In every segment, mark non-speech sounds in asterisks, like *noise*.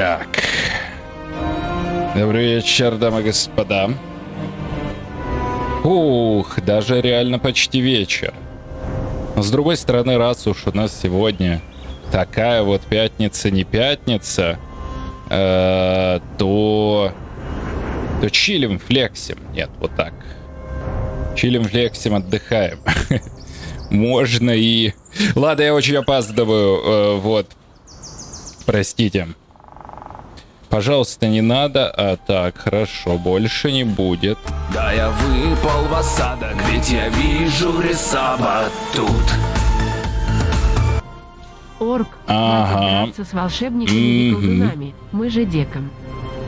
Так. Добрый вечер, дамы и господа. Ух, даже реально почти вечер. Но с другой стороны, раз уж у нас сегодня такая вот пятница, не пятница, э, то, то чилим, флексим. Нет, вот так. Чилим, флексим, отдыхаем. *laughs* Можно и... Ладно, я очень опаздываю, э, вот. Простите. Пожалуйста, не надо. А так, хорошо, больше не будет. Да я выпал в осадок, ведь я вижу Рисаба тут. Орк, Ага. надо с волшебниками и Мгм. колдунами. Мы же деком.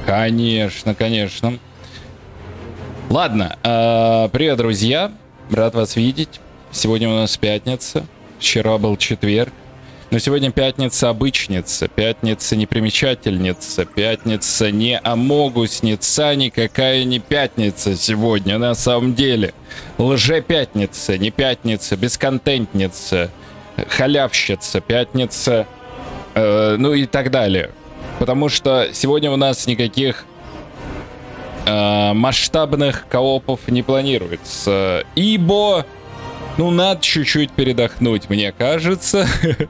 Конечно, конечно. Ладно, э, привет, друзья. Рад вас видеть. Сегодня у нас пятница. Вчера был четверг. Но сегодня пятница обычница, пятница непримечательница, пятница не омогусница, никакая не пятница сегодня на самом деле. Лже-пятница, не пятница, бесконтентница, халявщица, пятница, э, ну и так далее. Потому что сегодня у нас никаких э, масштабных коопов не планируется. Ибо, ну, надо чуть-чуть передохнуть, мне кажется. *laughs*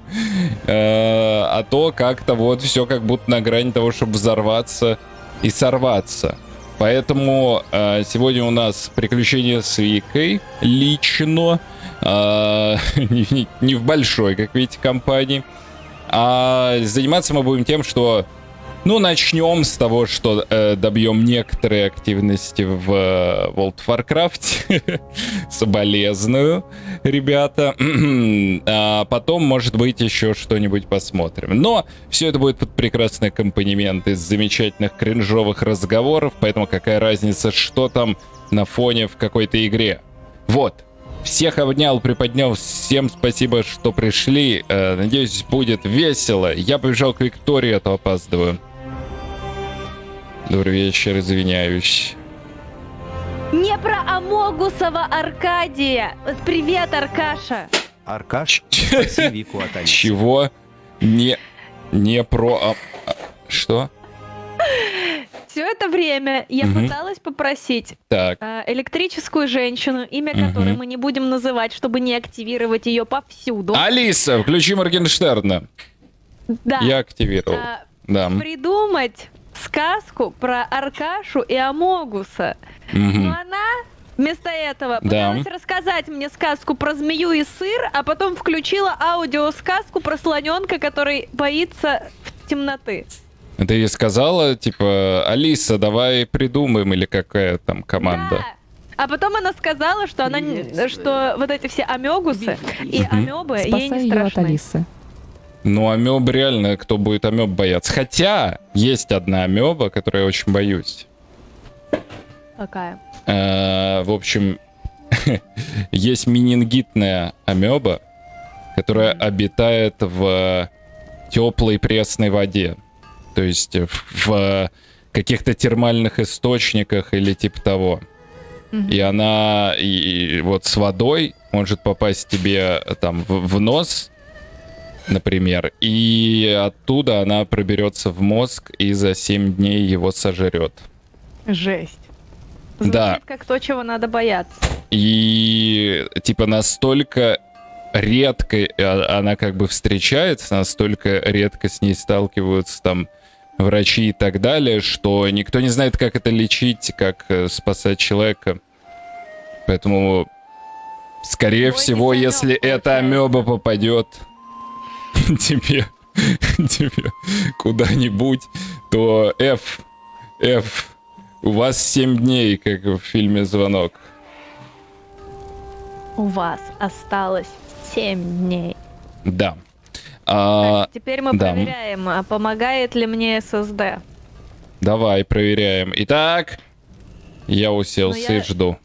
Э, А то как-то вот все как будто на грани того, чтобы взорваться и сорваться. Поэтому э, сегодня у нас приключения с Викой лично. э, *laughs* не в большой, как видите, компании. А заниматься мы будем тем, что ну, начнем с того, что э, добьем некоторые активности в э, World of Warcraft. *laughs* Соболезную, ребята. *clears throat* а потом, может быть, еще что-нибудь посмотрим. Но все это будет под прекрасный аккомпанемент из замечательных кринжовых разговоров, поэтому какая разница, что там на фоне в какой-то игре. Вот. Всех обнял, приподнял. Всем спасибо, что пришли. Э, надеюсь, будет весело. Я побежал к Виктории, а то опаздываю. Добрый вечер, извиняюсь. Не про Амогусова Аркадия. Привет, Аркаша. Аркаш, спаси Вику от Алисы. Чего? Не, не про... а- а- что? Все это время я Мгм. пыталась попросить Так, э, электрическую женщину, имя Мгм. которой мы не будем называть, чтобы не активировать ее повсюду. Алиса, включи Моргенштерна. да. Я активировал. А, Да. придумать сказку про Аркашу и Амогуса. Мгм. Но она вместо этого Да. пыталась рассказать мне сказку про змею и сыр, а потом включила аудиосказку про слоненка, который боится в темноты. Ты ей сказала, типа, Алиса, давай придумаем, или какая там команда? Да. А потом она сказала, что она, что вот эти все амёгусы и амебы ей Спасай не ее от страшны. Алисы. Ну, амеб реально, кто будет амеб бояться. Хотя, есть одна амеба, которую я очень боюсь. Какая? Э, В общем, *laughs* есть менингитная амеба, которая обитает в теплой пресной воде. То есть в- в каких-то термальных источниках или типа того. И она и, и вот с водой может попасть тебе э, там в, в нос, например, и оттуда она проберется в мозг и за 7 дней его сожрет. Жесть. Да. Звучит как то, чего надо бояться. И типа настолько редко э, она как бы встречается, настолько редко с ней сталкиваются там врачи и так далее, что никто не знает, как это лечить, как э, спасать человека. Поэтому, скорее Бойтесь всего, если эта амеба попадет *laughs* тебе, *laughs* тебе куда-нибудь, то F, F, у вас 7 дней, как в фильме «Звонок». У вас осталось 7 дней. Да. А, Так, теперь мы да. проверяем, а помогает ли мне ССД. давай проверяем. Итак, я уселся Ну, я- и жду.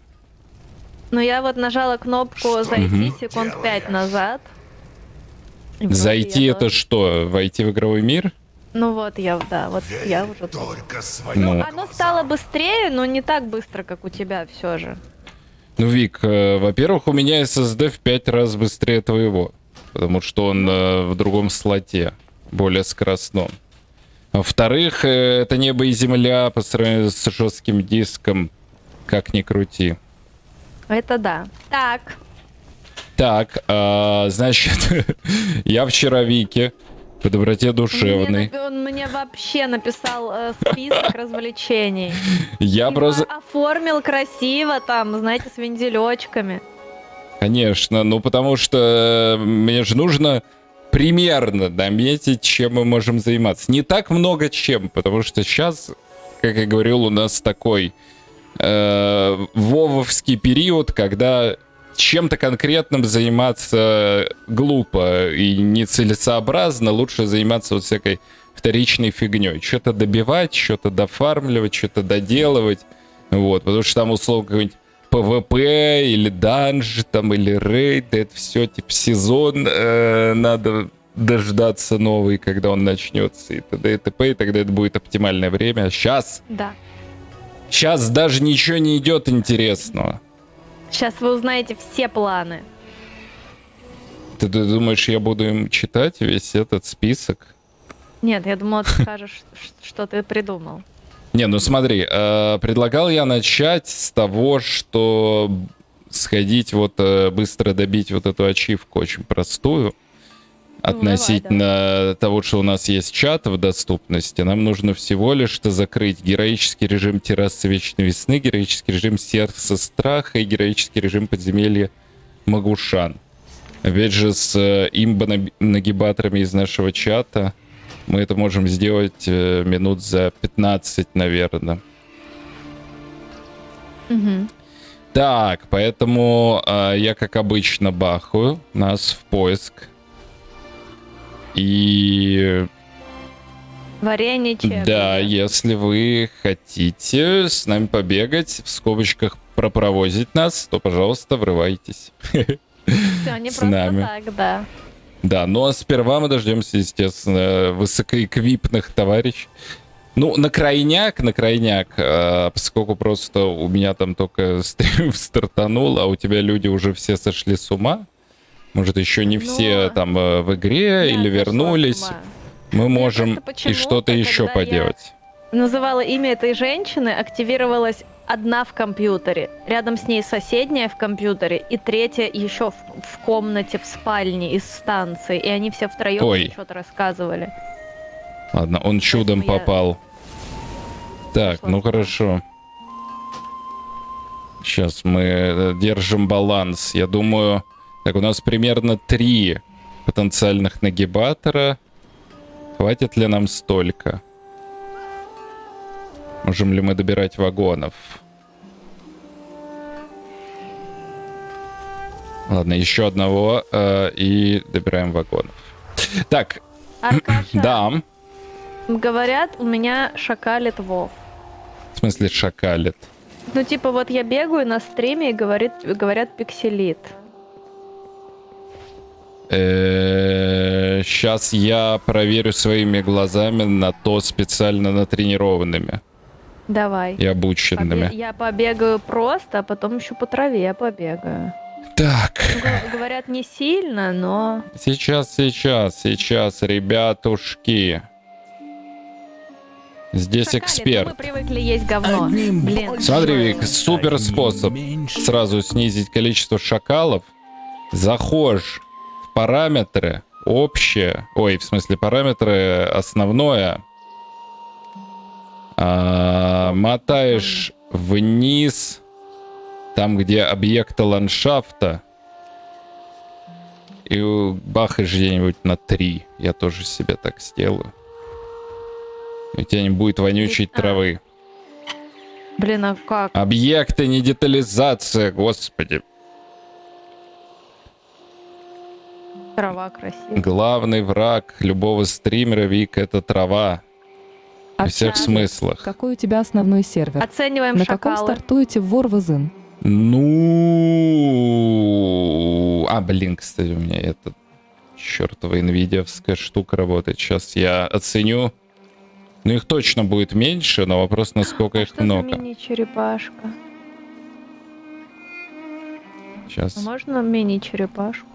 Ну, я вот нажала кнопку «Зайти» секунд 5 назад. Зайти я это что? Войти в игровой мир? Ну вот, я, да, вот я уже... Только свои. Ну, Оно стало быстрее, но не так быстро, как у тебя все же. ну Вик, э, во-первых, у меня SSD в 5 раз быстрее твоего. Потому что он э, в другом слоте, более скоростном. Во-вторых, э, это небо и земля по сравнению с жестким диском. Как ни крути. Это да. Так, Так, а, значит, *laughs* я вчера Вики по доброте мне душевной. напи- он мне вообще написал э, список развлечений. *laughs* Я просто... оформил красиво там, знаете, с вензелечками. Конечно, ну потому что э, мне же нужно примерно наметить, чем мы можем заниматься. Не так много чем, потому что сейчас, как я говорил, у нас такой э, вововский период, когда чем-то конкретным заниматься глупо и нецелесообразно, лучше заниматься вот всякой вторичной фигней. Что-то добивать, что-то дофармливать, что-то доделывать. Вот, потому что там условно какой-нибудь PvP или данж, там, или рейд, это все типа сезон, э, надо дождаться новый, когда он начнется, и т.д. и т.п., и тогда это будет оптимальное время. А сейчас, Да. сейчас даже ничего не идет интересного. Сейчас вы узнаете все планы. Ты, ты думаешь, я буду им читать весь этот список? Нет, я думала, ты скажешь, *laughs* что ты придумал. Не, ну смотри, э, предлагал я начать с того, что сходить вот э, быстро добить вот эту ачивку очень простую. Ну, Относительно того, что у нас есть чат в доступности, нам нужно всего лишь-то закрыть героический режим террасы Вечной Весны, героический режим Сердца Страха и героический режим подземелья Магушан. Опять же, с э, имбо-нагибаторами из нашего чата мы это можем сделать э, минут за 15, наверное. Мгм. Так, поэтому э, я, как обычно, бахаю нас в поиск. И Вареничек. да, если вы хотите с нами побегать, в скобочках пропровозить нас, то, пожалуйста, врывайтесь. Все, не с нами. так, да. Да, но сперва мы дождемся, естественно, высокоэквипных товарищей. Ну, на крайняк, на крайняк, э, поскольку просто у меня там только *laughs* стрим стартанул, а у тебя люди уже все сошли с ума. Может, еще не все там э, в игре Я или вернулись. Мы можем и что-то еще поделать. Называла имя этой женщины, активировалась одна в компьютере, рядом с ней соседняя в компьютере и третья еще в, в комнате в спальне из станции, и они все втроем что-то рассказывали. Ладно, он чудом Поэтому я- попал. Так, ну хорошо. Сейчас мы э, держим баланс. Я думаю, так у нас примерно три потенциальных нагибатора. Хватит ли нам столько? Можем ли мы добирать вагонов? Ладно, еще одного э, и добираем вагонов. Так, Аркаша, *clears throat* да, говорят, у меня шакалит Вов. в смысле шакалит. Ну, типа, вот я бегаю на стриме и говорит, говорят пикселит. Сейчас я проверю своими глазами на то специально натренированными Давай. и обученными. Побе- Я побегаю просто, а потом еще по траве побегаю. Так, Ну, г- говорят, не сильно, но... сейчас, сейчас, сейчас, ребятушки. Здесь Шакалит, ну, эксперт. Мы привыкли есть говно. Блин. Смотри, Вик, супер способ сразу снизить количество шакалов. В параметры общее, ой, в смысле параметры основное, а, мотаешь вниз, там, где объекты ландшафта, и бахаешь где-нибудь на 3. Я тоже себе так сделаю. И у тебя не будет вонючей А. травы. Блин, а как? Объекты, не детализация, господи. Трава красивая. Главный враг любого стримера, Вик, это трава. А Во всех в чате смыслах. Какой у тебя основной сервер? Оцениваем На каком шакалы. стартуете в Warwazin? Ну... А, блин, кстати, у меня эта чертова инвидиевская штука работает. Сейчас я оценю. Ну, их точно будет меньше, но вопрос, насколько А их что за много. мини-черепашка? Сейчас. А можно мини-черепашку?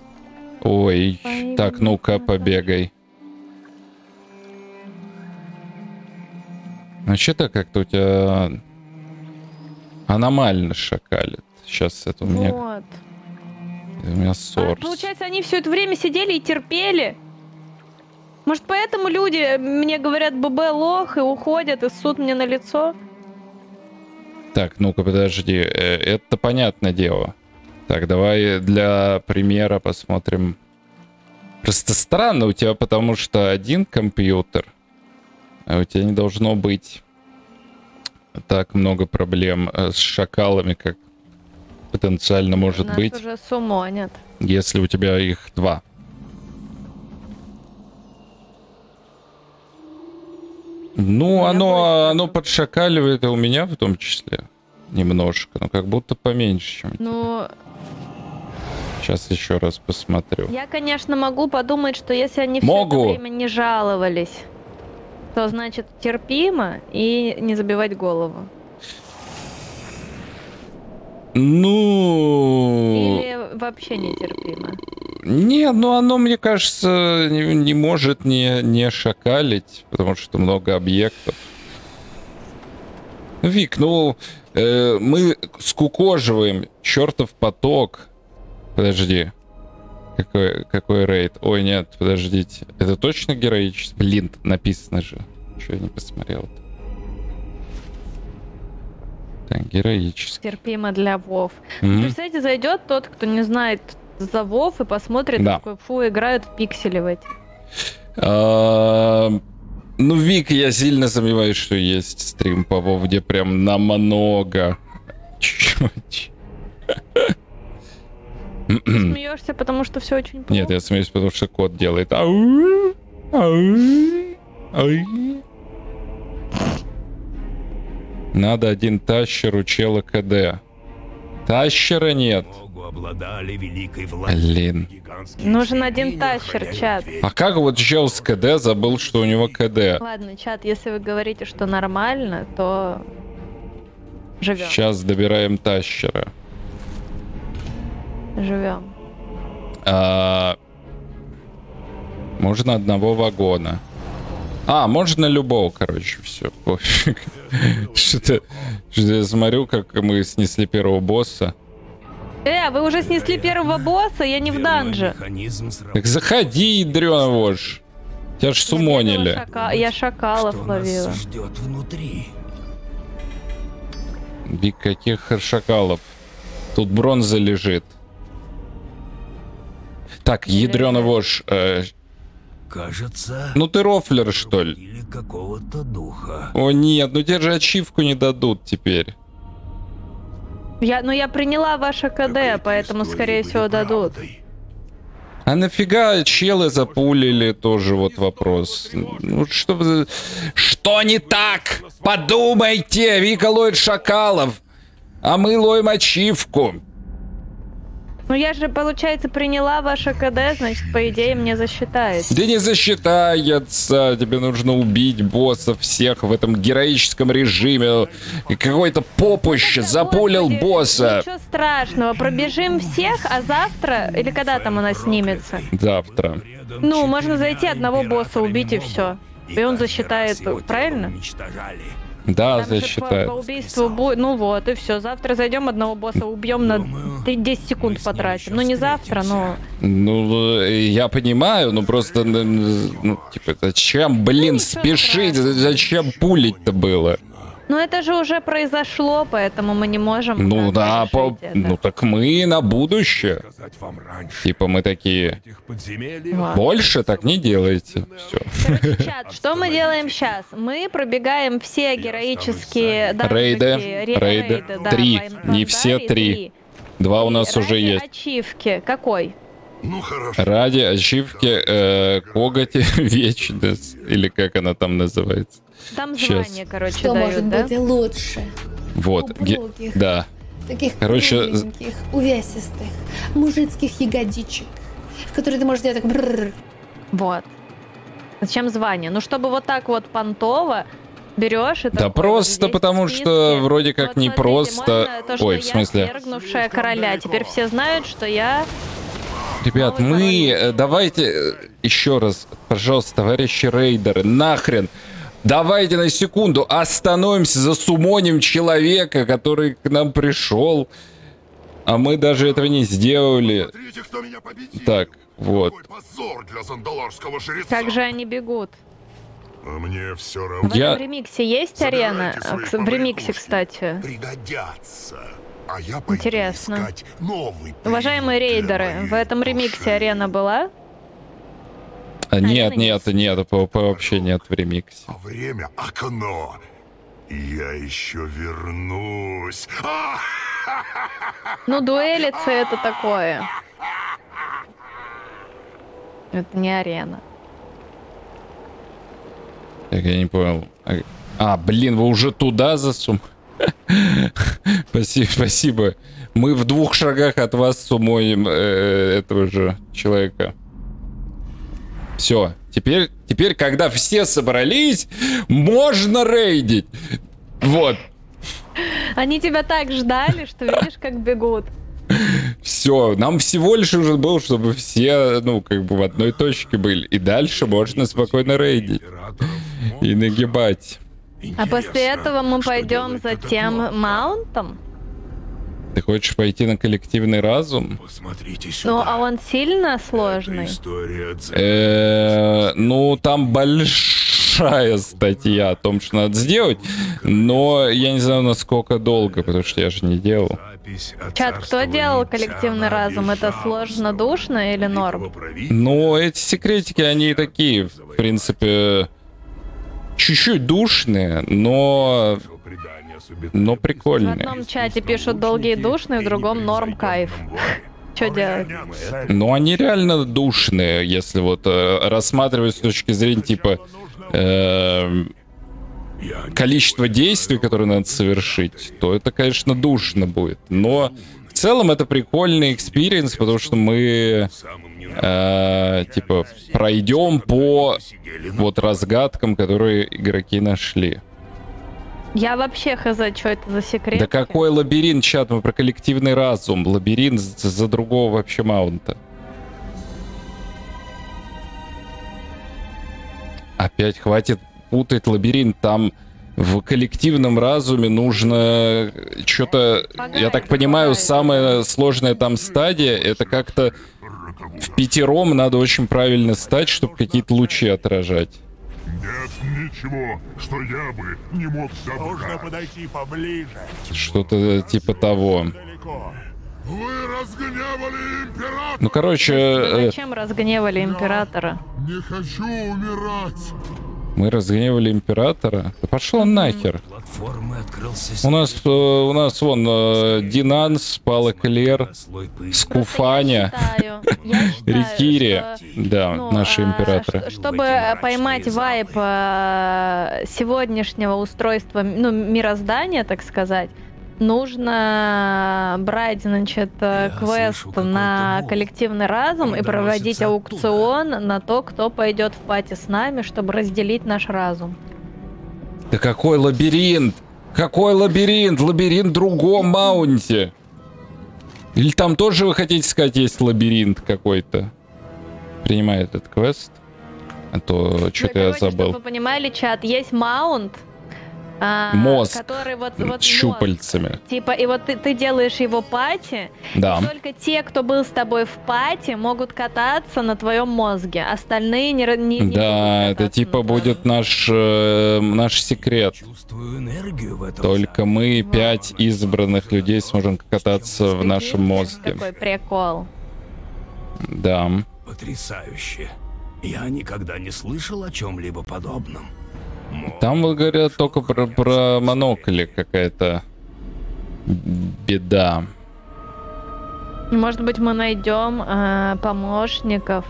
Ой. Так, ну-ка, побегай. Ну что-то как-то у тебя аномально шакалит. Сейчас это у меня, Вот. у меня А, сорс. получается, они все это время сидели и терпели. Может, поэтому люди мне говорят ББ лох и уходят, и суд мне на лицо? Так, ну-ка, подожди. э, Это понятное дело. Так, давай для примера посмотрим. Просто странно у тебя, потому что один компьютер, а у тебя не должно быть так много проблем э, с шакалами, как потенциально может Нас быть, уже сумонят. если у тебя их два. Ну, оно, оно подшакаливает и у меня в том числе. Немножко, но как будто поменьше, чем... Ну, Сейчас еще раз посмотрю. я, конечно, могу подумать, что если они все Могу. это время не жаловались, то значит терпимо и не забивать голову. Ну... Или вообще нетерпимо. Не, ну оно, мне кажется, не, не может не, не шакалить, потому что много объектов. Вик, ну, э, мы скукоживаем чертов поток. Подожди. Какой, какой рейд? Ой, нет, подождите. Это точно героический? Блин, написано же. Что я не посмотрел -то? Так, героический. Терпимо для Вов. Мгм. Представляете, зайдет тот, кто не знает за Вов и посмотрит, Да. такой, фу, играют в пиксели в эти. Ну, Вик, я сильно сомневаюсь, что есть стрим по Вов, где прям намного. Чуть-чуть. Смеешься, потому что все очень плохо. Нет, я смеюсь, потому что кот делает. Ау, ау, ау. Надо один тащер у чела КД. Тащера нет. Богу обладали великой властью. Блин. Нужен один тащер, чат. А как вот чел с КД забыл, что у него КД? Ладно, чат, если вы говорите, что нормально, то живем. Сейчас добираем тащера. Живем. А, Можно одного вагона. А, можно любого, короче, все, пофиг. *laughs* Что-то что-то я смотрю, как мы снесли первого босса. Э, вы уже снесли первого босса, я не в данже. Так заходи, ядрёна вож. Тебя ж Я сумонили. бегала шака- Я шакалов ловила. ждет внутри? Вик, каких шакалов? Тут бронза лежит. Так, ядрёна вож. э, Кажется, ну ты рофлер, что ли? или какого-то духа. О нет, ну тебе же ачивку не дадут теперь. Я, ну я приняла ваше КД, Какие-то поэтому, скорее всего, дадут. А нафига челы запулили, тоже вот вопрос. Ну что Что не так? Подумайте, Вика ловит шакалов, а мы ловим ачивку. Ну я же, получается, приняла ваше КД, значит, по идее, мне засчитается. Да не засчитается, тебе нужно убить боссов всех в этом героическом режиме. И какой-то попущ запулил Господи, босса. Ничего страшного, пробежим всех, а завтра, или когда там она снимется? Завтра. Ну, можно зайти одного босса убить и все. и он засчитает, правильно? уничтожали. Да, Там по, по убийству будет. Ну вот, и все. Завтра зайдем одного босса, убьем на Думаю, три- 10 секунд потратим. Ну не завтра, но. Ну, э, я понимаю, но просто, ну, типа, зачем, блин, ничего спешить? страшного. Зачем пулить-то было? Ну это же уже произошло, поэтому мы не можем. Ну да, по- это. ну так мы на будущее. Сказать вам раньше. Типа мы такие, Ладно. больше так не делайте. Все. Короче, чат, что мы делаем сейчас? Мы пробегаем все героические Рейды, ре- рейды. да, Три, не все три. Два у нас уже есть. ачивки. Какой? Ради ачивки э, коготи *laughs* вечность, или как она там называется. Там звание, короче, Что дают, может да? быть лучше? Вот. ге- Да. таких Короче, з- кругленьких, увесистых, мужицких ягодичек, в которые ты можешь делать так бррр. Вот. Зачем звание? Ну, чтобы вот так вот понтово берешь и Да такой просто здесь потому в что вроде как Вот не смотрите, просто. можно то, что Ой, я в смысле. свергнувшая короля. Теперь все знают, что я... Ребят, Новый мы король. э, давайте э, еще раз, пожалуйста, товарищи рейдеры, нахрен. Давайте на секунду остановимся, засумоним человека, который к нам пришел. А мы даже этого не сделали. Смотрите, кто меня победил. Так, вот. Какой позор для зандаларского жреца. Как же они бегут? А мне все равно. В Я- этом ремиксе есть Собирайте арена? В ремиксе, кстати. Пригодятся. А я Интересно. Уважаемые рейдеры, в этом ремиксе души. арена была? А, Нет, нет, нет, ПВП вообще нет в ремиксе. А время — окно. Я еще вернусь. А! Ну, дуэлицы это такое. Это не арена. Так, я не понял. А, А, блин, вы уже туда засум... *laughs* Спасибо, спасибо. Мы в двух шагах от вас сумоем э, этого же человека. Все. Теперь, теперь, когда все собрались, можно рейдить. Вот. Они тебя так ждали, что *laughs* видишь, как бегут. Все. Нам всего лишь нужен был, чтобы все, ну, как бы в одной точке были. И дальше можно спокойно рейдить. И нагибать. А после этого мы пойдем за тем маунтом? Ты хочешь пойти на коллективный разум? Посмотрите сюда. Ну, а он сильно сложный. Э, Ну, там большая статья о том, что надо сделать, но я не знаю, насколько долго, потому что я же не делал. Чат, кто делал коллективный разум? Это сложно, душно или норм? Ну, эти секретики, они такие, в принципе, чуть-чуть душные, но, но В прикольные. одном чате пишут долгие душные, в другом норм кайф. Что делать? Но они реально душные, если вот э, рассматривать с точки зрения типа эм, количества действий, которые надо совершить, то это, конечно, душно будет. Но в целом это прикольный experience, потому что мы э, типа пройдем по вот разгадкам, которые игроки нашли. Я вообще хз, что это за секрет? Да какой лабиринт, чат, мы про коллективный разум. Лабиринт за другого вообще маунта. Опять хватит путать лабиринт. Там в коллективном разуме нужно что-то... Я так понимаю, самая сложная там стадия, это как-то в пятером надо очень правильно стать, чтобы какие-то лучи отражать. Нет ничего, что я бы не мог Нужно подойти поближе. Что-то типа того. Вы разгневали императора! Ну, короче, э, зачем разгневали императора? Не хочу умирать! Мы разгневали императора. Да пошел он нахер. У нас, э, у нас вон э, Динанс, Пала Клер, слой пыли. Скуфаня, Рикири. Да, ну, наши а, императоры. Чтобы поймать вайп э, сегодняшнего устройства, ну, мироздания, так сказать, нужно брать, значит, э, Я квест слышу какой-то на коллективный разум и проводить аукцион на то, кто пойдет в пати с нами, чтобы разделить наш разум. Да какой лабиринт? Какой лабиринт? Лабиринт в другом маунте. Или там тоже вы хотите сказать, есть лабиринт какой-то? Принимай этот квест. А то что-то я короче, Чтобы забыл. вы понимали, чат, есть маунт, а, Мозг который вот, вот С мозг. щупальцами. Типа, и вот ты, ты делаешь его пати, Да. и только те, кто был с тобой в пати, могут кататься на твоем мозге. Остальные не, не, не Да, это типа на будет наш, э, наш секрет. Чувствую энергию в этом. Только мы, пять избранных людей, сможем кататься в нашем мозге. Какой прикол. Да. Потрясающе. Я никогда не слышал о чем-либо подобном. Там вот говорят только про, про монокли какая-то беда. Может быть, мы найдем э, помощников.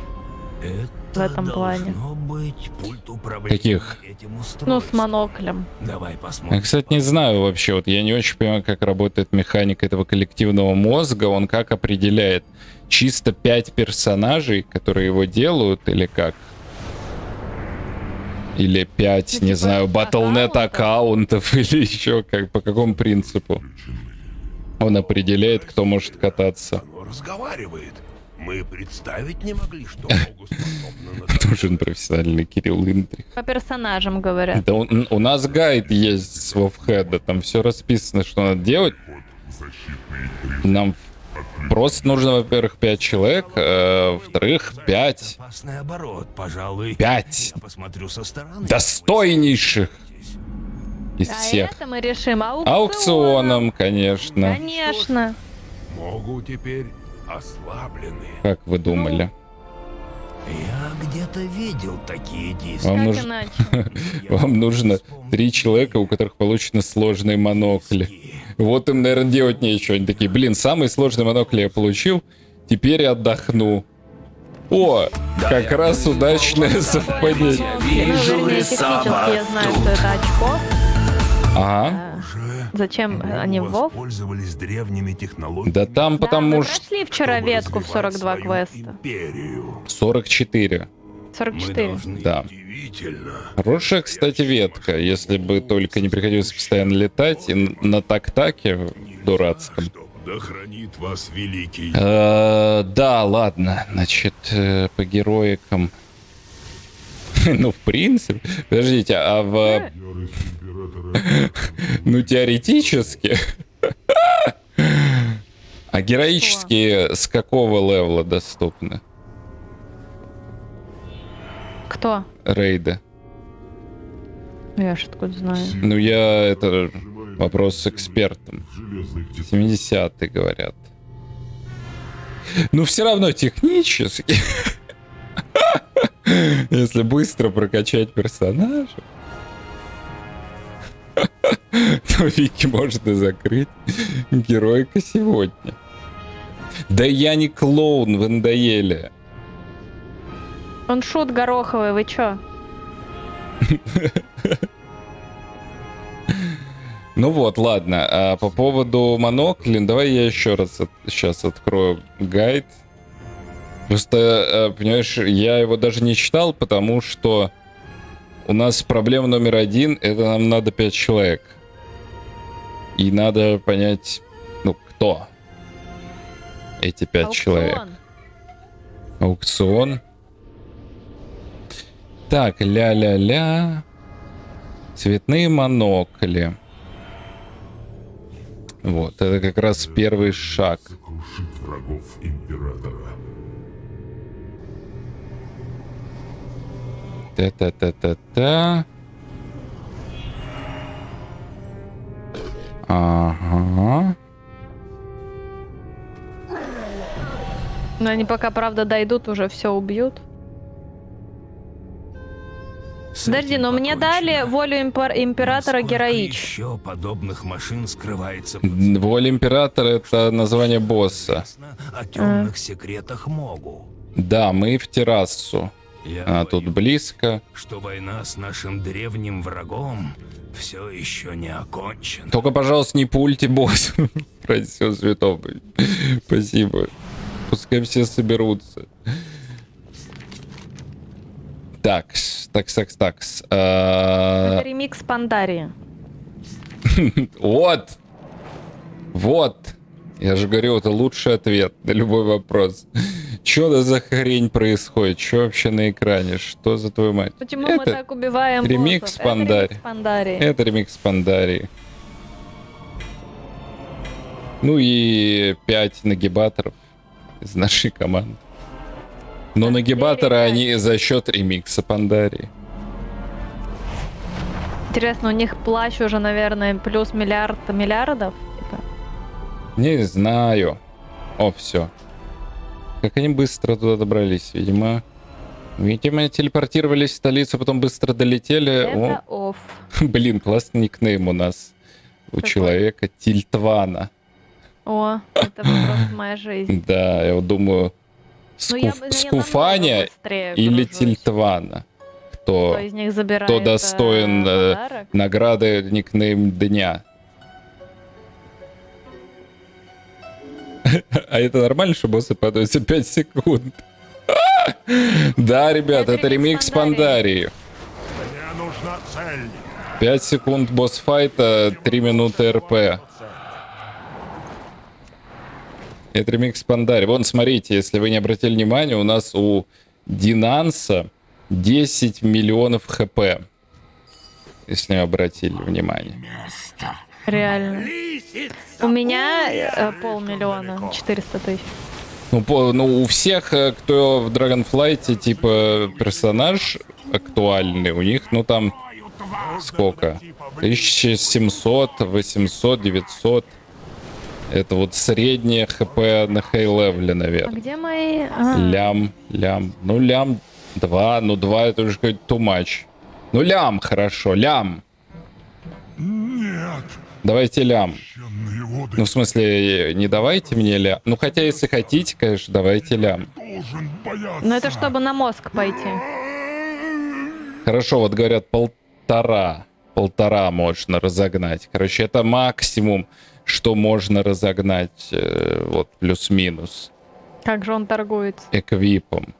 Это в этом плане. должно быть пульт управления Каких? этим Ну, с моноклем. Давай посмотрим. Я, кстати, не знаю вообще, вот я не очень понимаю, как работает механика этого коллективного мозга, он как определяет? Чисто пять персонажей, которые его делают, или как? Или пять, Ну, не типа, знаю, Battle.net аккаунтов, *laughs* или еще как, по какому принципу? Он определяет, кто может кататься. Оно разговаривает. Мы представить не могли, что. *laughs* Нужен профессиональный Кирилл Индрих. По персонажам говорят. Да у, у нас гайд есть с Вовхеда, там все расписано, что надо делать. Нам просто нужно, во-первых, 5 человек, а, во-вторых, 5 Опасный оборот, пожалуй. Пять. Я посмотрю со стороны. достойнейших из А всех. это мы решим аукционом. Аукционом, конечно. Конечно. Могу теперь ослаблены. Как вы думали? Я где-то видел такие диски. Вам, нуж- *laughs* Вам нужно три человека, у которых получены сложные монокли. Вот им, наверное, делать нечего. Они такие, блин, самый сложный монокль я получил, теперь отдохну. О, как раз удачное совпадение. Вижу Ну, технически я знаю, что это очко. Ага. А, Уже Зачем они в WoW? воспользовались древними технологиями. Да там Да, потому мы что прошли вчера ветку в развивать 42 свою квеста. Империю. 44. Мы 44. должны Да. Хорошая, кстати, ветка, если бы только не приходилось постоянно летать и на так-таке дурацком. Да хранит вас великий. Э, Да, ладно, значит, э, по героикам. *laughs* Ну, в принципе. Подождите, а в... *laughs* Ну, теоретически. *laughs* А героические с какого левела доступны? Кто? Рейды. Я ж откуда знаю. Ну, я... Это вопрос с экспертом. 70-е, говорят. Ну, все равно технически. *laughs* Если быстро прокачать персонажа, *laughs* то Вики можно закрыть геройка сегодня. Да я не клоун, вы надоели. Он шут гороховый, вы чё? *laughs* Ну вот, ладно. А по поводу моноклин, давай я еще раз сейчас открою гайд. Просто, э, понимаешь, я его даже не читал, потому что у нас проблема номер один, это нам надо пять человек. И надо понять, ну, кто эти пять Аукцион. человек. Аукцион. Так, ля-ля-ля. Цветные монокли. Вот, это как раз первый шаг. Сокрушит врагов императора. Та-та-та-та-та. Ага. Но они пока, правда, дойдут, уже все убьют. Подожди, но мне дали волю импер- императора Сколько героич. еще подобных машин скрывается Воля императора это название босса. О темных секретах Могу. Да, мы в террасу. Я Она тут близко. что война с нашим древним врагом все еще не окончена. Только, пожалуйста, не пульте босс. *laughs* Ради всего святого. Спасибо. Пускай все соберутся. Так, такс, такс, такс. А, Это ремикс Пандарии. *laughs* Вот. Вот. Я же говорю, это лучший ответ на любой вопрос. Что за хрень происходит? Что вообще на экране? Что за твою мать? Почему мы Это так убиваем ремикс Пандари. ремикс Пандарии. Это ремикс Пандарии. Ну и 5 нагибаторов из нашей команды. Но нагибаторы они за счет ремикса Пандарии. Интересно, у них плащ уже, наверное, плюс миллиард миллиардов? Типа. Не знаю. О, все. Как они быстро туда добрались, видимо. Видимо, телепортировались в столицу, потом быстро долетели. Это О, оф. *laughs* блин, классный никнейм у нас. У Какой? человека Тильтвана. О, это просто моя жизнь. Да, я вот думаю, Скуф- бы- я Скуфаня быстрее или гружусь. Тильтвана. Кто Кто из них забирает кто достоин, э, э, подарок? награды никнейм дня. *laughs* А это нормально, что боссы падают за 5 секунд? *laughs* Да, ребят, Это ремикс ремикс Пандарии. Мне нужна цель. 5 секунд босс-файта, 3 минуты РП. Это ремикс Пандари. Вон, смотрите, если вы не обратили внимания, у нас у Динанса 10 миллионов хп. Если не обратили внимание. Реально. У меня э, полмиллиона, 400 тысяч. Ну, по, ну, у всех, э, кто в Dragonflight, типа, персонаж актуальный, у них, ну, там, сколько? 1700, 800, 900. Это вот среднее хп на хей-левеле, А наверное. где мои... а, Лям, лям. Ну, лям 2, ну 2 это уже какой-то too much. Ну, лям, хорошо, лям. Нет, Давайте лям. Ну, в смысле, не давайте мне лям. Ну, хотя, если хотите, конечно, давайте лям. бояться. Ну это чтобы на мозг пойти. Хорошо, вот говорят, полтора. Полтора можно разогнать. Короче, это максимум, что можно разогнать, э, вот, плюс-минус, Как же он торгуется? эквипом.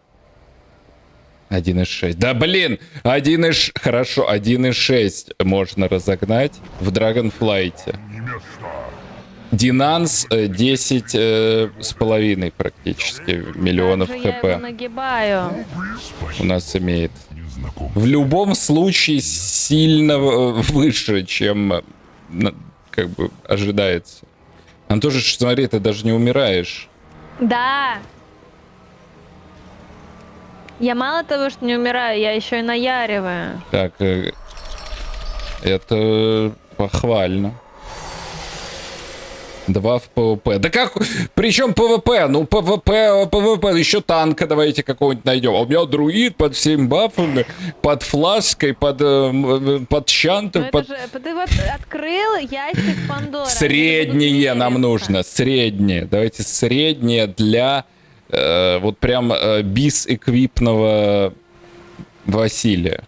1.6. Да блин! 1.6... Хорошо, 1.6 можно разогнать в Dragonflight. Динанс э, 10 э, с половиной практически миллионов Как же я его хп нагибаю. у нас имеет. В любом случае сильно э, выше, чем э, как бы ожидается. Он тоже, смотри, ты даже не умираешь. Да. Я мало того, что не умираю, я еще и наяриваю. Так, э, это похвально. Два в ПВП. Да как? Причем ПВП? Ну, ПВП, ПВП. Еще танка давайте какого-нибудь найдем. А у меня друид под всеми бафами, под флаской, под, э, э, под Ну чантом, это под... же, ты вот открыл ящик Пандоры. Среднее нам нужно. Среднее. Давайте среднее для э, вот прям э, BiS-эквипного Василия.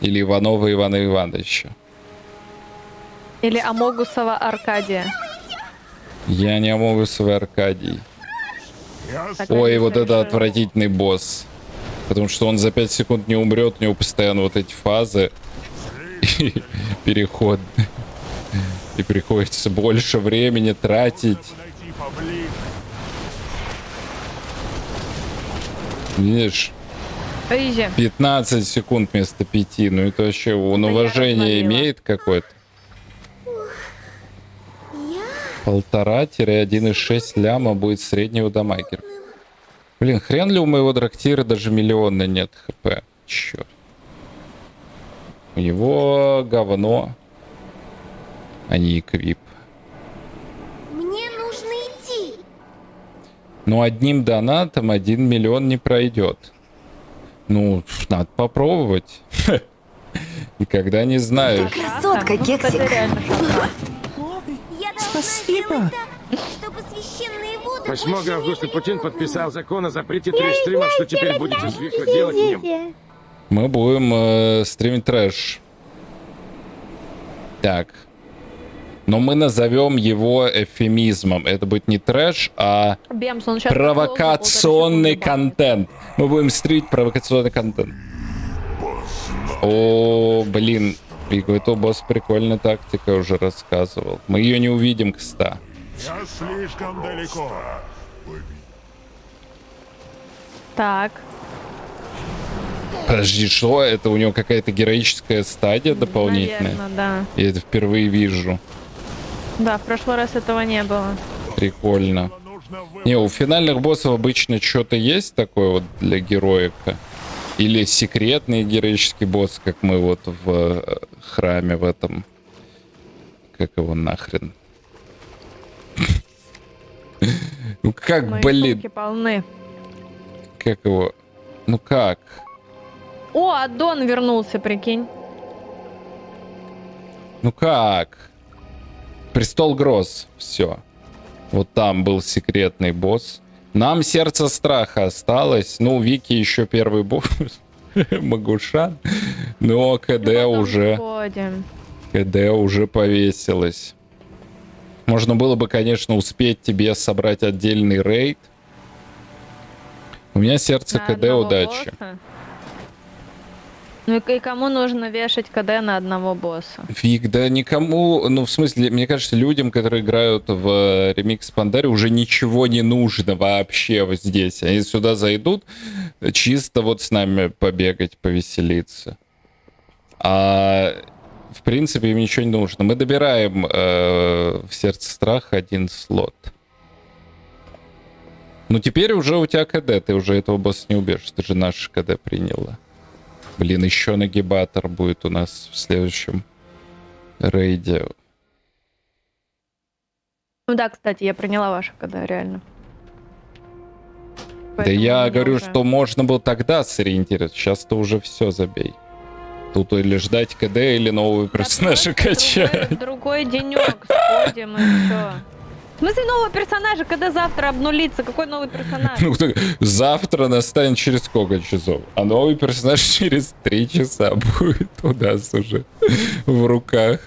Или Иванова Ивана Ивановича. Или Амогусова Аркадия. Я не могу свой Аркадий. Так, Ой, вот это отвратительный босс. Потому что он за 5 секунд не умрет, у него постоянно вот эти фазы. И *laughs* переход. И приходится больше времени тратить. Видишь? Изи. 15 секунд вместо 5. Ну это вообще он уважение имеет какое-то. Полтора-1,6 ляма будет среднего дамагера. Блин, хрен ли у моего драктира даже миллиона нет хп. Черт. У него говно. А не эквип. Мне нужно идти. Но одним донатом один миллион не пройдет. Ну, надо попробовать. *laughs* Никогда не знаешь. Красотка, Ну, кексик. Спасибо. чтобы священные воды 8 августа Путин подписал закон о запрете трэш-стримов, что теперь будете с Вико делать в нем. Мы будем э, стримить трэш. Так. Но мы назовем его эвфемизмом. Это будет не трэш, а Бемс, провокационный контент. Мы будем стримить провокационный контент. О, блин. И какой-то босс прикольная тактика уже рассказывал. Мы ее не увидим, кста. Я слишком далеко. Так. Подожди, что? Это у него какая-то героическая стадия дополнительная? Наверное, да. Я это впервые вижу. Да, в прошлый раз этого не было. Прикольно. Не, у финальных боссов обычно что-то есть такое вот для героика. Или секретный героический босс, как мы вот в э, храме в этом. Как его нахрен? *laughs* Ну как, Мои блин, полны. как его? Ну как? О, Аддон вернулся, прикинь. Ну как? Престол Гроз. Все. Вот там был секретный босс. Нам сердце страха осталось. Ну, Вики еще первый босс. *laughs* Магушан. Но КД уже... сходим. КД уже повесилось. Можно было бы, конечно, успеть тебе собрать отдельный рейд. У меня сердце На КД удачи. босса. Ну и, кому нужно вешать КД на одного босса? Фиг, да никому, ну в смысле, мне кажется, людям, которые играют в э, ремикс Пандари, уже ничего не нужно вообще вот здесь. Они сюда зайдут, чисто вот с нами побегать, повеселиться. А в принципе им ничего не нужно. Мы добираем э, в сердце страха один слот. Ну теперь уже у тебя КД, ты уже этого босса не убежишь, ты же наш КД приняла. Блин, еще нагибатор будет у нас в следующем рейде. Ну да, кстати, я приняла ваше КД, реально. да Поэтому я мне говорю, уже- что можно было тогда сориентироваться, сейчас ты уже все забей. Тут или ждать КД, или нового персонажа качать. Другой, другой денек сходим и все. В смысле нового персонажа, когда завтра обнулится? Какой новый персонаж? Ну, завтра настанет через сколько часов? А новый персонаж *laughs* через три часа будет у нас уже в руках.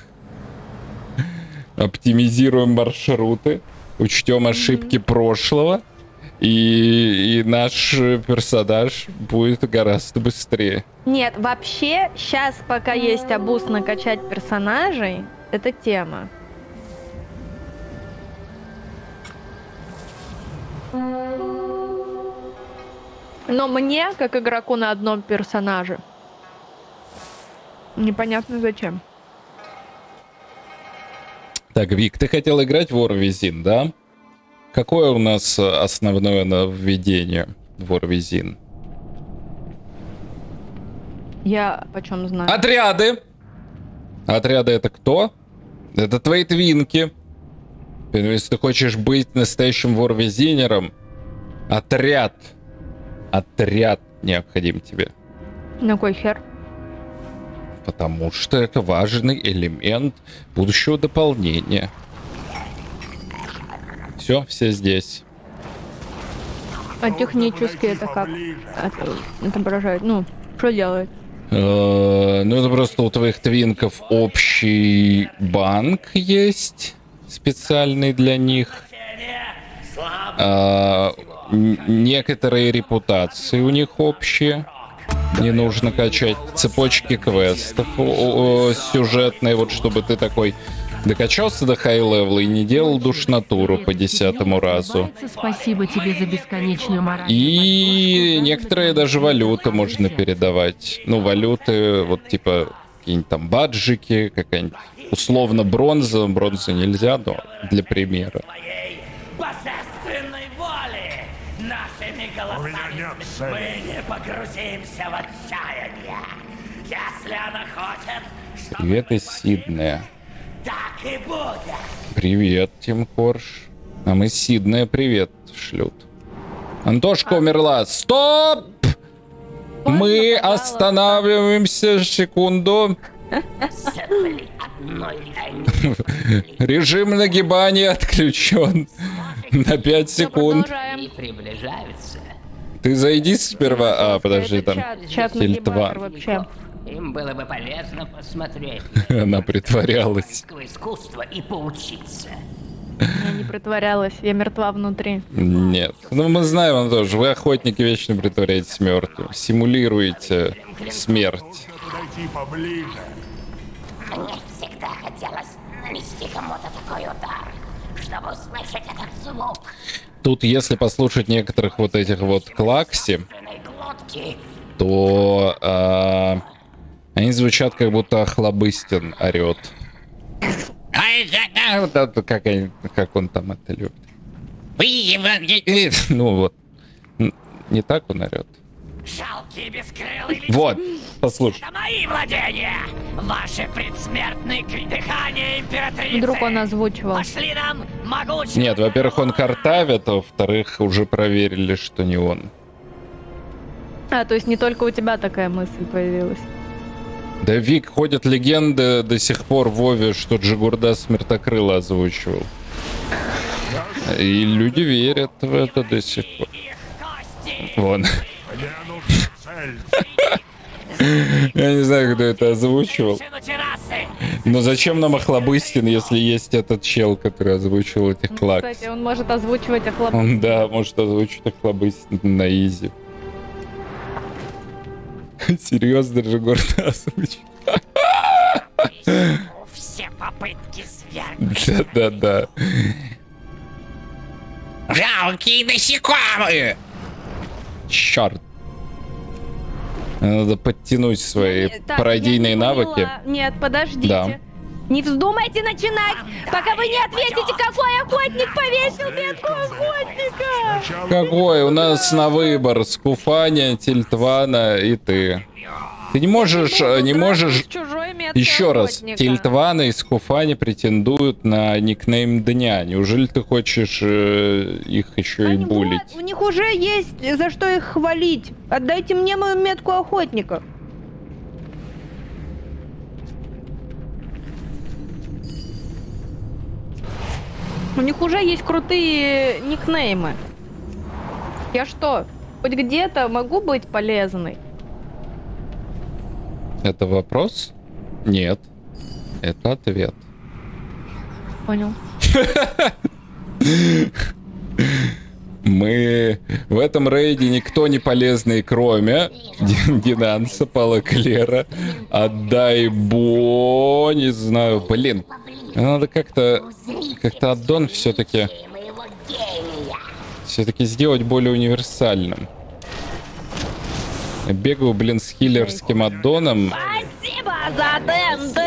Оптимизируем маршруты, учтем ошибки прошлого, и, и наш персонаж будет гораздо быстрее. Нет, вообще, сейчас пока есть абуз накачать персонажей, это тема. Но мне, как игроку на одном персонаже, непонятно зачем. Так, Вик, ты хотел играть в Warвизин, да? Какое у нас э, основное нововведение в Warвизин? Я почем знаю. Отряды! Отряды это кто? Это твои твинки. Поэтому, Если ты хочешь быть настоящим ворвизинером, отряд. Отряд необходим тебе. На кой хер? Потому что это важный элемент будущего дополнения. Все, все здесь. А технически это как от- отображает? Ну, что делает? Э, Ну, это просто у твоих твинков общий банк есть, специальный для них. А, Некоторые репутации у них общие. Не нужно качать цепочки квестов о- о- сюжетные, вот чтобы ты такой докачался до хай-левела и не делал душнатуру по десятому разу. Спасибо тебе за бесконечную мораль. И некоторые даже валюты можно передавать. Ну, валюты, вот типа какие-нибудь там баджики, какая-нибудь условно бронза. Бронза нельзя, но для примера. мы не погрузимся в отчаяние. Если она хочет, Привет из Сиднея. так и будет. Привет, Тим Корж. А мы Сиднея привет шлют. Антошка умерла. Стоп! Мы останавливаемся секунду. Режим нагибания отключен на 5 секунд. Ты зайди сперва. А, подожди, там нагибатор вообще. Им было бы полезно посмотреть *laughs* Она притворялась. искусство и поучиться. Я не притворялась, я мертва внутри. Нет. Ну, мы знаем, Антош, вы охотники вечно притворяетесь мертвым. Симулируете смерть. Подойти поближе. Мне всегда хотелось нанести кому-то такой удар, чтобы услышать этот звук Тут, если послушать некоторых вот этих вот клакси, то а, они звучат как будто Охлобыстин орет. Это как, как он там это любит. Вы его Ну вот. Не так он орет. жалкие бескрылые Вот, послушай. Это мои владения! Ваши предсмертные дыхания императрицы! Вдруг он озвучивал. Пошли нам могучие... Нет, во-первых, он картавит, а во-вторых, уже проверили, что не он. А, то есть не только у тебя такая мысль появилась. Да, Вик, ходят легенды до сих пор в Вове, что Джигурда Смертокрыла озвучивал. И люди верят в это до сих пор. Вон. *laughs* Я не знаю, кто это озвучивал. Но зачем нам Охлобыстин, если есть этот чел, который озвучивал этих клакс? Кстати, он может озвучивать охлоп. Он, да, может озвучить Охлобыстин на изи. *laughs* Серьезно же гордо озвучил. Все попытки свергнуть. Да-да-да. Жалкие насекомые! Черт. Надо подтянуть свои Так, пародийные навыки. Нет, подождите. Да. Не вздумайте начинать, пока вы не ответите, какой охотник повесил метку охотника. Какой у нас на выбор? Скуфаня, Тильтвана и ты. Ты не можешь, не можешь... Еще раз. Тильтвана и Скуфани претендуют на никнейм дня. Неужели ты хочешь э, их еще и Они булить? вот, у них уже есть за что их хвалить. Отдайте мне мою метку охотника. У них уже есть крутые никнеймы. Я что, хоть где-то могу быть полезной? Это вопрос? Нет. Это ответ. Понял. *laughs* Мы в этом рейде никто не полезный, кроме Дин- Динанса, Пала Клера. Отдай бо, не знаю, блин. Надо как-то, как-то аддон все-таки, все-таки сделать более универсальным. Я Бегаю, блин, с хиллерским аддоном. Спасибо за ДНД!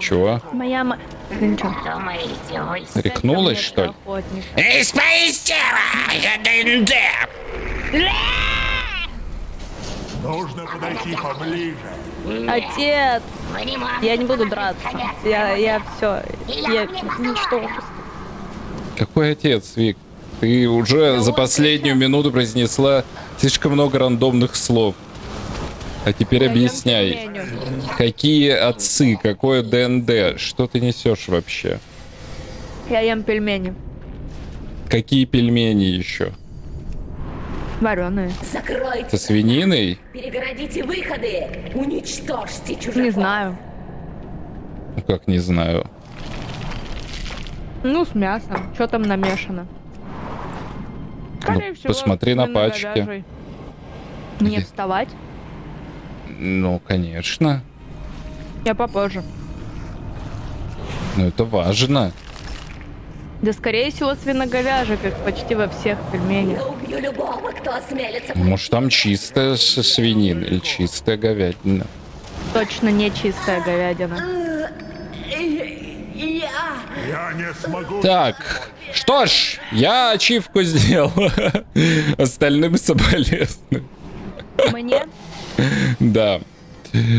Чего? Моя. Да ничего. Думаете, что ли? Охотник. Исполнителя! Я ДНД! Нужно подойти поближе. Отец! Я не буду драться. Я, я все. Я ничтожество. Какой отец, Вик? Ты уже за последнюю минуту произнесла слишком много рандомных слов. А теперь объясняй. Какие отцы, какое ДНД? Что ты несешь вообще? Я ем пельмени. Какие пельмени еще? Вареные. Закройте, Со свининой? перегородите выходы, уничтожьте чужаков. Не знаю. Ну, как не знаю. Ну, с мясом. Что там намешано? Скорее Ну, всего, посмотри на пачки. свино-говяжий. Не вставать. Ну, конечно. Я попозже. Ну, это важно. Да, скорее всего, свиноговяжий, как почти во всех пельменях. Убью любого, кто осмелится. Может, там чистая свинина или чистая говядина. Точно не чистая говядина. Я... Я не смогу... Так, что ж, я ачивку сделал. *laughs* Остальным соболезную. Мне? Да.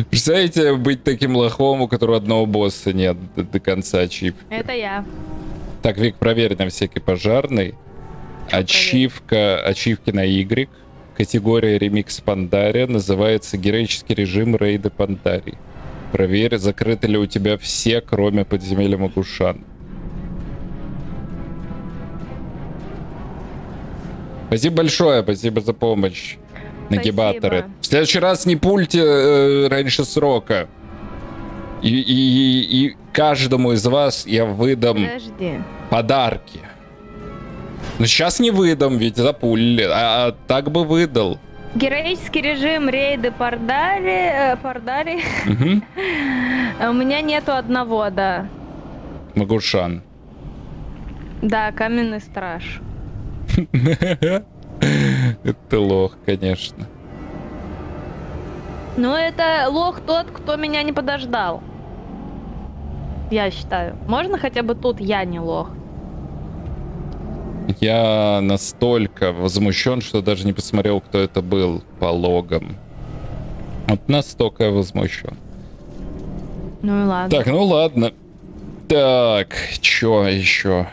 Представляете, быть таким лохом, у которого одного босса нет до, до конца ачивки. Это я. Так, Вик, проверь на всякий пожарный. Ачивка, ачивки на Y. Категория ремикс Пандария называется героический режим рейда Пандарий. Проверь, закрыты ли у тебя все, кроме подземелья Магушан. Спасибо большое, спасибо за помощь. Нагибаторы. Спасибо. В следующий раз не пульте э, раньше срока. И, и- и- каждому из вас я выдам Подожди. подарки. Но сейчас не выдам, ведь запулили. А, а так бы выдал. Героический режим рейды Пардари... э, Пардари. Мгм. *laughs* У меня нету одного, да. Магушан. Да, каменный страж. *laughs* *laughs* Это лох, конечно. Ну, это лох тот, кто меня не подождал. Я считаю. Можно хотя бы тут я не лох? Я настолько возмущен, что даже не посмотрел, кто это был по логам. Вот настолько возмущен. Ну и ладно. Так, ну ладно. Так, чё еще?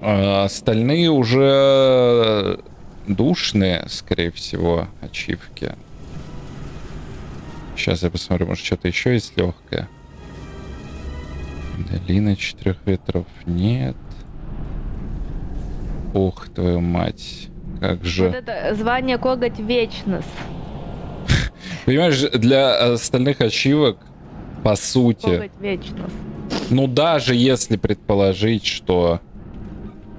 А, остальные уже душные, скорее всего, ачивки. Сейчас я посмотрю, может что-то еще есть легкое. Долина четырех ветров нет. Ух, твою мать. Как же. Вот это звание коготь вечность. Понимаешь, для остальных ачивок, по сути, Коготь вечность. Ну, даже если предположить, что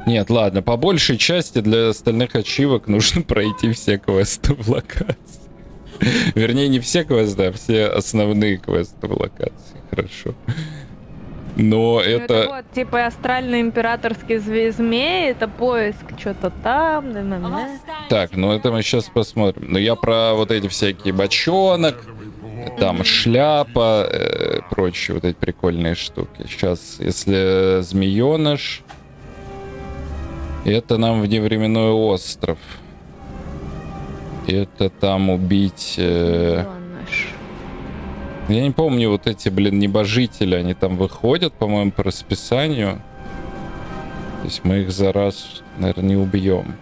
Нет, ладно, по большей части для остальных ачивок нужно *laughs* пройти все квесты в локации. Вернее, не все квесты, а все основные квесты в локации. Хорошо. Но Ну, это... вот, типа, астральный императорский змей, это поиск что-то там. Так, ну это мы сейчас посмотрим. Но я про вот эти всякие бочонок, там шляпа, э, прочие вот эти прикольные штуки. Сейчас, если змееныш, это нам вневременной остров. Это там убить... э, Я не помню, вот эти, блин, небожители, они там выходят, по-моему, по расписанию. То есть мы их за раз, наверное, не убьем.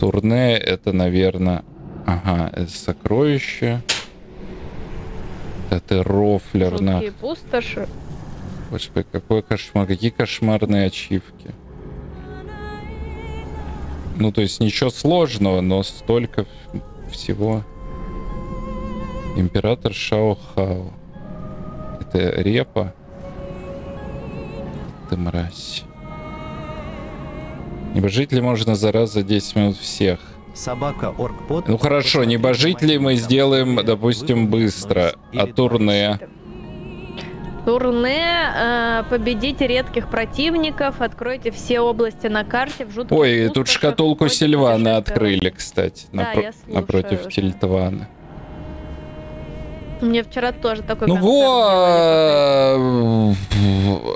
Турне это, наверное... Ага, это сокровище. Это рофлер на... Пустоши. Господи, какой кошмар. Какие кошмарные ачивки. Ну, то есть ничего сложного, но столько всего. Император Шао Хао. Это репа. Ты мразь. Небожителей можно за раз за 10 минут всех. Собака оргпод. Ну хорошо, небожителей мы сделаем, допустим, быстро. А турне? Турне, э, победите редких противников, откройте все области на карте в жутких Ой, тут пустошах, шкатулку против Сильвана открыли, кстати, Да, напро- я напротив уже. Тильтвана. Мне вчера тоже такой Ну концерт вот,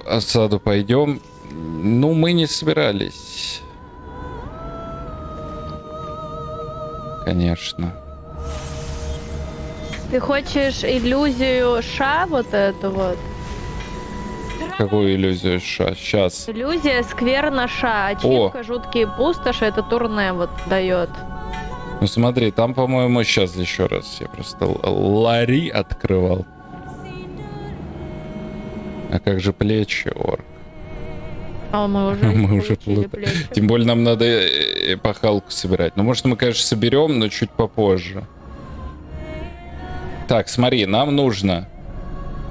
в осаду пойдем. Ну, мы не собирались. Конечно. Ты хочешь иллюзию Ша, вот эту вот? Какую иллюзию сейчас? Иллюзия скверна Ша. Ачивка жуткие пустоши, это турне вот дает. Ну смотри, там, по-моему, сейчас еще раз. Я просто лари открывал. А как же плечи, орк? А мы уже *laughs* Мы уже плутаем. Тем более нам надо э, пахалку собирать. Ну, может, мы, конечно, соберем, но чуть попозже. Так, смотри, нам нужно...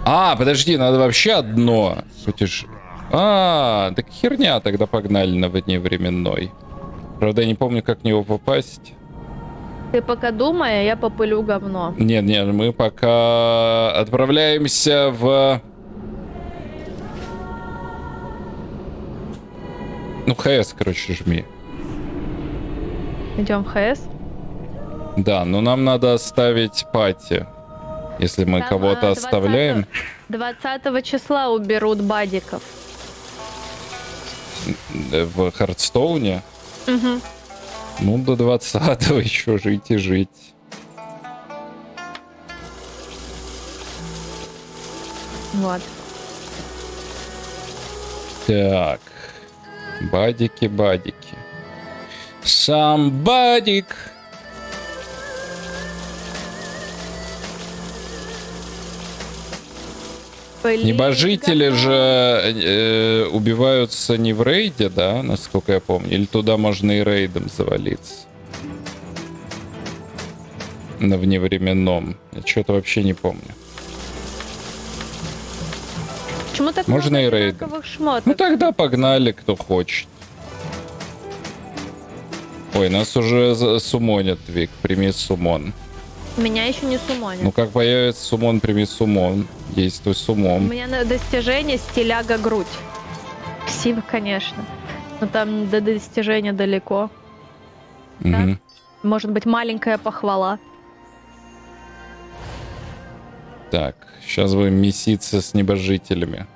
А, подожди, надо вообще одно. Путеш... А, так херня, тогда погнали на вневременной. Правда, я не помню, как в него попасть. Ты пока думай, а я попылю говно. Нет, нет, мы пока отправляемся в... Ну, ХС, короче, жми. Идем в ХС. Да, но нам надо оставить пати. Если мы Там, кого-то а, оставляем. 20 числа уберут бадиков. э, в Хардстоуне. Мгм. Ну, до 20 *laughs* еще жить и жить. Вот. Так. Бадики, бадики. Сам бадик. Небожители же э, убиваются не в рейде, да, насколько я помню? Или туда можно и рейдом завалиться? На вневременном. Я что-то вообще не помню. Почему так Можно и рейдом. шмоток? Ну тогда погнали, кто хочет. Ой, нас уже сумонят, Вик. Прими сумон. Меня еще не сумонят. Ну как появится сумон, прими сумон. Действуй У сумом. меня на достижение стиляга грудь. Спасибо, конечно. Но там до достижения далеко. Мгм. Может быть, маленькая похвала. Так, сейчас будем меситься с небожителями.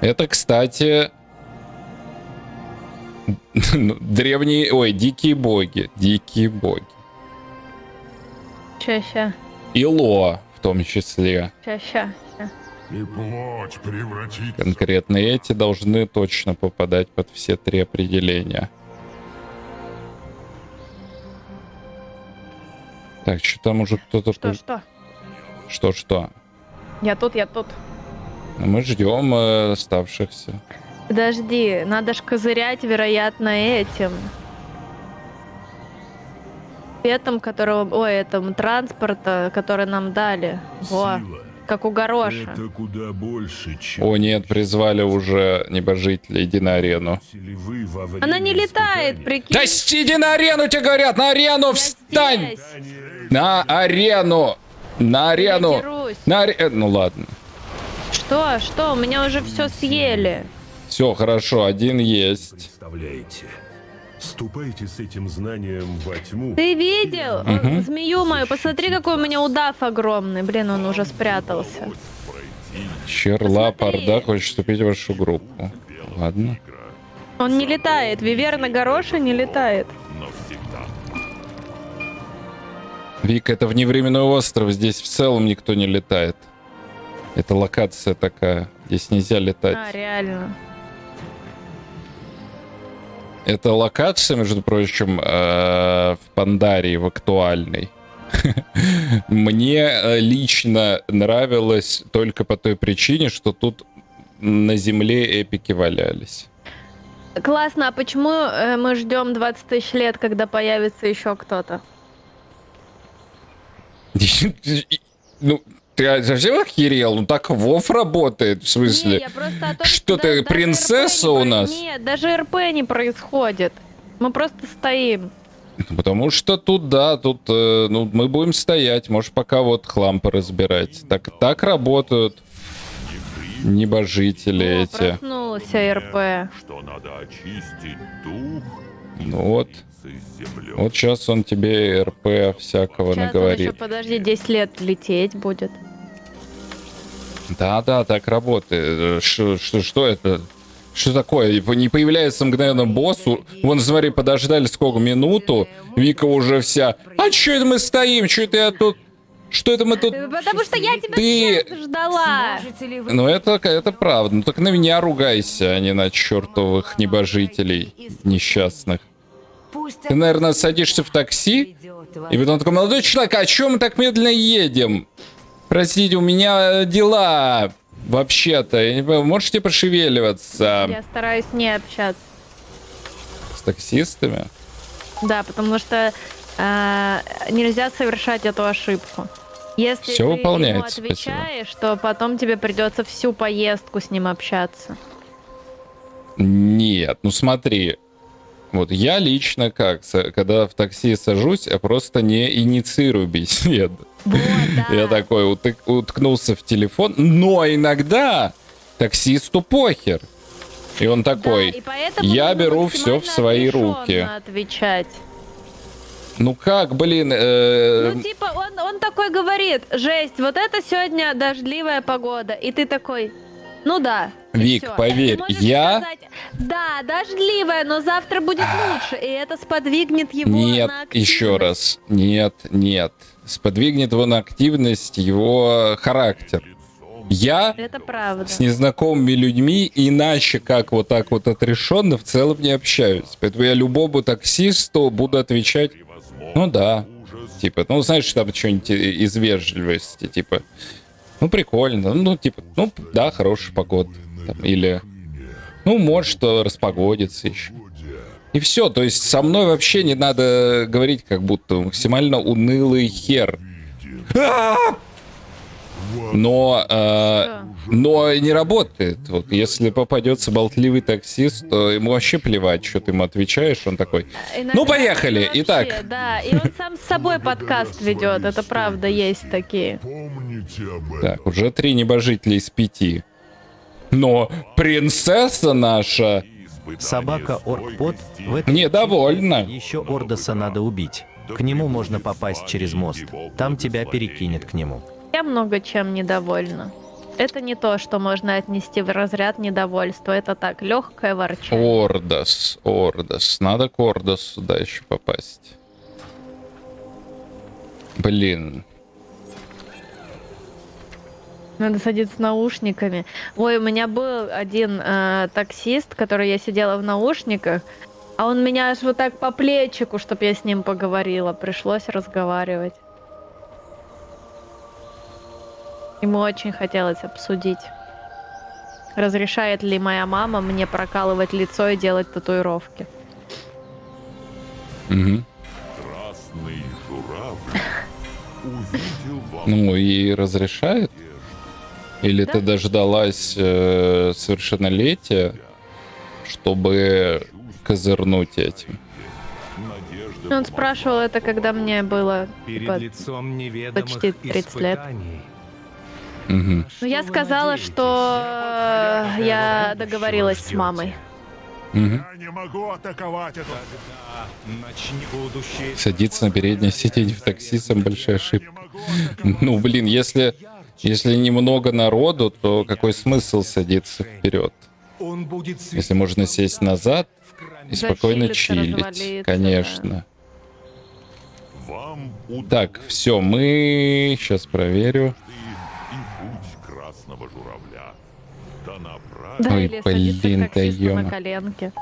Это, кстати, *laughs* древние, ой, дикие боги, дикие боги. Ща, И в том числе. ща. И плоть превратится. Конкретно эти должны точно попадать под все три определения. Так, что там уже кто-то... Что, пу- что? Что-что? Я тут, я тут. Ну, Мы ждем э, оставшихся. Подожди, надо ж козырять, вероятно, этим. Светом, которого... Ой, этим транспорта, который нам дали. Во. как у Гороша. Это куда больше, чем... О нет, призвали уже небожителя, иди на арену. Она не летает, прикинь. Да иди на арену, тебе говорят, на арену встань! Здесь. На арену! На арену! На аре- Ну ладно. Что, что, у меня уже все съели. Все, хорошо, один есть. Представляете? Ступайте с этим знанием во тьму. Ты видел? Мгм. Змею мою, посмотри, какой у меня удав огромный. Блин, он уже спрятался. Черла. Парда хочет вступить в вашу группу. Ладно. Он не летает. Виверна Гороша не летает. Вик, это вневременной остров, здесь в целом никто не летает. Это локация такая, здесь нельзя летать. А, реально. Это локация, между прочим, э, в Пандарии, в актуальной. *laughs* Мне э, лично нравилось только по той причине, что тут на земле эпики валялись. Классно, а почему э, мы ждем 20 тысяч лет, когда появится еще кто-то? *laughs* Ну, ты совсем охерел? Ну так Вов работает, в Не, смысле? я просто о том, Что да- ты, принцесса не у про- нас? Нет, даже РП не происходит. Мы просто стоим. Ну, Потому что тут, да, тут, э, ну, мы будем стоять, может, пока вот хлам поразбирать. Так, так работают небожители О, эти. проснулся РП. Что надо очистить дух Ну вот. Вот сейчас он тебе РП всякого Сейчас он еще, наговорит. подожди, 10 лет лететь будет. Да-да, так работает. Что, что, что это? Что такое? Не появляется мгновенно босс. У- Вон, смотри, подождали сколько, минуту. Вика уже вся. А что это мы стоим? Что это я тут? Что это мы тут? Потому что я тебя Ты- ждала. Ну это, это правда. Ну так на меня ругайся, а не на чертовых небожителей несчастных. Ты, наверное, садишься в такси, и потом такой, молодой человек, а чем мы так медленно едем? Простите, у меня э, дела. Вообще-то, я не понимаю, можете пошевеливаться Я стараюсь не общаться. с таксистами? Да, потому что э, нельзя совершать эту ошибку. Если Всё ты ему выполняется, спасибо. отвечаешь, то потом тебе придется всю поездку с ним общаться. Нет, ну смотри. Вот я лично как, когда в такси сажусь, я просто не инициирую беседу. Вот, да. *laughs* Я такой утык- уткнулся в телефон, но иногда таксисту похер. И он Да, такой, и поэтому я беру все в свои руки. отвечать. Ну как, блин, э, Ну, типа, он, он такой говорит, жесть, вот это сегодня дождливая погода. И ты такой, ну да. Вик, всё. поверь, я- сказать, да, дождливая, но завтра будет лучше. И это сподвигнет его нет, на еще раз, нет, нет. Сподвигнет его на активность, его характер. Я Это правда. с незнакомыми людьми иначе как вот так вот отрешенно в целом не общаюсь. Поэтому я любому таксисту буду отвечать, ну да, типа, ну знаешь, там что-нибудь из вежливости, типа, ну прикольно, ну типа, ну да, хорошая погода. Там, или, ну может, распогодится еще. И все, то есть со мной вообще не надо говорить, как будто максимально унылый хер. А! Но, э, но не работает. Вот если попадется болтливый таксист, то ему вообще плевать, что ты ему отвечаешь. Он такой, Иногда ну поехали. вообще, Итак, Да, и он сам с собой подкаст ведет, это правда, есть такие. Так, уже три небожителя из пяти. Но принцесса наша Собака Оркпот в этом недовольна. еще Ордоса надо убить. К нему можно попасть через мост. Там тебя перекинет к нему. Я много чем недовольна. Это не то, что можно отнести в разряд недовольства. Это так, легкое ворчание. Ордос, Ордос. Надо к Ордосу, да, еще попасть. Блин. Надо садиться с наушниками. Ой, у меня был один э, таксист, который я сидела в наушниках, а он меня аж вот так по плечику, чтобы я с ним поговорила. Пришлось разговаривать. Ему очень хотелось обсудить. Разрешает ли моя мама мне прокалывать лицо и делать татуировки? Мгм. Красный *laughs* Ну и разрешает. Или ты дождалась э, совершеннолетия, чтобы козырнуть этим? Он спрашивал это, когда мне было Перед типа, почти 30 лет. испытаний. Мгм. Ну, я сказала, что э, я договорилась с мамой. Я не могу атаковать будущее. Садиться на переднее сиденье в такси сам большая ошибка. *laughs* Ну, блин, если, если немного народу, то какой смысл садиться вперед? Если можно сесть назад и спокойно чилить, конечно. Так, все, мы сейчас проверю. и путь красного журавля. Да направо. Да, Ой, или блин, да на ё-мо. коленке.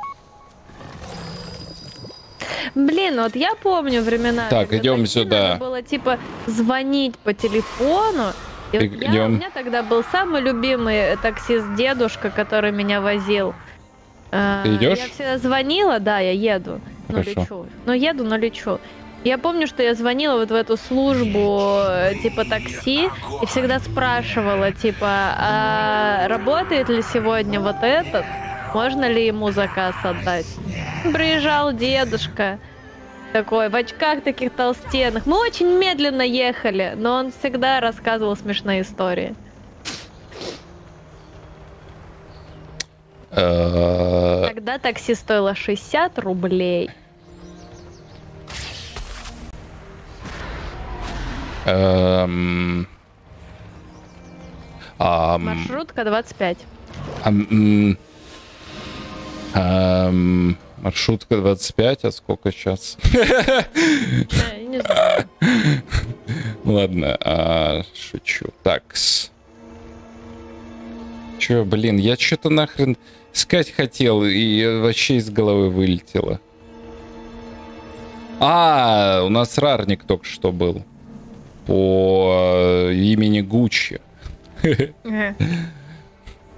Блин, вот я помню времена. Так, идем сюда. Было типа звонить по телефону. И вот я- у меня тогда был самый любимый таксист дедушка, который меня возил. Э, Ты идёшь? Я всегда звонила, да, я еду. Хорошо. лечу. Ну, еду, но лечу. Я помню, что я звонила вот в эту службу э, типа такси и всегда спрашивала, типа, а работает ли сегодня вот этот? Можно ли ему заказ отдать? Приезжал дедушка такой, в очках таких толстенных. Мы очень медленно ехали, но он всегда рассказывал смешные истории. Э, Тогда такси стоило 60 рублей. Эм, ам, Маршрутка 25. ам, м, ам, Маршрутка 25, а сколько сейчас? *laughs* Знаю. Ладно, а, шучу. Такс. Чё, блин, я что-то нахрен искать хотел, и вообще из головы вылетело. А, у нас рарник только что был. По э, имени Гуччи. Э.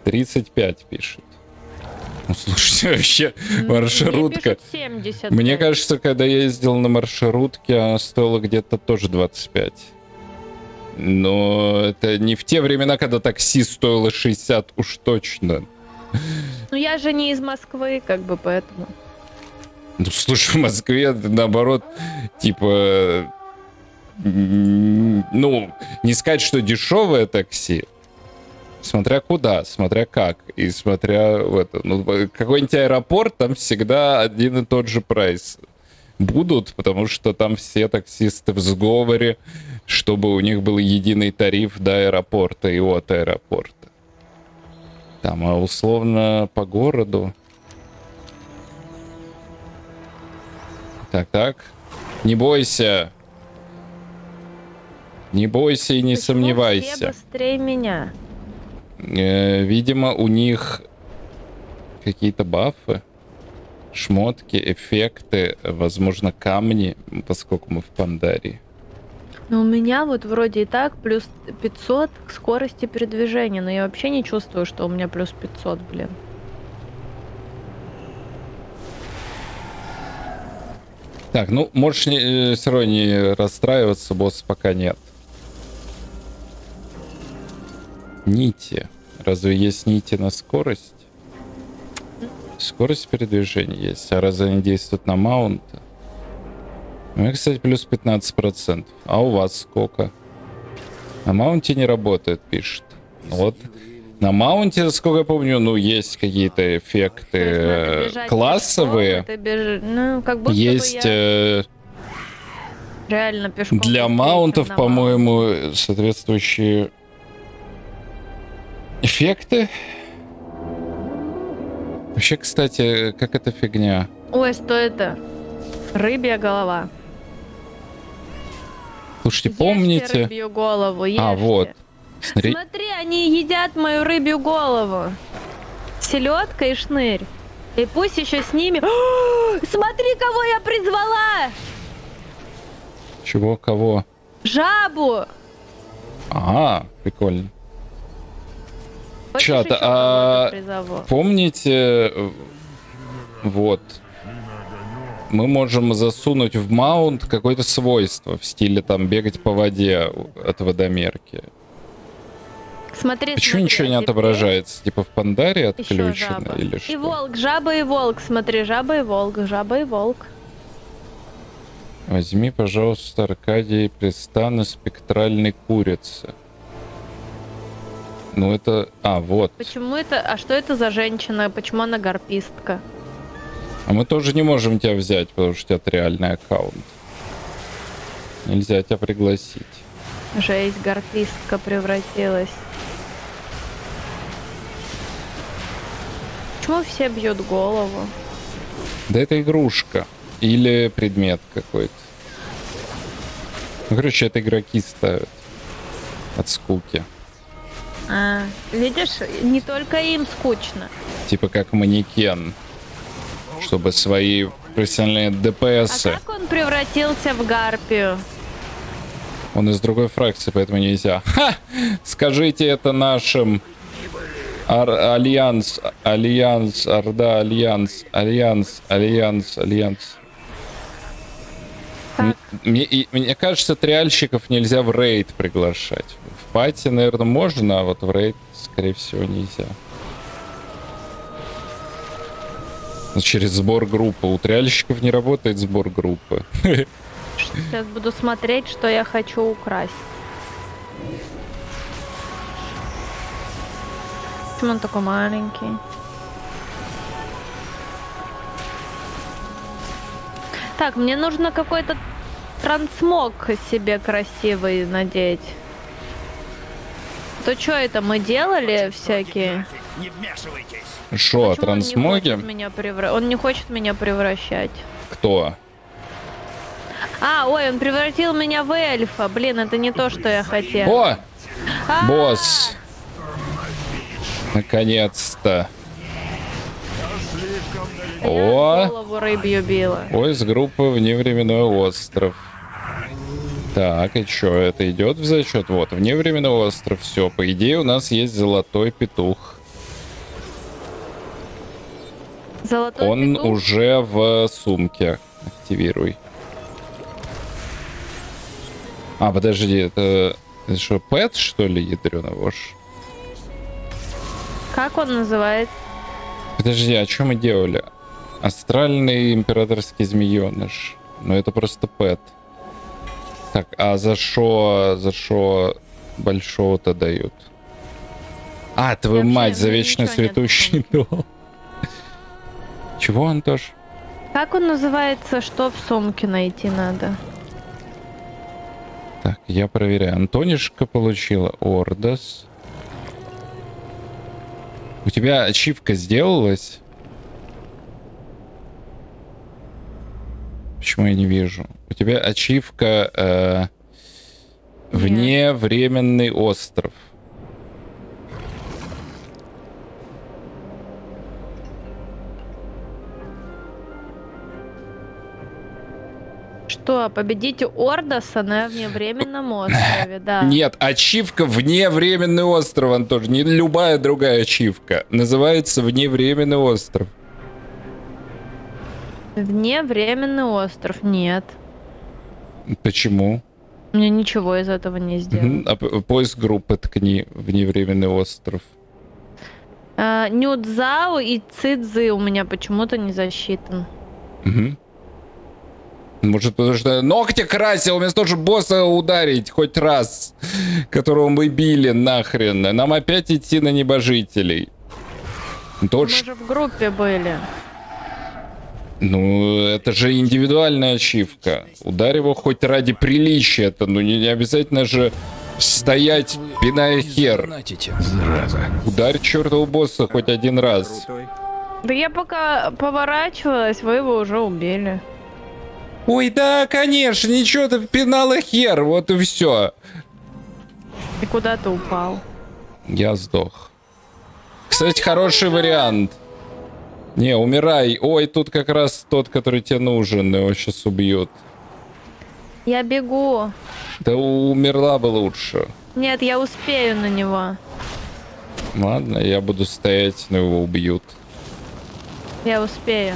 35 пишет. Ну, слушайте, вообще маршрутка. пишут 70. Мне кажется, когда я ездил на маршрутке, она стоила где-то тоже 25. Но это не в те времена, когда такси стоило 60 уж точно. Ну я же не из Москвы, как бы поэтому. Ну, слушай, в Москве, наоборот, типа... Ну, не сказать, что дешевое такси, смотря куда, смотря как, и смотря в это. Ну, какой-нибудь аэропорт, там всегда один и тот же прайс будут, потому что там все таксисты в сговоре, чтобы у них был единый тариф до аэропорта и от аэропорта. Там, а условно по городу. Так, так. Не бойся. Не бойся и не Почему Все сомневайся. быстрее меня. Э, видимо, у них какие-то бафы, шмотки, эффекты, возможно, камни, поскольку мы в Пандарии. Но у меня вот вроде и так плюс 500 к скорости передвижения, но я вообще не чувствую, что у меня плюс 500, блин. Так, ну, можешь не, все равно не расстраиваться, босса пока нет. Нити. Разве есть нити на скорость? Скорость передвижения есть. А разве они действуют на маунты? У меня, кстати, плюс 15%. А у вас сколько? На маунте не работает, пишет. Вот. На маунте, сколько я помню, ну, есть какие-то эффекты э, Бежать классовые. пешком, это беж- Ну, как будто Есть бы я э, реально пешком. для маунтов, по-моему, соответствующие эффекты. Вообще, кстати, как эта фигня? Ой, что это? Рыбья голова. Слушайте, Ешьте помните? рыбью голову, А, ешьте. вот. Смотри, Смотри, они едят мою рыбью голову. Селедка и шнырь. И пусть еще с ними... *gasps* Смотри, кого я призвала! чего, кого? Жабу! Ага, прикольно. Хочешь Чат, а помните, вот, мы можем засунуть в маунт какое-то свойство в стиле там бегать по воде от водомерки. Смотри, Почему смотри, ничего не отображается? Типа в Пандаре отключено жаба. или И что? волк, жаба и волк, смотри, жаба и волк, жаба и волк. Возьми, пожалуйста, Аркадий Пристана спектральной курицы. Ну это... А, вот. Почему это, а что это за женщина, почему она гарпистка? А мы тоже не можем тебя взять, потому что у тебя реальный аккаунт. Нельзя тебя пригласить. Жесть, гарпистка превратилась. Почему все бьют голову? Да это игрушка. Или предмет какой-то. Ну, короче, это игроки ставят. От скуки. А, видишь, не только им скучно. Типа как манекен. Чтобы свои профессиональные А ДПСы. как он превратился в гарпию? Он из другой фракции, поэтому нельзя. *laughs* Ха! Скажите это нашим Ар- Альянс, Альянс, Орда, Альянс, Альянс, Альянс, Альянс. Мне, мне кажется, триальщиков нельзя в рейд приглашать. В пати, наверное, можно, а вот в рейд, скорее всего, нельзя. Ну, Через сбор группы. У триальщиков не работает сбор группы. *laughs* Сейчас буду смотреть, что я хочу украсть. Почему он такой маленький? Так, мне нужно какой-то трансмог себе красивый надеть. То что это мы делали всякие? Не вмешивайтесь. Шо, Почему он не трансмоги? меня превра- Он не хочет меня превращать. Кто? А, ой, он превратил меня в эльфа. Блин, это не то, что я хотела. О! А, Босс! Наконец-то. О! Голову рыбью била. Поиск группы вневременной остров. Так, и что, это идет в зачет? Вот, вневременный остров, все. По идее, у нас есть золотой петух. Золотой Он петух? уже в сумке. Активируй. А, подожди, это... Это что, пэт, что ли, ядрёна? Как он называется? Подожди, а что мы делали? Астральный императорский змееныш. Ну это просто пэт. Так, а за что, за что большого-то дают? А, твою Вообще, мать, за ну, вечно ничего нет цветущий дом. Чего, Антош? Как он называется? Что в сумке найти надо? Так, я проверяю. Антонишка получила Ордос. У тебя ачивка сделалась? Почему я не вижу? У тебя ачивка э, вневременный остров. Что, победите Ордоса на вневременном острове, да. Нет, ачивка вневременный остров, Антош. Не любая другая ачивка. Называется вневременный остров. Вневременный остров, нет. Почему? Мне ничего из этого не сделал. А поиск группы ткни вневременный остров. А, Нюдзао и Цидзы у меня почему-то не засчитан. Мгм. Может, потому что ногти красил, вместо того, чтобы босса ударить хоть раз, которого мы били нахрен. Нам опять идти на небожителей. Тот Мы же в группе были. Ну, это же индивидуальная ачивка. Ударь его хоть ради приличия-то. Ну, не, не обязательно же стоять, пиная хер. Зараза. Ударь чертову босса хоть один раз. Да я пока поворачивалась, вы его уже убили. Ой, да, конечно, ничего, ты пинала хер, вот и все. И куда ты упал? Я сдох. Кстати, хороший вариант. Не, умирай. Ой, тут как раз тот, который тебе нужен, его сейчас убьют. Я бегу. Да умерла бы лучше. Нет, я успею на него. Ладно, я буду стоять, но его убьют. Я успею.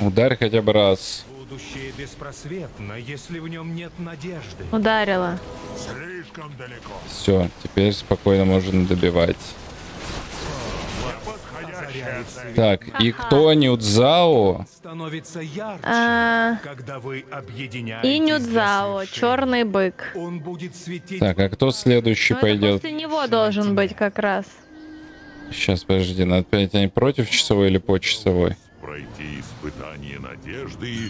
Ударь хотя бы раз. Будущее беспросветно, если в нем нет надежды. Ударила. Слишком далеко. Все, теперь спокойно можно добивать. Так, и кто Нюдзао? Становится ярче, А, когда вы объединяетесь. И Нюдзао, черный бык. Он будет светить. Так, а кто следующий Ну, это пойдет? после него должен быть как раз. Сейчас, подожди, надо понять, они против часовой или по часовой? Пройти испытание надежды и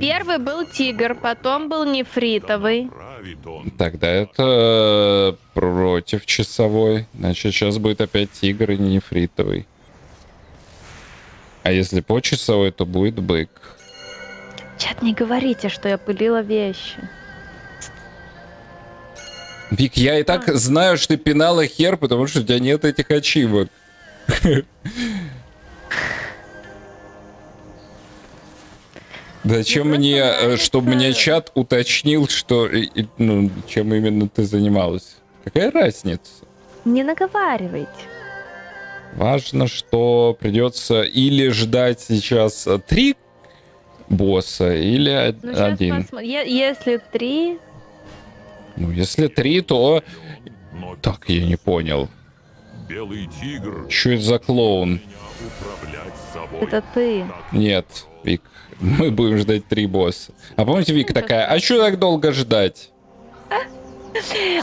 Первый был тигр, потом был нефритовый. правит он. Тогда это э, против часовой. Значит, сейчас будет опять тигр и нефритовый. А если по часовой, то будет бык. Чат, не говорите, что я пылила вещи. Вик, я и так знаю, что ты пинала хер, потому что у тебя нет этих ачивок. Зачем мне, э, чтобы мне чат уточнил, что, ну, чем именно ты занималась? Какая разница? Не наговаривайте. Важно, что придется или ждать сейчас три босса, или Ну, один. посмотрим. Если три, Ну, если три, то... Так, я не понял. Белый тигр Что это за клоун? это ты. Нет, Вик, мы будем ждать три босса. А помните, Вик такая, а что так долго ждать?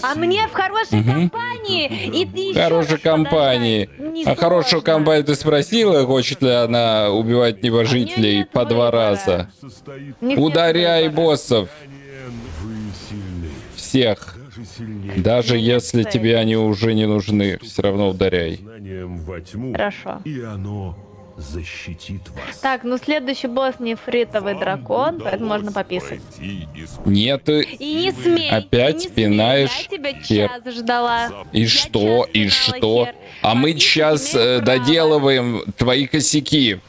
А мне в хорошей компании и Хорошей компании. А хорошую компанию ты спросила, хочет ли она убивать небожителей по два раза? Ударяй боссов. Всех. Даже если тебе они уже не нужны, все равно ударяй. Хорошо. И оно защитит вас. Так, ну следующий босс нефритовый дракон, поэтому можно пописать. Нет, и И не смей. Опять не смей, пинаешь Я тебя хер. час ждала. и Я что, и что? хер. А мы Пописать сейчас э, право. доделываем твои косяки.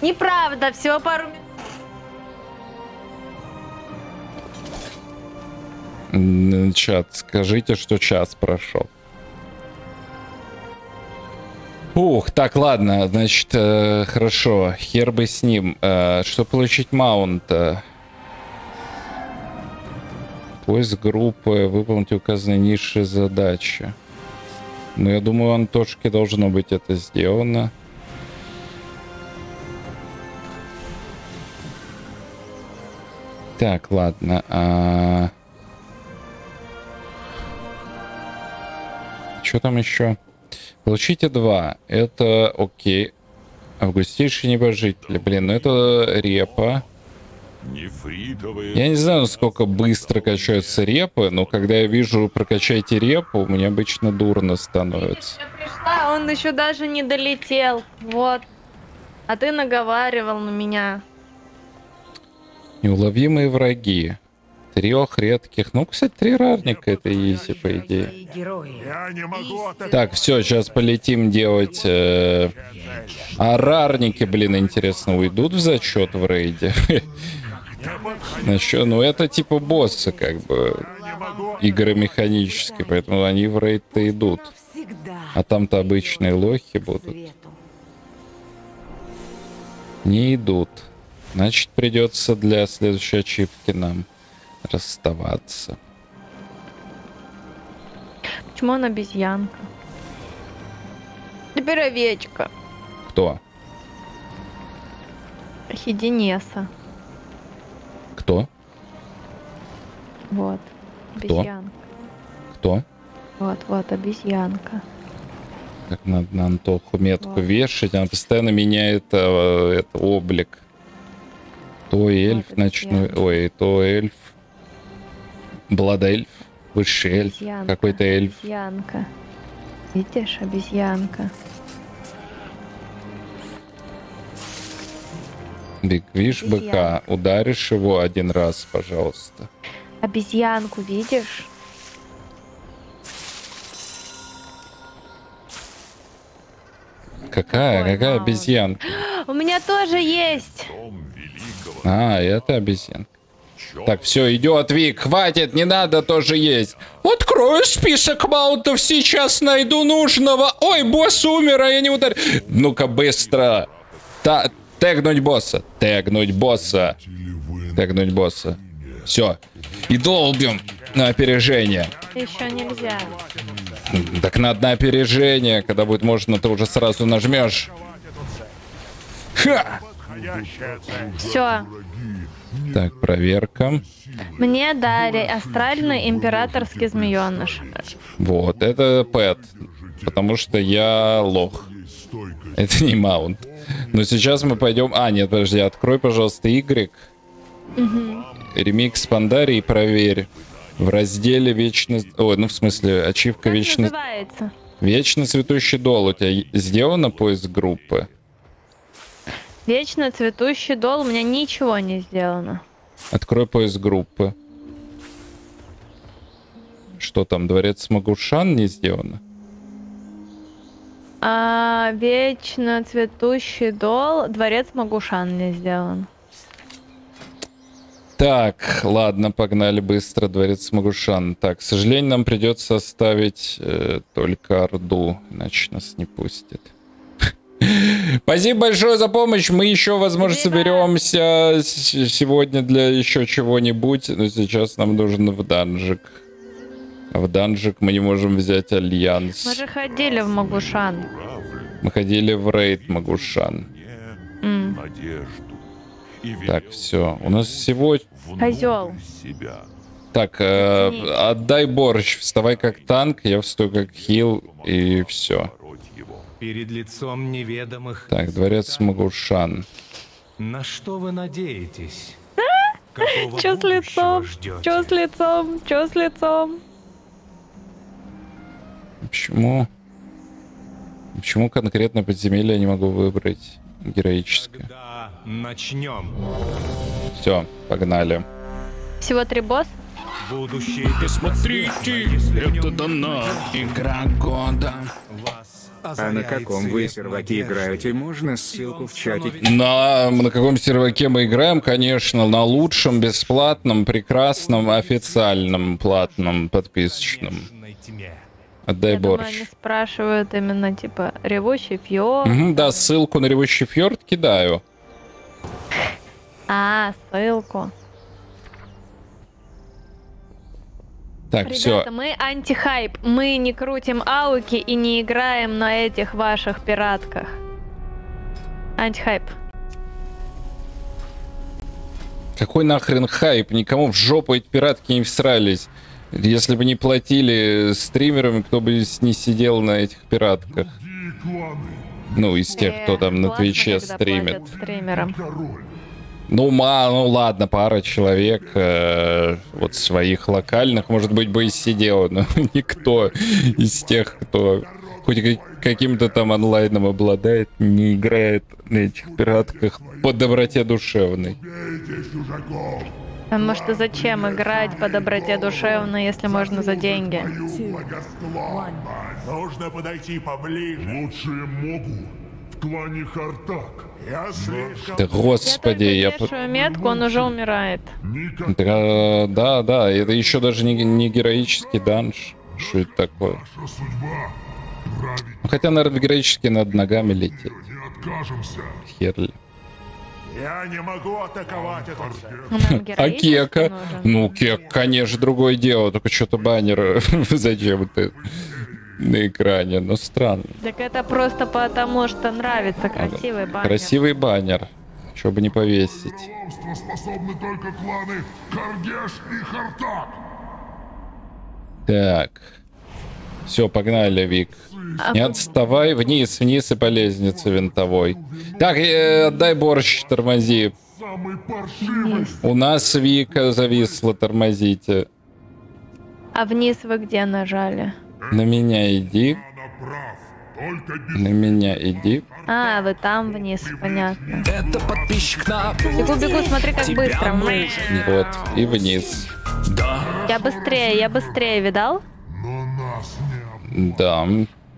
Неправда, всего пару минут. М, Чат, скажите, что час прошел. Ух, так, ладно, значит, э, хорошо, хер бы с ним. Э, что получить маунта? Поиск группы, выполните указанные ниши задачи. Ну, я думаю, у Антошки должно быть это сделано. Так, ладно. А... Что там еще? Получите два. Это окей. Августейший небожители. Блин, ну это репа. Я не знаю, насколько быстро качаются репы, но когда я вижу прокачайте репу, мне обычно дурно становится. Я пришла, он еще даже не долетел. Вот. А ты наговаривал на меня. Неуловимые враги. Трех редких. Ну, кстати, три рарника это изи, по идее. Так, все, сейчас полетим делать... э, А рарники, блин, интересно, уйдут в зачет в рейде? *laughs* Что, ну это типа боссы, как бы, игры механические, поэтому они в рейд-то идут. А там-то обычные лохи будут. Не идут. Значит, придется для следующей ачивки нам расставаться. Почему он обезьянка? Теперь овечка. Кто? Хидинеса. Кто? Вот. Обезьянка. Кто? Вот, вот, обезьянка. Как надо на Антоху метку Вот. вешать, она постоянно меняет э, это, облик. То эльф Вот ночной, ой, то эльф. Бладельф, высший эльф, какой-то эльф. Обезьянка. Видишь, обезьянка. Биг, видишь быка, ударишь его один раз, пожалуйста. Обезьянку видишь? Какая, Какой какая маунт? обезьянка? *gasps* У меня тоже есть. А, это обезьянка. Так, все, идет Вик, хватит, не надо тоже есть. Открою список маунтов, сейчас найду нужного. Ой, босс умер, а я не ударил. Ну-ка, быстро. Та, Тегнуть босса. Тегнуть босса. Тегнуть босса. Все. И долбим на опережение. Еще нельзя. Так надо на опережение. Когда будет можно, ты уже сразу нажмешь. Ха! Все. Так, проверка. Мне дали астральный императорский змееныш. Вот, это пэт. Потому что я лох. Это не маунт. Но сейчас мы пойдем... А, нет, подожди, открой, пожалуйста, Y. Мгм. Ремикс Пандарии проверь. В разделе Вечно... Ой, ну в смысле, ачивка Вечно... Называется. Вечно цветущий дол. У тебя сделано поиск группы? Вечно цветущий дол, у меня ничего не сделано. Открой поиск группы. Что там, Дворец Магушан не сделано? А, вечно цветущий дол, дворец Магушан не сделан. Так, ладно, погнали быстро. Дворец Магушан. Так, к сожалению, нам придется оставить э, только Орду, иначе нас не пустят. Спасибо большое за помощь. Мы еще, возможно, соберемся сегодня для еще чего-нибудь, но сейчас нам нужен в данжик. А В данжик мы не можем взять альянс. Мы же ходили в Магушан. Мы ходили в рейд Магушан. М. Так, все. У нас всего... Козел. Так, э, отдай борщ. Вставай как танк, я встаю как хил, и все. Перед лицом неведомых. Так, дворец Магушан. На что вы надеетесь? *laughs* Чё с лицом? Чё с лицом? Чё с лицом? Почему? Почему конкретно подземелье я не могу выбрать героическое? Да, начнем. Все, погнали. Всего три босса? Будущее Посмотрите, это дана игра года. А на каком вы серваке играете, можно ссылку в чате? На, на каком серваке мы играем? Конечно, на лучшем, бесплатном, прекрасном, официальном, платном, подписочном. Отдай Я думаю, борщ. они спрашивают именно типа ревущий фьорд. Мгм, да, ссылку на ревущий фьорд кидаю. А, ссылку. Так, все. Ребята, мы антихайп. Мы не крутим ауки и не играем на этих ваших пиратках. Антихайп. Какой нахрен хайп? Никому в жопу эти пиратки не всрались. Если бы не платили стримерам, кто бы не сидел на этих пиратках. Ну, из тех, кто там на Твиче стримит. стримерам. Ну, ма, ну ладно, пара человек, э, вот своих локальных, может быть, бы и сидел, но *laughs* никто из тех, кто хоть ка- каким-то там онлайном обладает, не играет на этих пиратках по доброте душевной. Потому что зачем играть по доброте душевной, если можно за деньги? Нужно подойти поближе. Лучшие могу в клане Хартак. Я. Да господи, я... по- Вешаю метку, он уже умирает. Да, да, да, это еще даже не, не героический данж. Что это такое? Ну, Хотя, наверное, героически надо ногами лететь. Откажемся. Херли. Я не могу атаковать этот А кека? Ну, кек, конечно, другое дело. Только что-то баннер *laughs* зачем ты на экране? Ну, странно. Так это просто потому, что нравится красивый баннер. Красивый баннер. Чего бы не повесить. Что способны только кланы Каргеш и Хартак. Так. Все, погнали, Вик. А Не отставай, вниз, вниз и по лестнице винтовой. Так, э, отдай борщ, тормози. У нас Вика зависла, тормозите. А вниз вы где нажали? На меня иди. На меня иди. А, вы там вниз, понятно. Это подписчик на Бегу, бегу, смотри, как быстро. Вот, и вниз. Я быстрее, я быстрее, видал? Да,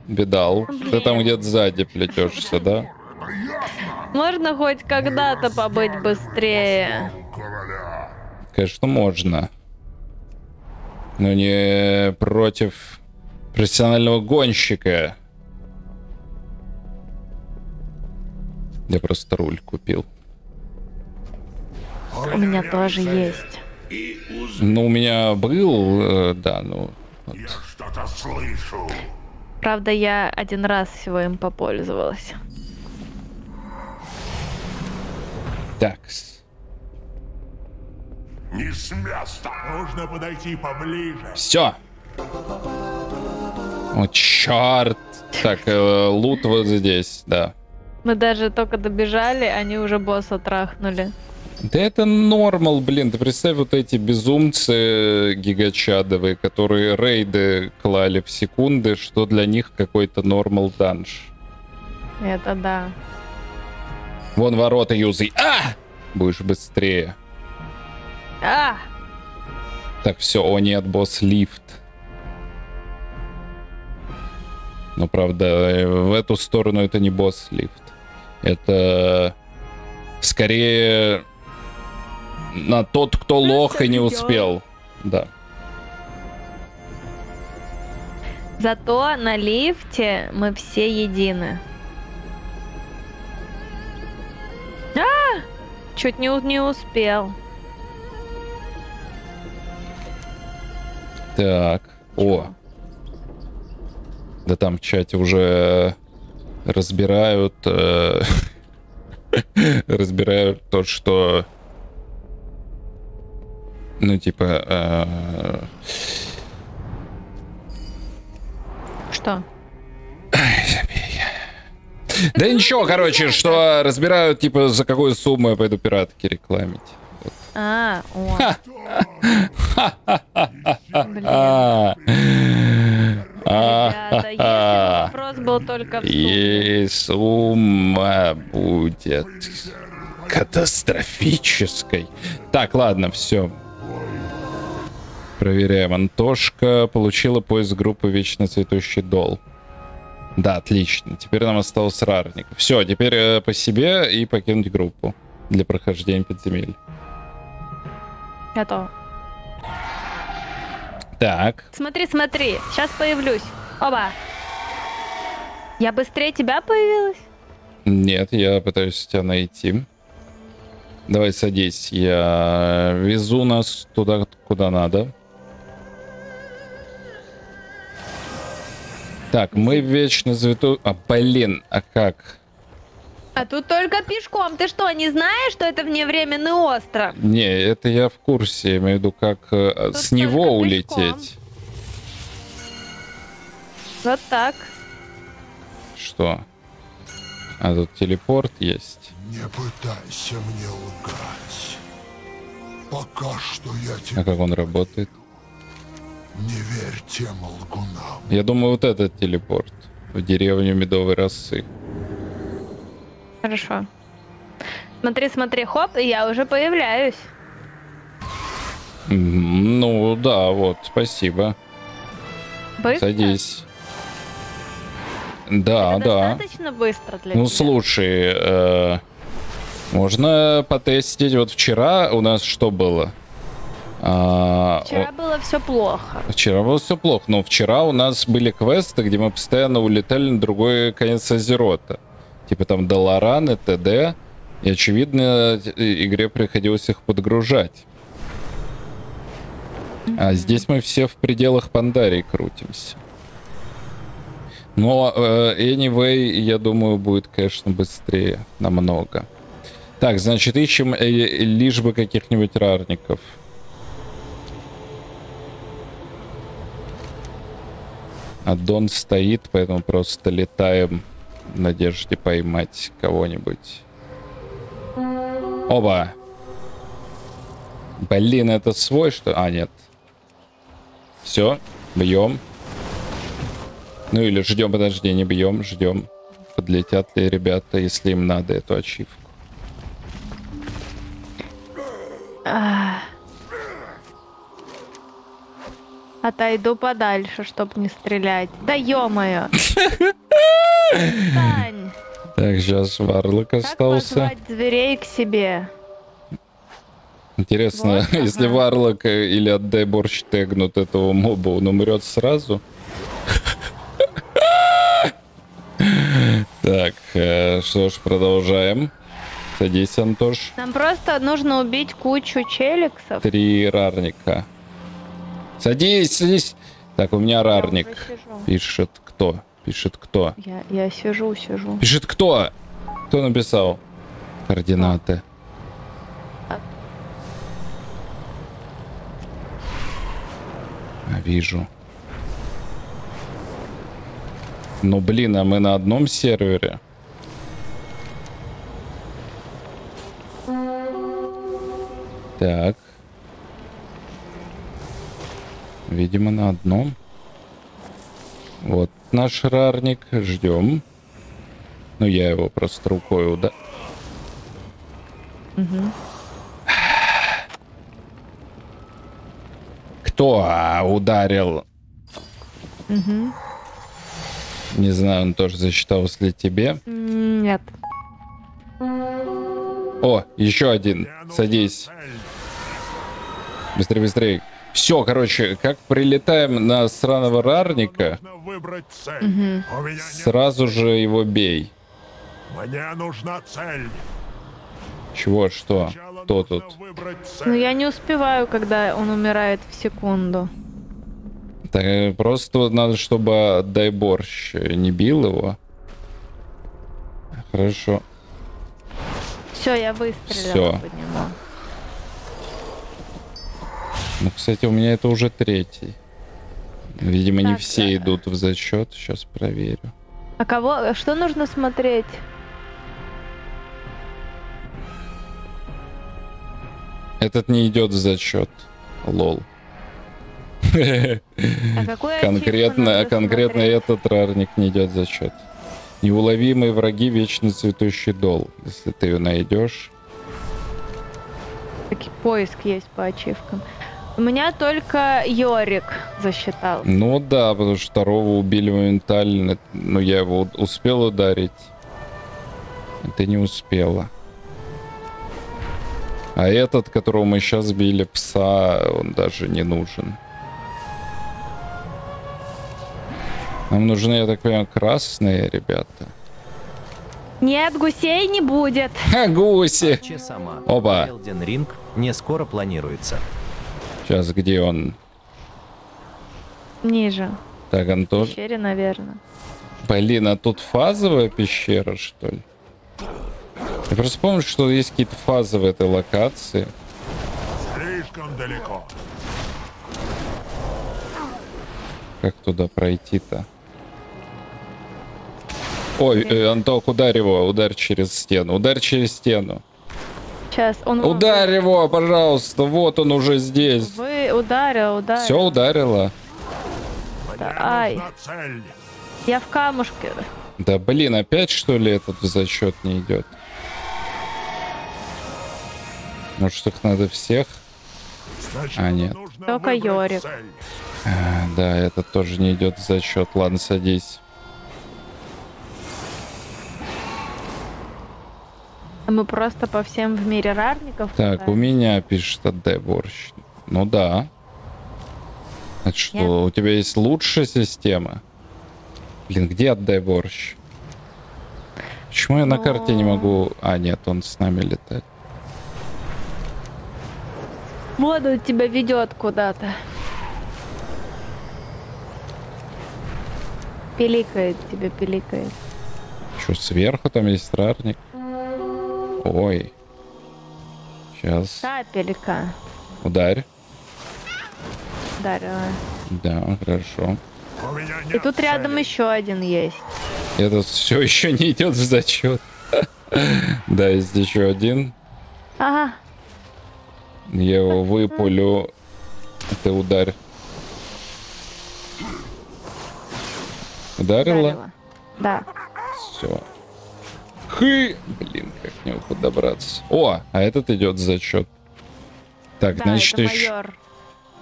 видал. Ты там где-то сзади плетешься, да? Можно хоть когда-то побыть быстрее. Конечно, можно. Но не против профессионального гонщика. Я просто руль купил. У меня тоже есть. Ну, у меня был, э, да, ну... вот. Что-то слышу. Правда, я один раз всего им попользовалась. Так. Не с места. Нужно подойти поближе. Все. О, черт. Так, э, лут вот здесь, да. Мы даже только добежали, они уже босса трахнули. Да это нормал, блин. Ты представь, вот эти безумцы гигачадовые, которые рейды клали в секунды, что для них какой-то нормал данж. Это да. Вон ворота юзай. А! Будешь быстрее. А! Так, все, о нет, босс лифт. Но правда, э, в эту сторону это не босс лифт. Это скорее на тот, кто лох и не успел. Да. Зато на лифте мы все едины. А! Чуть не, не успел. Так. О. Да там в чате уже разбирают э, *laughs* разбирают то, что ну типа э, Что? да ничего, короче, что разбирают типа за какую сумму я пойду пиратки рекламить. А, о. *laughs* Ребята, если вопрос был только в сумме. И сумма будет катастрофической. Так, ладно, все. Проверяем. Антошка получила поиск группы Вечно Цветущий Дол. Да, отлично. Теперь нам осталось рарник. Все, теперь э, по себе и покинуть группу для прохождения подземель. Готово. Так. Смотри, смотри, сейчас появлюсь. Оба. Я быстрее тебя появилась? Нет, я пытаюсь тебя найти. Давай садись, я везу нас туда, куда надо. Так, мы вечно цвету... А, блин, а как? А тут только пешком. Ты что, не знаешь, что это вневременный остров? Не, это я в курсе, я имею в виду, как э, с него улететь. Вот так. Что? А тут телепорт есть. Не пытайся мне лгать. Пока что я А тебе как он работает? не верь тем лгунам. Я думаю, вот этот телепорт в деревню Медовой Росы. Хорошо. Смотри, смотри, хоп, и я уже появляюсь. Ну да, вот, спасибо. Быстро? Садись. Да, Это да. достаточно быстро для Ну тебя? слушай, э, можно потестить. Вот вчера у нас что было? А, Вчера было все плохо. вчера было все плохо, но вчера у нас были квесты, где мы постоянно улетали на другой конец Азерота. Типа там Долоран и т.д. И очевидно, игре приходилось их подгружать. А здесь мы все в пределах Пандарии крутимся. Но э, anyway, я думаю, будет, конечно, быстрее намного. Так, значит, ищем э, лишь бы каких-нибудь рарников. А Дон стоит, поэтому просто летаем надежде поймать кого-нибудь. Оба! Блин, это свой, что... А, нет. Все, бьем. Ну или ждем, подожди, не бьем, ждем. Подлетят ли ребята, если им надо эту ачивку. Отойду подальше, чтоб не стрелять. Да ё-моё! *laughs* Так, сейчас Варлок как остался. позвать зверей к себе? Интересно, Вот, если ага. Варлок э, или отдай борщ тегнут этого моба, он умрет сразу? *laughs* Так, э, что ж, продолжаем. Садись, Антош. Нам просто нужно убить кучу челиксов. Три рарника. Садись, садись. Так, у меня рарник. Пишет кто? Пишет кто? Я, я сижу, сижу. Пишет кто? Кто написал? Координаты. А, вижу. Ну блин, а мы на одном сервере. Так. Видимо, на одном. Вот наш рарник. Ждем. Ну, я его просто рукой уда... Мгм. Кто а, ударил? Мгм. Не знаю, он тоже засчитался ли тебе. Нет. О, еще один. Садись. Быстрее, быстрее. Все, короче, как прилетаем на сраного рарника, Выбрать цель. Мгм. У меня нет... сразу же его бей. Мне нужна цель. Чего, что? Кто тут? Ну я не успеваю, когда он умирает в секунду. Так, э, просто надо, чтобы дай борщ не бил его. Хорошо. Все, я выстрелила Всё. по нему. Ну, кстати, у меня это уже третий. Видимо, не Так, все идут в зачет. Сейчас проверю. А кого? Что нужно смотреть? Этот не идет в зачет. Лол. А Конкретно, конкретно этот рарник не идет в зачет. Неуловимые враги, вечно цветущий дол. Если ты ее найдешь. Таки поиск есть по ачивкам. У меня только Йорик засчитал. Ну да, потому что второго убили моментально. Ну, я его успел ударить. Ты не успела. А этот, которого мы сейчас били, пса, он даже не нужен. Нам нужны, я так понимаю, красные ребята. Нет, гусей не будет. Ха, гуси! Оба. Elden Ring не скоро планируется. Сейчас, где он? Ниже. Так, В Антон. пещере, наверное. Блин, а тут фазовая пещера, что ли? Я просто помню, что есть какие-то фазы в этой локации. Слишком далеко. Как туда пройти-то? Ой, э, Антох, ударь его, ударь через стену, ударь через стену. Сейчас он... Ударь его, пожалуйста, вот он уже здесь. Вы ударил, ударил. Все ударило. Да, Ай, я в камушке. Да блин, опять что ли этот в зачет не идет? Может их надо всех? А, нет. Только Йорик. А, Да, этот тоже не идет в зачет. Ладно, садись. Мы просто по всем в мире рарников. Так, у катаем. меня пишет отдай борщ. Ну да. Это что, Нет. у тебя есть лучшая система? Блин, где отдай борщ? Почему я на карте не Ну. могу... А, нет, он с нами летает. Вот он тебя ведет куда-то. Пиликает тебе, пиликает. Что, сверху там есть рарник? Ой. Сейчас. Капелька. Ударь. Ударила. Да, хорошо. И тут рядом еще один есть. Этот все еще не идет в зачет. *laughs* Да, есть еще один. Ага. Я его выпулю. Ты ударь. Ударила? Ударила. Да. Все. Хы! Блин, как к нему подобраться. О, а этот идет в зачет. Так, да, значит, еще,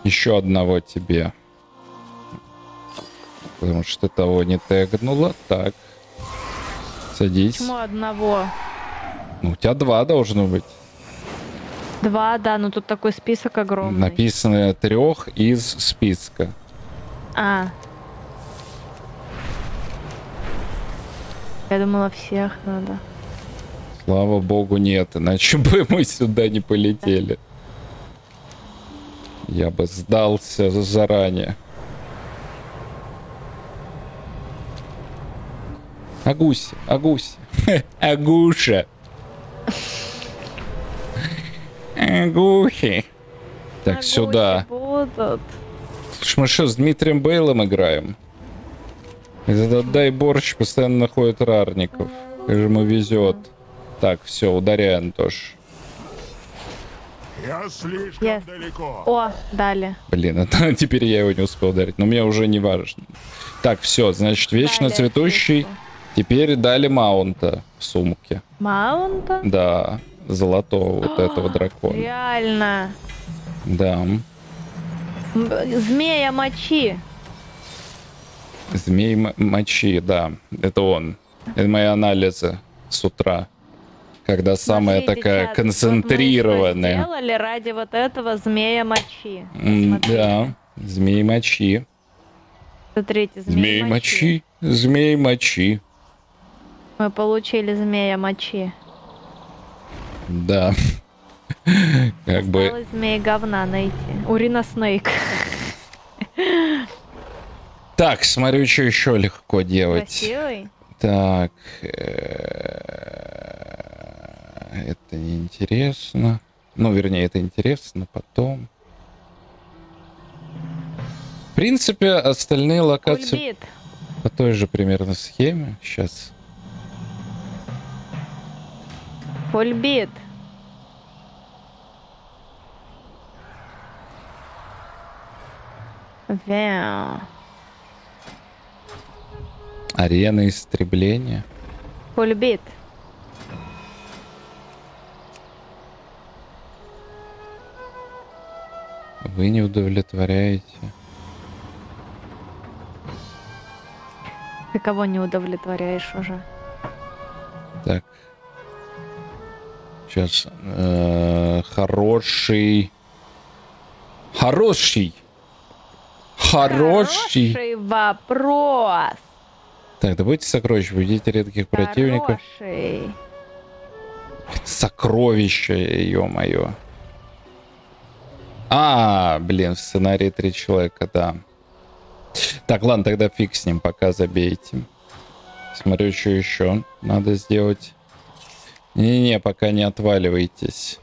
еще одного тебе. Потому что ты того не тегнула. Так. Садись. Почему одного? Ну, у тебя два должно быть. Два, да, ну тут такой список огромный. Написано трех из списка. А, Я думала, всех надо. Слава богу, нет, иначе *laughs* бы мы сюда не полетели. Я бы сдался заранее. Агуси, Агуси. *laughs* Агуша. Агухи. Так, сюда. Будут. Слушай, мы что, с Дмитрием Бейлом играем? Этот дай борщ постоянно находит рарников. Как же ему везет. Так, все, ударяй, Антош. Я слишком Yes. далеко. О, дали. Блин, это *laughs* теперь я его не успел ударить, но мне уже не важно. Так, все, значит, вечно Дали цветущий. фишку. Теперь дали маунта в сумке. Маунта? Да, золотого вот *gasps* этого дракона. Реально. Да. Змея мочи. Змей мочи, да, это он. Это мои анализы с утра. Когда самая Смотрите, такая чат, вот мы концентрированная. сделали ради вот этого змея мочи. М, Да, змей мочи. Смотрите, змей, Змей мочи, змей мочи. Мы получили змея мочи. Да. *laughs* Как бы... Змея говна найти. Урина Снейк. *laughs* Так, смотрю, что еще легко делать. Красивый. Так. э, Это неинтересно. Ну, вернее, это интересно потом. В принципе, остальные локации Ульбит. по той же примерно схеме. Сейчас. Фульбит. Вяу. Арена истребления. Фульбит. Вы не удовлетворяете. Ты кого не удовлетворяешь уже? Так. Сейчас. э, хороший. Хороший. Хороший. Хороший вопрос. Так, добудьте сокровища, победите редких противников. Хороший. Сокровища, ё-моё. А, блин, в сценарии три человека, да. Так, ладно, тогда фиг с ним, пока забейте. Смотрю, что еще надо сделать. Не-не, пока не отваливайтесь.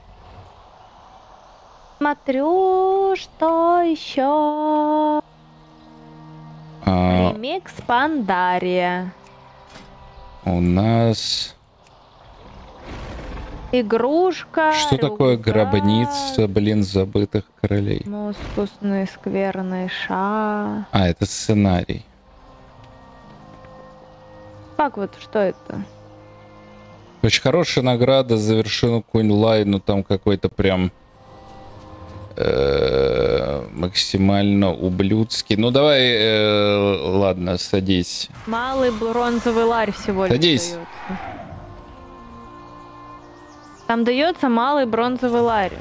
Смотрю, что еще. А, Ремикс Пандария. у нас... Игрушка. Что такое рюкзак, гробница, блин, забытых королей? Мускусный скверный ша. А, это сценарий. Как вот, что это? Очень хорошая награда за вершину Кунь-Лай, но там какой-то прям э, максимально ублюдский. Ну давай, э, ладно, садись. Малый бронзовый ларь всего лишь Садись. дается. Там дается малый бронзовый ларь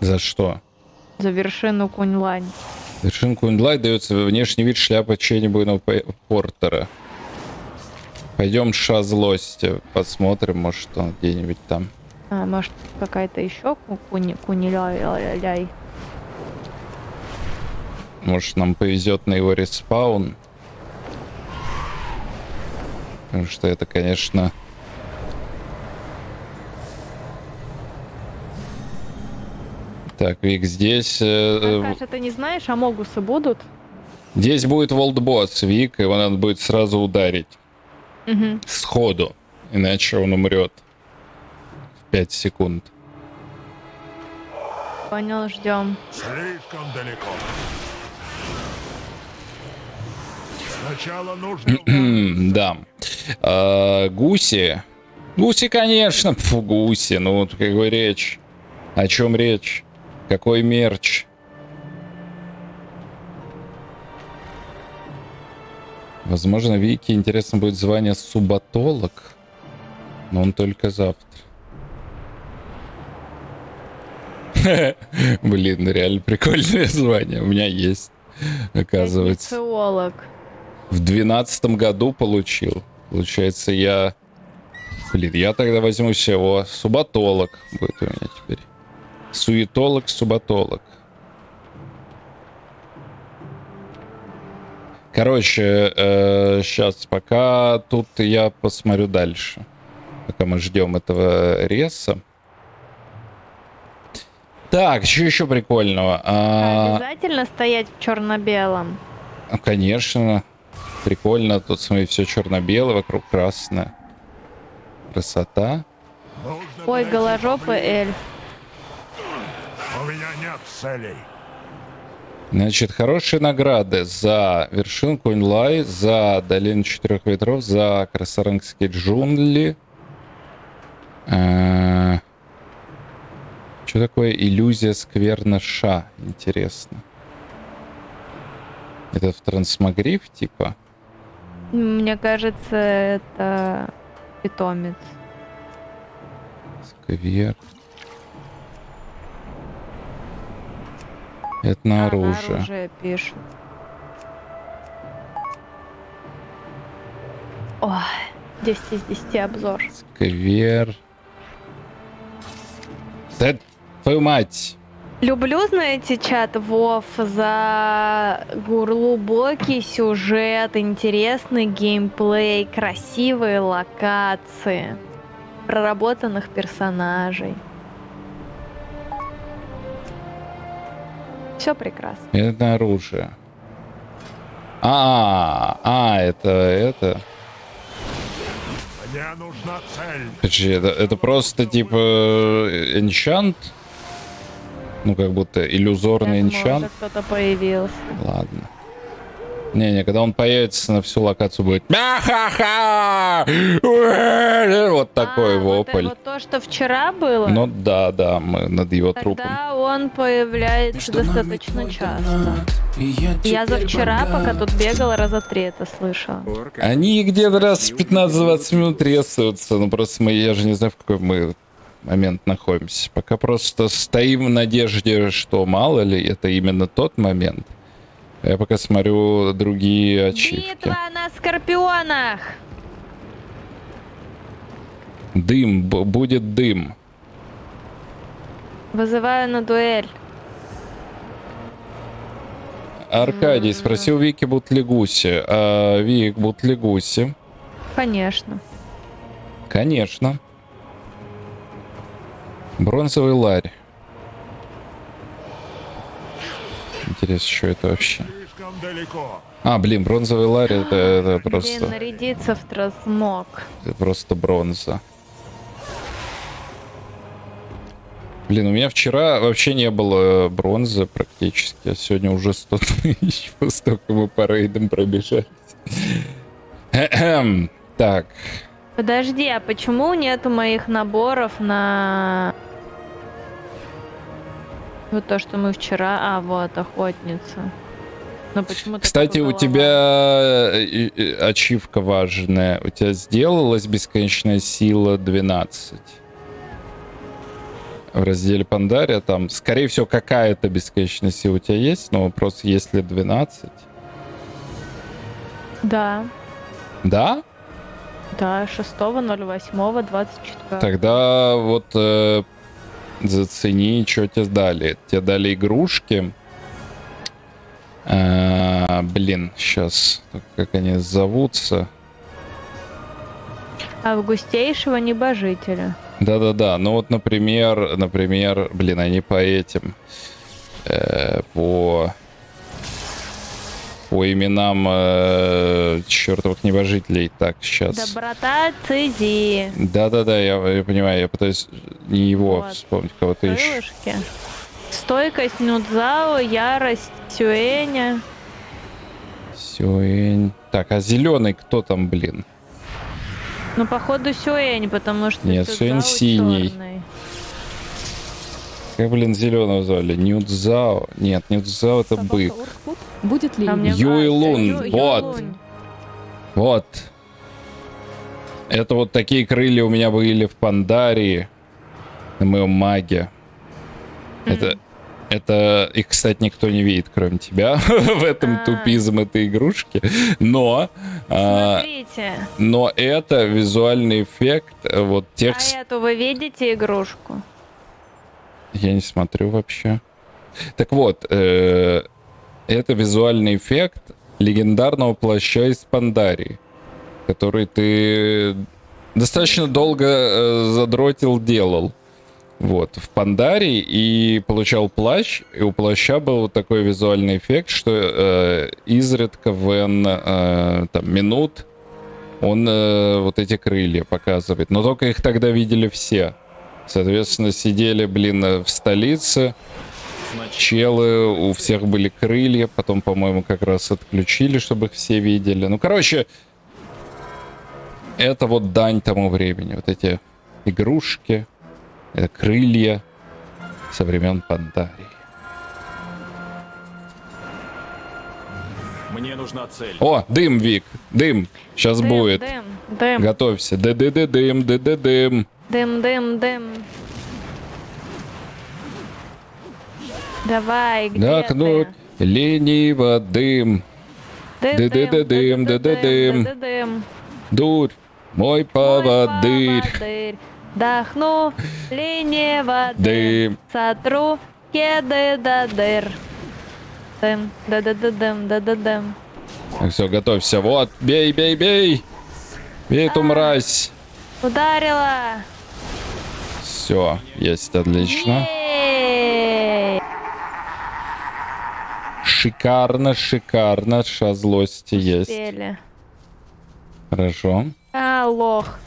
За что? за вершину Кунь-Лань. Вершин Кунь-Лай дается внешний вид шляпы Ченнибуйного Портера. Пойдем ша злости, посмотрим, может он где-нибудь там. А, может, какая-то еще куни куни Может нам повезет на его респаун. Потому что это, конечно... Так, Вик, здесь... э, Аркаша, ты не знаешь, а могусы будут? Здесь будет волдбосс, Вик, его надо будет сразу ударить. Мгм. Сходу. Иначе он умрет. В 5 секунд. Понял, ждем. Слишком далеко. Сначала нужно... да. А, гуси. Гуси, конечно. Фу, гуси. Ну, вот какой речь. О чем речь? Какой мерч? Возможно, Вики интересно будет звание субатолог. Но он только завтра. *laughs* Блин, реально прикольное звание. У меня есть, оказывается. Инициолог. В двенадцатом году получил. Получается, я... Блин, я тогда возьму всего. Субатолог будет у меня теперь. Суетолог, субатолог. Короче, э, сейчас пока тут я посмотрю дальше. Пока мы ждем этого реса. Так, что еще прикольного? А, Обязательно стоять в черно-белом. ну, конечно. Прикольно. Тут, смотри, все черно-белое, вокруг красное. Красота. Ой, голожопый эльф. У меня нет целей. Значит, хорошие награды за вершинку Инлай, за долину четырех ветров, за красарангские джунгли. Э, Что такое иллюзия скверна Ша? Интересно. Это в трансмогриф, типа? Мне кажется, это питомец. Сквер. Это на оружие. Оружие пишут. Ой, 10 из 10 обзор. Сквер. Да твою мать! Люблю, знаете, чат Вов за глубокий сюжет, интересный геймплей, красивые локации, проработанных персонажей. Все прекрасно. Это оружие. А, а, это, это. Мне нужна цель. Подожди, это, это просто типа э, энчант? Ну, как будто иллюзорный Я уже кто-то появился. Ладно. Не-не, когда он появится на всю локацию будет «Ха-ха-ха!» Вот такой А, вопль. вот то, что вчера было, Ну да, да, мы над его трупом. тогда он появляется достаточно часто. Я за вчера, пока тут бегала, раза три это слышала. Они где-то раз в 15-20 минут резаются. Ну просто мы, я же не знаю, в какой мы момент находимся. Пока просто стоим в надежде, что мало ли это именно тот момент. Я пока смотрю другие ачивки. Битва на скорпионах! Дым, будет дым. Вызываю на дуэль. Аркадий спросил Вики, будут ли гуси. А, Вик, будут ли гуси? Конечно. Конечно. Бронзовый ларь. Интересно, что это вообще? А, блин, бронзовый ларь это, это Блин, просто, нарядиться в тросмок. это просто бронза. Блин, у меня вчера вообще не было бронзы практически, а сегодня уже 100 тысяч, *laughs* как мы по рейдам пробежались. Кхе-кхем. Так, Подожди, а почему нету моих наборов на... Вот то, что мы вчера... А, вот, охотница. Но почему Кстати, у тебя э, ачивка важная. У тебя сделалась бесконечная сила 12. В разделе Пандария там, скорее всего, какая-то бесконечная сила у тебя есть, но вопрос, есть ли 12? Да, Да? Да, 6.08.24. Тогда вот э, зацени, что тебе дали. Тебе дали игрушки. А, блин, сейчас, как они зовутся? Августейшего небожителя. Да-да-да, ну вот, например, например, блин, они по этим, э, по, по именам э, чертовых небожителей. Так, сейчас. Доброта Цизи. Да-да-да, я, я понимаю, я пытаюсь не его Вот. вспомнить, кого-то еще. Стойкость Нудзао, ярость Сюэня. Сюэнь. Так, а зеленый кто там, блин? Ну, походу, Сюэнь, потому что Нет, Сюэнь синий. чёрный. Как, блин, зеленого звали? Нюдзао. Нет, Нюдзао это бык. Будет ли А мне Юй кажется, Лун, Ю- вот. Вот. Это вот такие крылья у меня были в Пандарии. На моем маге. Это, Это их, кстати, никто не видит, кроме тебя *laughs* в этом А. тупизм этой игрушки. Но, а, Смотрите. но это визуальный эффект э, вот тех... с- А эту вы видите игрушку? Я не смотрю вообще. Так вот, э, это визуальный эффект легендарного плаща из Пандарии, который ты достаточно долго э, задротил, делал. Вот, в Пандарии и получал плащ, и у плаща был вот такой визуальный эффект, что э, изредка в N э, там, минут он э, вот эти крылья показывает. Но только их тогда видели все. Соответственно, сидели, блин, э, в столице. Челы, у всех были крылья. Потом, по-моему, как раз отключили, чтобы их все видели. Ну, короче, это вот дань тому времени. Вот эти игрушки, это крылья со времен Пандарии. Мне нужна цель. О, дым, Вик, дым. Сейчас Дым, будет. Дым, дым, Готовься. Ды-ды-ды-дым, ды-ды-дым. дым, дым, дым. Давай, где Дохнуть лениво дым. ты? Ды-ды-ды-дым, ды-ды-дым. Дым. Дурь, мой поводырь. Поводырь. Дохну лениво Дым. Сотру кеды до дыр. Дым, да да да дым, да да дым. все, готовься. Вот, бей, бей, бей. Бей эту мразь. Ударила. Все, есть, отлично. Шикарно, шикарно. Ша злости есть. Хорошо. А, лох.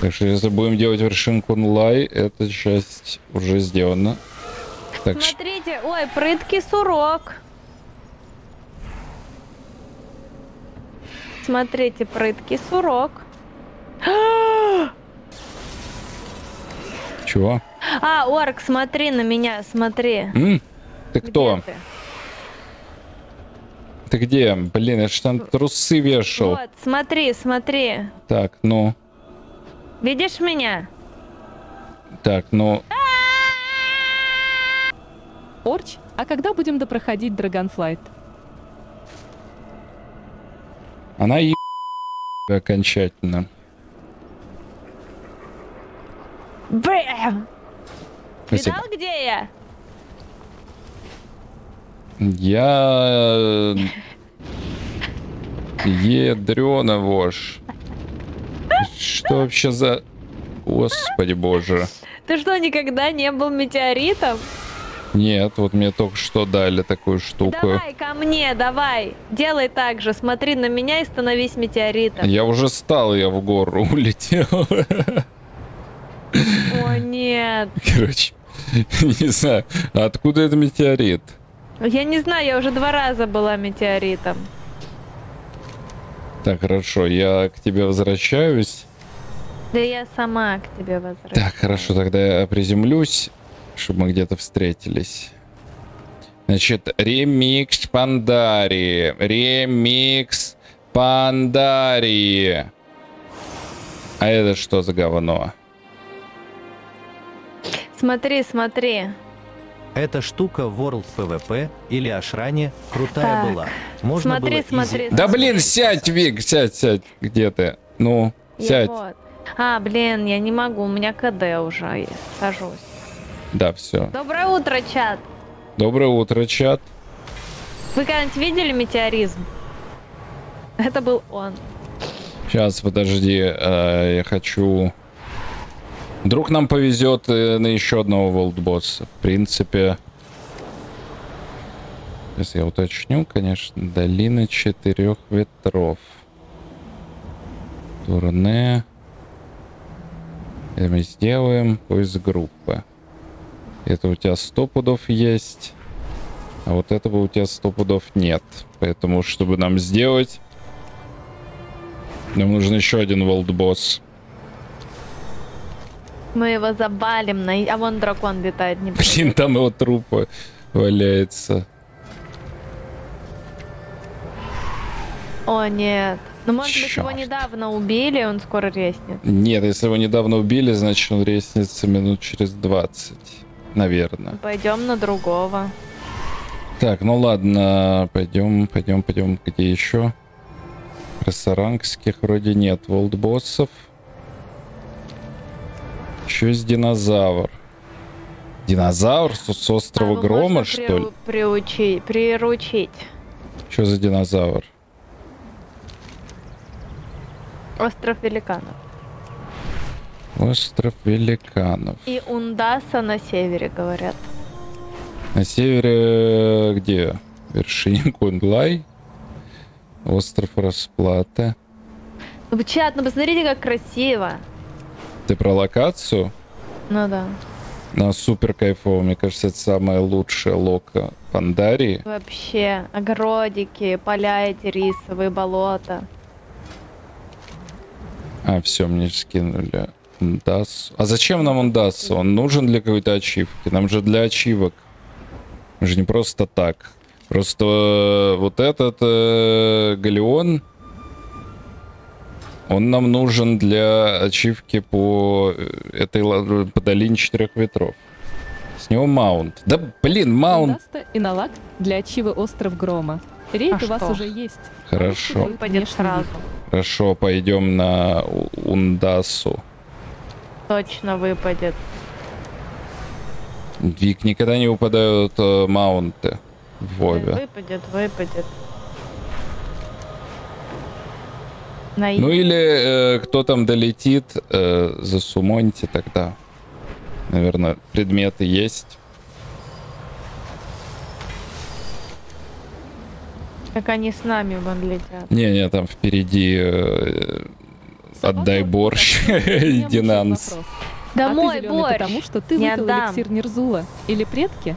Так что если будем делать вершинку онлай, эта часть уже сделана. Так Смотрите, ой, прыткий сурок. Смотрите, прыткий сурок. Чего? А, орк, смотри на меня, смотри. М? Ты кто? Где ты? Ты где? Блин, я ж там трусы вешал. Вот, смотри, смотри. Так, ну. Видишь меня? Так, ну. Орч, а когда будем допроходить Dragonflight? Она е... окончательно. Бэм! Спасибо. Видал, где я? Я... Ядрёна вошь. Что вообще за... Господи боже. Ты что, никогда не был метеоритом? Нет, вот мне только что дали такую штуку. Давай ко мне, давай. Делай так же. Смотри на меня и становись метеоритом. Я уже стал, я в гору *laughs* улетел. О, нет. *laughs* Короче, *laughs* не знаю, откуда это метеорит? Я не знаю, я уже два раза была метеоритом. Так, хорошо, я к тебе возвращаюсь. Да я сама к тебе возвращаюсь. Так, хорошо, тогда я приземлюсь, чтобы мы где-то встретились. Значит, ремикс Пандарии. Ремикс Пандарии. А это что за говно? Смотри, смотри. Эта штука в World PvP или Ашране крутая Так, была. Можно смотри, было смотри, изи- Да блин, сядь, Вик, сядь, сядь. Где ты? Ну, Я сядь. вот. А, блин, я не могу, у меня КД уже. Я сажусь. Да, все. Доброе утро, чат. Доброе утро, чат. Вы когда-нибудь видели метеоризм? Это был он. Сейчас, подожди, э, я хочу... Вдруг нам повезет э, на еще одного волдбосса. В принципе... Сейчас я уточню, конечно. Долина четырех ветров. Турне. Это мы сделаем. Поиск группы. Это у тебя 100 пудов есть. А вот этого у тебя 100 пудов нет. Поэтому, чтобы нам сделать... Нам нужен еще один волдбосс. Мы его забалим, на... а вон дракон летает. Не Блин, там его труп валяется. О, нет. Ну, может быть, его недавно убили, он скоро резнет. Нет, если его недавно убили, значит он резнится минут через 20. наверное. Пойдем на другого. Так, ну ладно, пойдем, пойдем, пойдем. Где еще? Красорангских вроде нет. Волдбоссов. Еще есть динозавр. Динозавр с, с острова А Грома, что ли? Приучить, приручить. Что за динозавр? Остров великанов. Остров великанов. И Ундаса на севере, говорят. На севере э, где? Вершине Кунглай. Остров Расплаты. Ну, чат, ну посмотрите, как красиво. Ты про локацию? Ну да. На супер кайфово. Мне кажется, это самая лучшая лока Пандарии. Вообще, огородики, поля эти рисовые, болота. А, все, мне скинули Ундас. А зачем нам Ундас? Он нужен для какой-то ачивки? Нам же для ачивок. Мы же не просто так. Просто э, вот этот э, галеон, он нам нужен для ачивки по э, этой ла- по долине четырех ветров. С него маунт. Да блин, маунт. И налаг для Ачивы Остров Грома. Рейд А у вас что? уже есть. Хорошо. Сразу. Хорошо, пойдем на Ундасу. Точно выпадет. Вик, никогда не выпадают э, маунты в Вове. Выпадет, выпадет. На Ну или э, кто там долетит, э, засумоньте тогда. Наверное, предметы есть. Как они с нами вон летят. Не-не, там впереди э, отдай борщ *laughs* и Динанс. Домой, а борщ! потому, что ты Не выпил отдам. эликсир Нерзула. Или предки?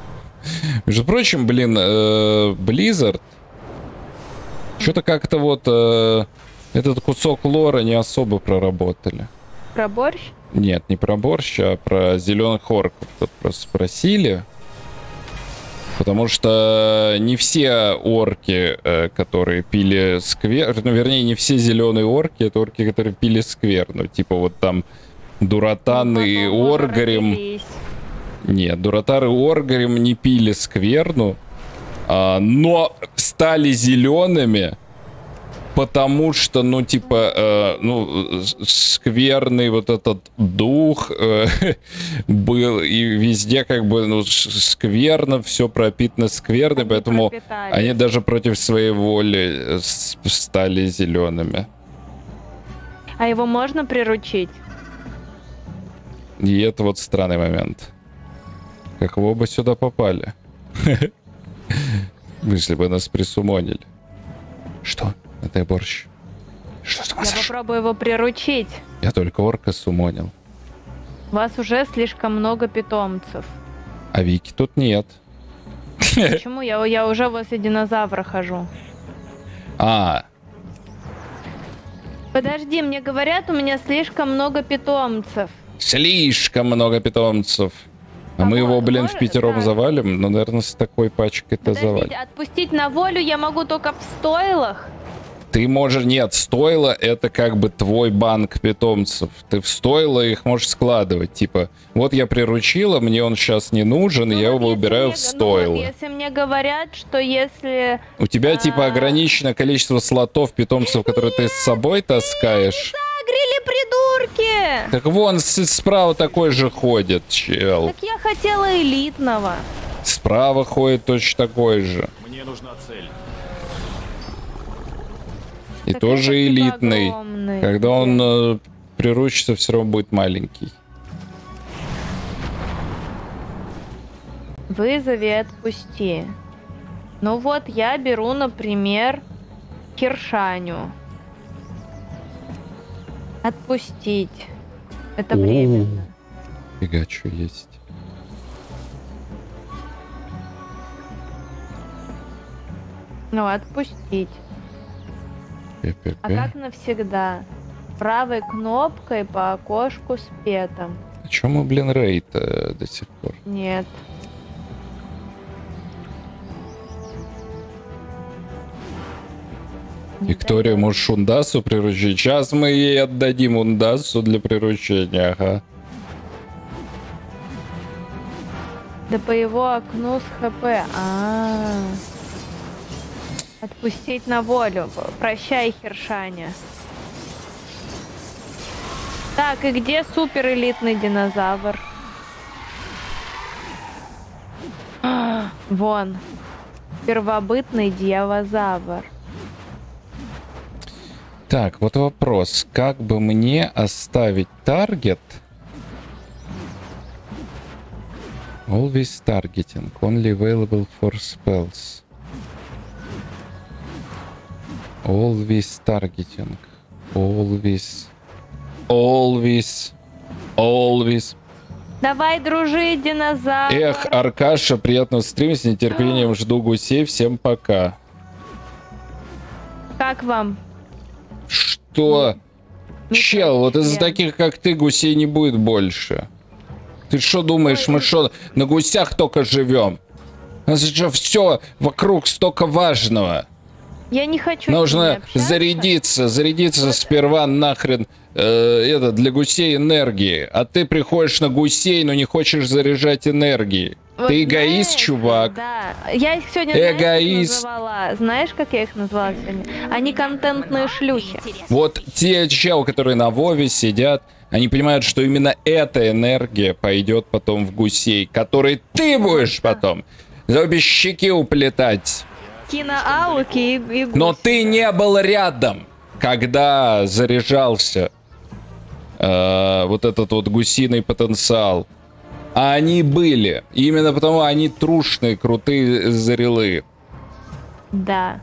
Между прочим, блин, э, Blizzard что-то как-то вот э, этот кусок лора не особо проработали. Про борщ? Нет, не про борщ, а про зеленых орков. Тут просто спросили. Потому что не все орки, э, которые пили сквер... Ну, вернее, не все зеленые орки, это орки, которые пили сквер. Ну, типа вот там Дуратан и Оргарем... Родились. Нет, Дуратар и Оргарем не пили скверну, а, но стали зелеными, потому что, ну, типа, э, ну, скверный вот этот дух э, *laughs* был, и везде как бы, ну, скверно, все пропитано скверной, поэтому пропитались. они даже против своей воли э, с- стали зелеными. А его можно приручить? И это вот странный момент. Как вы оба сюда попали? *laughs* Если бы нас присумонили. Что? Это борщ. Что ума Я попробую его приручить. Я только орка сумонил. У вас уже слишком много питомцев. А Вики тут нет. Почему? Я, я уже возле динозавра хожу. А, Подожди, мне говорят, у меня слишком много питомцев. слишком много питомцев. А мы его, блин, в пятером завалим. Ну, наверное, с такой пачкой-то завалим. Отпустить на волю я могу только в стойлах. Ты можешь... Нет, стойло это как бы твой банк питомцев. Ты в стойло их можешь складывать. Типа, вот я приручила, мне он сейчас не нужен, и я его убираю в Ну вот, стойло. если мне говорят, что если... У тебя типа ограниченное количество слотов питомцев, которые ты с собой таскаешь. Агрили придурки! Так вон справа такой же ходит, чел. Так я хотела элитного. Справа ходит точно такой же. Мне нужна цель. И Так тоже типа элитный. огромный. Когда он э, приручится, все равно будет маленький. Вызови и отпусти. Ну вот, я беру, например, Киршаню. Отпустить. Это временно. Фига, что есть. Ну, отпустить. А как навсегда? Правой кнопкой по окошку с петом. А чё мы, блин, рейд э, до сих пор? Нет. Виктория, можешь Ундасу приручить? Сейчас мы ей отдадим Ундасу для приручения, ага. Да по его окну с хп. А, Отпустить на волю. Прощай, Хершаня. Так, и где супер элитный динозавр? Вон. Первобытный дьявозавр. Так, вот вопрос. Как бы мне оставить таргет? Always targeting. Only available for spells. Always targeting. Always. Always. Always. Давай дружить, динозавр. Эх, Аркаша, приятного стрима. С нетерпением жду гусей. Всем пока. Как вам? Что? Чел, вот из-за таких, как ты, гусей не будет больше. Ты что думаешь, мы что, на гусях только живем? У нас же все вокруг столько важного. Я не хочу. Нужно зарядиться, зарядиться сперва нахрен э, это для гусей энергии. А ты приходишь на гусей, но не хочешь заряжать энергией. Вот ты эгоист, знаешь, чувак. Да. Я их сегодня знаешь, как Эгоист. называла? Знаешь, как я их назвала сегодня? Они контентные шлюхи. Вот те чел, которые на Вове сидят, они понимают, что именно эта энергия пойдет потом в гусей, который ты будешь потом за обе щеки уплетать. Киноауки и, и Но ты не был рядом, когда заряжался э, вот этот вот гусиный потенциал. А они были. Именно потому они трушные, крутые зарелы. Да.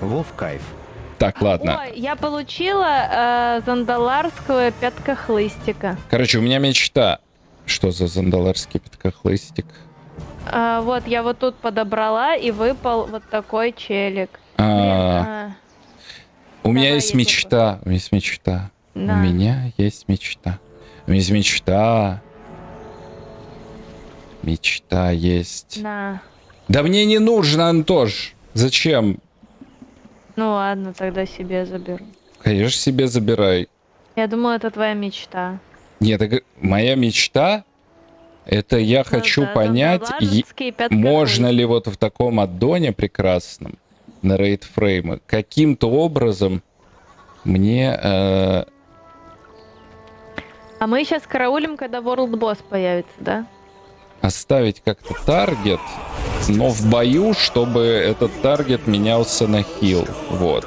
Вов кайф. Так, ладно. Ой, я получила э, зандаларского пятка хлыстика. Короче, у меня мечта. Что за зандаларский пяткохлыстик? А, вот, я вот тут подобрала, и выпал вот такой челик. А, А, у меня есть мечта. У меня есть мечта. У меня есть мечта. У меня есть мечта. Мечта есть. на. Да мне не нужно, Антош. Зачем? Ну ладно, тогда себе заберу. Конечно, себе забирай. Я думаю, это твоя мечта. Нет, так моя мечта это я хочу да, понять, можно ли вот в таком аддоне прекрасном на рейдфреймы каким-то образом мне э, А мы сейчас караулим, когда World Boss появится, да? оставить как-то таргет, но в бою, чтобы этот таргет менялся на хил. Вот.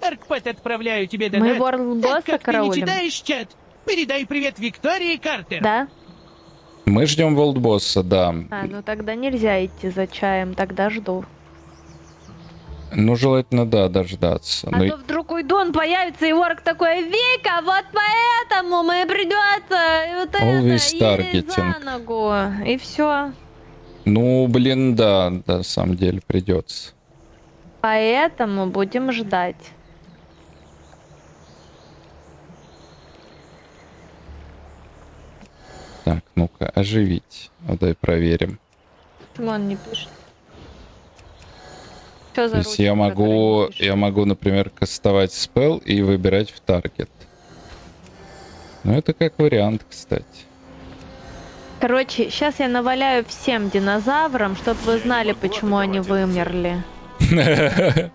Аркпэт, отправляю тебе Мы донат. World Так Boss как ты не караулим. читаешь чат, передай привет Виктории Картер. Да? Мы ждем волдбосса, да. А, ну тогда нельзя идти за чаем, тогда жду. Ну, желательно, да, дождаться. А Но то вдруг уйду, он появится, и Ворк такой, Вика, вот поэтому мы придется вот Always это, targeting. за ногу. И все. Ну, блин, да, да, на самом деле придется. Поэтому будем ждать. Так, ну-ка, оживить. Ну, дай проверим. Почему он не пишет? Что за То есть ручка, я могу, я могу, например, кастовать спел и выбирать в таргет. Ну, это как вариант, кстати. Короче, сейчас я наваляю всем динозаврам, чтобы вы знали, почему они вымерли. *laughs*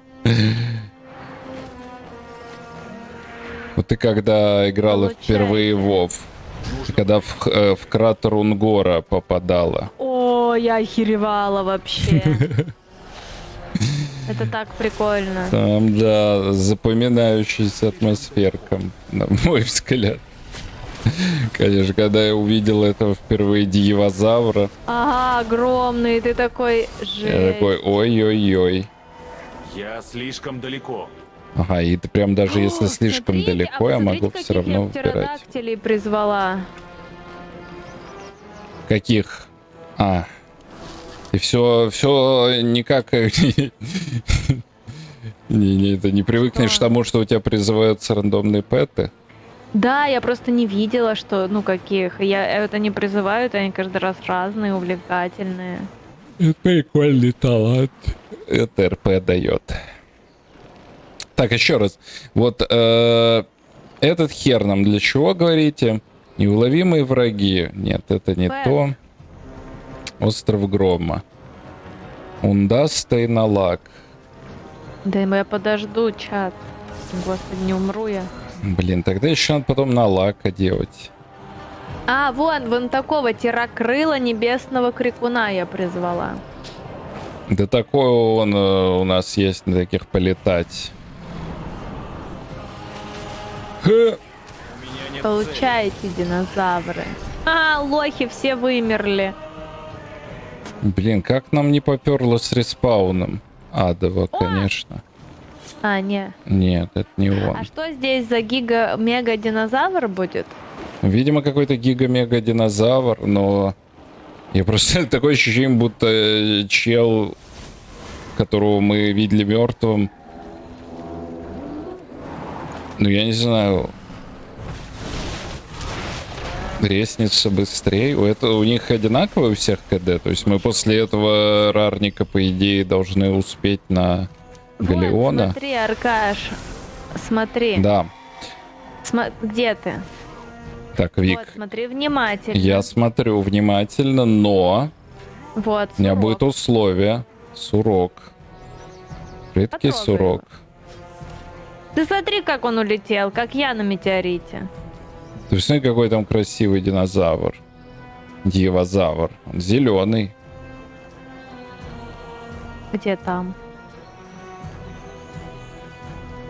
Вот ты когда играла впервые в WoW, когда в, э, в кратер Унгора попадала. О, я охеревала вообще. *laughs* Это так прикольно. Там, да, запоминающаяся атмосферка, на мой взгляд. Конечно, когда я увидел этого впервые дивозавра, Ага, огромный, ты такой я жесть. такой, ой-ой-ой. Я слишком далеко. Ага, и ты прям даже если слишком Смотрите, далеко, а я могу все равно я выбирать. призвала. Каких? А. И все, все никак *laughs* не, не, это не привыкнешь к тому, что у тебя призываются рандомные пэты. Да, я просто не видела, что, ну, каких. Я это не призывают, они каждый раз разные, увлекательные. Это прикольный талант. Это РП дает. Так, еще раз. Вот э, Этот хер нам для чего говорите? Неуловимые враги. Нет, это не Б. то. Остров Грома. Ундаста и Налак. Да я подожду, чат. Господи, не умру я. Блин, тогда еще надо потом Налака делать. А, вон, вон такого терракрыла небесного крикуна я призвала. Да такой он э, у нас есть на таких полетать. Получаете, динозавры. *laughs* А, лохи все вымерли. Блин, как нам не поперло с респауном? Адово, конечно. А, не. Нет, это не он. А что здесь за гига-мега-динозавр будет? Видимо, какой-то гига-мега-динозавр, но... Я просто *laughs* такое ощущение, будто э, чел, которого мы видели мертвым... Ну, я не знаю... Резнится быстрее. У, этого, у них одинаково у всех КД. То есть мы после этого рарника, по идее, должны успеть на Галеона. Смотри, Аркаш. Смотри. Да. Сма- Где ты? Так, Вик, Вот, смотри внимательно. я смотрю внимательно, но Вот, у меня сурок. будет условие. Сурок. Редкий сурок. Ты смотри, как он улетел, как я на метеорите. Ты посмотри, какой там красивый динозавр. Дивозавр. Он зеленый. Где там?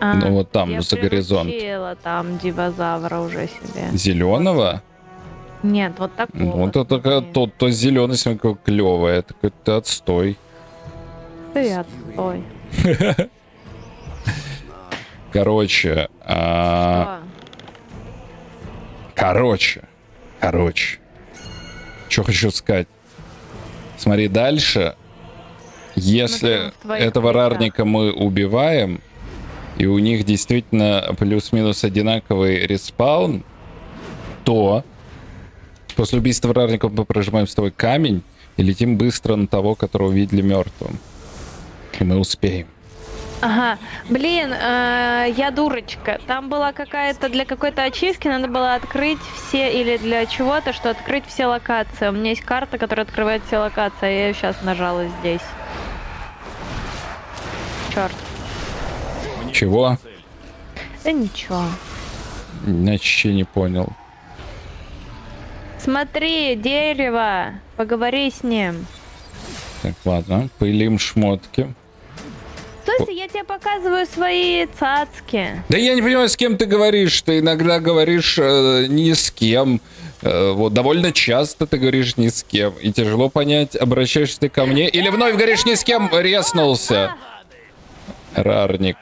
А, Ну, вот там, я за горизонт. приручила там дивозавра уже себе. Зеленого? Нет, вот такого. Ну, вот это такая- тот, то зеленый, смотри, какой клевый. Это какой-то отстой. Ты отстой. *laughs* Короче, а, короче, короче. Что хочу сказать? Смотри, дальше. Если этого рядах. рарника мы убиваем, и у них действительно плюс-минус одинаковый респаун, то после убийства рарника мы прожимаем с тобой камень и летим быстро на того, которого видели мертвым. И мы успеем. Ага, блин, э, я дурочка. Там была какая-то для какой-то ачивки надо было открыть все или для чего-то, что открыть все локации. У меня есть карта, которая открывает все локации, а я ее сейчас нажала здесь. Черт. Чего? Да ничего. Иначе не понял. Смотри, дерево. Поговори с ним. Так, ладно. Пылим шмотки. Слушай, я тебе показываю свои цацки. Да я не понимаю, с кем ты говоришь. Ты иногда говоришь э, ни с кем. Э, вот довольно часто ты говоришь ни с кем. И тяжело понять, обращаешься ты ко мне или вновь говоришь ни с кем, резнулся. Рарник.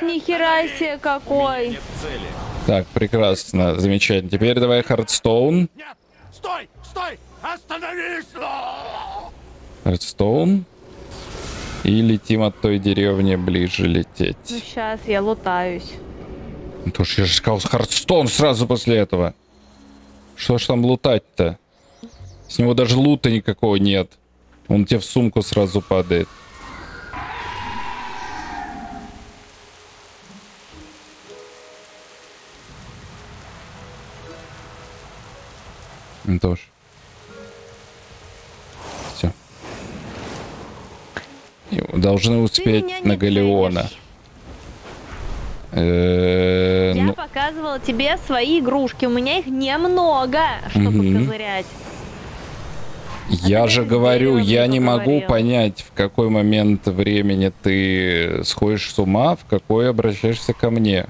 Нихера себе какой. Так, прекрасно, замечательно. Теперь давай Hearthstone. Стой! Стой! Остановись! Hearthstone. И летим от той деревни ближе лететь. Ну сейчас я лутаюсь. Ну, то ж я же сказал Hearthstone сразу после этого. Что ж там лутать-то? С него даже лута никакого нет. Он тебе в сумку сразу падает. Ну, Тоже. Должны успеть на Галеона. Э, Я ну, показывала тебе свои игрушки. У меня их немного, чтобы козырять. Я же говорю, я не могу понять, в какой момент времени ты сходишь с ума, в какой обращаешься ко мне.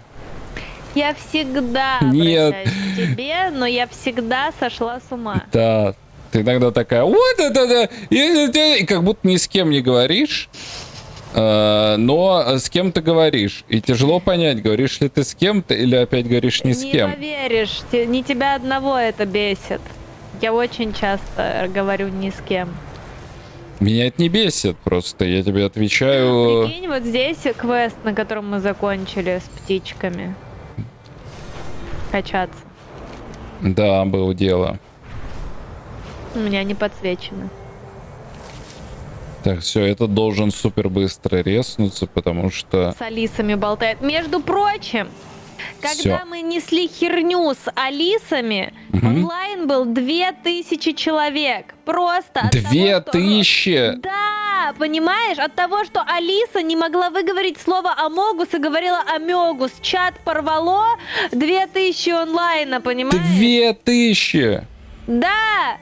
Я всегда Нет. обращаюсь к тебе, но я всегда сошла с ума. Да, ты иногда такая, вот это да, и, и- как будто ни с кем не говоришь, э, но с кем ты говоришь. И тяжело понять, говоришь ли ты с кем-то или опять говоришь ни с не кем. поверишь, те- не тебя одного это бесит. Я очень часто говорю ни с кем. Меня это не бесит, просто я тебе отвечаю. Прикинь, вот здесь квест, на котором мы закончили с птичками. Качаться. Да, было дело. У меня не подсвечено. Так, все, это должен супер быстро резнуться, потому что... С Алисами болтает. Между прочим, Когда Всё. мы несли херню с Алисами, Мгм. онлайн был 2000 человек. Просто от Две того, что-! Да, понимаешь, от того, что Алиса не могла выговорить слово Амогус и говорила Амегус, чат порвало 2000 онлайна, понимаешь? Две тысячи! Да!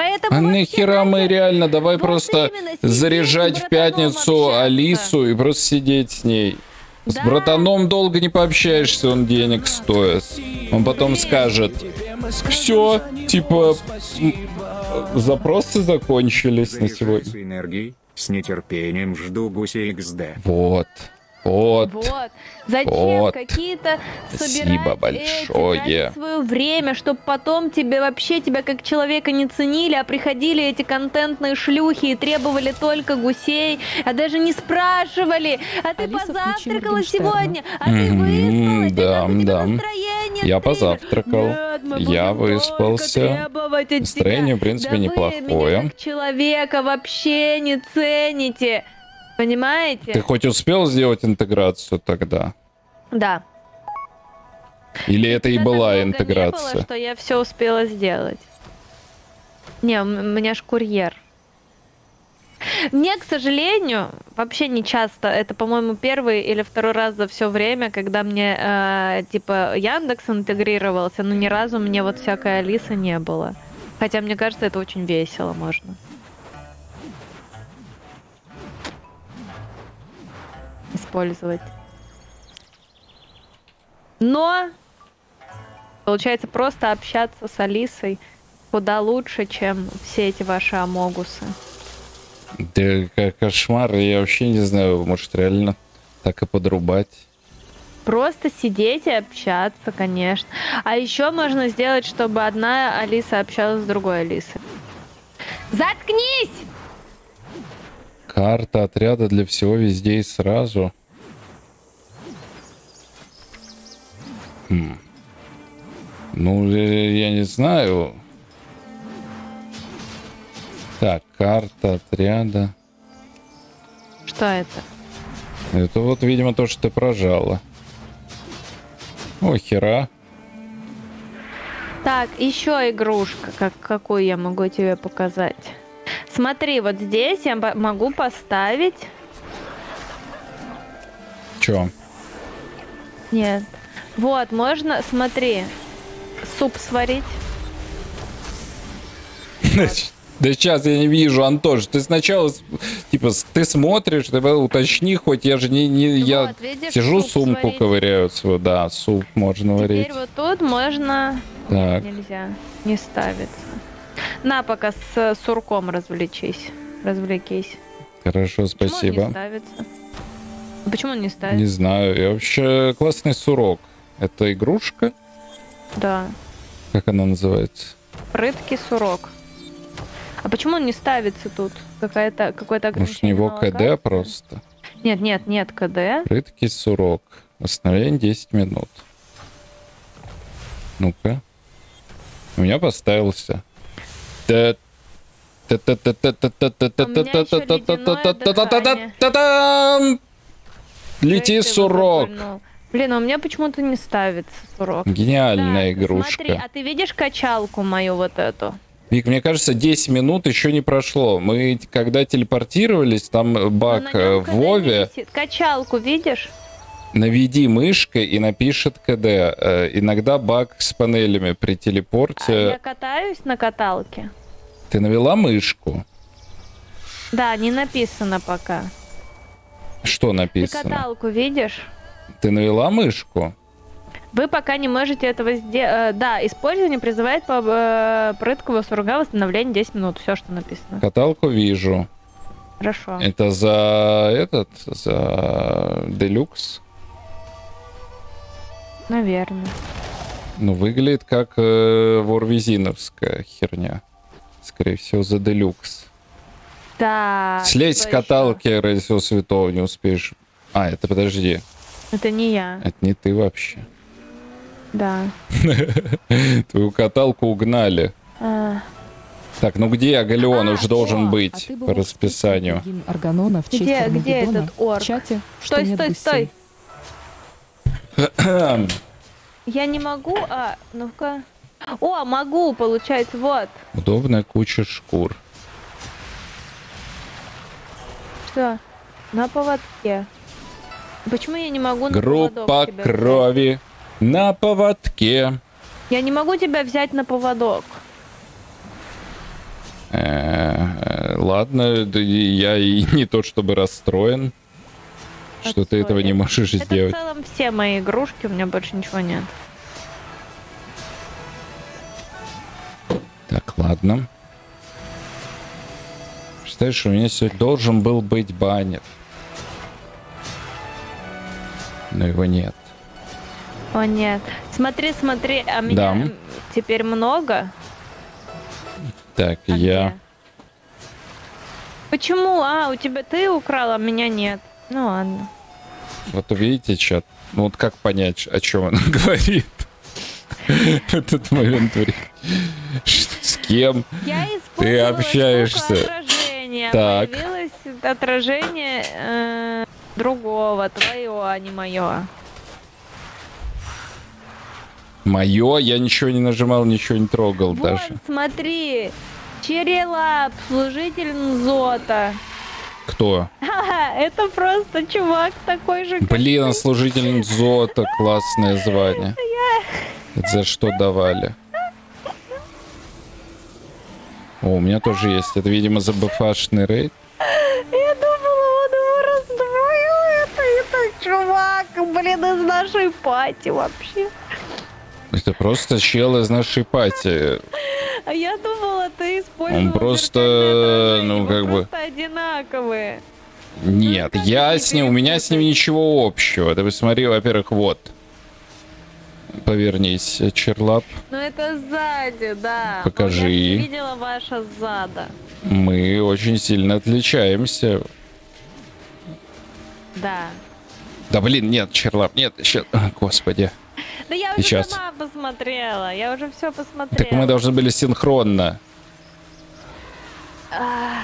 Поэтому А нахера мы реально, давай просто заряжать в пятницу Алису и просто сидеть с ней. С братаном долго не пообщаешься, он денег стоит. Он потом скажет, все, типа, запросы закончились на сегодня. С нетерпением жду гуси XD. Вот, вот. Вот. Зачем Вот. какие-то Спасибо собирать эти, большое. тратить свое время, чтобы потом тебе вообще тебя как человека не ценили, а приходили эти контентные шлюхи и требовали только гусей, а даже не спрашивали, а ты позавтракала Моргенштерна. сегодня, а ты Мгм, Да, да. настроение Я ты- позавтракал. Нет, Я выспался. Настроение, тебя. в принципе, Да вы неплохое. меня как человека вообще не цените. Понимаете? Ты хоть успел сделать интеграцию тогда? Да. Или это и была долго Не интеграция? было, что я все успела сделать. Не, у меня ж курьер. Мне, к сожалению, вообще не часто, это, по-моему, первый или второй раз за все время, когда мне, э, типа, Яндекс интегрировался, но ни разу мне вот всякой Алисы не было. Хотя, мне кажется, это очень весело можно. Использовать. Но получается просто общаться с Алисой куда лучше, чем все эти ваши амогусы. Да кошмар, я вообще не знаю, может реально так и подрубать. Просто сидеть и общаться, конечно. А еще можно сделать, чтобы одна Алиса общалась с другой Алисой. Заткнись! Карта отряда для всего везде и сразу. Хм. Ну, я не знаю. Так, карта отряда. Что это? Это вот, видимо, то, что ты прожала. О, хера. Так, еще игрушка, как, какую я могу тебе показать. Смотри, вот здесь я могу поставить... Чё? Нет. Вот, можно, смотри, суп сварить. *laughs* Да сейчас я не вижу, Антош. Ты сначала, типа, ты смотришь, ты уточни хоть, я же не, не я Вот, видишь, сижу, сумку сварить. ковыряю свою, да, суп можно варить. Теперь вот тут можно... Так. Нельзя, не ставится. На, пока с сурком развлечись. Развлекись. Хорошо, Почему он спасибо. не ставится? Почему он не ставится? Не знаю, я вообще классный сурок. Это игрушка? Да. Как она называется? Рыдкий сурок. А почему он не ставится тут? Какая-то, какой-то. ограничение у него КД просто? Нет, нет, нет, КД. Рыдкий сурок. Восстановление 10 минут. Ну-ка. У меня поставился. Да. Лети сурок. Блин, а у меня почему-то не ставится сурок. Гениальная Смотри, игрушка. а ты видишь качалку мою вот эту? Вик, мне кажется, 10 минут еще не прошло. Мы когда телепортировались, там баг Ну, э, нем в КД Вове. висит. Качалку видишь? Наведи мышкой и напишет КД. Э, Иногда баг с панелями при А Я телепорте. катаюсь на каталке. Ты навела мышку? Да, не написано пока. Что Ты написано? каталку видишь? Ты навела мышку? Вы пока не можете этого сделать. Да, использование призывает по э, прыткого сурга восстановление 10 минут. Все, что написано. Каталку вижу. Хорошо. Это за этот, за делюкс. Наверное. Ну, выглядит как э, ворвизиновская херня. Скорее всего, за делюкс. Так. Слезь с ещё? каталки ради всего святого не успеешь. А, это подожди. Это не я. Это не ты вообще. Да. *laughs* Твою каталку угнали. А, Так, ну где Агалеон А, уж должен А быть был по расписанию? Арганона в честь Где, где этот орк? в чате, что Стой, нет стой, гусей. стой. *clears throat* Я не могу, а, ну-ка. О, могу, получается, вот. Удобная куча шкур. Что? На поводке. Почему я не могу на Группа тебя взять? крови на поводке. Я не могу тебя взять на поводок. Э, Ладно, да и я и *laughs* не то чтобы расстроен, что ты этого не можешь Это сделать. в целом все мои игрушки, у меня больше ничего нет. Так, ладно. Представляешь, у меня сегодня должен был быть баннер. Но его нет. О нет. Смотри, смотри, а меня Да. теперь много? Так, я... Почему? А, у тебя ты украл, а меня нет. Ну ладно. Вот увидите, чат. Ну вот как понять, о чем он *laughs* говорит? В этот момент времени. С кем ты общаешься? Так. Появилось отражение э, другого, твое, а не мое. Мое? Я ничего не нажимал, ничего не трогал Вот, даже. смотри. Черелап, служитель Нзота. Кто? Ха-ха, это просто чувак такой же, Блин, а служитель Зота, классное звание. Это за что давали? О, у меня тоже есть. Это, видимо, за БФАшный рейд. Я думала, он его раздвоил. Это, это чувак, блин, из нашей пати вообще. Это просто чел из нашей пати. А я думала, ты использовал Он просто, ну, как бы... одинаковые. Нет, я с ним, у меня с ним ничего общего. Ты посмотри, во-первых, вот. Повернись, Черлап. Но это сзади, да. Покажи. Я видела ваша зада. Мы очень сильно отличаемся. Да. Да блин, нет, Черлап, нет, сейчас. Господи. Да я уже Сейчас. сама посмотрела. Я уже все посмотрела. Так мы должны были синхронно. Ах,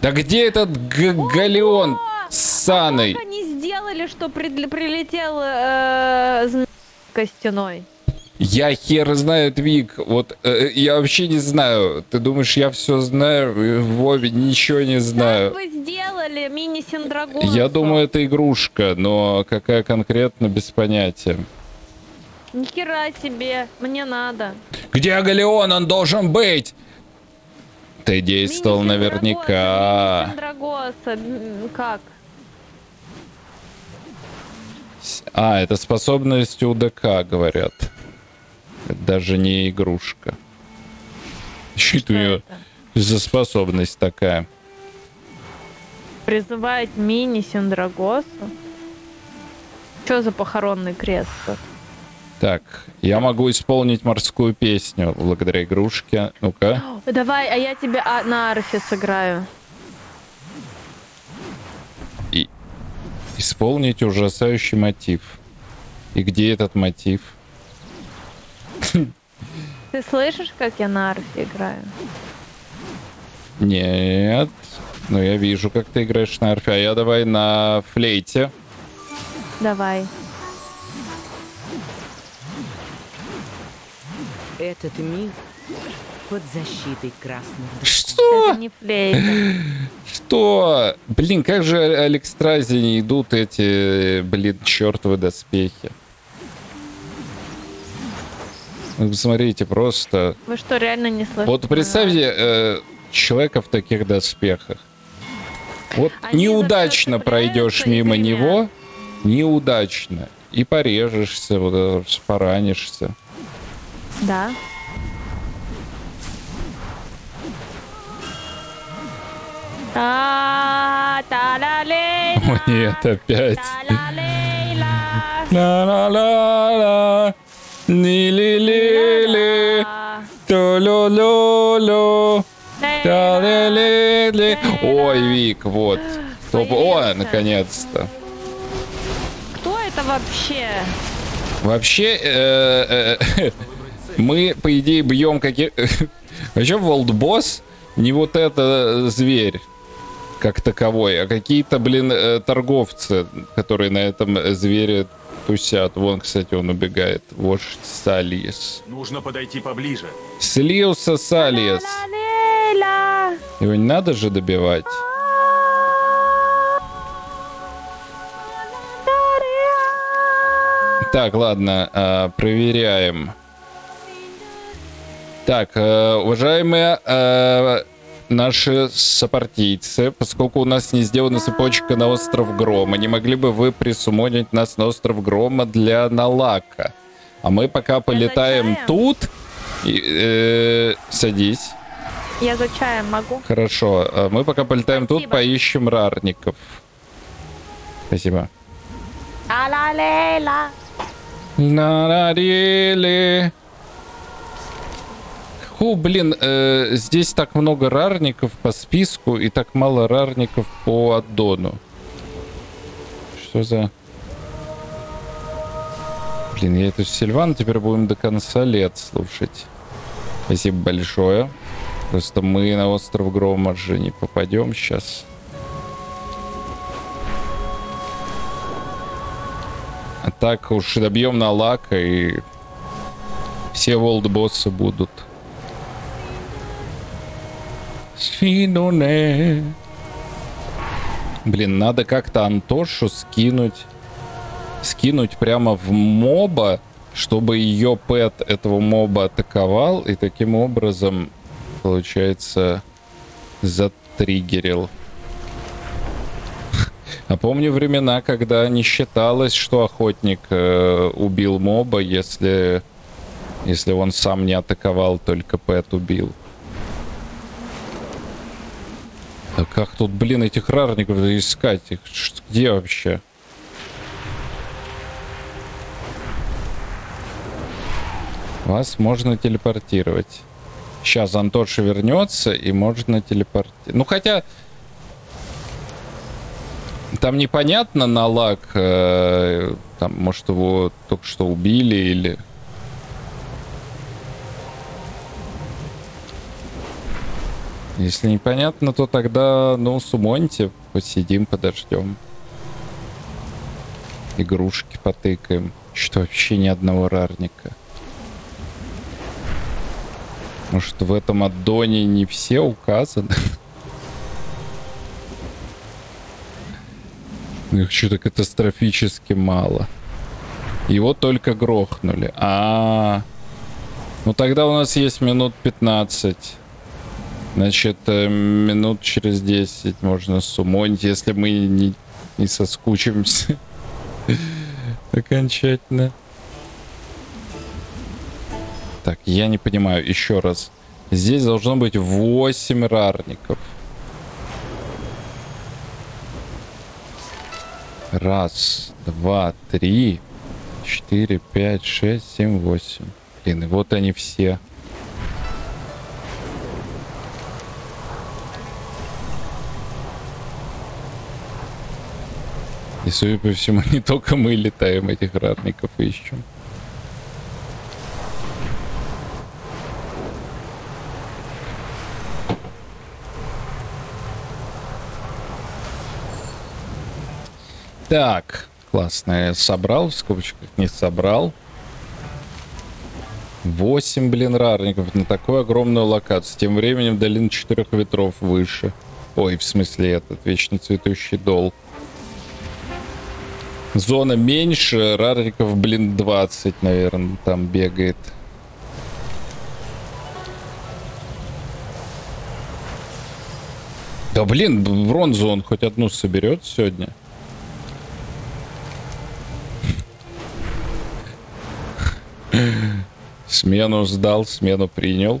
Да где этот галеон с Саной? Как они сделали, что прид- прилетел э, костяной? Я хер знаю, Твик. Вот э, я вообще не знаю. Ты думаешь, я все знаю? Э, Вове ничего не знаю. Вы сделали мини-синдрагон. Я думаю, это игрушка, но какая конкретно, без понятия. Нихера себе, мне надо. Где Галеон? Он должен быть! Ты действовал наверняка. Синдрагоса, м, как? А, это способность УДК, говорят. Это даже не игрушка. Щит у нее за способность такая. Призывает мини-синдрагосу? Что за похоронный крест? тут? Так, я могу исполнить морскую песню благодаря игрушке. Ну-ка. *gasps* Давай, а я тебе а, на арфе сыграю. И исполнить ужасающий мотив. И где этот мотив? Ты слышишь, как я на арфе играю? Нет. Ну, я вижу, как ты играешь на арфе. А я давай на флейте. Давай. Этот мир под защитой красных Что? Это не флейта. *laughs* Что? Блин, как же Алекстрази не идут эти, блин, чертовы доспехи. Вы посмотрите, просто... Вы что, реально не слышите? Вот представьте э, человека в таких доспехах. Вот Они неудачно пройдешь мимо него, неудачно, и порежешься, вот, вот, поранишься. Да. та та ла лей О нет, опять. Ла-ла-ла-ла, ли-ли-ли-ли, то-ло-ло-ло, та-ли-ли-ли. Ой, Вик, вот. Топ... О, наконец-то. Кто это вообще? Вообще, э, э, мы, по идее, бьем какие... *laughs* Вообще, Boss не вот это зверь как таковой, а какие-то, блин, э, торговцы, которые на этом звере тусят. Вон, кстати, он убегает. Вождь Салиес. Нужно подойти поближе. Слился Салиес. Его не надо же добивать. Так, ладно, э, проверяем. Так, э, уважаемые э, наши сопартийцы, поскольку у нас не сделана цепочка на остров Грома, не могли бы вы присумонить нас на остров Грома для Налака? А мы пока полетаем тут. И, э, садись. Я за чаем могу. Хорошо. э, Мы пока полетаем тут, поищем рарников. Спасибо. А-ла-лей-ла. Нарарили. Ху, блин, э, здесь так много рарников по списку и так мало рарников по аддону. Что за... Блин, я эту Сильван теперь будем до конца лет слушать. Спасибо большое. Просто мы на остров Грома же не попадем сейчас. А так уж добьем на лака и все волд-боссы будут. Свиноне. Блин, надо как-то Антошу скинуть. Скинуть прямо в моба, чтобы ее пэт этого моба атаковал. И таким образом, получается, затриггерил. А помню времена, когда не считалось, что охотник э, убил моба, если, если он сам не атаковал, только Пэт убил. А как тут, блин, этих рарников искать? Их где вообще? Вас можно телепортировать. Сейчас Антоша вернется и можно телепортировать. Ну хотя там непонятно на лак, э, там, может, его только что убили или... Если непонятно, то тогда, ну, сумоньте, посидим, подождем. Игрушки потыкаем. Что вообще ни одного рарника. Может, в этом аддоне не все указаны? Их что-то катастрофически мало. Его только грохнули. А, -а, а Ну тогда у нас есть минут 15. Значит, э, минут через 10 можно сумонить, если мы не, не соскучимся. *laughs* Окончательно. Так, я не понимаю, еще раз. Здесь должно быть 8 рарников. Раз, два, три, четыре, пять, шесть, семь, восемь. Блин, и вот они все. И, судя по всему, *laughs* не только мы летаем этих рарников ищем. Так, классно. Я собрал, в скобочках не собрал. 8, блин, рарников на такую огромную локацию. Тем временем долина четырех ветров выше. Ой, в смысле этот вечно цветущий дол. Зона меньше, рарников, блин, 20, наверное, там бегает. Да блин, бронзу он хоть одну соберет сегодня. Смену сдал, смену принял.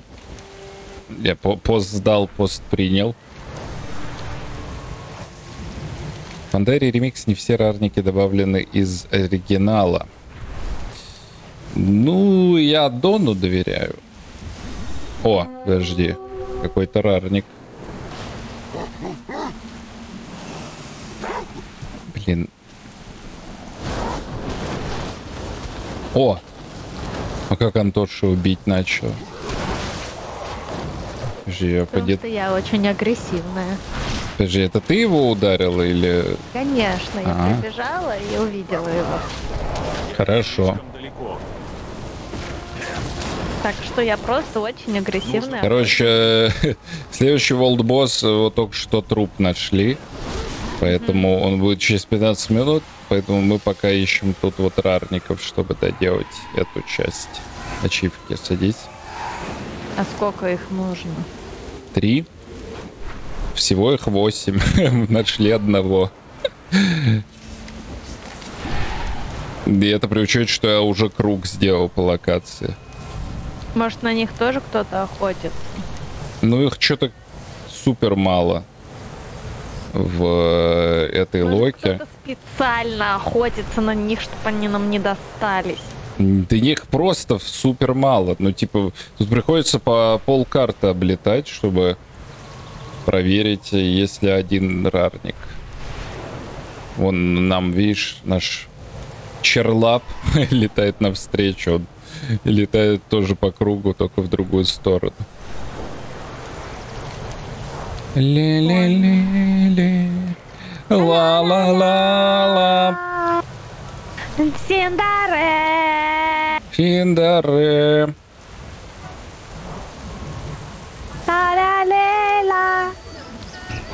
Я по пост сдал, пост принял. В Фандере ремикс не все рарники добавлены из оригинала. Ну, я Дону доверяю. О, подожди. Какой-то рарник. Блин. О, а как Антоша убить начал? Подожди, я Потому подед... что я очень агрессивная. Подожди, это ты его ударила или... Конечно, я Ага. прибежала и увидела его. Хорошо. Так что я просто очень агрессивная. Короче, *laughs* следующий волдбосс, вот только что труп нашли. Поэтому он будет через 15 минут. Поэтому мы пока ищем тут вот рарников, чтобы доделать эту часть. Ачивки, садись. А сколько их нужно? Три. Всего их восемь. *laughs* Нашли одного. И это при учете, что я уже круг сделал по локации. Может, на них тоже кто-то охотится? Ну, их что-то супер мало в э, этой Может, локе. специально охотится на них, чтобы они нам не достались. Да их просто супер мало. Ну, типа, тут приходится по пол карты облетать, чтобы проверить, есть ли один рарник. Вон нам, видишь, наш черлап *laughs* летает навстречу. Он летает тоже по кругу, только в другую сторону. Ле-ле-ле-ле. Ла-ла-ла-ла. Синдаре! Финдары. Та-ля-лейла!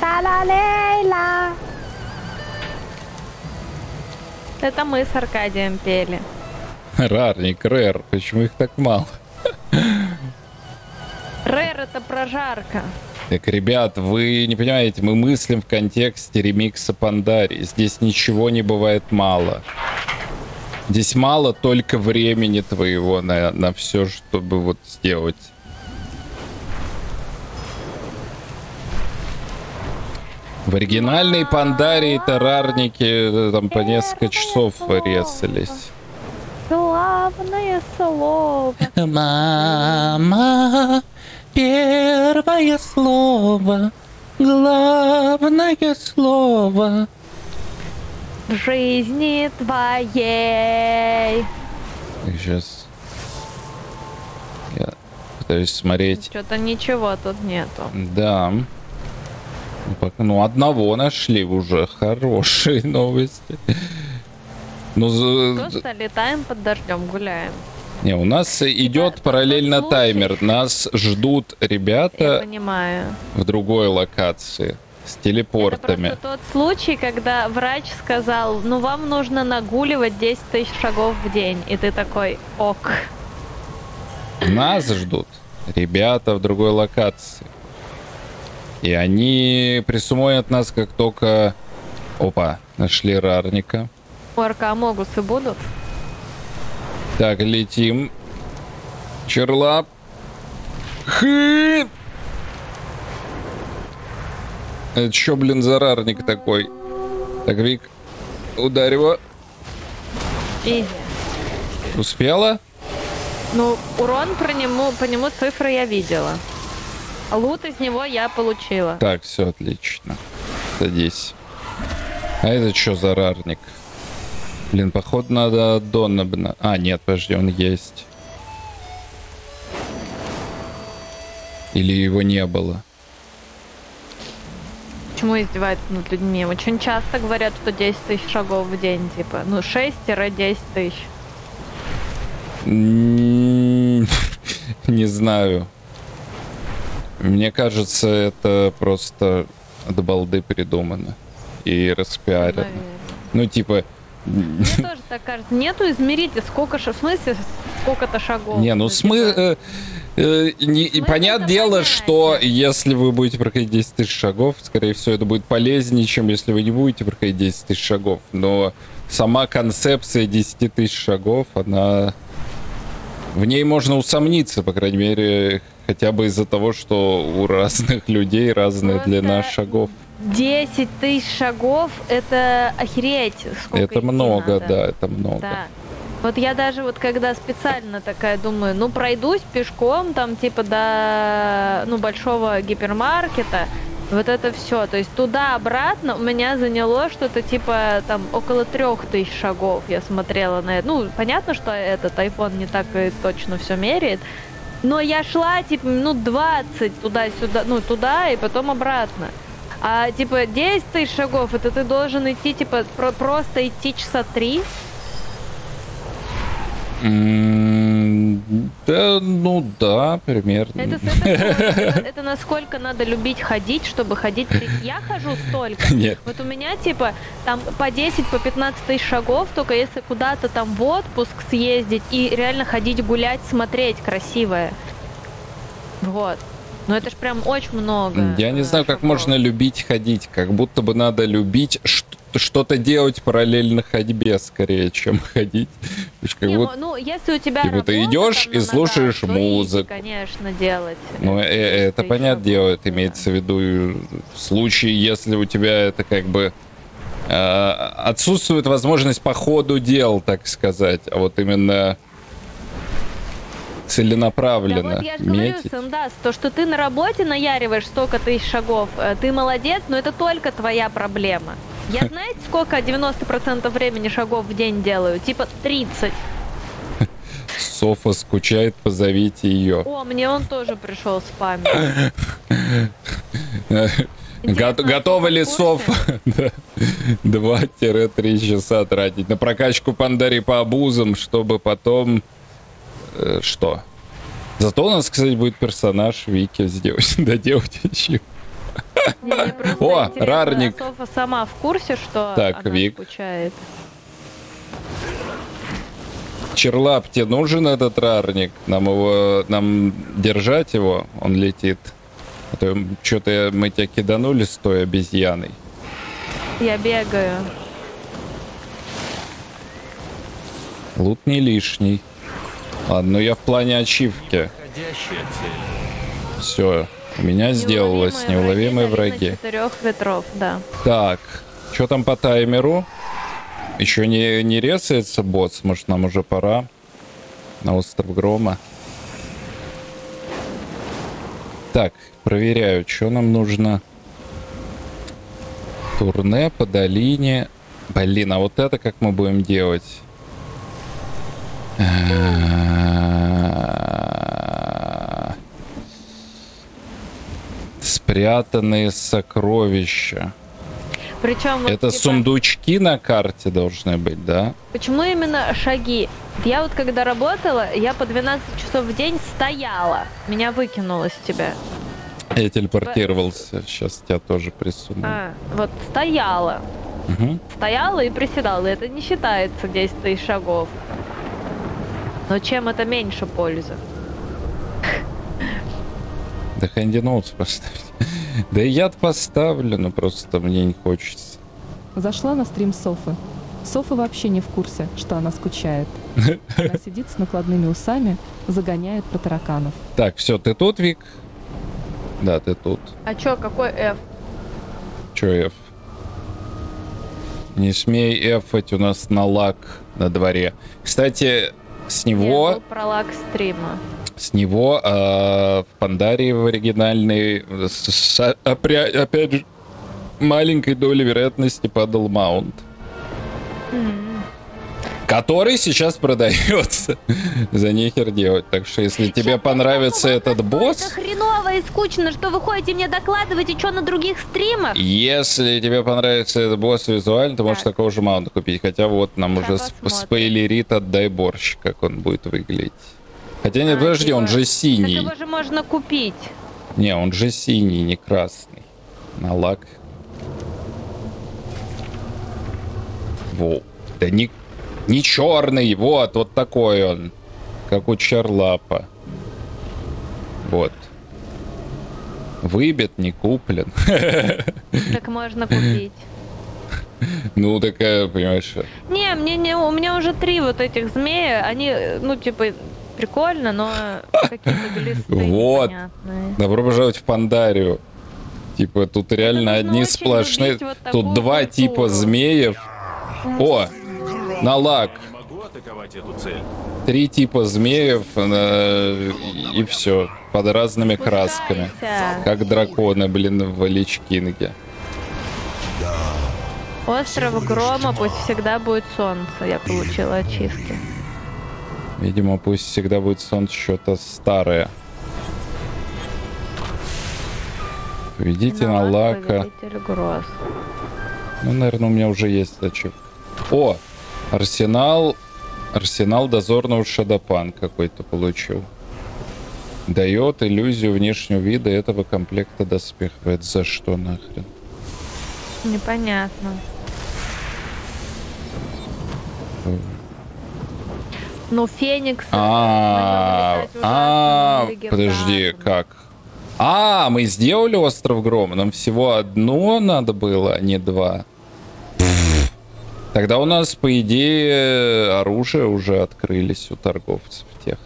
Та-ля-лейла! Это мы с Аркадием пели. Рарник, рэр. Почему их так мало? Рэр это прожарка. Так, ребят, вы не понимаете, мы мыслим в контексте ремикса Пандари. Здесь ничего не бывает мало. Здесь мало только времени твоего на, на все, чтобы вот сделать. В оригинальной Пандарии тарарники там по несколько часов резались. Главное слово. Мама, первое слово, главное слово. В жизни твоей. Сейчас я пытаюсь смотреть. Что-то ничего тут нету. Да. Ну, Ну, одного нашли уже. Хорошие новости. Ну, за- Просто летаем под дождем, гуляем. не, у нас идет параллельно таймер. Нас ждут Я ребята понимаю. в другой локации с телепортами. Это тот случай, когда врач сказал, ну вам нужно нагуливать 10 тысяч шагов в день. И ты такой, ок. Нас ждут ребята в другой локации. И они присумонят нас, как только... Опа, нашли рарника. У Аркамогусы будут? Так, летим. Черлап. Хы! Это что, блин, за рарник такой? Так, Вик, ударь его. Изи. Успела? Ну, урон про нему, по нему цифры я видела. Лут из него я получила. Так, все отлично. Садись. А это что за рарник? Блин, походу надо Доннабна. А, нет, подожди, он есть. Или его не было? Почему издеваются над людьми? Очень часто говорят, что 10 тысяч шагов в день, типа. Ну, 6-10 тысяч. *laughs* Не знаю. Мне кажется, это просто от балды придумано и распиарено. Ну, типа, Мне тоже так кажется. Нету измерите, сколько в смысле, сколько-то шагов. Не, ну смы... э, э, не- и понятное дело, что если вы будете проходить 10 тысяч шагов, скорее всего, это будет полезнее, чем если вы не будете проходить 10 тысяч шагов. Но сама концепция 10 тысяч шагов, она... В ней можно усомниться, по крайней мере, хотя бы из-за того, что у разных людей разная длина шагов. 10 тысяч шагов, это охереть. сколько это много, надо. да, это много. Да. Вот я даже вот когда специально такая думаю, ну пройдусь пешком там типа до ну большого гипермаркета, вот это все, то есть туда-обратно у меня заняло что-то типа там около трех тысяч шагов. Я смотрела на это. Ну понятно, что этот iPhone не так и точно все меряет, но я шла типа минут 20 туда-сюда, ну туда и потом обратно. А типа 10 тысяч шагов, это ты должен идти типа про- просто идти часа три. Да, ну да, примерно. Это, это, это- насколько надо любить ходить, чтобы ходить. Я хожу столько. Нет. Вот у меня типа там по 10, по 15 тысяч шагов, только если куда-то там в отпуск съездить и реально ходить гулять, смотреть красивое. Вот. Но это ж прям очень много. Я не знаю, как можно любить ходить. Как будто бы надо любить ш- что-то делать параллельно ходьбе, скорее, чем *laughs* ходить. То есть как Не, будто- ну, если у тебя Типа ты работа идешь там и слушаешь иди, музыку. конечно, делать. Ну, э, э, это понятное дело, это имеется в виду в случае, если у тебя это как бы э, отсутствует возможность по ходу дел, так сказать, а вот именно Да целенаправленно вот я же говорю, метить. Сандас, то, что ты на работе наяриваешь столько тысяч шагов, э, ты молодец, но это только твоя проблема. Я знаете, сколько 90% времени шагов в день делаю? Типа 30. Софа скучает, позовите ее. О, мне он тоже пришел с память. Го- Готова ли Софа да, 2-3 часа тратить на прокачку пандари по обузам, чтобы потом... э, что? Зато у нас, кстати, будет персонаж Вики сделать, *laughs* доделать еще. О, рарник. Софа сама в курсе, что Так, она Вик. скучает? Черлап, тебе нужен этот рарник? Нам его, нам держать его? Он летит. А то что-то мы тебя киданули с той обезьяной. Я бегаю. Лут не лишний. Ладно, ну я в плане ачивки. Все, у меня сделалось неуловимые враги. Четырех ветров, да. Так, что там по таймеру? Еще не, не резается босс, может нам уже пора на остров Грома. Так, проверяю, что нам нужно. Турне по долине. Блин, а вот это как мы будем делать? А, Спрятанные сокровища. Причем вот, Это типа, сундучки на карте должны быть, да? Почему именно шаги? Я вот когда работала, я по 12 часов в день стояла. Меня выкинуло с тебя. Я телепортировался. Сейчас тебя тоже присуну. А, вот стояла. Мгм. Стояла и приседала. Это не считается 10 тысяч шагов. Но чем это меньше пользы? Да Хэнди Ноутс поставить. *laughs* Да и я поставлю, но просто мне не хочется. Зашла на стрим Софы. Софа вообще не в курсе, что она скучает. *laughs* Она сидит с накладными усами, загоняет по тараканов. Так, все, ты тут, Вик? Да, ты тут. А чё, какой F? Че F? Не смей эфать, у нас налаг на дворе. Кстати, с него... Был пролаг стрима. С него э, в Пандарии в оригинальной с- с- опря- опять же маленькой долей вероятности падал маунт, который сейчас продается *laughs* за нехер делать. Так что если тебе понравится этот босс, Хреново и скучно, что вы ходите мне докладываете, что на других стримах? если тебе понравится этот босс визуально, ты можешь такого же маунта купить. Хотя вот нам уже сп- спойлерит отдай борщ, как он будет выглядеть. Хотя нет, подожди, он же Так синий. его же можно купить. Не, он же синий, не красный. На лак. Во. Да не, не черный, вот, вот такой он. Как у Чарлапа. Вот. Выбит, не куплен. Так можно купить. *laughs* Ну, такая, понимаешь, Не, мне не, у меня уже три вот этих змея, они, ну, типа, прикольно, но какие-то глисты *laughs* Вот. непонятные. Добро пожаловать в Пандарию. Типа, тут реально одни сплошные... вот Тут два культуру. типа змеев. О, на лак. Три типа змеев э, и все. Под разными красками. Как драконы, блин, в Личкинге. Остров Грома, пусть всегда будет солнце. Я получила ачивки. Видимо, пусть всегда будет солнце что-то старое. Ведите на лака. Повелитель гроз. Ну, наверное, у меня уже есть ачивка. О, арсенал Арсенал дозорного Шадопан какой-то получил. Дает иллюзию внешнего вида этого комплекта доспехов. Это за что нахрен? Непонятно. Ну, Феникс... А, а, подожди, как? А, мы сделали остров грома. Нам всего одно надо было, а не два. Тогда у нас, по идее, оружие уже открылись у торговцев тех.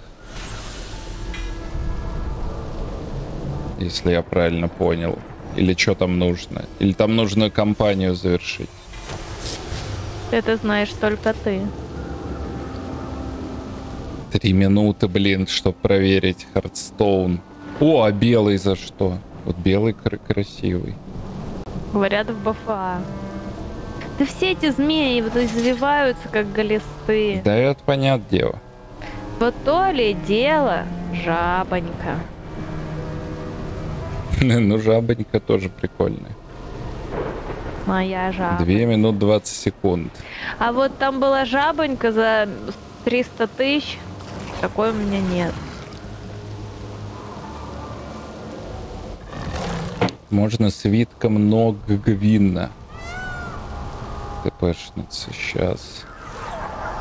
Если я правильно понял. Или что там нужно? Или там нужно кампанию завершить? Это знаешь только ты. Три минуты, блин, чтобы проверить Хардстоун. О, а белый за что? Вот белый кр- красивый. Говорят в БФА. Да все эти змеи вот извиваются, как глисты. Да это понятное дело. Вот то ли дело жабонька. *laughs* ну, жабонька тоже прикольная. Моя жаба. 2 минут 20 секунд. А вот там была жабонька за 300 тысяч. Такой у меня нет. Можно свитком ног Гвинна. ТПшница сейчас.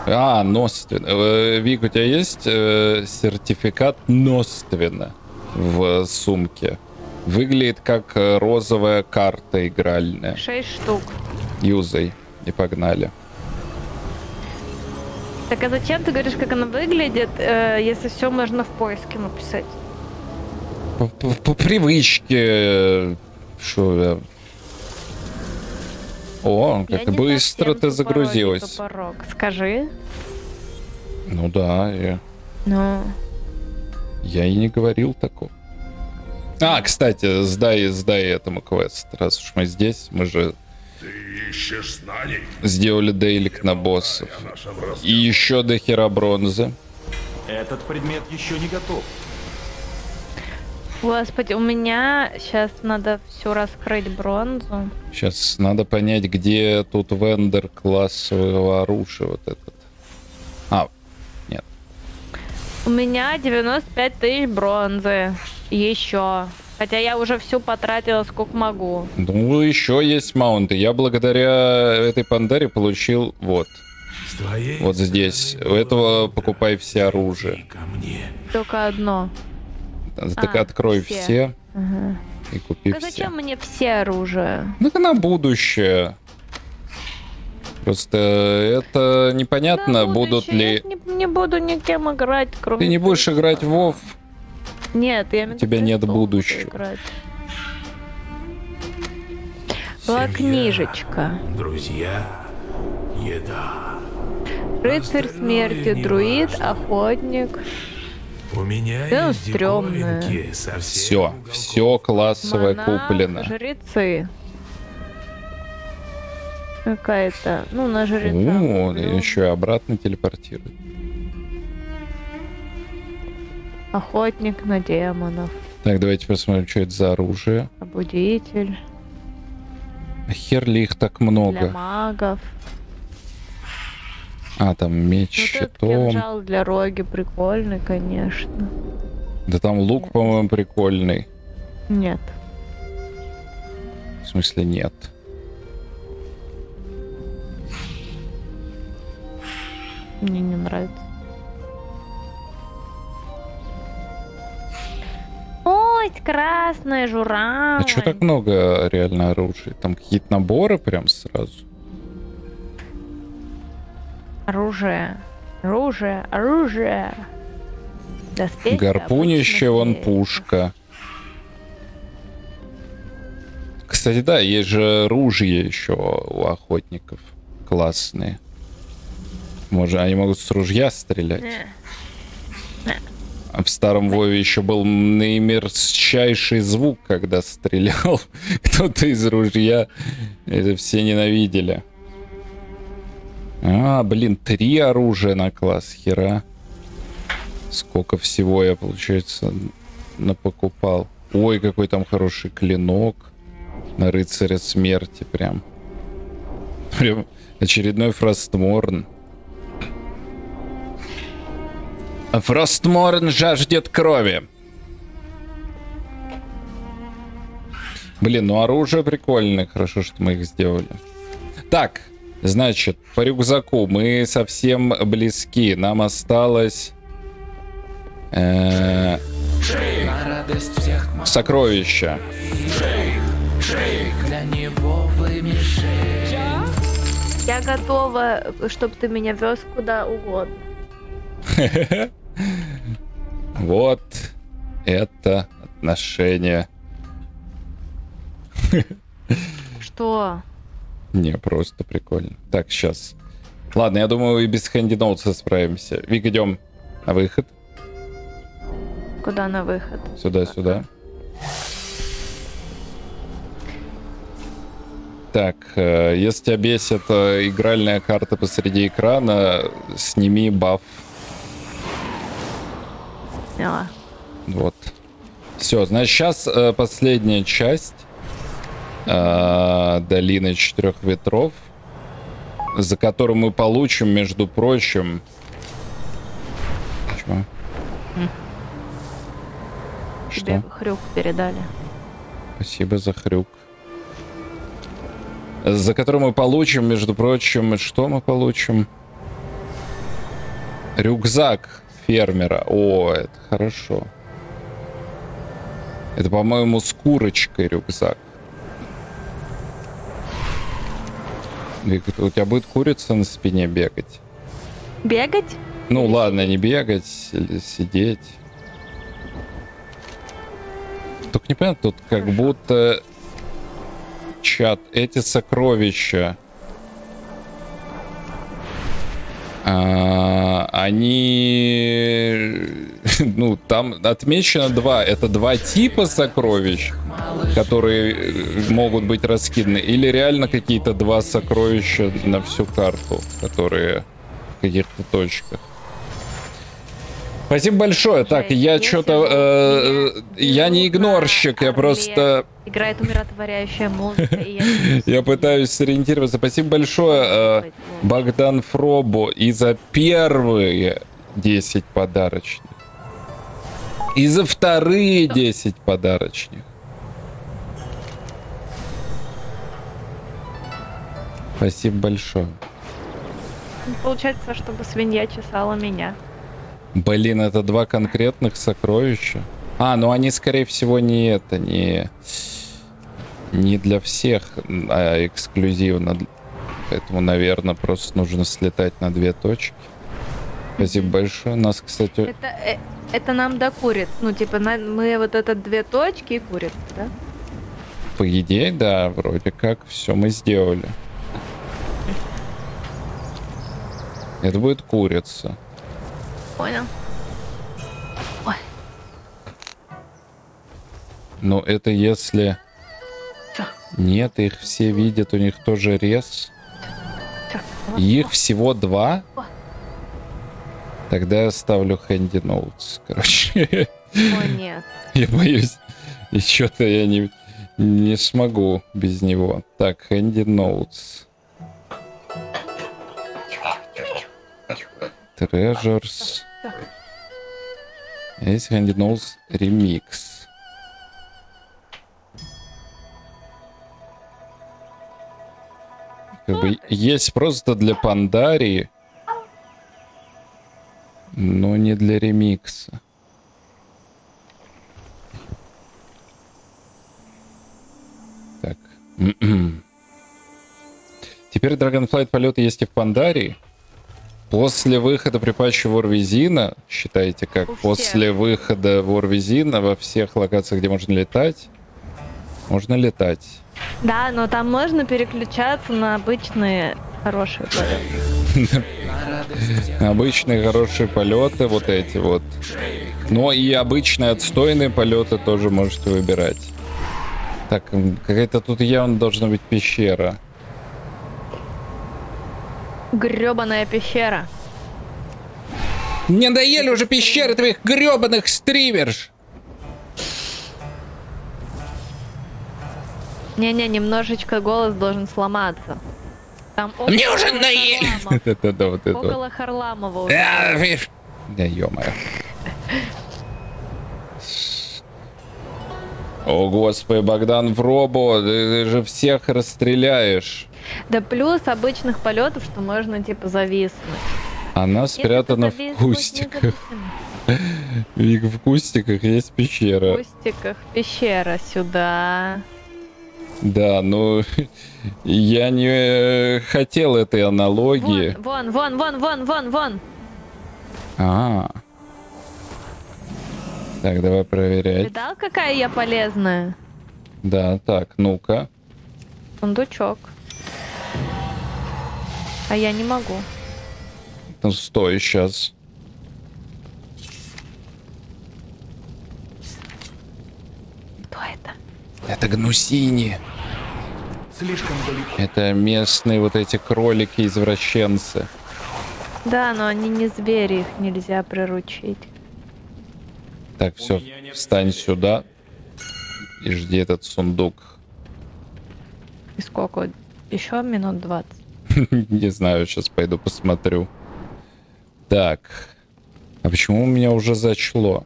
А, Ноствен. Э, Вик, у тебя есть э, сертификат Ноствена в сумке? Выглядит как э, розовая карта игральная. Шесть штук. Юзай. И погнали. Так а зачем ты говоришь, как она выглядит, э, если все можно в поиске написать? По, по- по привычке. Что я... О, Я как не быстро ты загрузилась. тупорог. Скажи. Ну да, я, Ну, я и не говорил такого. А, кстати, сдай, сдай этому квест. Раз уж мы здесь, мы же Ты ищешь знаний? сделали дейлик на боссов. И еще до хера бронзы. Этот предмет еще не готов. господи, у меня сейчас надо все раскрыть бронзу. Сейчас надо понять, где тут вендор классового оружия вот этот. А, нет. У меня 95 тысяч бронзы. Еще. Хотя я уже всю потратила сколько могу. Ну, еще есть маунты. Я благодаря этой пандаре получил вот. Вот здесь. У этого покупай все оружие. Только одно. Так А, открой все. все, Ага. и купи А все. зачем мне все оружие? Ну, это на будущее. Просто это непонятно, будут ли... Я не, не буду никем играть, кроме... Ты не будешь играть в WoW, Нет, я у тебя нет будущего. играть. Была книжечка. Друзья, еда. Рыцарь смерти, друид, охотник. У меня Да, есть стрёмная. Все, все классовое монах, куплено. Жрецы. Какая-то, ну, на жреца. О, еще и обратно телепортирует. Охотник на демонов. Так, давайте посмотрим, что это за оружие. Побудитель. А Хер ли их так Для много? магов. А, там меч этот щитом. кинжал для роги прикольный, конечно. Да там лук, по-моему, прикольный. Нет. В смысле, нет. Мне не нравится. Ой, красная журавль. А что так много реально оружия? Там какие-то наборы прям сразу? Оружие. Оружие. Оружие. Доспехи. Гарпунище, вон пушка. Кстати, да, есть же ружья еще у охотников. Классные. Может, они могут с ружья стрелять. Не. А в старом Вове еще был наимерзчайший звук, когда стрелял *laughs* кто-то из ружья. Это все ненавидели. А, блин, три оружия на класс, хера. Сколько всего я, получается, напокупал. Ой, какой там хороший клинок. На рыцаря смерти прям. Прям очередной фростморн. Фростморн жаждет крови. Блин, ну оружие прикольное. Хорошо, что мы их сделали. Так, значит, по рюкзаку мы совсем близки. Нам осталось... Э, сокровища. Я готова, чтобы ты меня вез куда угодно. *laughs* Вот это отношение. Что? Не, просто прикольно. Так, сейчас. Ладно, я думаю, и без хэнди ноутса справимся. Вик, идем на выход. Куда на выход? Сюда, сюда. Так, э, если тебя бесит э, игральная карта посреди экрана, сними баф. Сняла. Вот. Все, значит, сейчас э, последняя часть э, долины четырех ветров, за которую мы получим, между прочим... Чего? Тебе Что? хрюк передали. Спасибо за хрюк. За который мы получим, между прочим, что мы получим? Рюкзак фермера. О, это хорошо. Это, по-моему, с курочкой рюкзак. У тебя будет курица на спине бегать? Бегать? Ну ладно, не бегать, или сидеть. Только непонятно, тут как будто чат, эти сокровища, они, ну, там отмечено два, это два типа сокровищ, которые могут быть раскиданы, или реально какие-то два сокровища на всю карту, которые в каких-то точках. Спасибо большое. Так, я что-то... Э, я не игнорщик, я просто... Играет умиротворяющая музыка, я... *laughs* Пытаюсь сориентироваться. Спасибо большое, э, Богдан Фробо, и за первые 10 подарочных. И за вторые 10 подарочных. Спасибо большое. Получается, чтобы свинья чесала меня. Блин, это два конкретных сокровища. А, ну они, скорее всего, не это, не... Не для всех, а эксклюзивно. Поэтому, наверное, просто нужно слетать на две точки. Спасибо большое. Нас, кстати... Это, э, это нам докурит. Ну, типа, на, мы вот это две точки и курит, да? По идее, да, вроде как все мы сделали. *laughs* Это будет курица. Понял. Ой, Но это если... Чё? Нет, их все видят, у них тоже рез. чё? Их всего два? Тогда я ставлю Handy Notes, короче. О, *laughs* нет. Я боюсь. И что-то я не, не смогу без него. Так, Handy Notes. Treasures. Есть Handy Notes Remix. Как бы есть просто для Пандарии, но не для ремикса. Так. *clears throat* Теперь Dragonflight полеты есть и в Пандарии. После выхода при патче Warвизина, считайте как, У после выхода Warвизина во всех локациях, где можно летать, можно летать. Да, но там можно переключаться на обычные хорошие полеты. Обычные хорошие полеты, вот эти вот. Но и обычные отстойные полеты тоже можете выбирать. Так, какая-то тут явно должна быть пещера. Гребаная пещера. Не надоели уже пещеры твоих гребаных стримерш! Не-не, немножечко голос должен сломаться. Там Мне уже наели! *laughs* Около Харламова уже. А, видишь, Да ё-моё. О, господи, Богдан в робо, ты, ты же всех расстреляешь. Да плюс обычных полетов, что можно типа зависнуть. Она Если спрятана в завис, будь кустиках. Вик, в кустиках есть В пещера. кустиках пещера сюда. Да, ну я не э, хотел этой аналогии. Вон, вон, вон, вон, вон, вон. А. Так, давай проверять. Видал, какая я полезная? Да, так, ну-ка. Сундучок. А я не могу. Ну, стой сейчас. Кто это? Это гнусини. Слишком далеко. Это местные вот эти кролики-извращенцы. Да, но они не звери, их нельзя приручить. Так, все, встань сюда и жди этот сундук. И сколько? Еще минут 20. *laughs* Не знаю, сейчас пойду посмотрю. Так. А почему у меня уже зачло?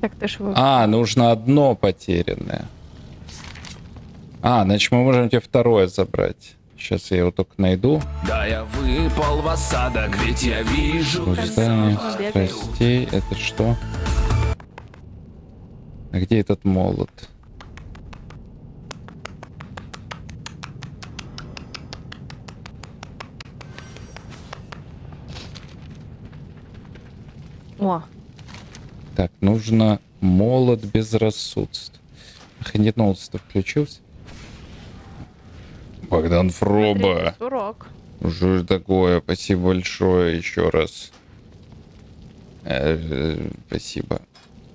Так ты ж А, нужно одно потерянное. А, значит, мы можем тебе второе забрать. Сейчас я его только найду. Да я выпал в осадок, ведь я вижу... Бегает. страстей. Это что? А где этот молот? О, Так, нужно молот безрассудств. Охренеть, включился? Богдан Фроба. урок. Что же такое? Спасибо большое еще раз. Э, э, Спасибо.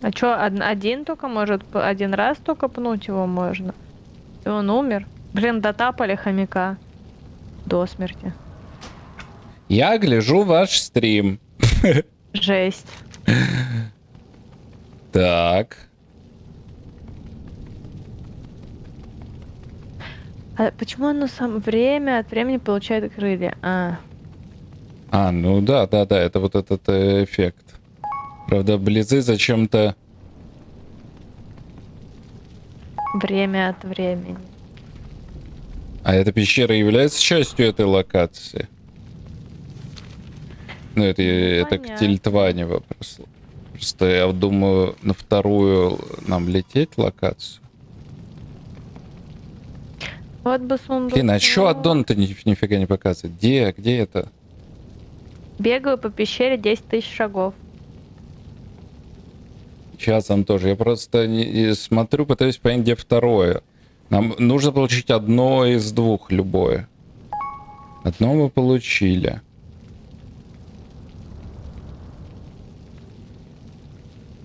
А чё, од- один только может, один раз только пнуть его можно? И он умер. Блин, дотапали хомяка. До смерти. Я гляжу ваш стрим. *laughs* Жесть. Так. А почему оно сам время от времени получает крылья? А, А, ну да, да, да, это вот этот э, эффект. Правда, близы зачем-то... время от времени. А эта пещера является частью этой локации? Ну, это, это к. Тильтване вопрос. Просто я думаю, на вторую нам лететь локацию. Вот бы сундук. Блин, а чё аддон-то ни- нифига не показывает? Где, где это? Бегаю по пещере 10 тысяч шагов. Часом тоже. Я просто не- и смотрю, пытаюсь понять, где второе. Нам нужно получить одно из двух, любое. Одно мы получили.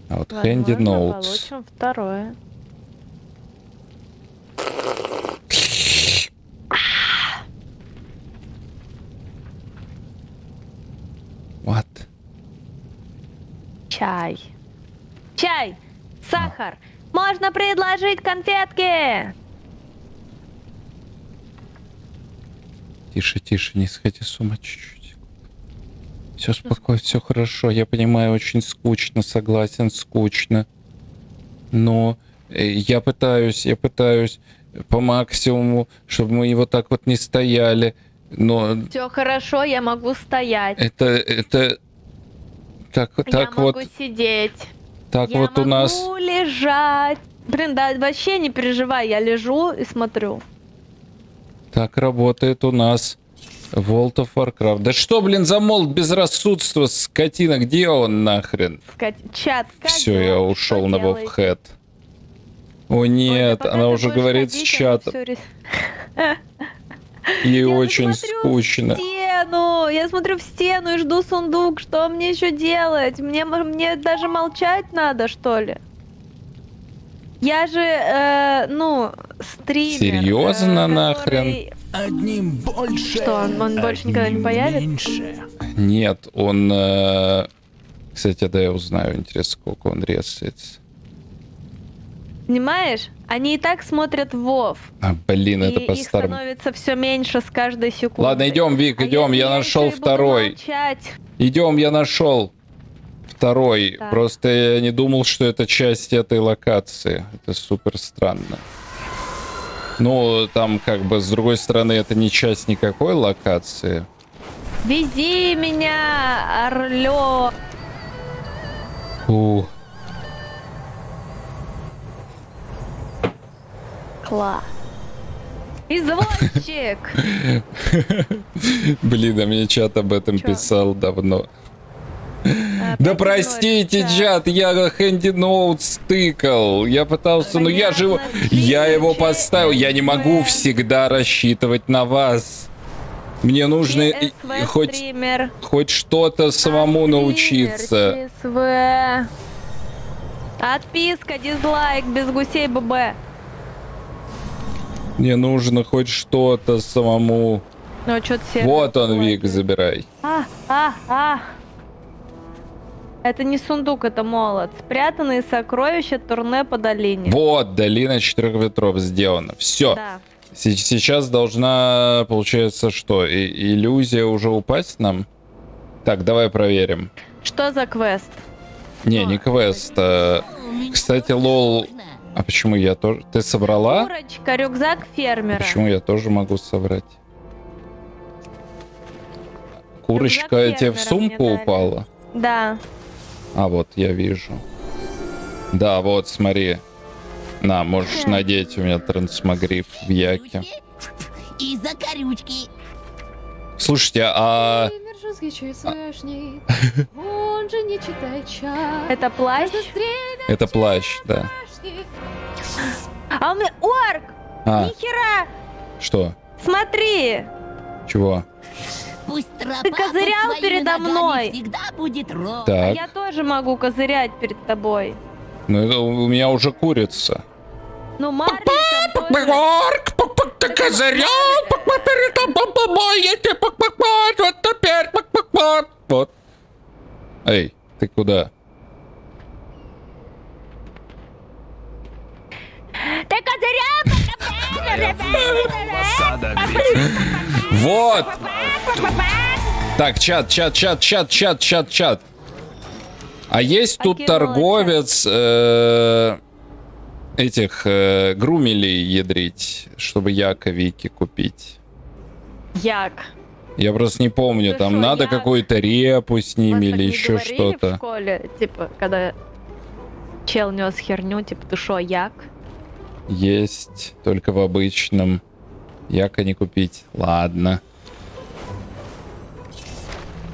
А вот Handy Возможно, Notes. получим второе. What? Чай. Чай! Сахар! Можно предложить конфетки! Тише, тише, не сходи с ума чуть-чуть. Все спокойно, все хорошо. Я понимаю, очень скучно, согласен, скучно. Но э, я пытаюсь, я пытаюсь по максимуму, чтобы мы вот так вот не стояли. Но Все хорошо, я могу стоять. это, это так, я так могу вот, сидеть. так я вот могу у нас. лежать. Блин, да вообще не переживай, я лежу и смотрю. Так работает у нас World of Warcraft. Да что, блин, за молот безрассудства, скотина, где он нахрен? Скать... Чат, Все, я ушел на? Вовхэт. О нет, Пока она уже говорит с ходить, они чатом. Ей Я очень скучно. В стену! Я смотрю в стену и жду сундук. Что мне еще делать? Мне, мне даже молчать надо, что ли? Я же, э, ну, стример. Серьезно, э, нахрен? который- Одним больше, Что, он, он больше никогда не появится? меньше. Нет, он... э, Кстати, да, я узнаю, интересно, сколько он резается. Понимаешь? Они и так смотрят Вов. А, блин, это и по их старому. становится все меньше с каждой секундой. Ладно, идем, Вик, А идем, если я нашел второй. Идем, я нашел. Второй. Да. Просто я не думал, что это часть этой локации. Это супер странно. Ну, там как бы с другой стороны это не часть никакой локации. Вези меня, орлё. У, Класс. Извозчик. *laughs* Блин, а мне чат об этом писал давно. А, Да простите, чат, я Handy Note стыкал. Я пытался, но я же его... Я его поставил. Я не могу всегда рассчитывать на вас. Мне нужно хоть, хоть что-то самому научиться. Отписка, дизлайк, без гусей ББ. Мне нужно хоть что-то самому. Ну, что-то все. Вот он, Вик, забирай. А, а, а. Это не сундук, это молот. Спрятанные сокровища турне по долине. Вот, долина четырех ветров сделана. Все. Да. Сейчас должна, получается, что? И- иллюзия уже упасть нам? Так, давай проверим. Что за квест? Не, не квест. а- Кстати, лол... А почему я тоже... Ты собрала? Курочка, рюкзак фермера. Почему я тоже могу соврать? Курочка тебе в сумку упала? Да. А, вот, я вижу. Да, вот, смотри. На, можешь надеть у меня трансмогриф в яке. И закорючки. Слушайте, а... *laughs* Он же не читает чат. Это плащ? Это плащ, да. А у меня орк! А, Нихера! что? Смотри! Чего? Пусть тропа Ты козырял передо мной. всегда будет ровно. Так. Я тоже могу козырять перед тобой. Ну, это у меня уже курица. Ну. Орк, ты козырял, перед тобой, я тебе вот теперь, вот. Эй, ты куда? Ты козырял Вот! Так, чат, чат, чат, чат, чат, чат, чат. А есть тут торговец э, этих э, грумелей ядрить, чтобы яка Вики купить. Як. Я просто не помню, Ты там надо какую-то репу с ними или еще говорили в что-то. школе, типа, когда чел нес херню, типа, ты шо, як? Есть, только в обычном. Яка не купить. Ладно.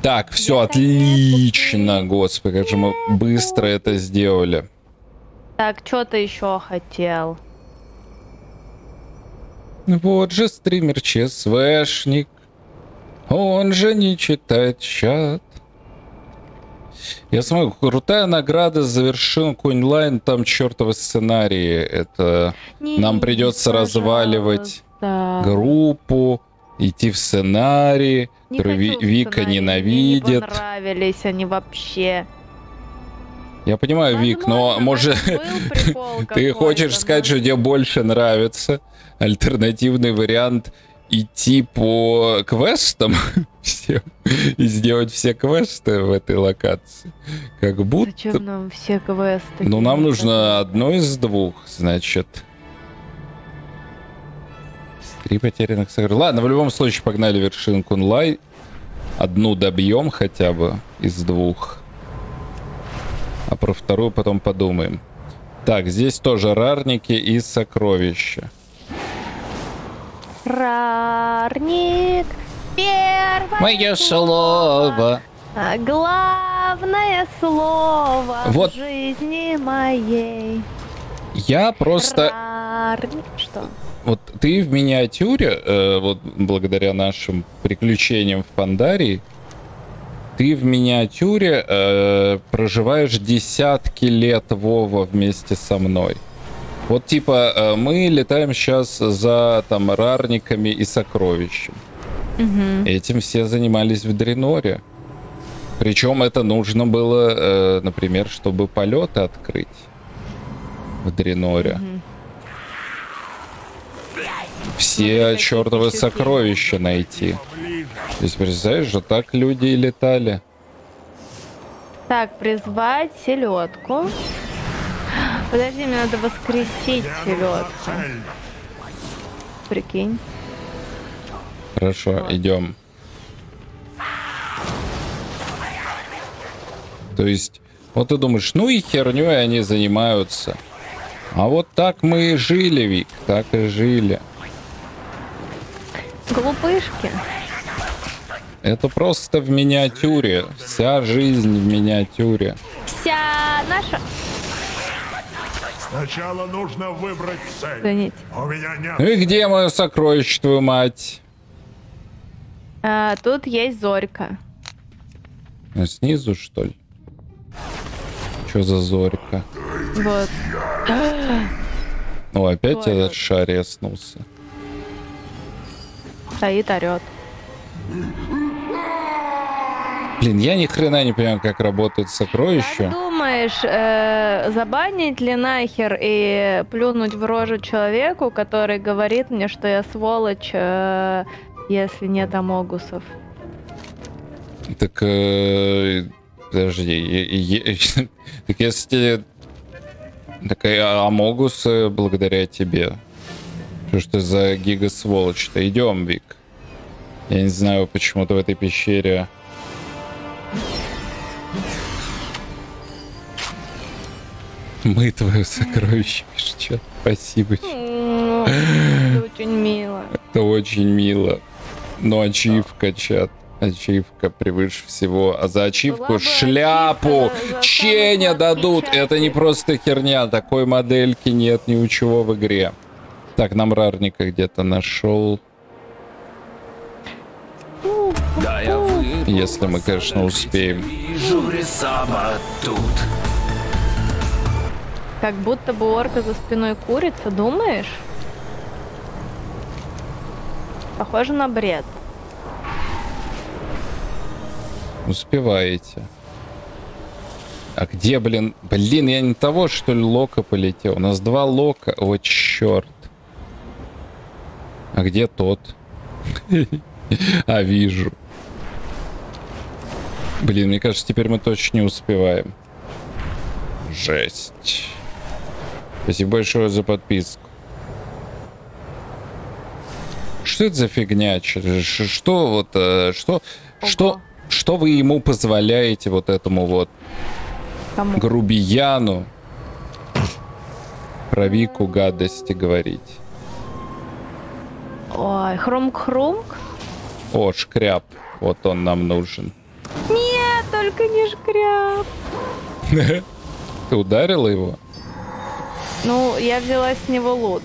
Так, все отлично, господи, как же мы быстро это сделали. Так, что ты еще хотел? Вот же стример ЧСВшник. Он же не читает чат. Я смотрю, крутая награда за вершинку онлайн, там чертовы сценарии. Это Не, нам придется разваливать группу, идти в сценарий, Не который Ви- Вика сценарий, мне ненавидит. Не понравились они вообще. Я понимаю, Вик, но может *laughs* ты хочешь сказать, что тебе больше нравится альтернативный вариант идти по квестам *laughs* всем и сделать все квесты в этой локации? Как будто... Зачем нам все квесты? Ну, нам нужно одно из двух, значит. Три потерянных сокровища. Ладно, в любом случае погнали вершинку онлайн. Одну добьем хотя бы из двух. А про вторую потом подумаем. Так, здесь тоже рарники и сокровища. Рарник, первое Мое слово. а главное слово Вот. в жизни моей. Я просто... Рарник, что? Вот ты в миниатюре, э, вот благодаря нашим приключениям в Пандарии, ты в миниатюре э, проживаешь десятки лет Вова вместе со мной. Вот типа э, мы летаем сейчас за там рарниками и сокровищем. Мгм. Этим все занимались в Дреноре. Причем это нужно было, э, например, чтобы полеты открыть в Дреноре. Все чертовы сокровища найти. То есть, представляешь, же так люди и летали. Так, призвать селедку. Подожди, мне надо воскресить селедку. Прикинь. Хорошо, идем. То есть, вот ты думаешь, ну и херней они занимаются. А вот так мы и жили, Вик, так и жили. Глупышки. Это просто в миниатюре. Вся жизнь в миниатюре. Вся наша... Сначала нужно выбрать цель. Извините. У меня нет... Ну и где мое сокровище, твою мать? А, тут есть Зорька. А снизу, что ли? Что за зорька? Вот. Ну, опять Ой, этот вот. шар резнулся. Стоит, орет. Блин, я ни хрена не понимаю, как работает сокровище. Думаешь, э, забанить ли нахер и плюнуть в рожу человеку, который говорит мне, что я сволочь, э, если нет амогусов? Так, э, подожди, е- е- *laughs* так если Амогус э, благодаря тебе. Что ж ты за гига сволочь-то? Идем, Вик. Я не знаю, почему ты в этой пещере. Мы твое сокровище, пишет чат. Спасибо. М, Это очень мило. Это очень мило. Но ачивка, чат. Ачивка превыше всего. А за ачивку шляпу ченя дадут. Это не просто херня. Такой модельки нет ни у чего в игре. Так, нам рарника где-то нашел. Да, я. Если мы, конечно, успеем. Вижу тут. Как будто бы орка за спиной курица, думаешь? Похоже на бред. Успеваете. А где, блин? Блин, я не того, что ли, лока полетел. У нас два лока. О, черт. А где тот? *laughs* А, вижу. Блин, мне кажется, теперь мы точно не успеваем. Жесть. Спасибо большое за подписку. Что это за фигня? Что вот, э, что, что, что вы ему позволяете вот этому вот Кому? грубияну про Вику гадости говорить? Ой, хрумк-хрумк? О, шкряп. Вот он нам нужен. Нет, только не шкряп. *laughs* Ты ударила его? Ну, я взяла с него лут.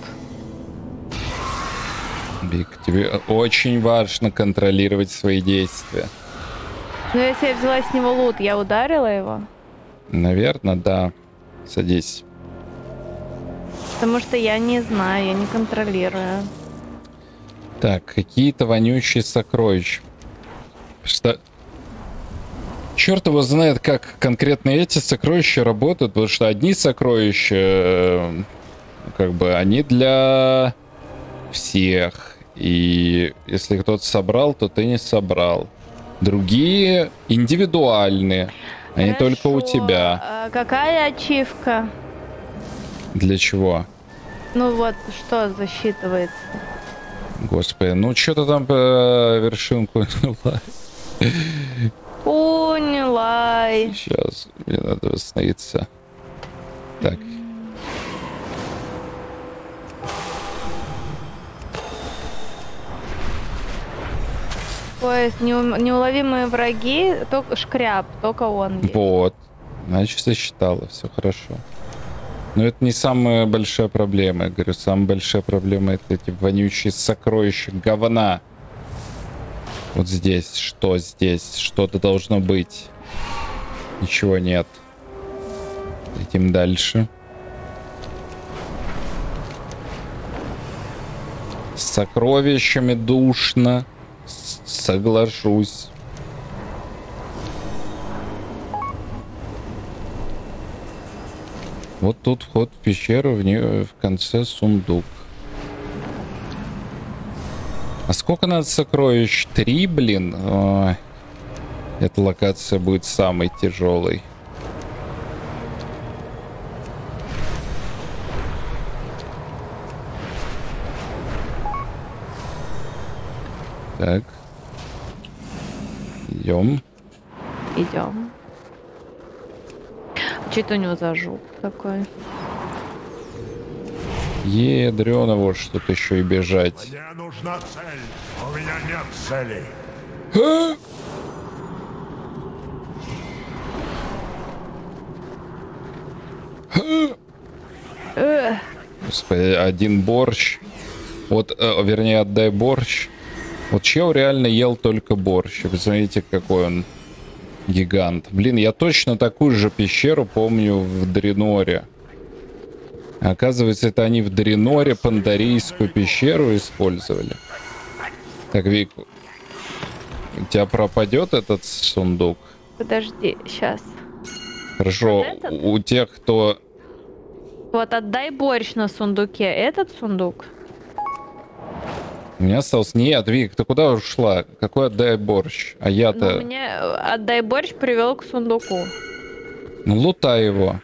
Вик, тебе очень важно контролировать свои действия. Но если я взяла с него лут, я ударила его? Наверное, да. Садись. Потому что я не знаю, я не контролирую. Так, какие-то вонючие сокровища. Что... Черт его знает, как конкретно эти сокровища работают, потому что одни сокровища, э, как бы, они для всех. И если кто-то собрал, то ты не собрал. Другие индивидуальные. Они только у тебя. А какая ачивка? Для чего? Ну вот, что засчитывается? Господи, ну что-то там э, вершинку. *laughs* Поняла. Сейчас, мне надо восстановиться. Так. Неу- неуловимые враги, только шкряп, только он. есть. Вот. Значит, засчитала, все хорошо. Но это не самая большая проблема. Я говорю, самая большая проблема это эти вонючие сокровища говна. Вот здесь, что здесь? Что-то должно быть. Ничего нет. Идем дальше. С сокровищами душно. Соглашусь. Вот тут вход в пещеру, в нее в конце сундук. А сколько надо сокровищ? Три, блин. Ой. Эта локация будет самой тяжелой. Так. Идем. Идем. Что-то у него за жук такой? Ядрёно, вот что-то еще и бежать. Мне нужна цель. У меня нет цели. Эх, Господи, один борщ. Вот, э, вернее, отдай борщ. Вот чел реально ел только борщ. Вы какой он гигант. Блин, я точно такую же пещеру помню в Дреноре. Оказывается, это они в Дреноре пандарийскую пещеру использовали. Так, Вик, у тебя пропадет этот сундук? подожди, сейчас. Хорошо, Вот у тех, кто... Вот отдай борщ на сундуке. Этот сундук? У меня остался... Нет, Вик, ты куда ушла? Какой отдай борщ? А Ну, я-то... мне э, отдай борщ привел к сундуку. Ну, лутай его.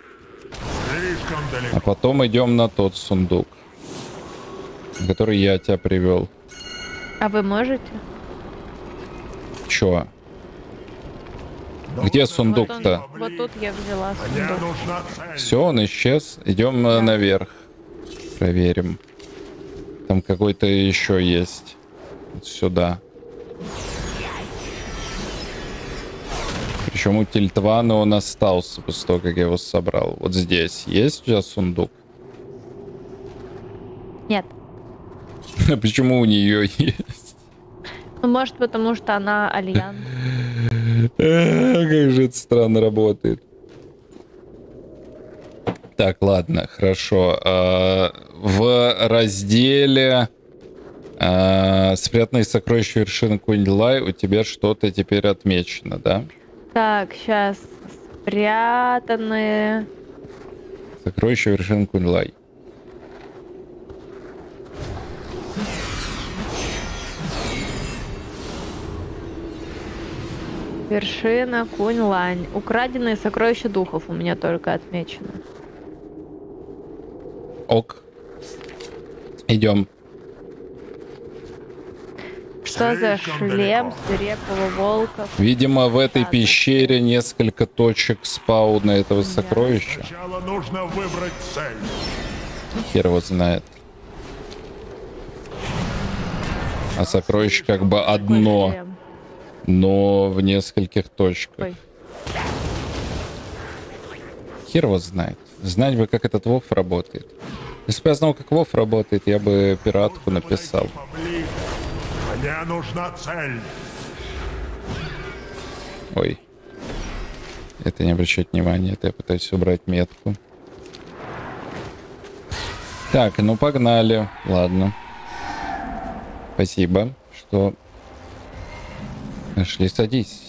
А потом идем на тот сундук, который я тебя привел. А вы можете? Чё? Где Вот, сундук-то? он- вот тут я взяла Мне сундук. Все, он исчез. Идем э, наверх. Проверим. Там какой-то еще есть. Вот сюда. Причем у Тильтвана он остался после того, как я его собрал. Вот здесь есть у тебя сундук? Нет. А *laughs* почему у нее есть? Ну, может, потому что она альянс. Как же это странно работает. Так, ладно, хорошо. А, В разделе а, «Спрятанные сокровища вершины Кунь-Лай» у тебя что-то теперь отмечено, да? Так, сейчас. Спрятанные. Сокровища вершины Кунь-Лай. Вершина Кунь-Лань. Украденные сокровища духов у меня только отмечено. Ок. Идем. Что за шлем свирепого волка? Видимо, в этой пещере несколько точек спауна этого сокровища. Сначала нужно выбрать цель. Хер его знает. А сокровище как бы одно, но в нескольких точках. Хер его знает. Знать бы, как этот Вов работает. Если бы я знал, как Вов работает, я бы пиратку написал. Мне нужна цель. Ой. Это не обращать внимания, это я пытаюсь убрать метку. Так, ну погнали. Ладно. Спасибо, что нашли. Садись.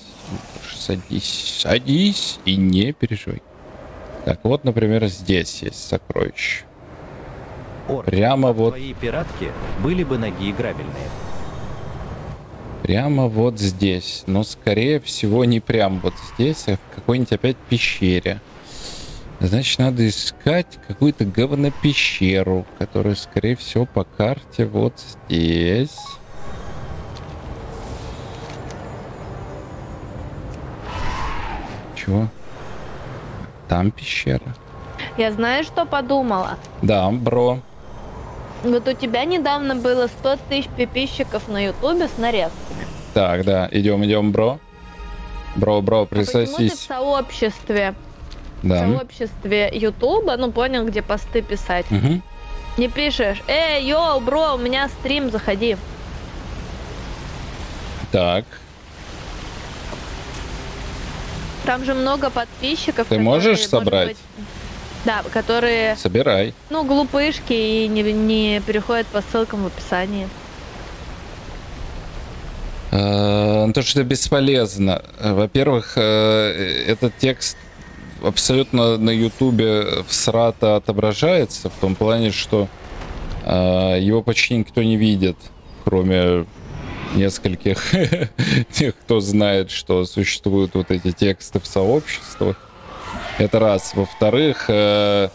Садись. Садись и не переживай. Так, вот, например, здесь есть сокровище. Орк, Прямо вот, твои пиратки были бы ноги играбельные. Прямо вот здесь. Но, скорее всего, не прям вот здесь, а в какой-нибудь опять пещере. Значит, надо искать какую-то говнопещеру, которая, скорее всего, по карте вот здесь. Чего? Там пещера. Я знаю, что подумала. Да, бро. Вот у тебя недавно было 100 тысяч подписчиков на ютубе с нарезками. Так, да, идем, идем, бро. Бро, бро, А Почему ты в присосись. сообществе, в Да. сообществе ютуба, ну понял, где посты писать, Мгм. не пишешь, эй, йоу, бро, у меня стрим, заходи. Так. Там же много подписчиков. Ты можешь собрать? быть, да, которые, Собирай. ну, глупышки и не, не переходят по ссылкам в описании. Э, Ну, то, что это бесполезно. Во-первых, э, этот текст абсолютно на Ютубе всрато отображается, в том плане, что э, его почти никто не видит, кроме нескольких *laughs* тех, кто знает, что существуют вот эти тексты в сообществах. Это раз. Во-вторых, э,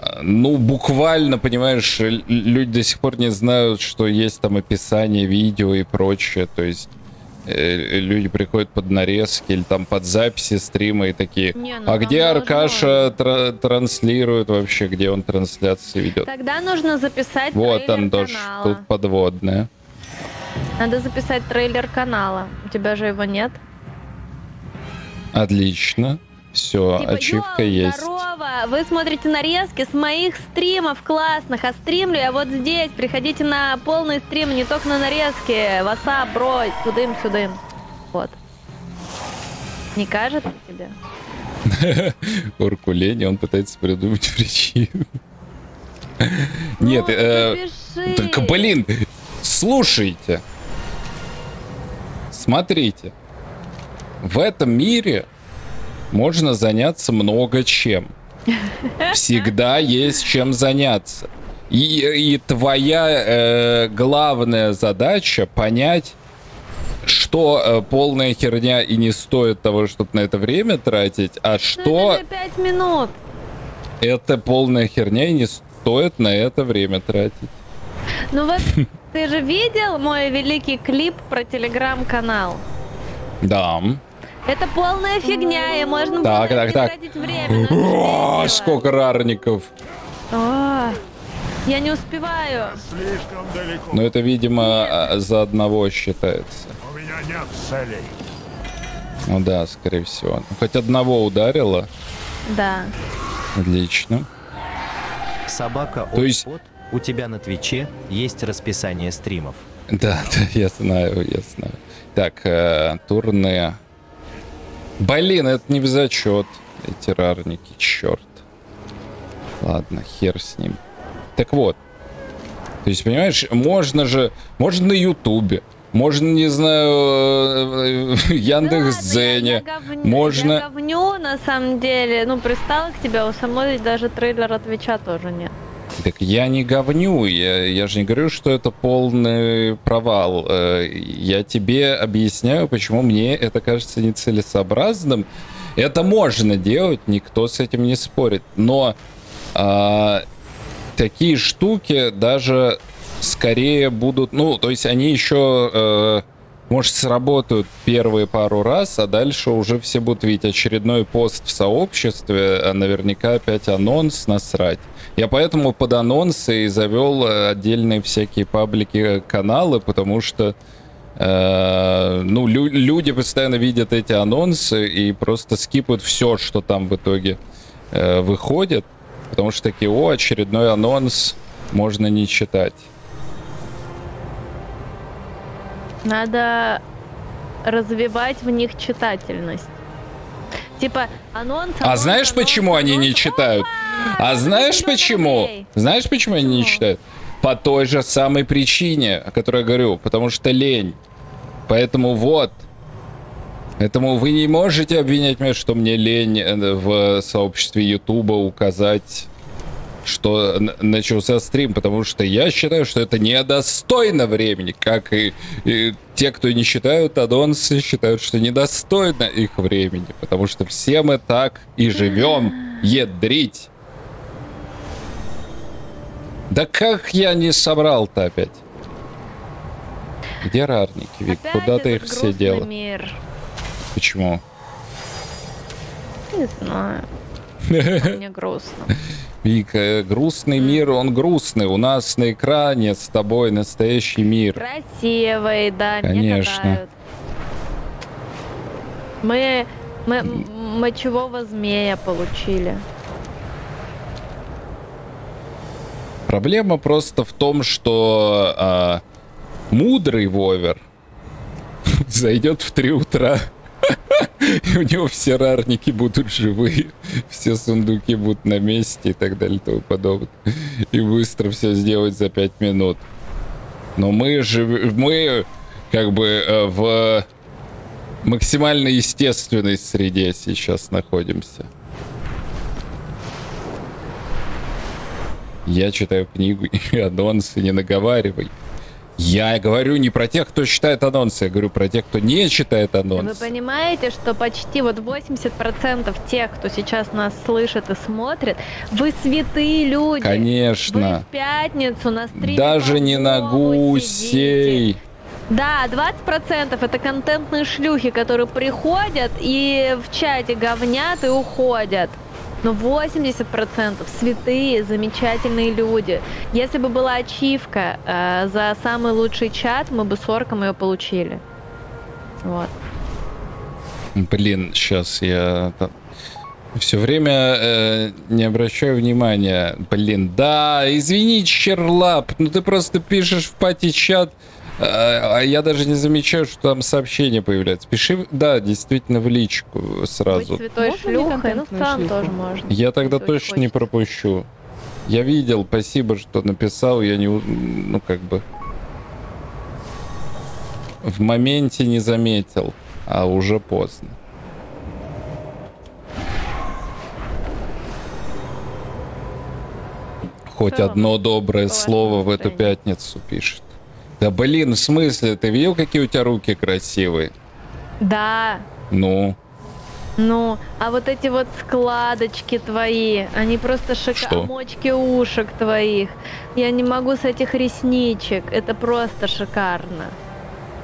э, ну, буквально, понимаешь, люди до сих пор не знают, что есть там описание видео и прочее. То есть э, люди приходят под нарезки или там под записи стрима и такие, Не, ну а там где должно- Аркаша тра- транслирует вообще, где он трансляции ведет? Тогда нужно записать Вот трейлер он тоже, канала. тут подводная. Надо записать трейлер канала. У тебя же его нет? Отлично. Все, Типа, ачивка «Йоу, есть. Здорово! Вы смотрите нарезки с моих стримов классных, а стримлю я вот здесь. Приходите на полный стрим, не только на нарезки. Васап, бро, тудым-сюдым. Вот. Не кажется тебе? *laughs* Орку лень, он пытается придумать *laughs* причину. Нет, э, Напиши. так, блин, слушайте. Смотрите. В этом мире можно заняться много чем. Всегда есть чем заняться. И, и твоя э, главная задача понять, что э, полная херня и не стоит того, чтобы на это время тратить, а что Это же пять минут. это полная херня и не стоит на это время тратить. Ну вот, ты же видел мой великий клип про телеграм-канал? Да. Это полная фигня, и можно Так, было так, не так. тратить время. О, сколько рарников. А, Я не успеваю. Слишком далеко. Но это, видимо, а, за одного считается. У меня нет целей. Ну да, скорее всего. Ну, Хоть одного ударило. Да. Отлично. Собака То есть- у тебя на Твиче есть расписание стримов. Да, да, *laughs* я знаю, я знаю. Так, э, турне. Блин, это не в зачет. Эти рарники, черт. Ладно, хер с ним. Так вот. То есть, понимаешь, можно же... Можно на Ютубе. Можно, не знаю, э, Яндекс.Зене. Говню- Можно... Я говню, на самом деле. Ну, пристала к тебе, у самой даже трейлера Твича тоже нет. Так я не говню, я, я же не говорю, что это полный провал. Э, Я тебе объясняю, почему мне это кажется нецелесообразным. Это можно делать, никто с этим не спорит. Но а, такие штуки даже скорее будут, ну, то есть они еще, э, может, сработают первые пару раз, а дальше уже все будут видеть очередной пост в сообществе, а наверняка опять анонс насрать. Я поэтому под анонсы и завел э, отдельные всякие паблики, э, каналы, потому что э, ну, лю- люди постоянно видят эти анонсы и просто скипают все, что там в итоге э, выходит, потому что такие, о, очередной анонс, можно не читать. Надо развивать в них читательность. Типа, анонс... А знаешь, почему они не читают? А знаешь почему? Знаешь, почему они не читают? По той же самой причине, о которой я говорю, потому что лень. Поэтому вот. Поэтому вы не можете обвинять меня, что мне лень э, в сообществе Ютуба указать, что начался стрим, потому что я считаю, что это недостойно времени, как и, и те, кто не считают анонсы, считают, что недостойно их времени, потому что все мы так и живем, ядрить. Да как я не собрал-то опять? Где рарники, Вик? Опять Куда ты их все дела? мир. Почему? Не знаю. Мне грустно. Вика, э, грустный мир, он грустный. У нас на экране с тобой настоящий мир. Красивый, да, мне Конечно. катают. Мы, мы м- мочевого змея получили. Проблема просто в том, что а, мудрый Вовер *laughs* зайдет в 3 утра, *laughs* и у него все рарники будут живые, все сундуки будут на месте и так далее и тому подобное. И быстро все сделать за 5 минут. Но мы же, мы как бы э, в максимально естественной среде сейчас находимся. Я читаю книгу *laughs* и анонсы, не наговаривай. Я говорю не про тех, кто читает анонсы, я говорю про тех, кто не читает Вы анонсы. понимаете, что почти вот 80% тех, кто сейчас нас слышит и смотрит, вы святые люди. Вы Конечно. в пятницу на стриме Даже не на по-новому сидите. гусей. Да, 20% это контентные шлюхи, которые приходят и в чате говнят и уходят. Но 80% святые, замечательные люди. Если бы была ачивка э, за самый лучший чат, мы бы с орком ее получили. Вот. Блин, сейчас я все время э, не обращаю внимания. Блин, да, извини, Черлап, ну ты просто пишешь в пати-чат, э, а я даже не замечаю, что там сообщения появляются. Пиши, да, действительно, в личку сразу. Быть святой Можно шлюхой, ну в целом тоже можно. Я тогда точно не хочется. пропущу. Я видел, спасибо, что написал, я не, ну как бы в моменте не заметил, а уже поздно. Хоть одно доброе слово в эту пятницу пишет. Да блин, в смысле, ты видел, какие у тебя руки красивые? Да, Ну, ну, а вот эти вот складочки твои, они просто шика... Что? мочки ушек твоих. Я не могу с этих ресничек. Это просто шикарно.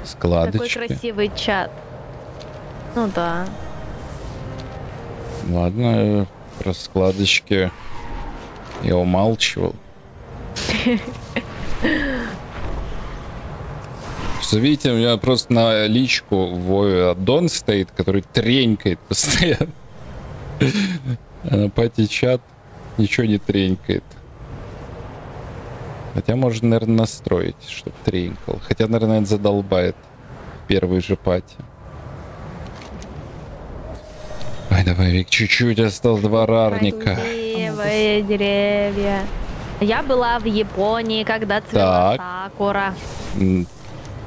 Такой складочки. красивый чат. Ну да. Ладно, э, про складочки я умалчивал. *laughs* Видите, у меня просто на личку Вове аддон стоит, который тренькает постоянно. А на пати чат ничего не тренькает. Хотя можно, наверное, настроить, чтобы тренькал. Хотя, наверное, это задолбает первый же пати. Ай, давай, Вик, чуть-чуть осталось два рарника. Красивые деревья. Я была в Японии, когда цвела Так. сакура.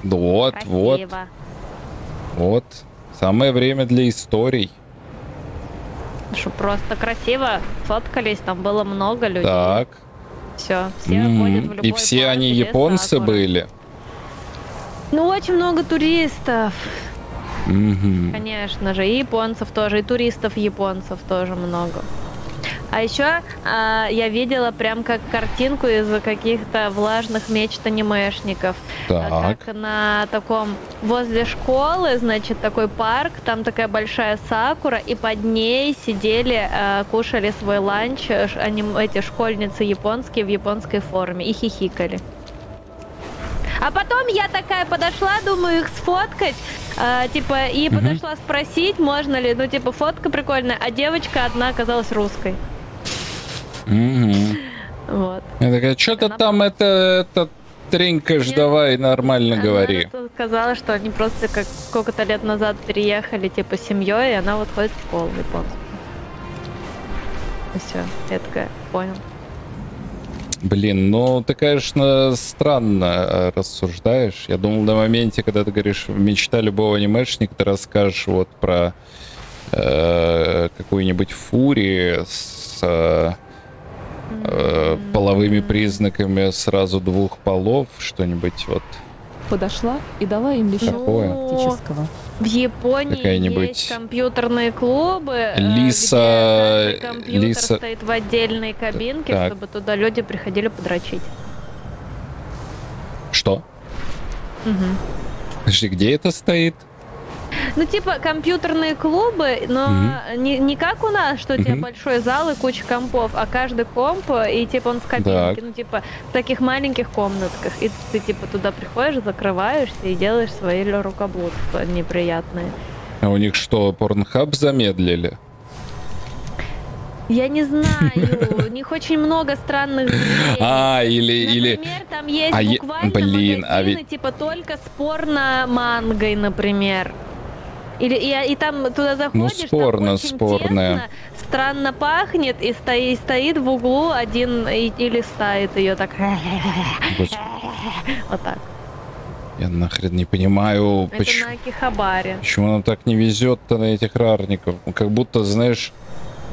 Вот, вот, Красиво. вот. Самое время для историй. Что просто красиво. Фоткались, там было много людей. Так. Все, все М, ходят в любой И все парк, они японцы сакура. были. Ну, очень много туристов, Мгм. конечно же. И японцев тоже, и туристов японцев тоже много. А еще а, я видела прям как картинку из каких-то влажных мечт анимешников. А, Так. Как на таком возле школы, значит, такой парк, там такая большая сакура, и под ней сидели, э, кушали свой ланч аним- эти школьницы японские в японской форме и хихикали. А потом я такая подошла, думаю, их сфоткать, э, типа, и подошла спросить, можно ли, ну, типа, фотка прикольная, а девочка одна оказалась русской. Вот. Я такая, что-то там это, это тренькаешь, давай нормально Она говори. тут сказала, что они просто как сколько-то лет назад переехали, типа, семьей, и она вот ходит в школу японскую. И все. Я такая, понял. Блин, ну ты, конечно, странно э, рассуждаешь. Я думал, на моменте, когда ты говоришь мечта любого анимешника, ты расскажешь вот про э, какую-нибудь фури с э, э, половыми признаками сразу двух полов, что-нибудь вот. Подошла и дала им леща Какое? тактического. В Японии Какая-нибудь есть компьютерные клубы, э, Лиса- где компьютер Лиса- стоит в отдельной кабинке, Так. чтобы туда люди приходили подрочить. Что? Мгм. Подожди, где это стоит? Ну, типа, компьютерные клубы, но Мгм. не, не как у нас, что у тебя Мгм. большой зал и куча компов, а каждый комп, и типа он в кабинке, Так. ну, типа, в таких маленьких комнатках. И ты, типа, туда приходишь, закрываешься и делаешь свои рукоблудства неприятные. А у них что, порнхаб замедлили? Я не знаю, *laughs* у них очень много странных зверей. А, или, или... Например, там есть А е- буквально блин, а магазины, ведь- типа только с порно-мангой, например. Или и, и там туда заходишь, там спорно, очень спорное. тесно, странно пахнет, и стоит, стоит в углу один и, и листает ее так. Господи, *laughs* Вот так. я нахрен не понимаю, Это почему, на Акихабаре. почему нам так не везет-то на этих рарников. Как будто, знаешь,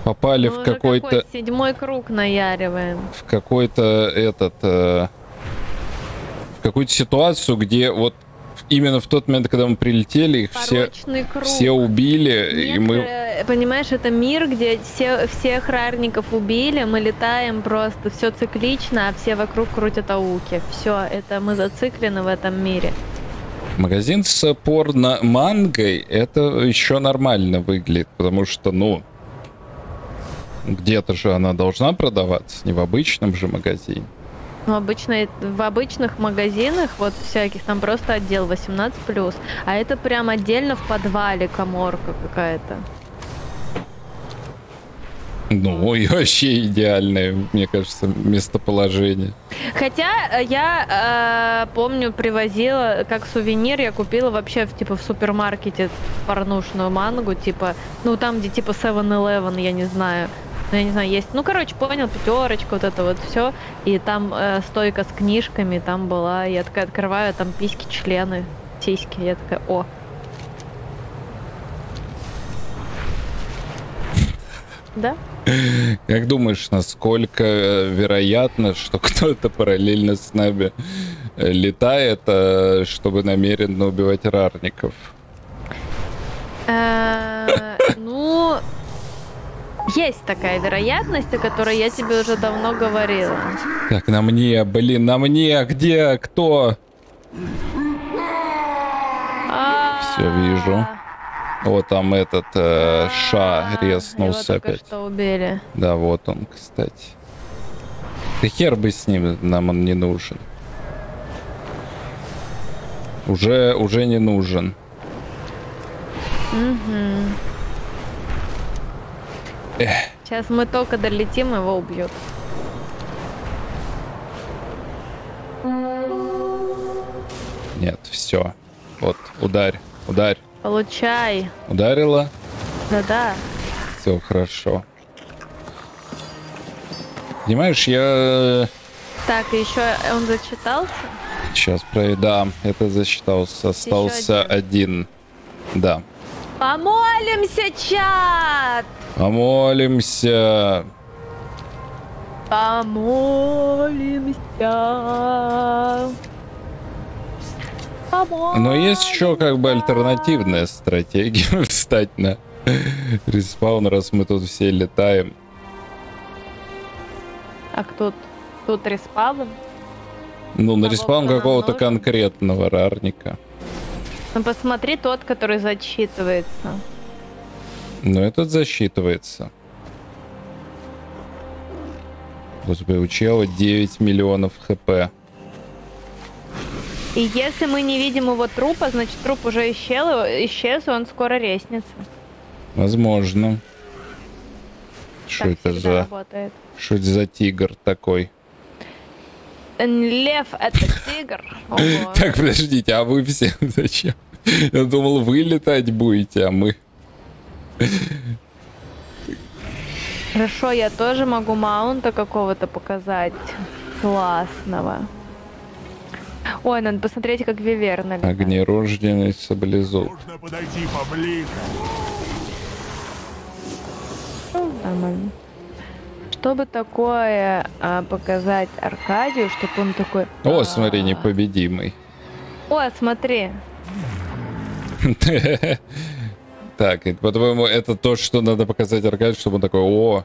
попали Мы в какой-то... какой седьмой круг наяриваем. в какой-то этот... э, в какую-то ситуацию, где вот именно в тот момент, когда мы прилетели, их все, круг. все убили, и мы... Э, Понимаешь, это мир, где все, всех рарников убили, мы летаем просто, все циклично, а все вокруг крутят ауки. Все, это мы зациклены в этом мире. Магазин с порно-мангой, это еще нормально выглядит, потому что, ну, где-то же она должна продаваться, не в обычном же магазине. Ну, обычно в обычных магазинах, вот всяких, там просто отдел 18+, а это прям отдельно в подвале коморка какая-то. Ну, и *laughs* вообще идеальное, мне кажется, местоположение. Хотя э, я э, помню, привозила как сувенир, я купила вообще в, типа в супермаркете порнушную мангу, типа, ну там, где типа 7-Eleven, я не знаю. Ну, я не знаю, есть. Ну, короче, понял, пятерочка, вот это вот все. И там э, стойка с книжками, там была. Я такая открываю, там письки, члены, сиськи. Я такая, о. Да? Как думаешь, насколько э, вероятно, что *laughs* кто-то параллельно с нами э, летает, э, чтобы намеренно убивать рарников? Ну, есть такая вероятность, о которой я тебе уже давно говорила. Так, на мне, блин, на мне, где, кто? Все вижу. Вот там этот э, Ша резнулся Его только опять. что убили. Да, вот он, кстати. Да хер бы с ним, нам он не нужен. Уже, уже не нужен. Мгм. Эх. Сейчас мы только долетим, его убьют. Нет, все. Вот, ударь, ударь. Получай. Ударила? Да-да. Все хорошо. Понимаешь, я Так, еще он зачитался? сейчас. Да, это засчитался. Остался один. Да. Помолимся, чат! Помолимся. Помолимся. Помолимся. Но есть еще как бы альтернативная стратегия *laughs* встать на респаун, раз мы тут все летаем. А кто тут? Респаун? Ну, на респаун какого-то конкретного рарника. Ну посмотри тот, который засчитывается. Но этот засчитывается. Господи, у чела 9 миллионов хп. И если мы не видим его трупа, значит труп уже исчез, исчез и он скоро реснится. Возможно. Что это за... работает. Что это за тигр такой? Лев это тигр. *laughs* Ого. Так, подождите, а вы все *laughs* зачем? Я думал, вы летать будете, а мы... Хорошо, я тоже могу маунта какого-то показать. Классного. Ой, надо посмотреть, как Виверна. Огнерожденный саблезуб. Подойди поближе. Нормально. Чтобы такое а, показать Аркадию, чтобы он такой... О, смотри, непобедимый. О, смотри. *laughs* Так, по-твоему, это то, что надо показать Аркадию, чтобы он такой, о,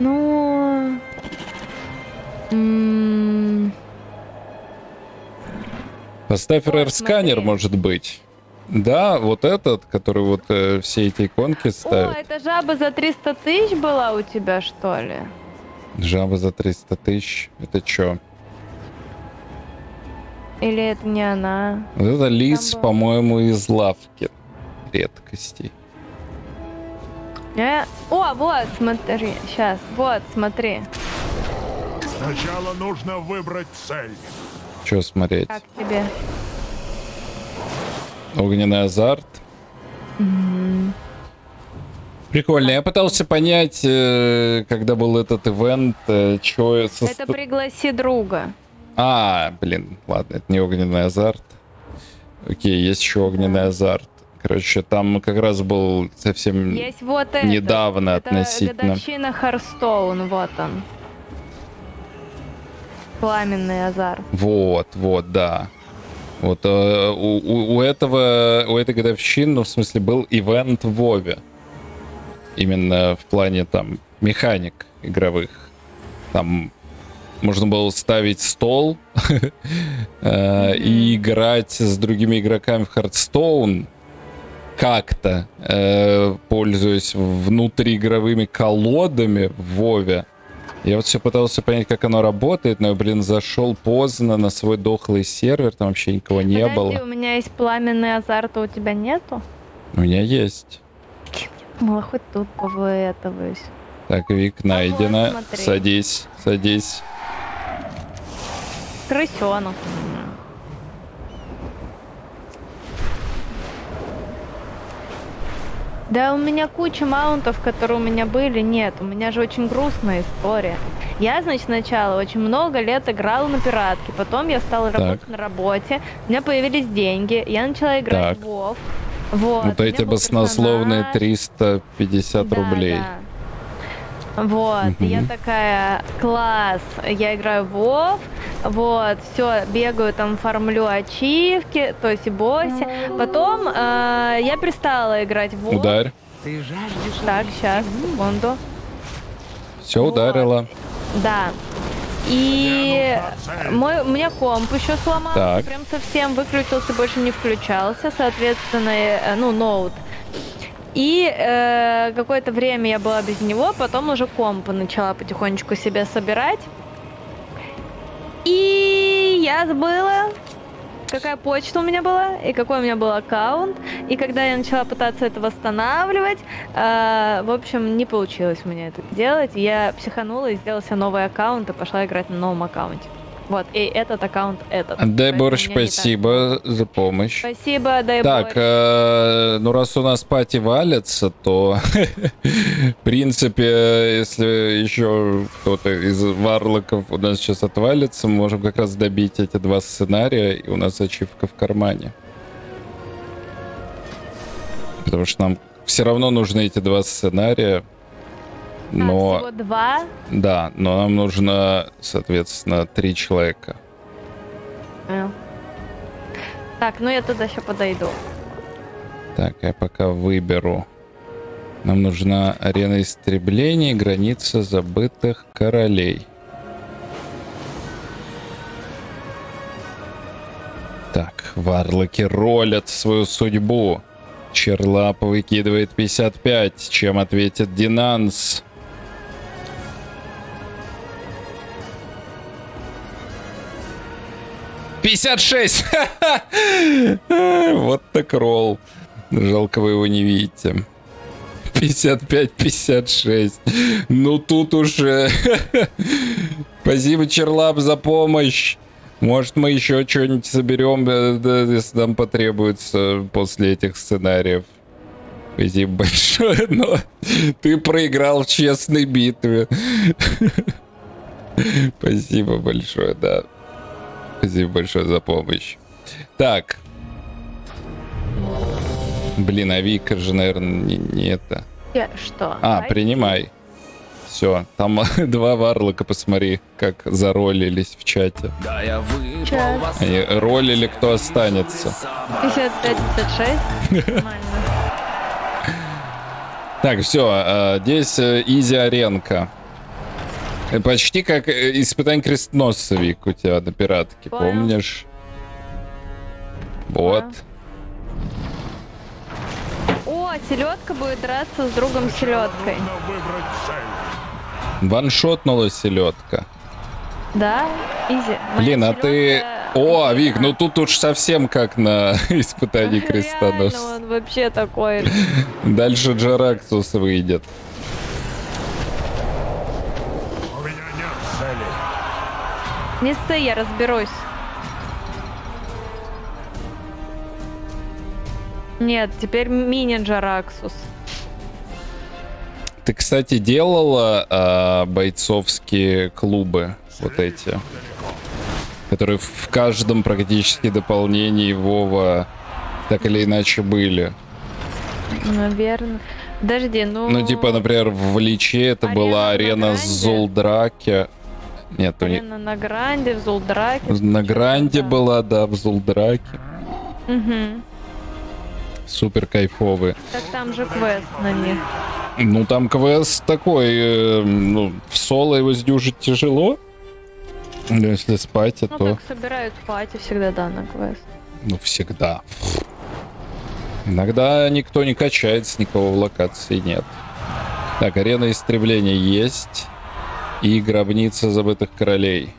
Ну... поставь рэр-сканер, может быть. Да, вот этот, который вот э, все эти иконки О, ставит. это жаба за 300 тысяч была у тебя, что ли? Жаба за 300 тысяч. Это чё? Или это не она? Вот это лис, по-моему, из лавки редкостей. Э, О, вот, смотри, сейчас, вот, смотри. Сначала нужно выбрать цель. Чё смотреть? Как тебе? Огненный азарт. М, Прикольно. Я пытался понять, э, когда был этот ивент, э, чё со- Это пригласи друга. А, блин, ладно, это не огненный азарт. Окей, есть еще огненный азарт. Короче, там как раз был совсем Есть вот это. недавно это относительно. годовщина Харстоун, вот он. Пламенный азар. Вот, вот, да. Вот э, у, у- этого, у этой годовщины, ну, в смысле, был ивент в Вове. Именно в плане там механик игровых. Там можно было ставить стол *laughs* э, и играть с другими игроками в Hearthstone как-то, э, пользуясь внутриигровыми колодами в Вове. Я вот все пытался понять, как оно работает, но, блин, зашел поздно на свой дохлый сервер, там вообще никого не Подожди, было. у меня есть пламенный азарт, а у тебя нету? У меня есть. Думала, хоть тут повыэтываюсь. Так, Вик, найдено. смотри. Садись, садись. Крысенок. Да у меня куча маунтов, которые у меня были, нет. У меня же очень грустная история. Я, значит, сначала очень много лет играла на пиратке, потом я стала работать на работе, у меня появились деньги, я начала играть Так. в WoW. Вот, вот эти баснословные персонаж. 350 Да, рублей. да. Вот, Мгм. я такая, класс, я играю в WoW, вот, все, бегаю там, фармлю ачивки, то есть и боссе. Потом э, я перестала играть в WoW. Ударь. Ты жаждешь Так, сейчас, секунду. Все ударило. Да. И мой, у меня комп еще сломался, Так. прям совсем выключился, больше не включался, соответственно, э, ну, ноут. И э, какое-то время я была без него, потом уже комп начала потихонечку себе собирать. И я забыла, какая почта у меня была и какой у меня был аккаунт. И когда я начала пытаться это восстанавливать, э, в общем, не получилось меня это сделать. Я психанула и сделала себе новый аккаунт и пошла играть на новом аккаунте. Вот, и этот аккаунт этот. Дай Поэтому борщ, у меня не так. спасибо за помощь. Спасибо, дай Так, э, ну раз у нас пати валится, то *laughs* в принципе, если еще кто-то из варлоков у нас сейчас отвалится, мы можем как раз добить эти два сценария, и у нас ачивка в кармане. Потому что нам все равно нужны эти два сценария. Но, Всего два. да, но нам нужно, соответственно, три человека. Э. Так, ну я туда еще подойду. Так, я пока выберу. Нам нужна арена истребления, граница забытых королей. Так, варлоки ролят свою судьбу. Черлап выкидывает 55, чем ответит Динанс. Пятьдесят шесть! Вот так ролл. Жалко вы его не видите. 55-56. Ну тут уже... Спасибо, Черлап, за помощь. Может, мы еще что-нибудь соберем, э, если нам потребуется после этих сценариев. Спасибо большое, *laughs* но ты проиграл в честной битве. *laughs* Спасибо большое, да. Спасибо большое за помощь. Так. Блин, а Вика же, наверное, не, не это. Я- Что? А, Ай, принимай. Все, там *laughs* два варлока, посмотри, как заролились в чате. Да, я выпал. Они ролили, кто останется. 55-56. Нормально. Так, все, здесь э, Изи Аренка. Э, Почти как э, испытание крестоносца, Вик, у тебя на пиратке, Понял. помнишь? Вот. О, селедка будет драться с другом селедкой. Ваншотнула селедка. Да? Изи. Блин, а ты... О, Вик, ну тут уж совсем как на *laughs* испытании крестоносца. он вообще такой. Дальше Джараксус выйдет. Не ссы, я разберусь. Нет, теперь мини Джараксус. Ты, кстати, делала а, бойцовские клубы, вот эти, которые в каждом практически дополнении Вова так или иначе были. Наверное. Подожди, ну... Ну, типа, например, в Личе это была арена Золдраки. Нет, у них... На Гранде, в Зулдраке. На Гранде была, да, в Зулдраке. Угу. Супер кайфовые. Так там же квест на них. Ну, там квест такой, э, ну, в соло его сдюжить тяжело. Но если спать, Ну, то... как собирают пати всегда, да, на квест. Ну, всегда. Иногда никто не качается, никого в локации нет. Так, арена истребления есть. И гробница забытых королей.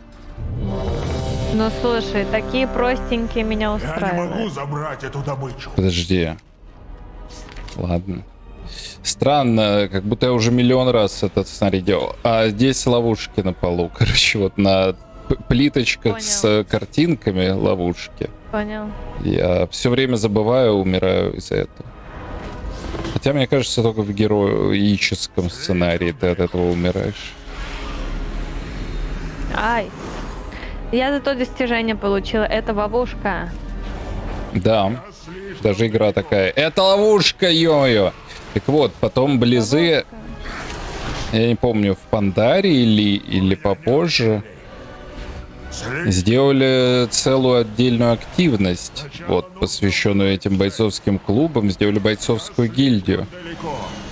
Ну, слушай, такие простенькие меня Я не устраивают. могу забрать эту добычу. Подожди. Ладно. Странно, как будто я уже миллион раз этот сценарий делал. А здесь ловушки на полу. *laughs* Короче, вот на плиточках с картинками ловушки. Понял. Я все время забываю, умираю из-за этого. Хотя, мне кажется, только в героическом сценарии ты от этого умираешь. Ай. Я зато достижение получила. Это ловушка. Да, даже игра такая. Это ловушка, ё-моё! Так вот, потом Близы... Я не помню, в Пандаре или, или попозже сделали целую отдельную активность, вот, посвященную этим бойцовским клубам, сделали бойцовскую гильдию.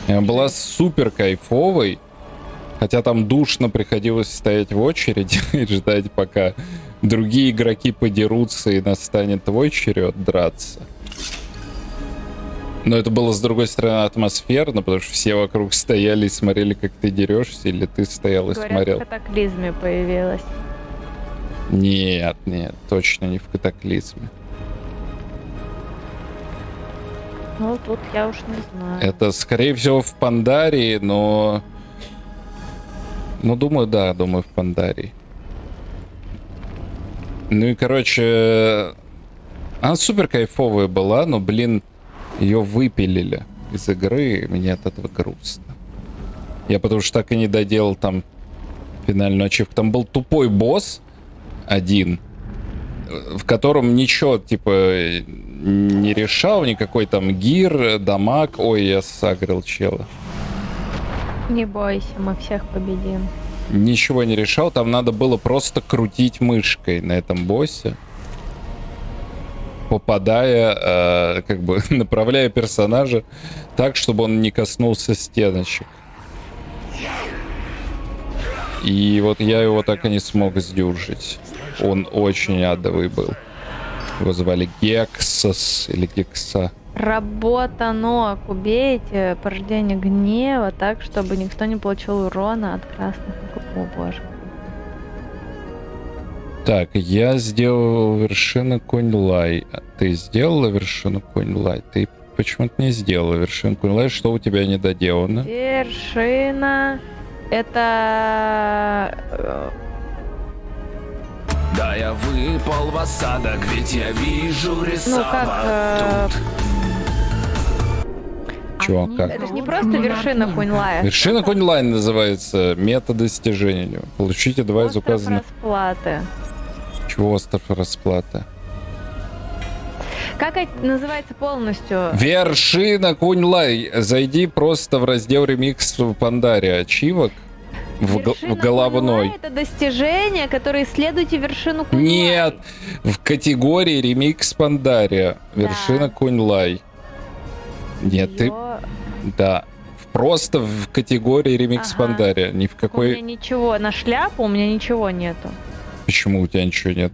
Она была супер кайфовой, хотя там душно приходилось стоять в очереди *laughs* и ждать, пока другие игроки подерутся и настанет твой черед драться. Но это было, с другой стороны, атмосферно, потому что все вокруг стояли и смотрели, как ты дерешься, или ты стоял и Говорят, смотрел. в катаклизме появилась. Нет, нет, точно не в катаклизме. Ну, тут я уж не знаю. Это, скорее всего, в Пандарии, но... Ну, думаю, да, думаю, в Пандарии. Ну и, короче, она супер кайфовая была, но, блин, ее выпилили из игры, мне от этого грустно. Я потому что так и не доделал там финальную ачивку. Там был тупой босс один, в котором ничего, типа, не решал, никакой там гир, дамаг. Ой, я сагрил чела. Не бойся, мы всех победим. Ничего не решал, там надо было просто крутить мышкой на этом боссе. Попадая, э, как бы, *laughs* направляя персонажа так, чтобы он не коснулся стеночек. И вот я его так и не смог сдюжить. Он очень адовый был. Его звали Гексос или Гекса. Работа ног. Убейте порождение гнева так, чтобы никто не получил урона от красных. О боже. Так, я сделал вершину Конь-Лай. А Ты сделала вершину Конь-Лай? Ты почему-то не сделала вершину Конь-Лай. Что у тебя недоделано? Вершина. Это... Да, я выпал в осадок, ведь я вижу Ну рисовать как... э, Чего, как? Это же не просто вершина Куньлая. Вершина Конь-Лай называется. Метод достижения. Получите два из указанных. Расплаты. Чего остров расплаты? Как это называется полностью? Вершина Кунь-Лай. Зайди просто в раздел ремикс в Пандаре ачивок. В, в головной. Это достижение, которое исследуйте вершину Куньлая. Нет, в категории ремикс Пандария. Вершина Кунь-Лай. Нет, ты... Да. Просто в категории ремикс Ага. Пандария. Ни в У меня какой... ничего. На шляпу у меня ничего нету. Почему у тебя ничего нет?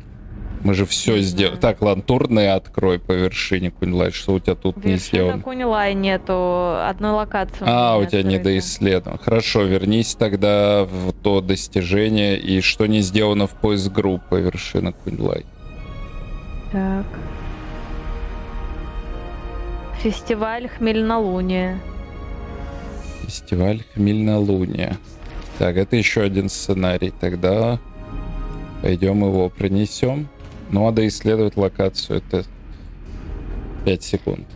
Мы же все сделали. Так, ладно, турные открой по вершине Кунь-Лай. Что у тебя тут не Вершина сделано? Куньлай нету. Одной локации. А, у тебя не открыто. доисследован. Хорошо, вернись тогда в то достижение и что не сделано в поиск группы вершина Кунь-Лай. Так. Фестиваль Хмельнолуния. Фестиваль Хмельнолуния. Так, это еще один сценарий. Тогда пойдем его принесем. Ну, а доисследовать локацию это 5 секунд.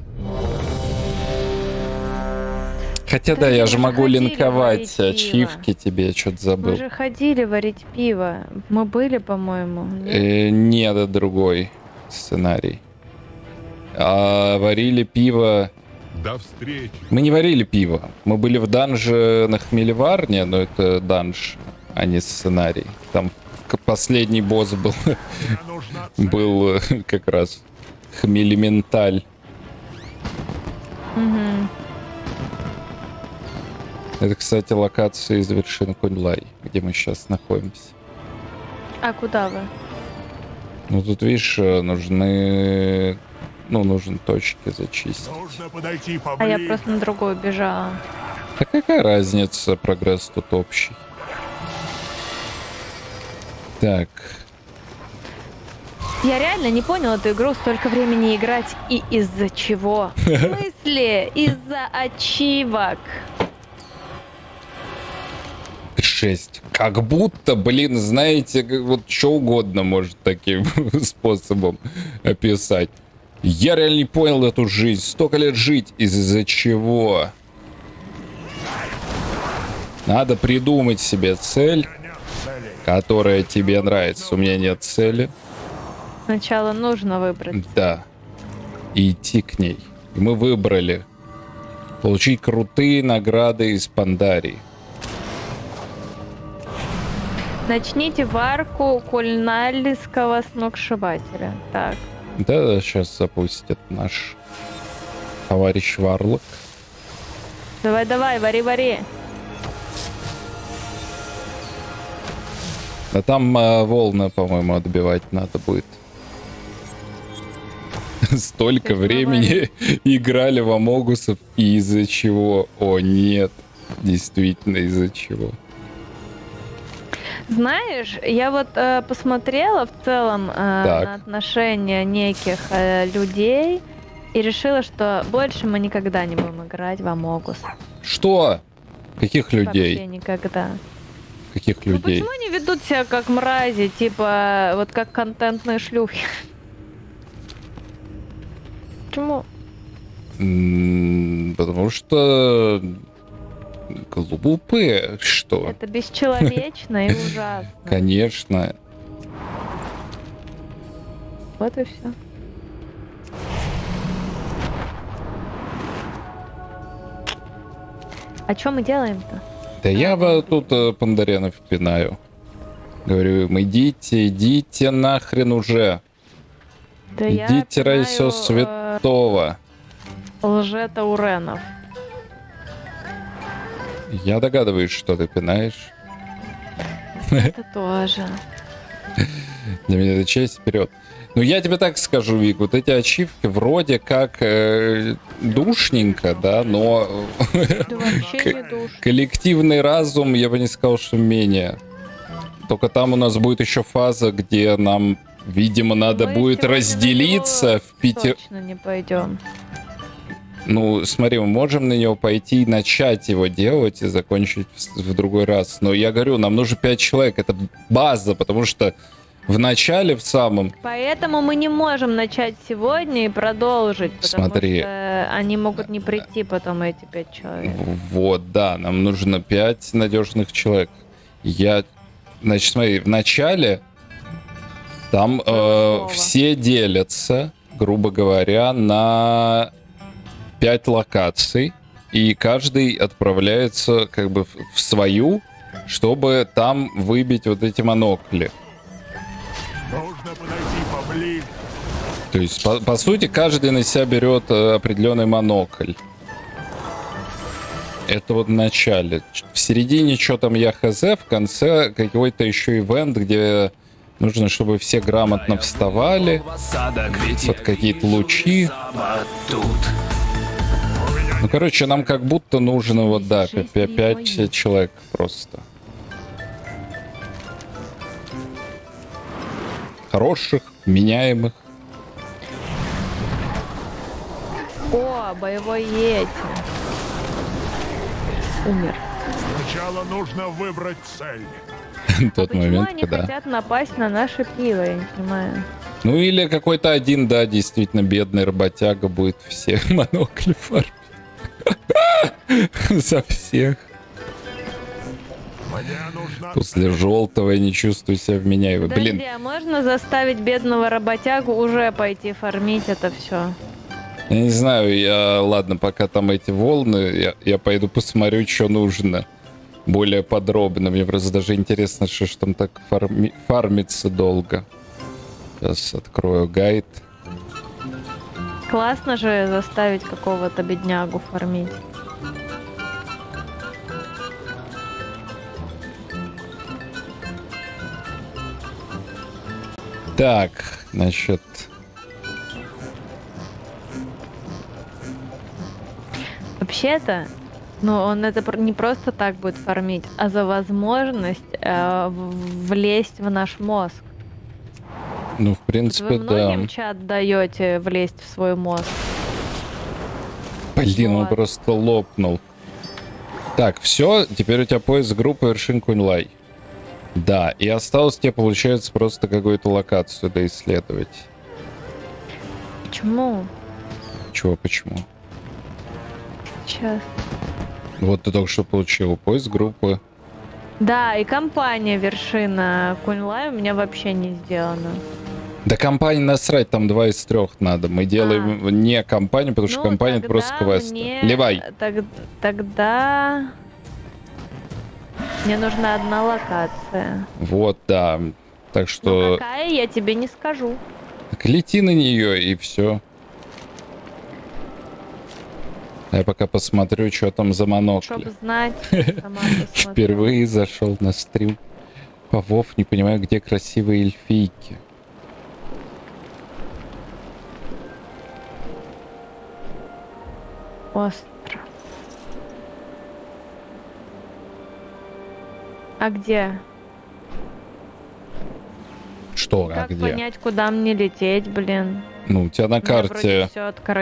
Хотя да, я же могу линковать ачивки тебе, что-то Мы забыл. же ходили варить пиво. Мы были, по-моему. нет? Э, нет, это другой сценарий. А варили пиво... До встречи. Мы не варили пиво. Мы были в данже на Хмелеварне, но это данж. а не сценарий. Там последний босс был, *laughs* был э, как раз хмелементаль. Это, кстати, локация из вершины Куньлай, где мы сейчас находимся. А куда вы? Ну тут, видишь, э, нужны... Ну, нужно точки зачистить. А я просто на другую бежала. Да какая разница, прогресс тут общий. Так, Я реально не понял эту игру столько времени играть и из-за чего? *laughs* В смысле? Из-за ачивок. 6. Как будто, блин, знаете, вот что угодно может таким *laughs* способом описать. Я реально не понял эту жизнь. Столько лет жить. Из-за чего? Надо придумать себе цель, которая тебе нравится. У меня нет цели. Сначала нужно выбрать. Да. И идти к ней. И мы выбрали. Получить крутые награды из Пандарии. Начните варку кульнальского сногсшибателя. Так. Да, сейчас запустит наш товарищ Варлок. Давай, давай, вари, вари. А там э, волны, по-моему, отбивать надо будет. *laughs* Столько времени *laughs* играли в Амогусов, и из-за чего? О, нет. Действительно, из-за чего. Знаешь, я вот э, посмотрела в целом э, Так. на отношения неких э, людей и решила, что больше мы никогда не будем играть в Амогус. Что? Каких Вообще людей? никогда. Каких людей? Почему они ведут себя как мрази, типа вот как контентные шлюхи? Почему? Потому что глупые, что? Это бесчеловечно и ужасно. *laughs* Конечно. Вот и все. А что мы делаем-то? Да я бы тут э, Пандаренов пинаю. Говорю им, идите, идите нахрен уже. Да я идите всего пинаю, э, святого. Лжетауренов. Я догадываюсь, что ты пинаешь. Это тоже. *laughs* Для меня это честь вперед. Ну, я тебе так скажу, Вик, вот эти ачивки вроде как э, душненько, да, но Да коллективный разум, я бы не сказал, что менее. Только там у нас будет еще фаза, где нам, видимо, надо Мы будет разделиться в пяти... Точно не пойдем. Ну, смотри, мы можем на него пойти и начать его делать и закончить в, в другой раз. Но я говорю, нам нужно 5 человек. Это база, потому что в начале, в самом, Поэтому мы не можем начать сегодня и продолжить, потому Смотри. что они могут не прийти потом эти пять человек. вот, да, нам нужно 5 надежных человек. Я, значит, смотри, в начале там э, все делятся, грубо говоря, на 5 локаций, и каждый отправляется как бы в свою, чтобы там выбить вот эти монокли. Нужно подойти поближе. То есть, по, по сути, каждый на себя берет э, определенный монокль. Это вот в начале. В середине что там я хз, в конце какой-то еще ивент, где нужно, чтобы все грамотно вставали под какие-то лучи. Ну, короче, нам как будто нужно вот, да, 5 человек просто. Хороших, меняемых. О, боевой Йети. Умер. Сначала нужно выбрать цель. *laughs* Тот Почему момент, они когда... хотят напасть на наше пиво, я не понимаю. Ну или какой-то один, да, действительно бедный работяга будет все *laughs* монокли фармить. *laughs* За всех. После желтого я не чувствую себя вменяемым. Подожди, Блин, а можно заставить бедного работягу уже пойти фармить это все? я не знаю, я, ладно, пока там эти волны, я, я пойду посмотрю, что нужно. более подробно. Мне просто даже интересно, что ж там так фарми- фармится долго. Сейчас открою гайд. Классно же заставить какого-то беднягу фармить. Так, значит, Вообще-то, ну, он это не просто так будет фармить, а за возможность э, влезть в наш мозг. ну, в Вы принципе, да. многим чат даете влезть в свой мозг. Блин, он Вот. просто лопнул. Так, все, теперь у тебя поиск группы вершин Куньлай. Да, и осталось тебе, получается, просто какую-то локацию доисследовать. Почему? Чего, почему? Сейчас. Вот ты только что получил поиск группы. Да, и компания вершина Куньлай у меня вообще не сделана. Да компании насрать, там два из трех надо. Мы делаем не компанию, потому что Ну, компания это просто квест. мне- Левай. тог- тогда мне нужна одна локация. Вот, да. Так Ну, что какая, я тебе не скажу. так лети на нее и все. Я пока посмотрю, что там за монокли. Чтобы знать. *laughs* Впервые зашел на стрим. Павов, не понимаю, где красивые эльфийки. Остров. А где? Что, а Как где? понять, куда мне лететь, блин? Ну, у тебя на карте...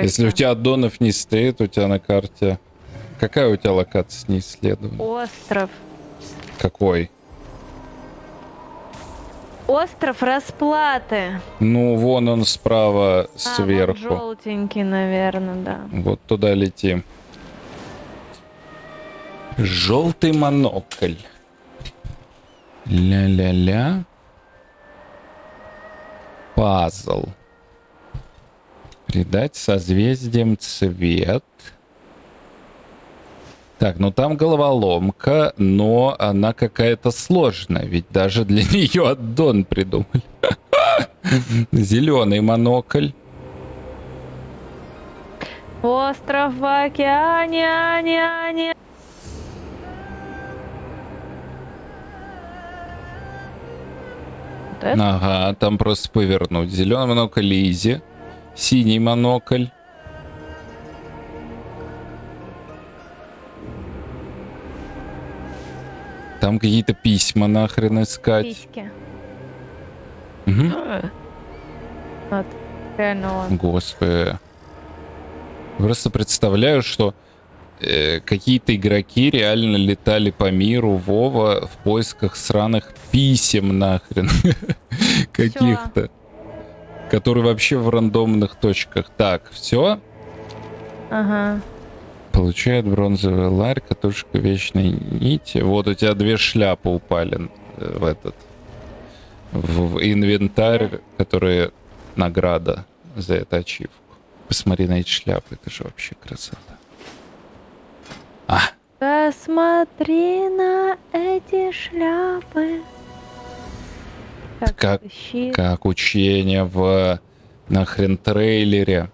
Если у тебя аддонов не стоит, у тебя на карте... Какая у тебя локация не исследована? Остров. Какой? Остров расплаты. Ну, вон он справа, сверху. желтенький, наверное, да. Вот туда лети. Желтый монокль. Ля-ля-ля. Пазл. Придать созвездием цвет. Так, ну там головоломка, но она какая-то сложная, ведь даже для *laughs* нее аддон придумали. *laughs* Зеленый монокль. Остров в океане, ане, ане. Это? Ага, там просто повернуть. Зеленый монокль Изи. Синий монокль. Там какие-то письма нахрен искать. Письки. Вот, он. Господи. Просто представляю, что какие-то игроки реально летали по миру Вова в поисках сраных писем нахрен. *laughs* Каких-то. Которые вообще в рандомных точках. Так, все. Ага. Получает бронзовый ларь, катушка вечной нити. Вот у тебя две шляпы упали э, в этот в, в инвентарь, которые награда за эту ачивку. Посмотри на эти шляпы, это же вообще красота. Посмотри на эти шляпы. Как, как учение в нахрен трейлере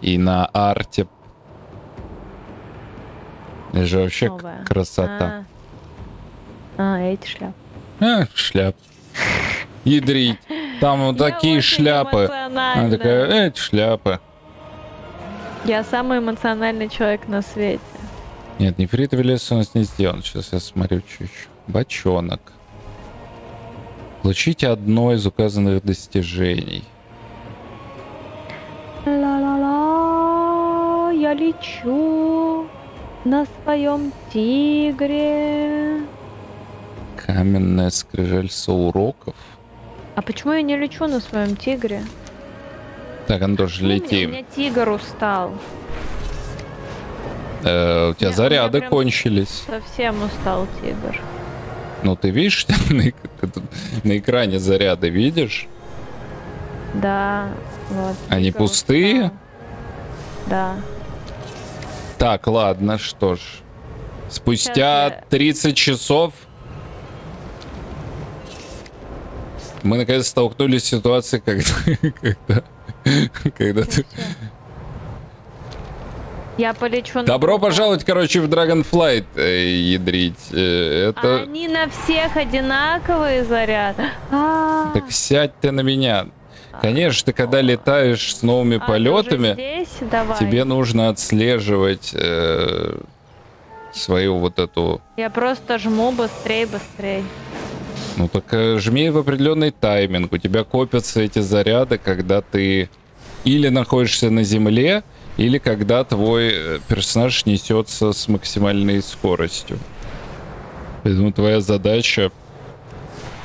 и на арте. Это же вообще Новая. красота. А, а, эти шляпы. А, шляп. Ядрить. Там вот такие шляпы. Она такая, эти шляпы. Я самый эмоциональный человек на свете. Нет, нефритовый лес у нас не сделан. Сейчас я смотрю чуть-чуть. Бочонок. Получите одно из указанных достижений. Ла-ла-ла, я лечу на своем тигре. Каменная скрижаль соуроков. А почему я не лечу на своем тигре? Так, Антош, Ну, У меня- лети. У меня тигр устал. Э, у тебя у заряды прям кончились. Совсем устал тигр. Ну, ты видишь, *laughs* на, эк- на экране заряды, видишь? Да, вот. Они пустые? устал. Да. Так, ладно, что ж. Спустя 30 часов мы наконец столкнулись с ситуацией, когда, *laughs* когда, когда ты... Я полечу на... Добро пожаловать, короче, в Dragonflight э, ядрить. Э, это... Они на всех одинаковые заряды. А, Так сядь ты на меня. Конечно, ты когда летаешь с новыми а, полетами, тебе нужно отслеживать э, свою вот эту... Я просто жму быстрее, быстрее. Ну так э, жми в определенный тайминг. У тебя копятся эти заряды, когда ты или находишься на земле, или когда твой э, персонаж несется с максимальной скоростью. Поэтому твоя задача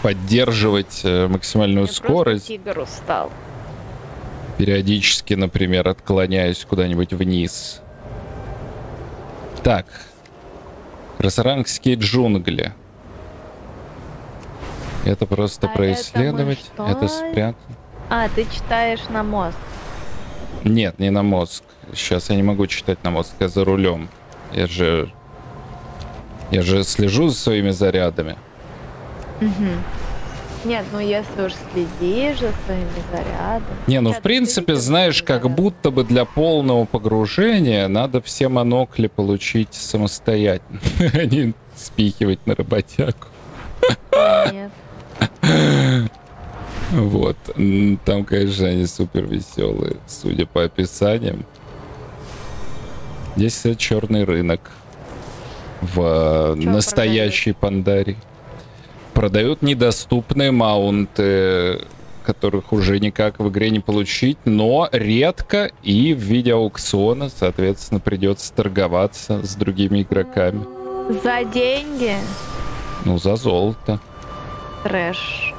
поддерживать э, максимальную Я скорость, тигр устал. периодически, например, отклоняясь куда-нибудь вниз. Так. Красарангские джунгли. Это просто А происследовать, это это спрятать. А, ты читаешь на мозг. Нет, не на мозг. Сейчас я не могу читать на мозг, я за рулем. Я же... Я же слежу за своими зарядами. Нет, ну если уж следишь за своими зарядами. Не, ну в принципе, знаешь, как будто бы для полного погружения надо все монокли получить самостоятельно, *laughs* а не спихивать на работяку. Нет. Вот. Там, конечно, они супер веселые, судя по описаниям. Здесь черный рынок в э, настоящей Пандаре. Продают недоступные маунты, которых уже никак в игре не получить, но редко и в виде аукциона, соответственно, придется торговаться с другими игроками. За деньги? Ну, за золото. Трэш.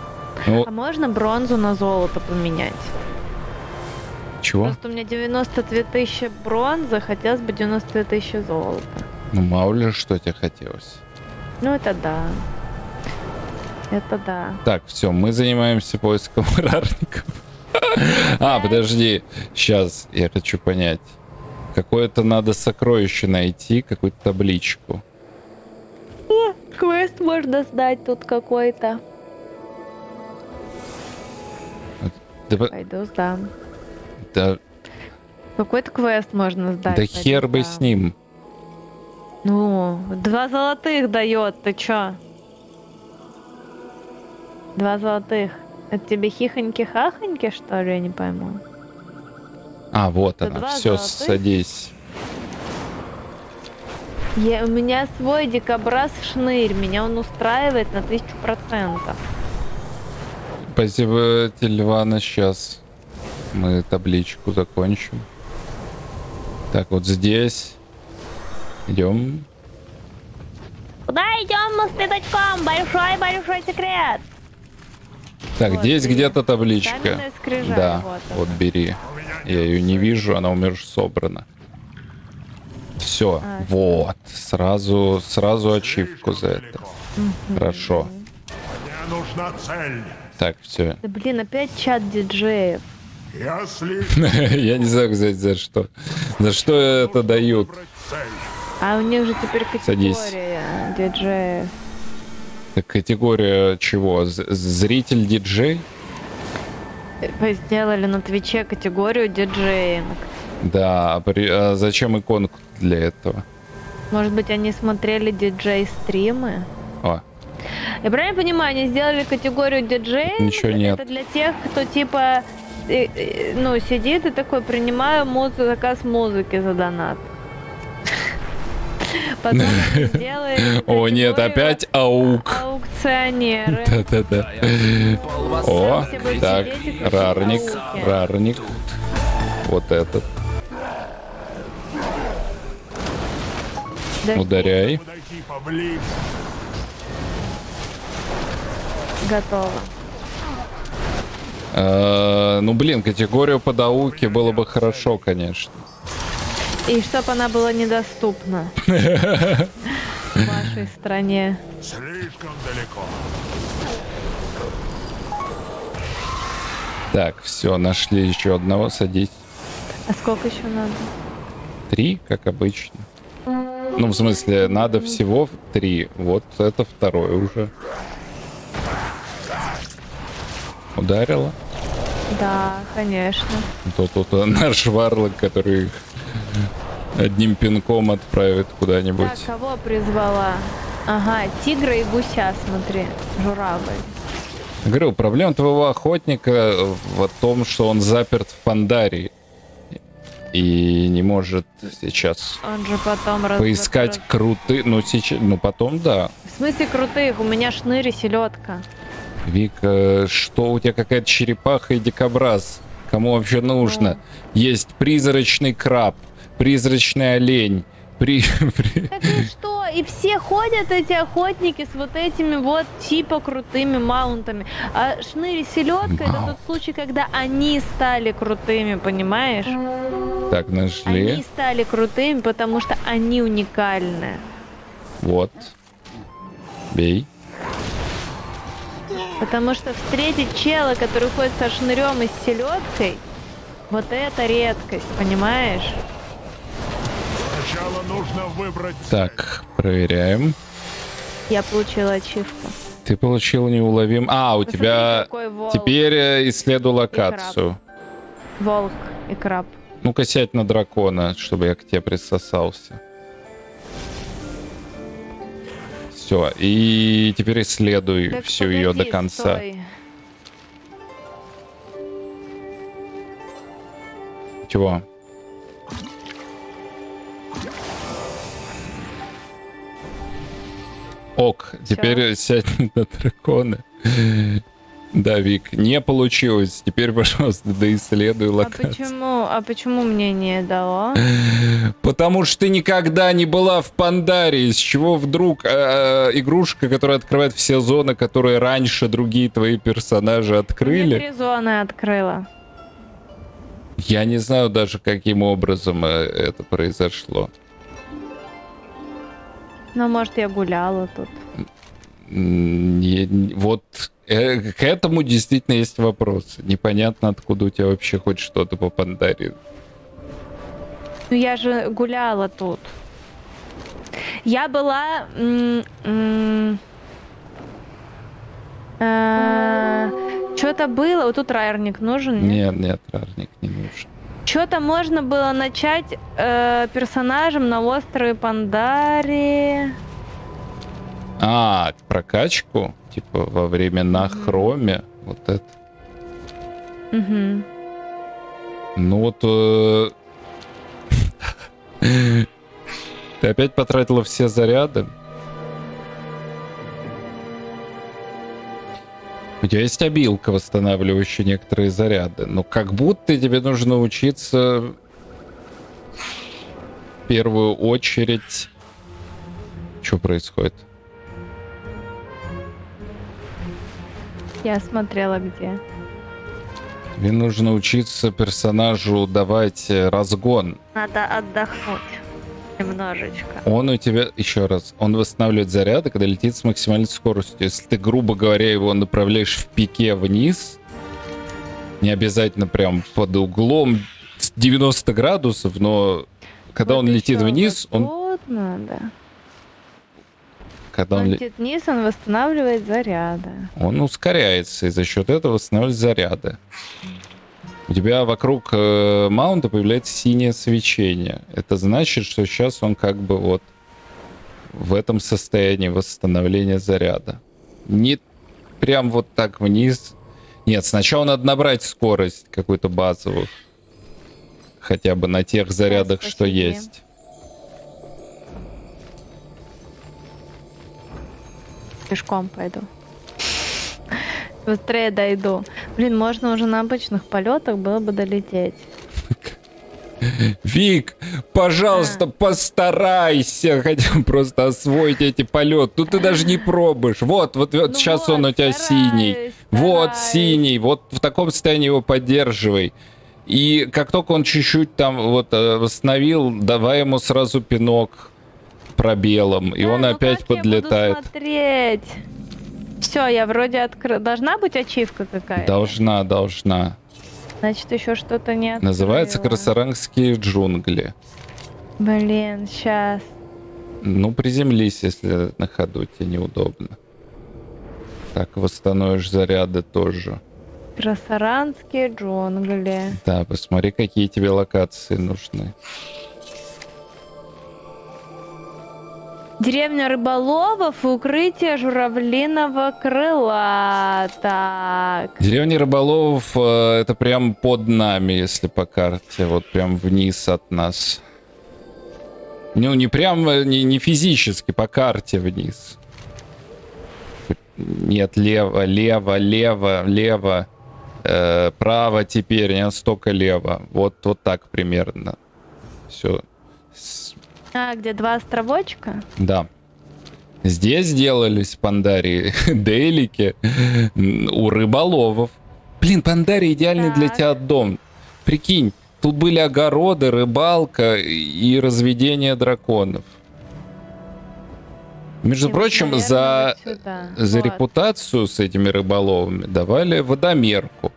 Ну, А можно бронзу на золото поменять? чего? Просто у меня 92 тысячи бронзы, хотелось бы 92 тысячи золота. Ну, мало ли, что тебе хотелось. Ну это да. Это да. Так, все, мы занимаемся поиском *laughs* рарников. А, подожди, сейчас я хочу понять. Какое-то надо сокровище найти, какую-то табличку. О, квест можно сдать тут какой-то. Да, по- Пойду сдам. да- Какой-то квест можно сдать. да хер бы с ним. Ну, два золотых дает, ты чё? Два золотых. Это тебе хихоньки-хахоньки, что ли, я не пойму? А, вот Да она. Все, золотых. садись. Я, у меня свой дикобраз шнырь, меня он устраивает на тысячу процентов. Спасибо, Тельвана. Сейчас мы табличку закончим. Так, вот здесь. Идем. Куда идем мы с пятачком? Большой-большой секрет. Так, Вот, здесь где-то табличка. Скрижаль, да, вот вот, бери. Я ее не вижу, она умер собрана. Все, А, вот. Сразу, сразу ачивку за это. Хорошо. Мне нужна цель. Так, все. Да блин, опять чат диджеев. Если *laughs* Я не знаю, кстати, за что. За что это дают? А у них же теперь Садись. категория диджеев. Так, категория чего? З- Зритель диджей? Вы сделали на Твиче категорию диджеинг. Да, а при- а зачем иконку для этого? Может быть, они смотрели диджей-стримы? О, Я правильно понимаю, они сделали категорию диджей? Ничего нет. Это для тех, кто типа, э, э, ну, сидит и такой, принимаю музыку, заказ музыки за донат. *laughs* Потом *laughs* О, нет, опять аук. аукционеры. *laughs* Да-да-да. О, так, рарник, рарник. Вот этот. Да Ударяй. Готово. Э, Ну, блин, категорию под ауки было бы хорошо, конечно. И чтобы она была недоступна *laughs* в вашей стране. Слишком далеко. Так, все, нашли еще одного, садись. А сколько еще надо? Три, как обычно. Ну, в смысле, надо всего три. Вот это второй уже. Ударила? Да, конечно. То тут *laughs* наш варлок, который их одним пинком отправит куда-нибудь. Так, кого призвала? Ага, тигра и гуся, смотри, журавль. Говорю, проблема твоего охотника в том, что он заперт в Пандарии. И не может сейчас Он же потом поискать раз- крутые... Ну, сейчас... Ну, потом да. В смысле крутых? У меня шнырь и селедка. Вика, что у тебя какая-то черепаха и дикобраз? Кому вообще нужно? Есть призрачный краб, призрачный олень, при... *laughs* при- Так что? И все ходят эти охотники с вот этими вот типа крутыми маунтами. А шнырь и селедка это тот случай, когда они стали крутыми, понимаешь? Так, нашли. Они стали крутыми, потому что они уникальны. Вот. Бей. Потому что встретить чела, который ходит со шнырем и с селедкой, вот это редкость, понимаешь? Сначала нужно выбрать Так, проверяем. Я получила ачивку. Ты получил неуловим... А, у Посмотри, тебя... Теперь э, исследуй локацию. Волк и краб. Ну-ка сядь на дракона, чтобы я к тебе присосался. Все, и теперь исследуй Так всю ее до погоди, конца. стой. Чего? Ок, теперь сядь *laughs* на дракона. Да, Вик, не получилось. Теперь, *laughs* пожалуйста, доисследуй А локацию. почему, а почему мне не дало? *gasps* Потому что ты никогда не была в Пандарии. С чего вдруг э, игрушка, которая открывает все зоны, которые раньше другие твои персонажи открыли? Три зоны открыла. Я не знаю даже, каким образом э, это произошло. Ну, может, я гуляла тут. Не- вот э, к этому действительно есть вопросы. Непонятно, откуда у тебя вообще хоть что-то по Пандарии. Ну, я же гуляла тут. Я была... Что-то было... Вот тут райерник нужен, нет? Нет, рарник не нужен. Что-то можно было начать э, персонажем на острове Пандари. А, прокачку? Типа во время на хроме? Вот это. Мгм. Ну вот... э, *laughs* Ты опять потратила все заряды? У тебя есть обилка, восстанавливающая некоторые заряды. Но как будто тебе нужно учиться в первую очередь... Что происходит? Я смотрела где. Тебе нужно учиться персонажу давать э, разгон. Надо отдохнуть немножечко. Он у тебя, еще раз, он восстанавливает заряды, когда летит с максимальной скоростью. Если ты, грубо говоря, его направляешь в пике вниз, не обязательно прям под углом с 90 градусов, но когда он летит вниз, он, Вот надо. Когда он, Он ле- летит вниз, он восстанавливает заряды. он ускоряется, и за счет этого восстанавливает заряды. У тебя вокруг э, маунта появляется синее свечение. Это значит, что сейчас он как бы вот в этом состоянии восстановления заряда. Не прям вот так вниз. Нет, сначала надо набрать скорость какую-то базовую. Хотя бы на тех зарядах, что спасибо. есть. Пешком пойду. *laughs* Быстрее дойду. Блин, можно уже на обычных полетах было бы долететь. Вик, пожалуйста, постарайся хотя бы просто освоить эти полеты. Тут ты даже не пробуешь. Вот, вот, вот сейчас он у тебя синий. Вот синий. Вот в таком состоянии его поддерживай. И как только он чуть-чуть там вот э, восстановил, давай ему сразу пинок пробелом, и он опять подлетает. Смотреть. Все, я вроде открыла. Должна быть ачивка какая-то? Должна, должна. Значит, еще что-то не открыла. Называется красарангские джунгли. Блин, сейчас. Ну, приземлись, если на ходу тебе неудобно. Так, восстановишь заряды тоже. Красаранские джунгли. Да, посмотри, какие тебе локации нужны. Деревня рыболовов и укрытие журавлиного крыла. Так. Деревня рыболовов э, это прям под нами, если по карте. Вот прям вниз от нас. Ну, не прям, э, не, не физически, по карте вниз. Нет, лево, лево, лево, лево. Э, право теперь, не настолько лево. Вот, вот так примерно. Все. А, где два островочка? Да. Здесь сделались пандарии *laughs* делики у рыболовов. Блин, пандарий идеальный для тебя дом. Прикинь, тут были огороды, рыбалка и разведение драконов. Между И прочим, наверное, за, вот за Вот. репутацию с этими рыболовами давали водомерку,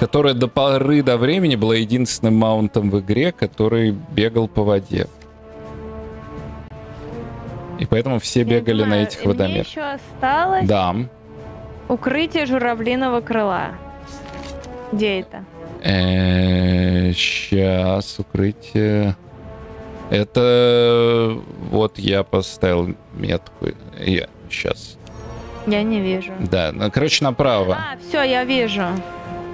которая до поры до времени была единственным маунтом в игре, который бегал по воде. И поэтому все бегали на этих водомерках. еще осталось Да. укрытие журавлиного крыла. Где это? Сейчас укрытие. Это вот я поставил метку. Я сейчас. Я не вижу. Да, ну, короче, направо. А, все, я вижу.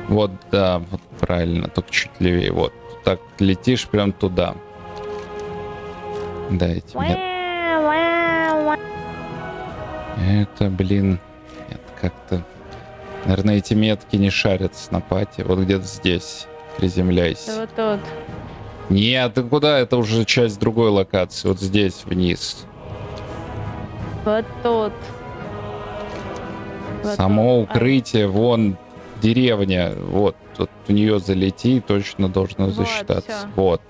Вот, да, вот правильно, только чуть левее. Вот, так летишь прям туда. Да, эти мет- Это, блин, нет, как-то... Наверное, эти метки не шарят с напати. Вот где-то здесь. Приземляйся. Это вот тут. Нет, ты куда? Это уже часть другой локации. Вот здесь, вниз. Вот тут. Вот Само тут. А, укрытие, вон, деревня. Вот, вот в нее залети, точно должно Вот, засчитаться. всё. Вот.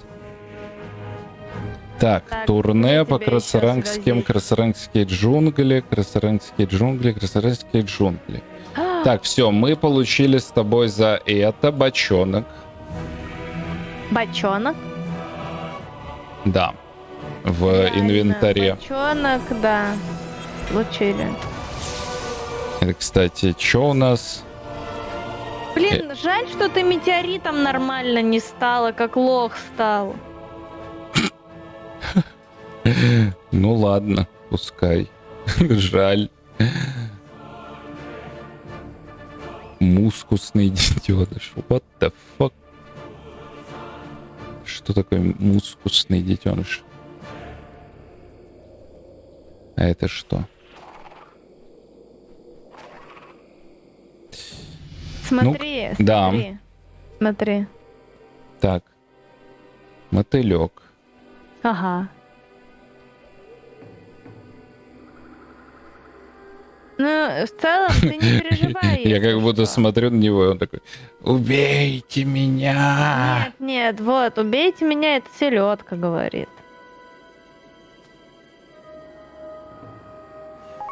Так, турне по красарангским, красарангские джунгли, красарангские джунгли, красарангские джунгли. Так, все, мы получили с тобой за это бочонок. Бочонок. Да. В инвентаре. Бочонок, да. Получили. Это, кстати, что у нас? Блин, Э. жаль, что ты метеоритом нормально не стала, как лох стал. *laughs* Ну ладно, пускай. *laughs* Жаль. Мускусный детеныш. What the fuck? Что такое мускусный детеныш? А это что? Смотри, Ну, да. смотри. Смотри. Так. Мотылек. Ага. Ну, в целом, ты не *laughs* переживай. Я как будто смотрю на него, и он такой, убейте меня. Нет, нет, вот, убейте меня, это селедка говорит.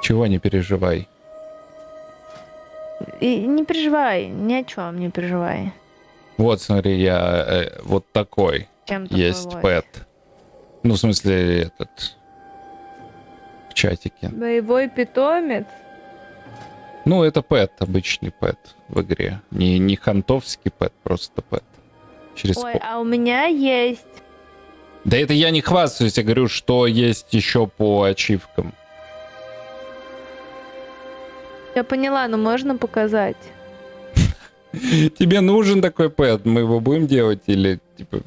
Чего не переживай. И не переживай, ни о чем не переживай. Вот, смотри, я э, вот такой. Чем такой Есть лось? пэт. Ну, в смысле, этот... В чатике. Боевой питомец. Ну, это пэт, обычный пэт в игре. Не, не хантовский пэт, просто пэт. Через Ой, по- а у меня есть. Да это я не хвастаюсь, я говорю, что есть еще по ачивкам. Я поняла, но можно показать. *laughs* Тебе нужен такой пэт? Мы его будем делать или, типа...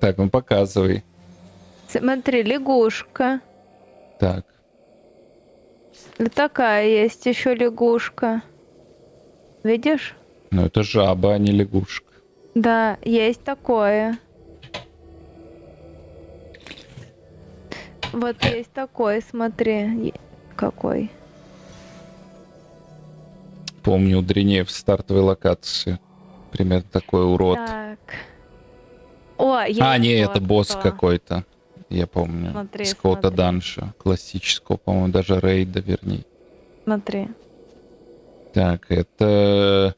Так, ну показывай. Смотри, лягушка. Так. Такая есть еще лягушка. Видишь? Ну, это жаба, а не лягушка. Да, есть такое. Вот есть такой, смотри. Какой. Помню, у Дринеев в стартовой локации. Примерно такой урод. Так. О, а, не, это босс какой-то. Я помню. Смотри, Из какого-то смотри. данжа. Классического, по-моему, даже рейда, вернее. Смотри. Так, это...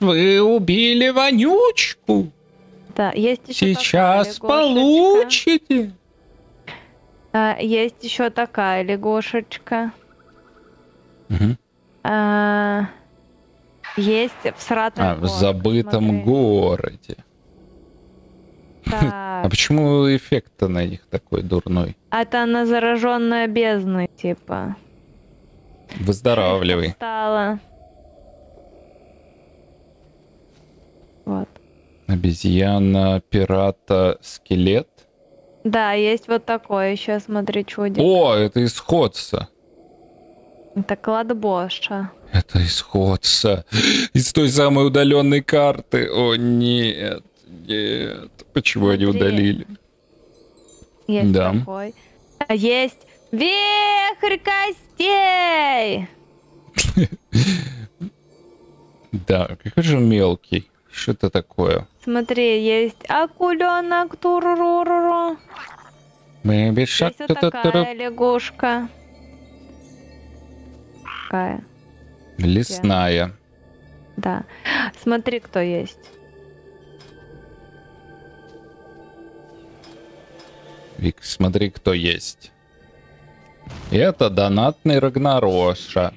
Вы убили вонючку. Да, есть еще Сейчас получите. А, есть еще такая лягушечка. Мгм. А, есть в сратом А, в забытом городе. А почему эффект-то на них такой дурной? это она зараженная бездной, типа. Выздоравливай. Стала. Вот. Обезьяна, пирата, скелет. Да, есть вот такое еще, смотри, чудик. О, это исходца. Это кладбоша. Это исходца. *gasps* Из той самой удаленной карты. О, нет, нет. Почему они Смотри. удалили? Есть Да. такой. А есть вехрь костей! *laughs* Да, какой же мелкий. Что это такое? Смотри, есть акуленок туруруруру. Бэби Есть вот такая лягушка. Такая, Лесная. да. Смотри, кто есть. Вик, смотри, кто есть. Это донатный Рагнароша.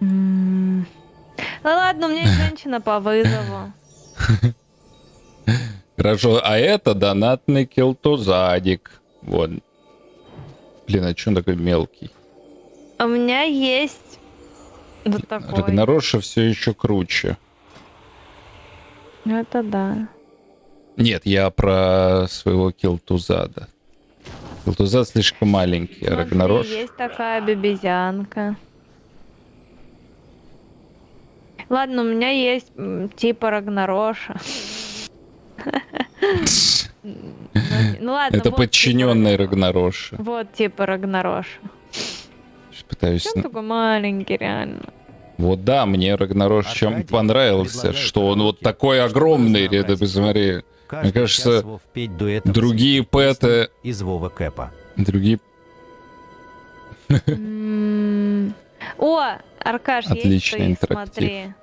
Ну ладно, у меня есть женщина по вызову. Хорошо, а это донатный Келтузадик. Вот. Блин, а что он такой мелкий? У меня есть вот такой. Рагнароша все еще круче. Это да. Нет, я про своего Келтузада. Келтузад слишком маленький, Смотри, Рагнарош... есть такая бебезянка. Ладно, у меня есть типа Рагнароша. Ну ладно, Это подчиненный Рагнароша. Вот типа Рагнароша. Пытаюсь... Он такой маленький, реально. Вот да, мне Рагнарош чем понравился, что он вот такой огромный, это посмотри. Мне кажется, другие пэты... из Вова Кэпа. Другие... О, Аркаш, есть Отличный ты, интерактив. смотри.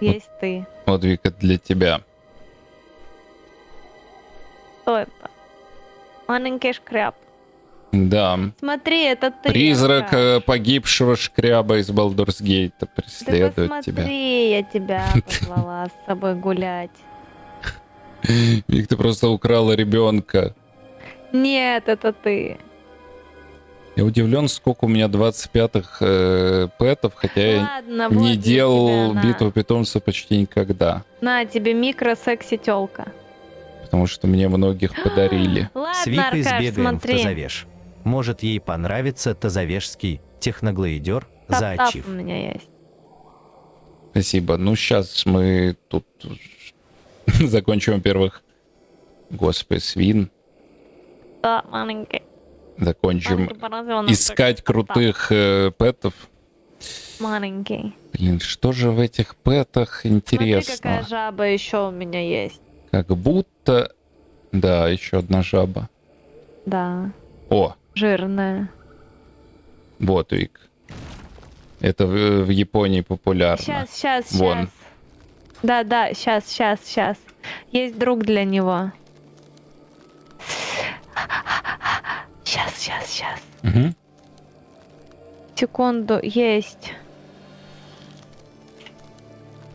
Есть ты. Вот, Вика, для тебя. Кто это? Маленький шкряб. Да. Смотри, это ты. Призрак э, погибшего шкряба из Балдурсгейта Ты преследует посмотри, тебя. я тебя *laughs* позвала с собой гулять. Вик, ты просто украла ребенка. Нет, это ты. Я удивлен, сколько у меня 25-х э, пэтов, хотя Ладно, я вот не делал тебя, битву питомца почти никогда. На тебе микро-секси телка. Потому что мне многих подарили. С *gasps* Ладно, Викой Аркаш, сбегаем в смотри. Может, ей понравится тазовежский техноглоидер за ачив. у меня есть. Спасибо. Ну, сейчас мы тут *laughs* закончим, во-первых, господи, свин. Да, маленький. Закончим Маленький искать крутых э, пэтов. Маленький. Блин, что же в этих пэтах Смотри, интересно? какая жаба еще у меня есть. Как будто... Да, еще одна жаба. Да, О, жирная. вот, Вик. Это в, в Японии популярно. Сейчас, сейчас, Вон. сейчас. Да, да, сейчас, сейчас, сейчас. Есть друг для него. Сейчас, сейчас, сейчас. Мгм. Секунду, есть.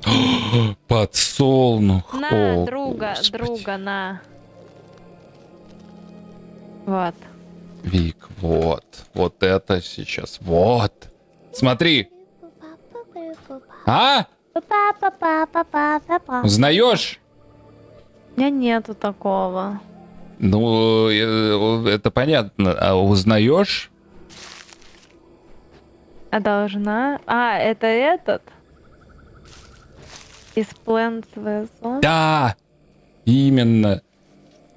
*gasps* Подсолнух. На, О, друга, Господи. друга, на. Вот. Вик, вот. Вот это сейчас. Вот. Смотри. А? Узнаешь? У меня нету такого. Ну, э, это понятно. А узнаешь? А должна... А, это этот? Из Plants vs. Да! Именно.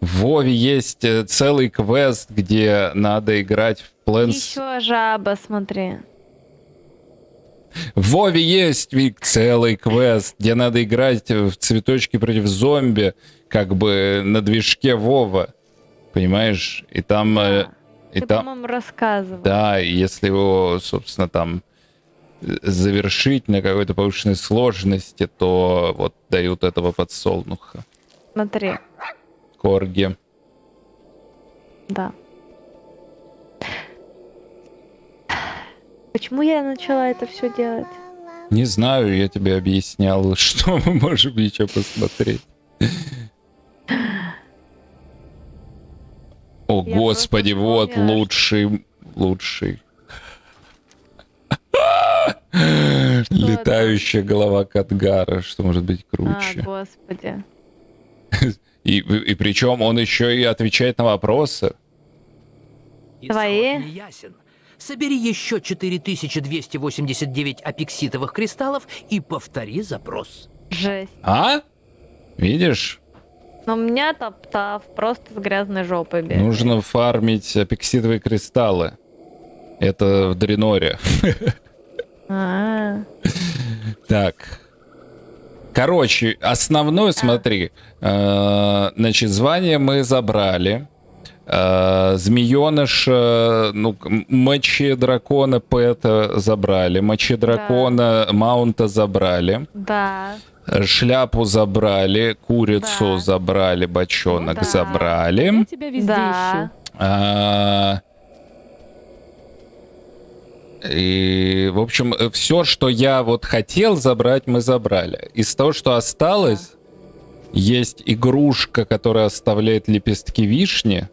В Вове есть э, целый квест, где надо играть в Plants... Еще жаба, смотри. В Вове есть, Вик, целый квест, где надо играть в цветочки против зомби, как бы на движке Вова. Понимаешь? И там... э, И Ты, там... по-моему, рассказывал. Да, и если его, собственно, там э, завершить на какой-то повышенной сложности, то вот дают этого подсолнуха. Смотри. Корги. Да. Почему я начала это все делать? Не знаю, я тебе объяснял, *laughs* что мы можем еще посмотреть. О, Я господи, вот вспомнила, лучший, лучший. *laughs* Летающая голова Катгара, что может быть А, круче. господи. *laughs* И, и причем он еще и отвечает на вопросы. Твои? ясен. Собери еще 4289 апекситовых кристаллов и повтори запрос. Жесть. А? Видишь? Но у меня топтав просто с грязной жопой бегает. Нужно фармить апекситовые кристаллы. Это в Дреноре. *laughs* А, Так. Короче, основное, смотри. э, Значит, звание мы забрали. Э, Змееныш, э, ну, мочи дракона Пэта забрали. Мочи дракона Маунта забрали. Да. Шляпу забрали. Курицу забрали. Бочонок забрали. Тебя везде Да. А, И, в общем, все, что я вот хотел забрать, мы забрали. Из того, что осталось, есть игрушка, которая оставляет лепестки вишни,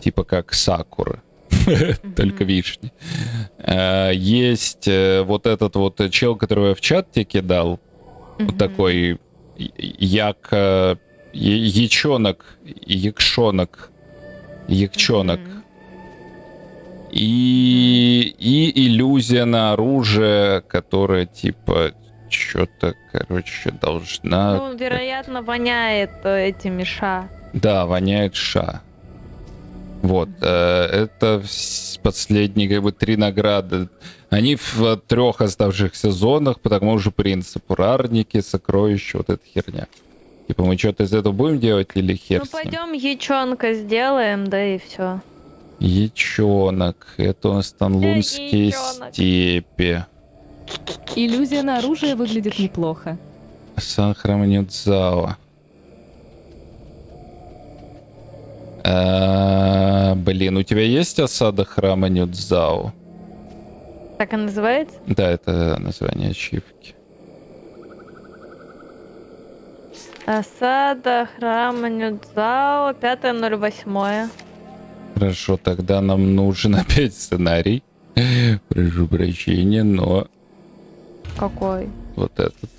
типа как сакуры, *laughs* только вишни. А, Есть э, вот этот вот чел, которого я в чат тебе кидал, вот такой як э, ячонок, якшонок, якчонок. И, и иллюзия на оружие, которая типа что-то, короче, должна... Ну, вероятно, воняет э, этими ша. Да, воняет ша. Вот, э, это последние как бы три награды. Они в трех оставшихся зонах по такому же принципу. Рарники, сокровища, вот эта херня. Типа мы что-то из этого будем делать или хер Ну, пойдем ячонка сделаем, да и все. Ячонок. Это у нас Танлунские Ячонок. степи. Иллюзия на оружие выглядит неплохо. Санхрамнюдзао. А, блин, у тебя есть осада храма Нюдзао? Так и называется? Да, это название ачивки. Осада храма Нюдзао, 5.08. Хорошо, тогда нам нужен *laughs* опять сценарий. Прошу прощения, но Какой? вот этот.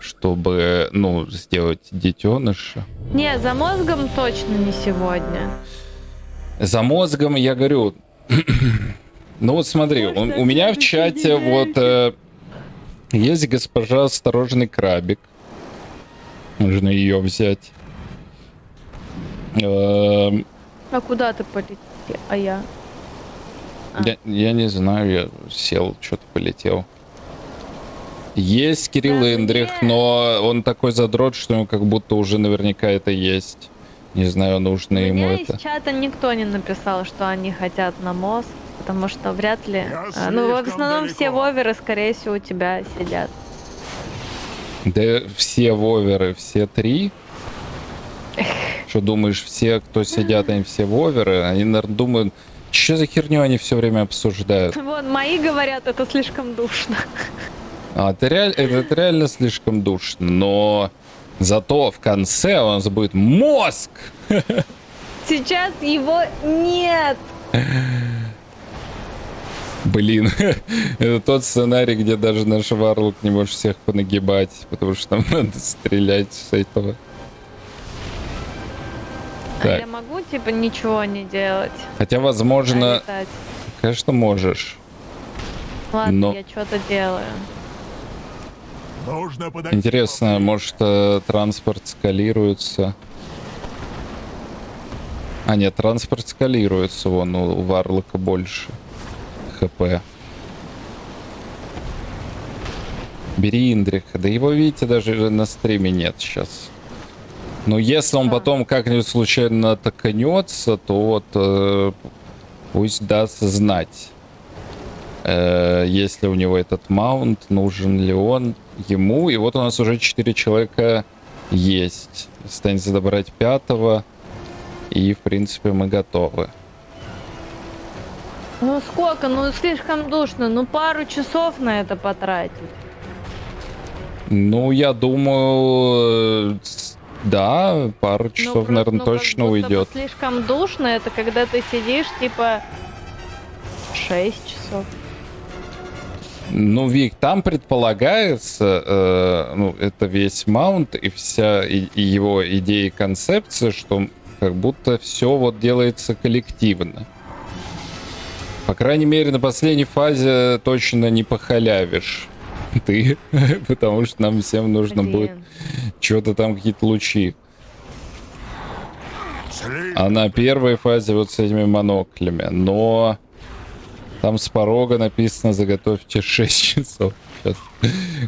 Чтобы, ну, сделать детеныша. Не, за мозгом точно не сегодня. За мозгом я говорю. *clears throat* ну вот смотри, у, у меня в чате вот э, есть госпожа осторожный крабик. Можно ее взять. Эм, А куда ты полетел? А я? я, я не знаю, я сел, что-то полетел. Есть Кирилл Индрих, но он такой задрот, что ему как будто уже наверняка это есть. Не знаю, нужно ему Мне это. из чата никто не написал, что они хотят на мозг, потому что вряд ли... а, Ну, в основном все воверы, скорее всего, у тебя сидят. Да все воверы, все три. Что думаешь, все, кто сидят, они все воверы? Они, наверное, думают, что за херню они все время обсуждают? Вот, мои говорят, это слишком душно. А, это, реаль- это, это реально слишком душно, но зато в конце у нас будет мозг! Сейчас его нет! Блин, это тот сценарий, где даже наш Варлок не может всех понагибать, потому что нам надо стрелять с этого. А я Так, могу, типа, ничего не делать? хотя, возможно, а летать? конечно, можешь. Ладно, но- я что-то делаю. Нужно подойти. Интересно, может, э, транспорт скалируется? А, нет, транспорт скалируется, вон у Варлока больше хп. Бери Индриха. Да его, видите, даже на стриме нет сейчас. Но если он потом как-нибудь случайно атаканется, то вот э, пусть даст знать. Э, если у него этот маунт, нужен ли он ему. И вот у нас уже 4 человека есть. Останется добрать пятого. И, в принципе, мы готовы. Ну сколько? Ну слишком душно. Ну пару часов на это потратить. Ну, я думаю, да, пару часов, ну, наверное, ну, точно уйдет. Слишком душно, это когда ты сидишь типа 6 часов. Ну, Вик, там предполагается, э, ну, это весь маунт и вся и, и его идея и концепция, что как будто все вот делается коллективно. По крайней мере, на последней фазе точно не похалявишь *laughs* ты, *laughs* потому что нам всем нужно будет что-то там, какие-то лучи. А на первой фазе вот с этими моноклями. Но там с порога написано «Заготовьте 6 *laughs* часов». Сейчас.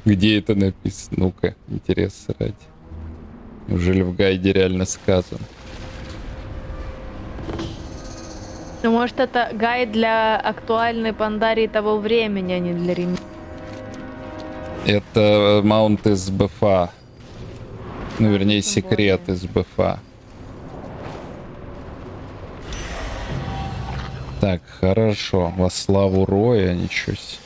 Где это написано? Ну-ка, интересно ради. Неужели в гайде реально сказано? Ну может это гайд для актуальной пандарии того времени, а не для ремейка. Это э, маунт из БФА. Ну, вернее, секрет из БФА. Так, хорошо. Во славу Роя, ничего себе.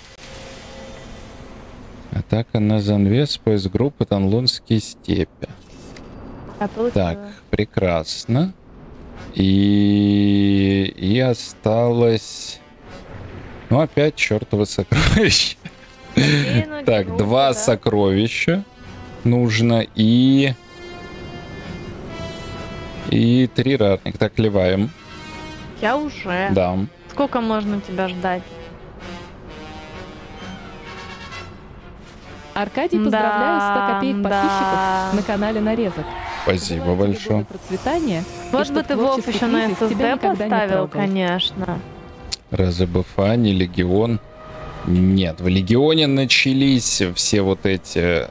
Атака на Занвес, поиск группы Танлунские степи. А тут, Так, э, прекрасно. И, и осталось... Ну, опять чертово сокровище. Так, два сокровища нужно и... И три рарник. Так, ливаем. Я уже. Да. Сколько можно тебя ждать? Аркадий, Да, поздравляю, 100 копеек да. подписчиков на канале Нарезок. Спасибо большое. Процветания. и Может быть, чтоб ты Вов еще на ССД поставил, конечно. Разве БФА не Легион? Нет, в Легионе начались все вот эти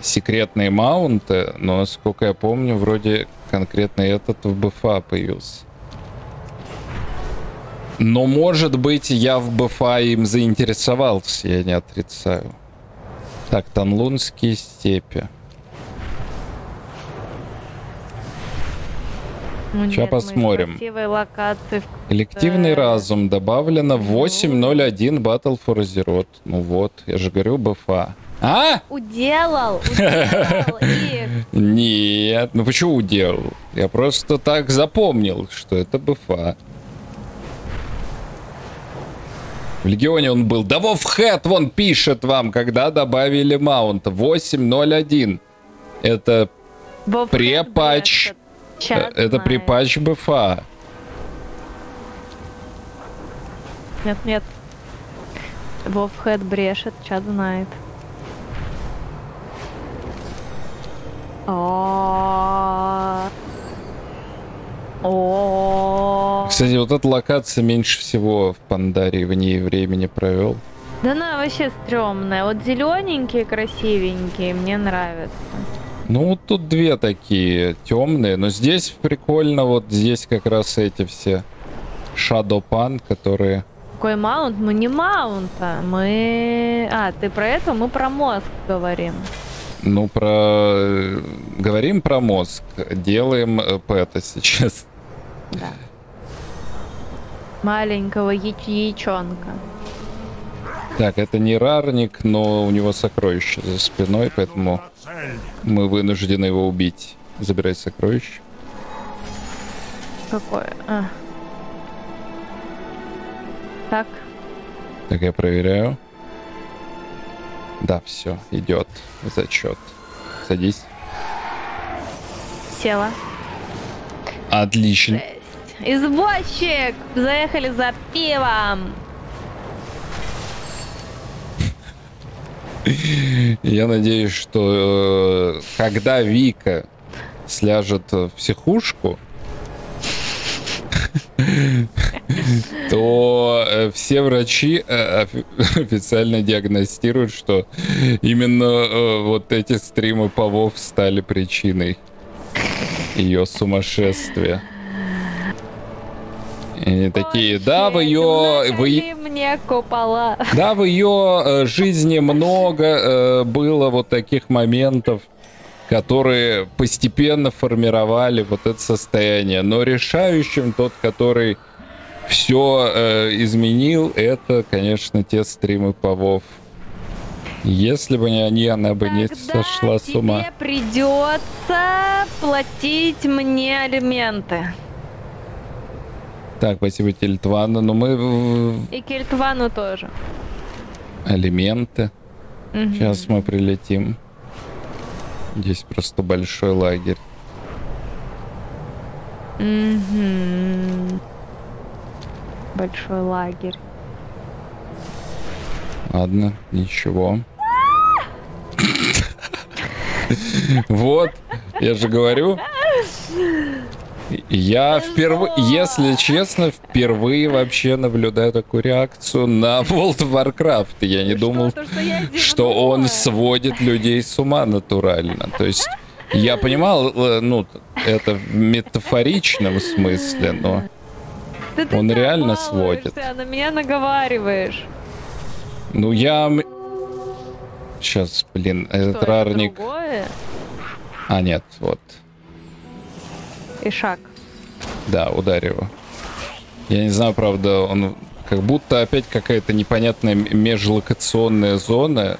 секретные маунты, но, насколько я помню, вроде конкретно этот в БФА появился. Но, может быть, я в БФА им заинтересовался, я не отрицаю. Так, Танлунские степи. Ну, нет, из посмотрим. локации Коллективный разум добавлено 8.01 Battle for Azeroth. Ну вот, я же говорю БФА. А? Уделал. *laughs* Нет, ну почему уделал? Я просто так запомнил, что это БФА. В Легионе он был. Да Вовхэт вон пишет вам, когда добавили маунт. 8.01. Это Вов препатч. Чат Это знает. припатч БФА. Нет, нет. Вов Хэт брешет, чат знает. О. О. Кстати, вот эта локация меньше всего в Пандарии в ней времени провел. Да она вообще стрёмная. Вот зелененькие, красивенькие, мне нравятся. Ну, вот тут две такие темные, но здесь прикольно, вот здесь как раз эти все Shadow Pan, которые... Какой маунт? Мы не маунта, мы... А, ты про это? Мы про мозг говорим. Ну, про... Говорим про мозг, делаем э, пэта сейчас. Да. Маленького яич- яичонка. Так, это не рарник, но у него сокровище за спиной, поэтому мы вынуждены его убить. Забирай сокровище. Какое? А. Так. Так, я проверяю. Да, все, идет зачет. Садись. Села. Отлично. Извозчик! Заехали за пивом! Я надеюсь, что э, когда Вика сляжет в психушку, то э, все врачи э, офи- *laughs* официально диагностируют, что именно вот эти стримы Павов стали причиной ее сумасшествия. И они такие, да, в ее... В мне купола. да, в ее э, жизни много э, было вот таких моментов, которые постепенно формировали вот это состояние. Но решающим тот, который все э, изменил, это, конечно, те стримы по Вов. Если бы не они, она бы не сошла с ума. Тебе придется платить мне алименты. Так, спасибо, Тильтвана. Но мы... И Кельтвану тоже. Алименты. Мгм. Сейчас мы прилетим. Здесь просто большой лагерь. Мгм. Большой лагерь. Ладно, ничего. *laughs* Вот, я же говорю. Я впервые, если честно, впервые вообще наблюдаю такую реакцию на World of Warcraft. Я не думал, что он сводит людей с ума натурально. То есть я понимал, э, ну, это в метафоричном смысле, но Да ты он реально сводит. На меня наговариваешь. Ну я... Сейчас, блин, этот Что, это рарник... другое? А, нет, вот. Ишак. Да, ударь его. Я не знаю, правда, он как будто опять какая-то непонятная межлокационная зона.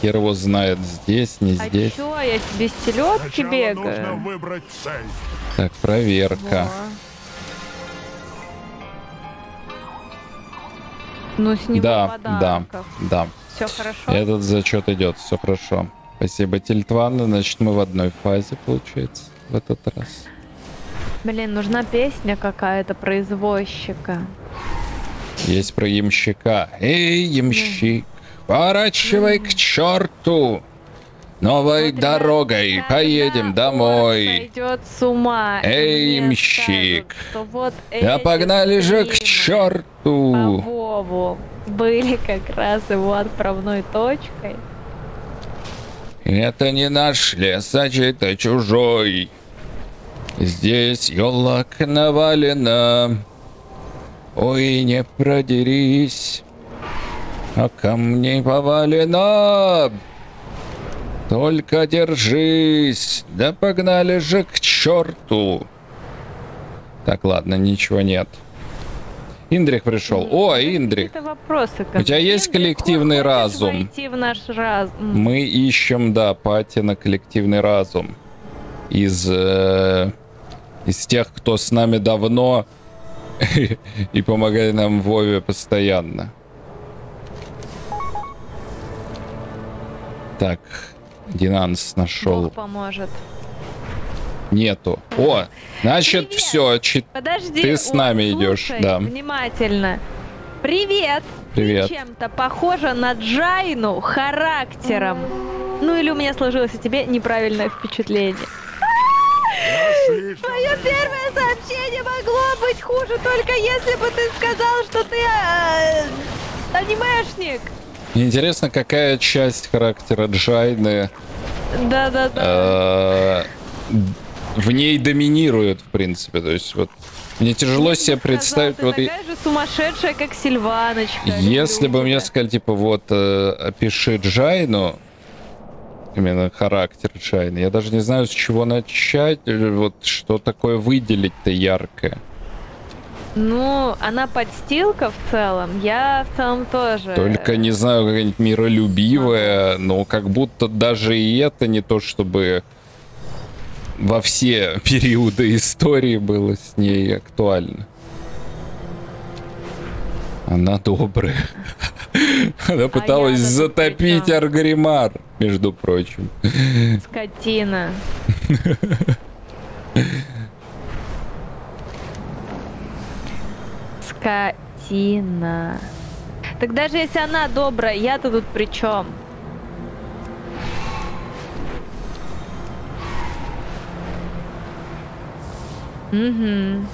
Хер его знает, здесь, не А здесь. чё, я без селедки бегаю? Так, проверка. Ну, с него Да, да, да. Все хорошо? Этот зачет идет, все хорошо. Спасибо, Тильтван. Значит, мы в одной фазе, получается, в этот раз. Блин, нужна песня какая-то про извозчика. Есть про ямщика. Эй, ямщик, поворачивай к черту. Новой дорогой поедем домой. Сойдет с ума. Эй, ямщик. скажут, вот Да погнали же к черту. по Вову были как раз его отправной точкой. Это не наш лес, а чей-то чужой. Здесь елок навалено. Ой, не продерись. А камней повалено. Только держись. Да погнали же к черту. Так, ладно, ничего нет. Индрих пришел. О, Индрих. Это вопросы. У тебя есть коллективный разум? В наш разум. Мы ищем, да, пати на коллективный разум. Из, э, из тех, кто с нами давно *laughs* и помогает нам в Вове постоянно. Так, Динанс нашел. Бог поможет. Нету. О, значит, все. Подожди. Ты с нами идешь, слушай да. Внимательно. Привет. Привет. Ты чем-то похожа на Джайну характером. Ну или у меня сложилось о тебе неправильное впечатление. Твое *laughs* первое сообщение могло быть хуже, только если бы ты сказал, что ты э, анимешник. Мне интересно, какая часть характера Джайны Да-да-да. В ней доминирует, в принципе. То есть вот мне тяжело себе представить, Ты вот такая же сумасшедшая, как Сильваночка. если бы мне сказали, типа, вот, э, опиши Джайну, именно характер Джайны, я даже не знаю, с чего начать, вот, что такое выделить-то яркое. Ну, она подстилка в целом. Я в целом тоже. Только, не знаю, какая-нибудь миролюбивая, но как будто даже и это не то, чтобы во все периоды истории было с ней актуально. Она добрая. *laughs* Она пыталась затопить Аргаримар, между прочим. Скотина. *laughs* Скотина. Так даже если она добрая, я-то тут при чем? Угу.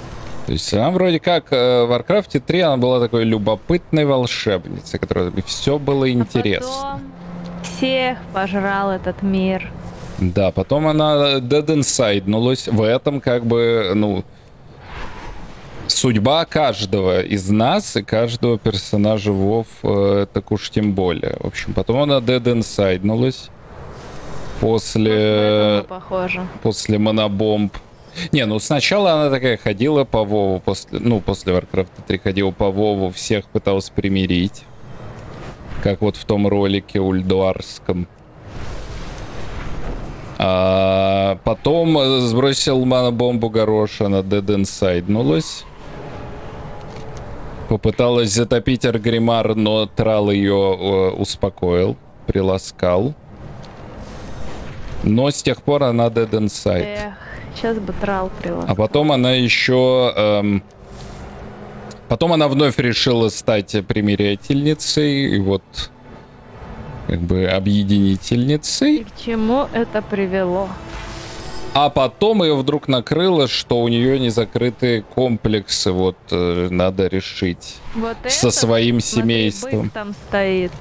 То есть она вроде как э, в Warcraft 3 она была такой любопытной волшебницей, которой все было интересно. Потом всех пожрал этот мир. Да, потом она dead inside-нулась. В этом как бы, ну, судьба каждого из нас и каждого персонажа Вов, э, так уж тем более. В общем, потом она dead inside-нулась. После... Похоже. После монобомб. Не, ну сначала она такая ходила по Вову, после, ну, после Warcraft 3 ходила по Вову, всех пыталась примирить. Как вот в том ролике ульдуарском. А потом э, сбросил монобомбу Гороша, она Dead Inside Попыталась затопить Аргримар, но Трал ее э, успокоил, приласкал. Но с тех пор она Dead Inside. Эх, сейчас бы Трал приласкал. А потом она еще... Эм, потом она вновь решила стать примирятельницей, и вот как бы объединительницей. И к чему это привело? А потом ее вдруг накрыло, что у нее не закрытые комплексы, вот э, надо решить вот со это, своим смотри, семейством. бык там стоит.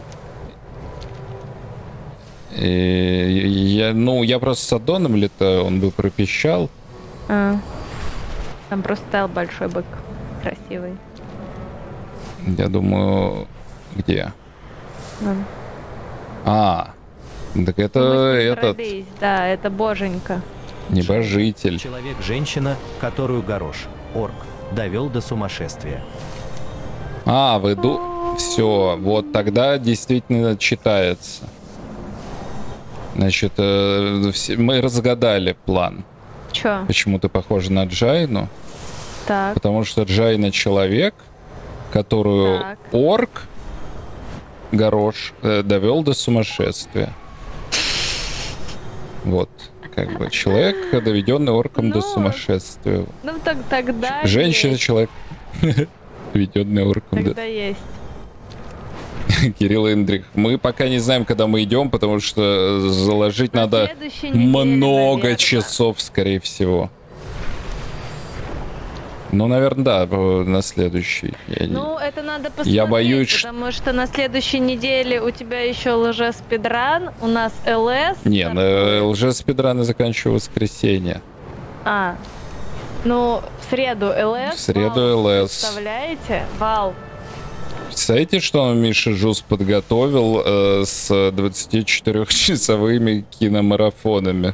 И я, ну, я просто с аддоном летаю, он бы пропищал. А. Там просто стоял большой бык. Красивый. Я думаю, где? Вон. А, так это с ним этот дрались, Да, это боженька. небожитель. Человек-женщина, которую Горош, орк, довел до сумасшествия. А, вы ду... Все, вот тогда действительно читается. Значит, э, мы разгадали план. Чё? Почему ты похожа на Джайну? Так. Потому что Джайна человек, которую Так. орк Горош э, довел до сумасшествия. Вот, как бы человек, доведенный орком до сумасшествия. Ну так тогда Женщина, есть. человек, *laughs* доведенный орком до... Тогда есть. Кирилл Индрик. Мы пока не знаем, когда мы идем, потому что заложить надо следующей неделе, много наверно. часов, скорее всего. Ну, наверное, да, э, на следующий. Я не- Ну, это надо посмотреть, Я боюсь, что- потому что на следующей неделе у тебя еще лжеспидран, у нас ЛС. Не, на лжеспидраны заканчиваю воскресенье. А, ну, в среду ЛС. В среду Вал, ЛС. Представляете? Вал. Представляете, что Миша Жус подготовил э, с 24-часовыми киномарафонами?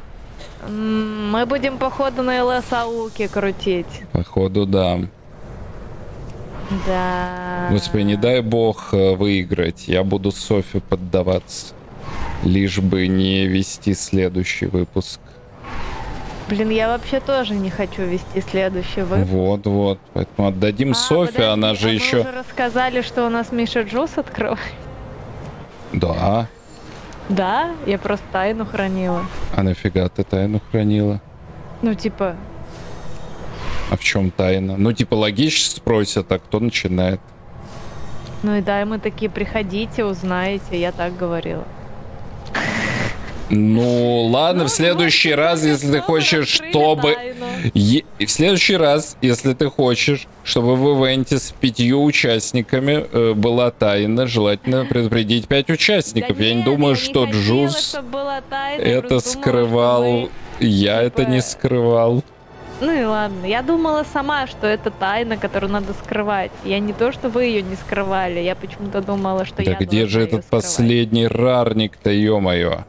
Мы будем, походу, на ЛС ауки крутить. Походу, да. Да. Господи, не дай бог э, выиграть. Я буду Софи поддаваться. Лишь бы не вести следующий выпуск. Блин, я вообще тоже не хочу вести следующий выпуск. Вот, вот. Поэтому отдадим Софи, она же А вы еще. уже рассказали, что у нас Миша Джус открывает. Да. Да, я просто тайну хранила. А нафига ты тайну хранила? Ну, типа, А в чем тайна? Ну, типа, логично спросят, а кто начинает? ну и да, и мы такие, приходите, узнаете, я так говорила. Ну, ладно, в следующий раз, если ты хочешь, чтобы... Е- В следующий раз, если ты хочешь, чтобы в ивенте с пятью участниками э, была тайна, желательно предупредить пять участников. я не думаю, что Джуз тайна, это думала, скрывал. мы- Я это типа, не скрывал. Ну и ладно, я думала сама, что это тайна, которую надо скрывать. Я не то, что вы ее не скрывали, я почему-то думала, что Да я где же этот последний рарник-то, ё-моё?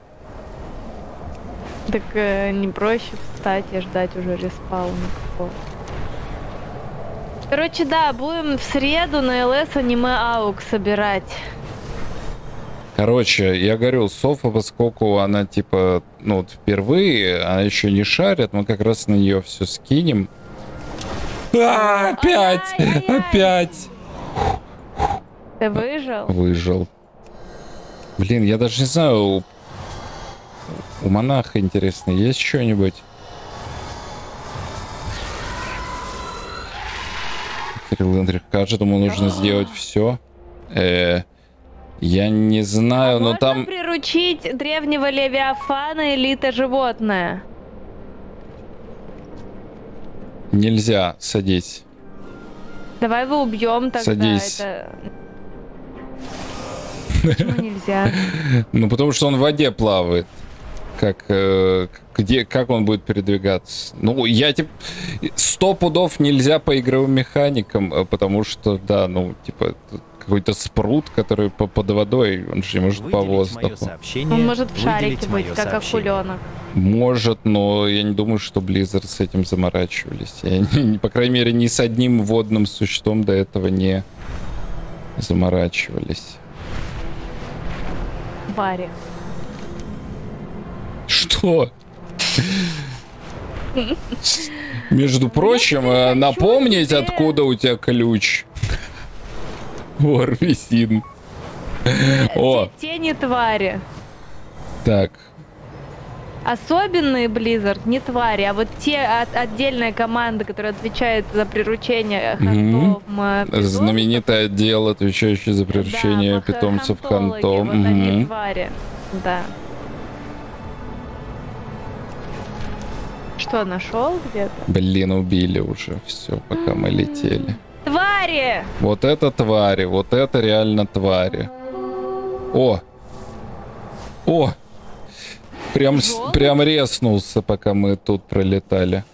Так э, не проще встать и ждать уже респауна какого. Короче, да, будем в среду на ЛС аниме аук собирать. Короче, я говорю, Софа, поскольку она типа, ну вот впервые, она еще не шарит, мы как раз на нее все скинем. А, опять! Опять! Ты выжил? Выжил. Блин, я даже не знаю, у, монаха интересно, есть что-нибудь? Каждому нужно сделать все. Э, я не знаю, но Можно там... приручить древнего левиафана элита животное. Нельзя, садись. Давай его убьем тогда. Садись. Это... Почему нельзя? *laughs* Ну, потому что он в воде плавает. Как, э, где, как он будет передвигаться? Ну, я, типа, сто пудов нельзя по игровым механикам, э, потому что, да, ну, типа, какой-то спрут, который по под водой, он же не может по Выделить мое воздуху. Он может в шарике быть, как сообщение. акуленок. Может, но я не думаю, что Blizzard с этим заморачивались. Я не- по крайней мере, ни с одним водным существом до этого не заморачивались. Твари. Что? Между прочим, э, напомнить, откуда у тебя ключ. Орвисин. О, Те не твари. так. Особенные Blizzard не твари, а вот те от- отдельная команда, которая отвечает за приручение хантов. питомцев, Знаменитый отдел, отвечающий за приручение да, питомцев хантом. Вот они твари. Да. Что, нашел где-то? Блин, убили уже. Все, пока мы летели. Твари! Вот это твари, вот это реально твари. О! О! Прям, прям резнулся, пока мы тут пролетали.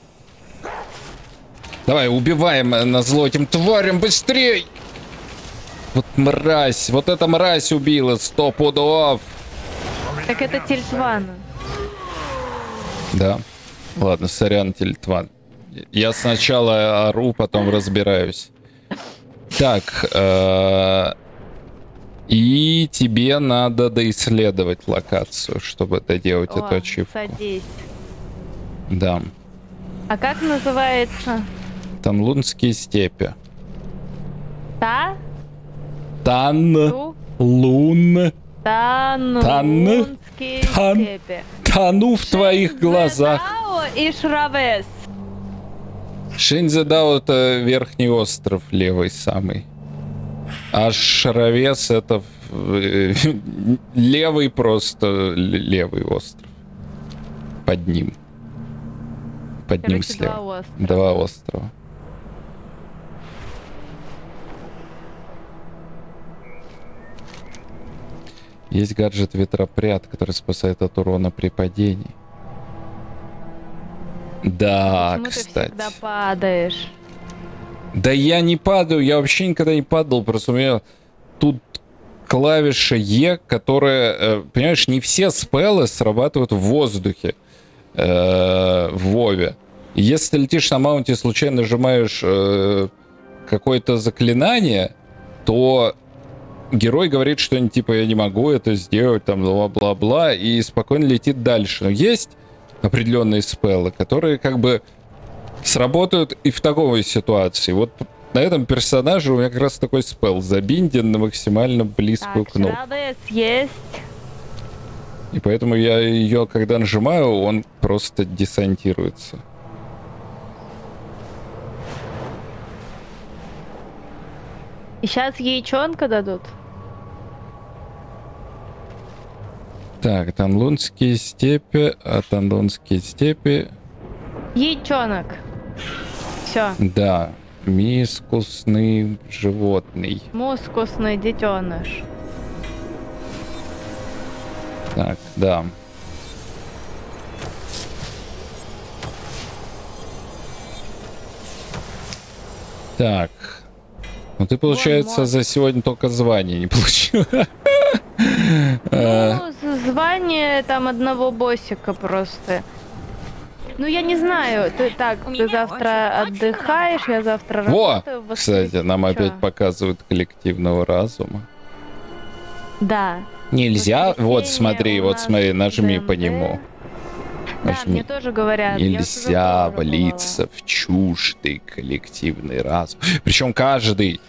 Давай, убиваем э, на зло этим тварям быстрей! Вот мразь, вот эта мразь убила, сто пудов. Так это Тильтвана. Да. Ладно, сорян, Тильтван. Я сначала ору, потом разбираюсь. Так, э, и тебе надо доисследовать локацию, чтобы доделать эту О, ачивку. садись. Да. А как называется? Танлунские степи. Та? Тан, лун, Тан. Тан. Лунские Тан. тану в твоих глазах. И Шравес. Шинзедао это верхний остров, левый самый. А Шаровес это э, *laughs* левый просто левый остров. Под ним. Под ним Короче, слева. два острова. Два острова. Есть гаджет ветропряд, который спасает от урона при падении. Да, Почему ты кстати. всегда падаешь? Да я не падаю, я вообще никогда не падал, просто у меня тут клавиша Е, которая, э, понимаешь, не все спеллы срабатывают в воздухе э, в Вове. Если летишь на маунте и случайно нажимаешь э, какое-то заклинание, то герой говорит что-нибудь типа «я не могу это сделать», там бла-бла-бла, и спокойно летит дальше. Но есть определенные спеллы, которые как бы сработают и в такой ситуации. Вот на этом персонаже у меня как раз такой спел забинден на максимально близкую Так, кнопку. Есть. И поэтому я ее, когда нажимаю, он просто десантируется. И сейчас яичонка дадут. Так, Танлунские степи, а Танлунские степи, Яичонок. Все. да, мискусный животный. Мускусный детеныш. Так, да. Так. Ну ты, получается, за сегодня только звание не получил. *laughs* Э, Ну, звание там одного боссика просто. Ну, я не знаю. Ты так, ты завтра отдыхаешь, я завтра Во! работаю. в Кстати, нам опять показывают коллективного разума. Да. Нельзя, вот смотри, вот смотри, нажми по нему. Да, Нажми. мне тоже говорят. Нельзя влиться в чуждый коллективный разум. Причем каждый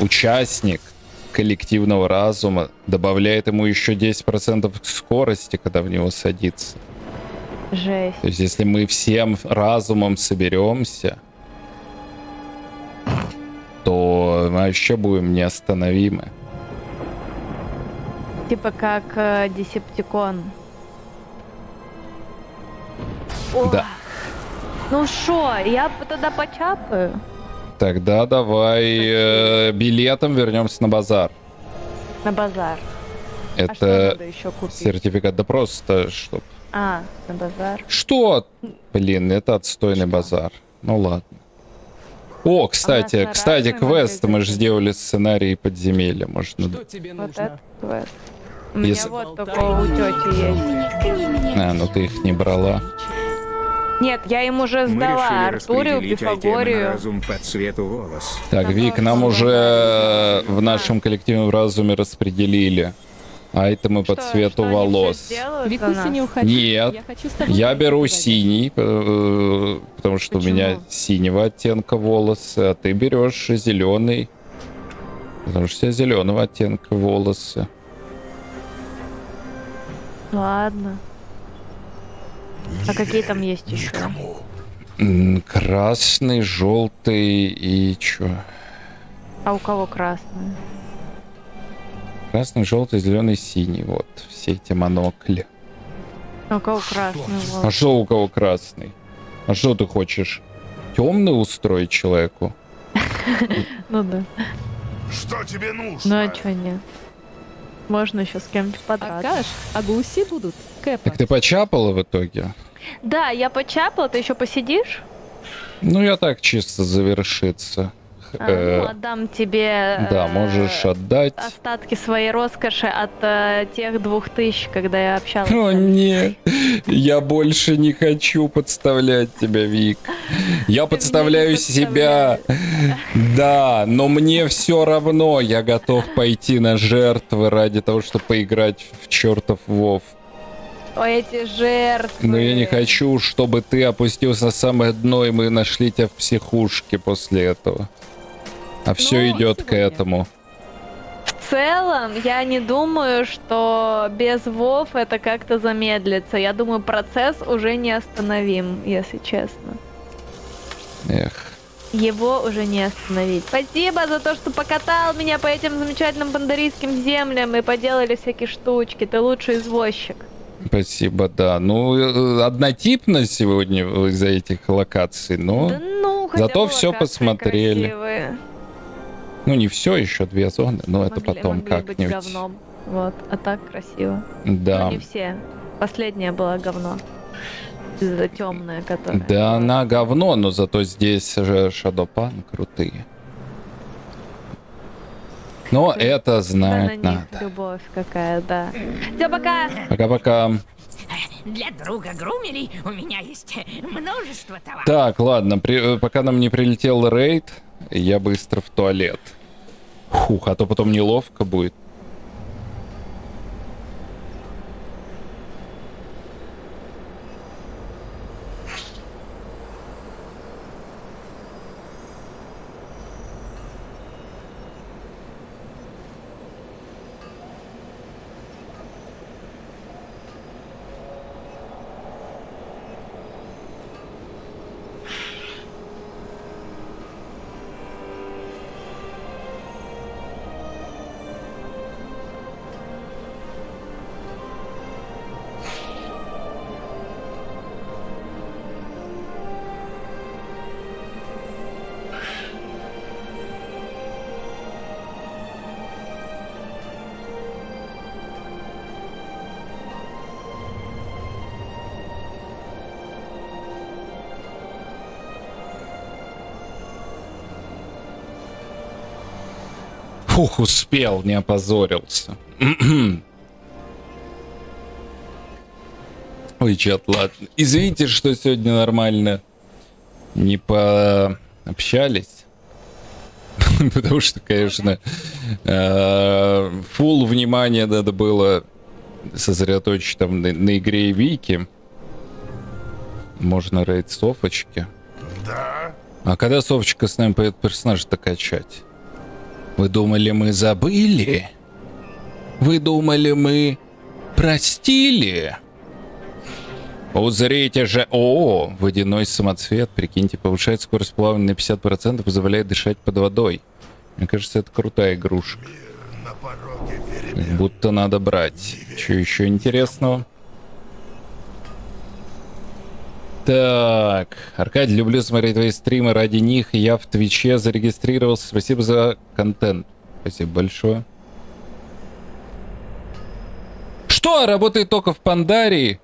участник коллективного разума добавляет ему еще 10% скорости, когда в него садится. Жесть. То есть, если мы всем разумом соберемся, то мы вообще будем неостановимы. Типа как э, Десептикон. О, Да. Ну шо, я тогда почапаю Тогда давай э, билетом вернемся на базар. на базар. Это А что надо еще купить? сертификат, да просто, чтоб... А, на базар. Что? Блин, это отстойный базар. Ну ладно. О, кстати, на кстати, квест мы же сделали сценарий подземелья, можно. Вот этот квест. У меня Если- вот только у тети есть. А, ну ты их не брала. Нет, я им уже Мы сдала Артурию, Пифагорию. разум по цвету волос. Так, Вик, нам уже в нашем коллективном разуме распределили айтемы по цвету волос. Викуси, не уходи. Нет, Я хочу я беру синий, э, потому что у меня синего оттенка волосы, а ты берешь зеленый, потому что у тебя зеленого оттенка волосы. Ладно. А какие там есть еще? М, Красный, желтый и чё? А у кого красные? Красный, желтый, зеленый, синий. Вот, все эти монокли. А у кого красные А волосы? что у кого красный? А что ты хочешь? Темный устроить человеку? *laughs* Ну да. Что тебе нужно? Ну а чё нет? Можно еще с кем-нибудь подраться. Акаш, а гуси будут? Кэпа. Так ты почапала в итоге? Да, я почапала, ты еще посидишь? Ну, я так чисто завершиться. А, Э, ну, отдам тебе да, э, можешь отдать. остатки своей роскоши от э, тех двух тысяч, когда я общалась. О, нет, я больше не хочу подставлять тебя, Вик. Я подставляю себя. Да, но мне все равно. Я готов пойти на жертвы ради того, чтобы поиграть в чертов Вов. Эти жертвы. Но я не хочу, чтобы ты опустился на самое дно, и мы нашли тебя в психушке после этого. А все идет к этому. В целом, я не думаю, что без Вов это как-то замедлится. Я думаю, процесс уже не остановим, если честно. Эх. Его уже не остановить. Спасибо за то, что покатал меня по этим замечательным бандарийским землям и поделали всякие штучки. Ты лучший извозчик. Спасибо, да. Ну, э, однотипно сегодня из-за этих локаций, но Да ну, зато все посмотрели. красивые. Ну, не все, еще две зоны, но это Могли- потом могли быть как-нибудь. Вот, а так красиво. Да. Ну, не все. Последняя была говно. Темная, которая. Да, она говно, но зато здесь же Шадопан крутые. Но это Да, знать на надо. любовь какая, да. Все, пока! Пока-пока. Для друга Грумелей у меня есть множество товаров. Так, ладно, при- э, пока нам не прилетел рейд, я быстро в туалет. Фух, а то потом неловко будет. Успел, не опозорился. *clears throat* Ой, чат, ладно. Извините, что сегодня нормально не пообщались. *laughs* Потому что, конечно, э, фул внимания надо было сосредоточить там на, на игре Вики. Можно рейд Софочки. Да? А когда Софочка с нами поет персонажа-то качать? Вы думали, мы забыли? Вы думали, мы простили? Узрите же... О, водяной самоцвет, прикиньте, повышает скорость плавания на 50% и позволяет дышать под водой. Мне кажется, это крутая игрушка. Будто надо брать. Что еще интересного? Так, Аркадий, люблю смотреть твои стримы ради них. Я в Твиче зарегистрировался. Спасибо за контент. Спасибо большое. Что, работает только в Пандарии?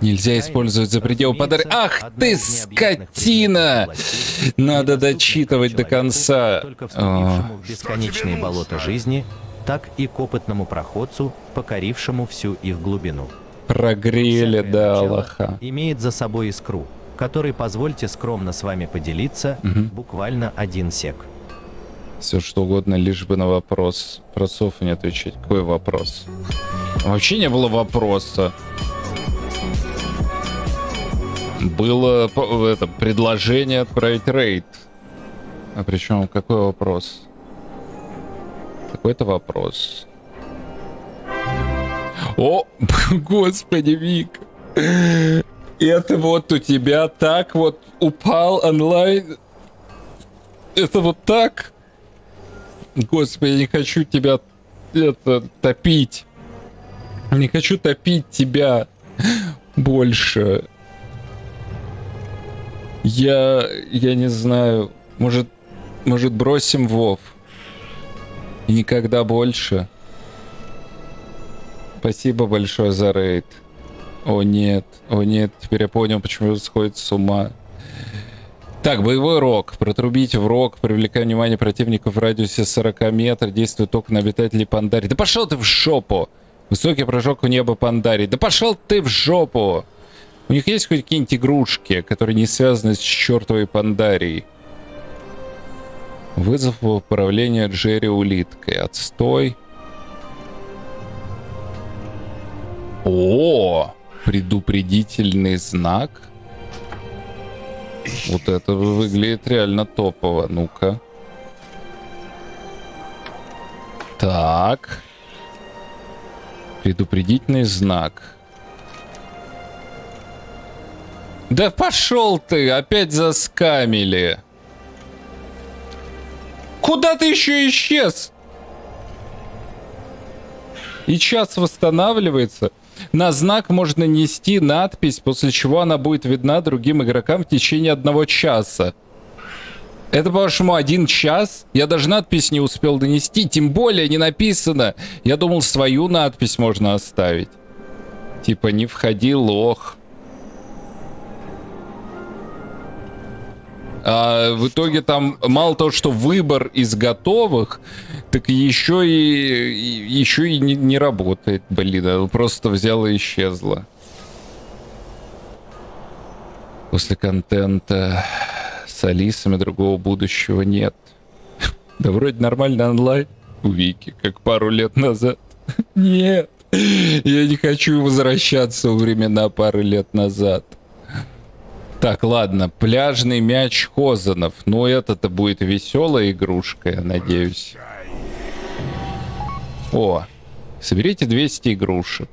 Нельзя использовать за предел подарок. Ах ты, скотина! Надо дочитывать до конца. Только вступившему в бесконечные болота жизни, так и к опытному проходцу, покорившему всю их глубину. Прогрели Всякое до Аллаха. Имеет за собой искру, который, позвольте скромно с вами поделиться, буквально один сек. Все что угодно, лишь бы на вопрос. Про Софу не отвечать. Какой вопрос? Вообще не было вопроса. Было это, предложение отправить рейд. А причем какой вопрос? Какой-то вопрос. О, *laughs* господи, Вик. Это вот у тебя так вот упал онлайн. Это вот так? Господи, я не хочу тебя это топить. Не хочу топить тебя больше. Я, я не знаю. Может, может бросим Вов? И никогда больше. Спасибо большое за рейд. О нет, о нет, теперь я понял, почему сходит с ума. Так, боевой рок. Протрубить в рок, привлекая внимание противников в радиусе 40 метров, действует только на обитателей Пандари. Да пошел ты в жопу! Высокий прыжок в небо Пандари. Да пошел ты в жопу! У них есть хоть какие-нибудь игрушки, которые не связаны с чертовой Пандарией? Вызов в управление Джерри улиткой. Отстой. О, предупредительный знак. Вот это выглядит реально топово. Ну-ка. Так. Предупредительный знак. Да пошел ты! Опять заскамили. Куда ты еще исчез? И час восстанавливается. На знак можно нести надпись, после чего она будет видна другим игрокам в течение одного часа. Это, по-вашему, один час? Я даже надпись не успел донести, тем более не написано. Я думал, свою надпись можно оставить. Типа, не входи, лох. А в итоге там мало того, что выбор из готовых, так еще и, еще и не, не работает, блин, она просто взяла и исчезла. После контента с Алисами другого будущего нет. *laughs* Да вроде нормально онлайн у Вики, как пару лет назад. *laughs* Нет, я не хочу возвращаться во времена пары лет назад. Так, ладно, пляжный мяч Хозанов. Ну, это-то будет веселая игрушка, я надеюсь. О, соберите 200 игрушек.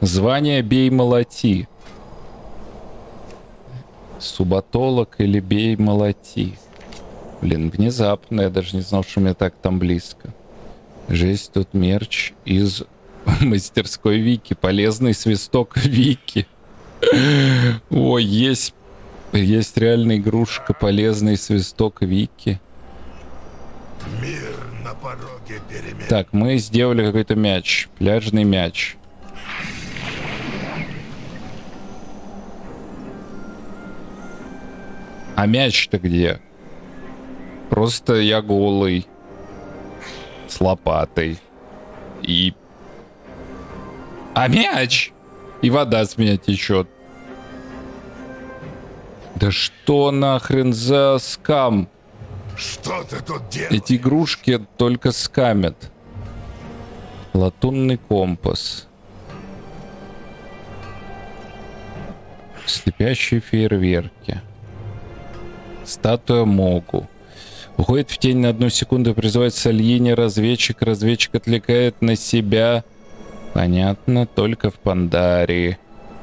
Звание бей молоти. Субатолог или бей молоти. Блин, внезапно, я даже не знал, что у меня так там близко. Жесть, тут мерч из *laughs* мастерской Вики. Полезный свисток Вики. О, есть, есть реально игрушка, полезный свисток Вики. Мир пороге перемен. Так, мы сделали какой-то мяч. Пляжный мяч. А мяч-то где? Просто я голый. С лопатой. И... А мяч! И вода с меня течет. Да что нахрен за скам? Что ты тут делаешь? Эти игрушки только скамят. Латунный компас. Слепящие фейерверки. Статуя Могу. Уходит в тень на одну секунду и призывает Сальини разведчик. Разведчик отвлекает на себя. Понятно, только в Пандарии.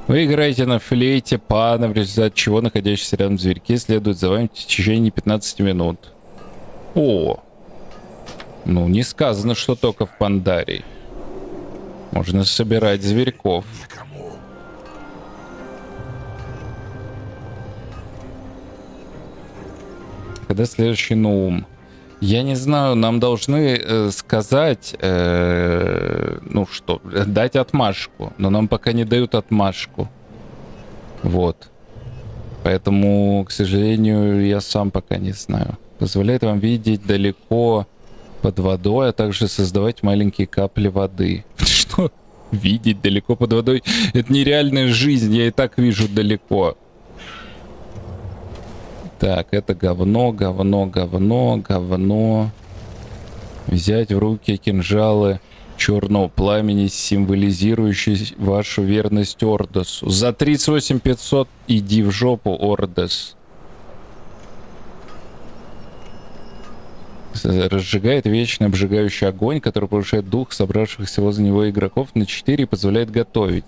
Вы играете на флейте пана, в результате чего находящиеся рядом зверьки следуют за вами в течение 15 минут. О! Ну, не сказано, что только в Пандарии. Можно собирать зверьков. Когда следующий Наум? Я не знаю, нам должны э, сказать, э, ну что, дать отмашку, но нам пока не дают отмашку. Вот. Поэтому, к сожалению, я сам пока не знаю. Позволяет вам видеть далеко под водой, а также создавать маленькие капли воды. *laughs* Что? Видеть далеко под водой? Это нереальная жизнь, я и так вижу далеко. Так, это говно, говно, говно, говно. Взять в руки кинжалы черного пламени, символизирующий вашу верность Ордосу. За 38 500 иди в жопу, Ордос. Разжигает вечно обжигающий огонь, который повышает дух собравшихся возле него игроков на 4 и позволяет готовить.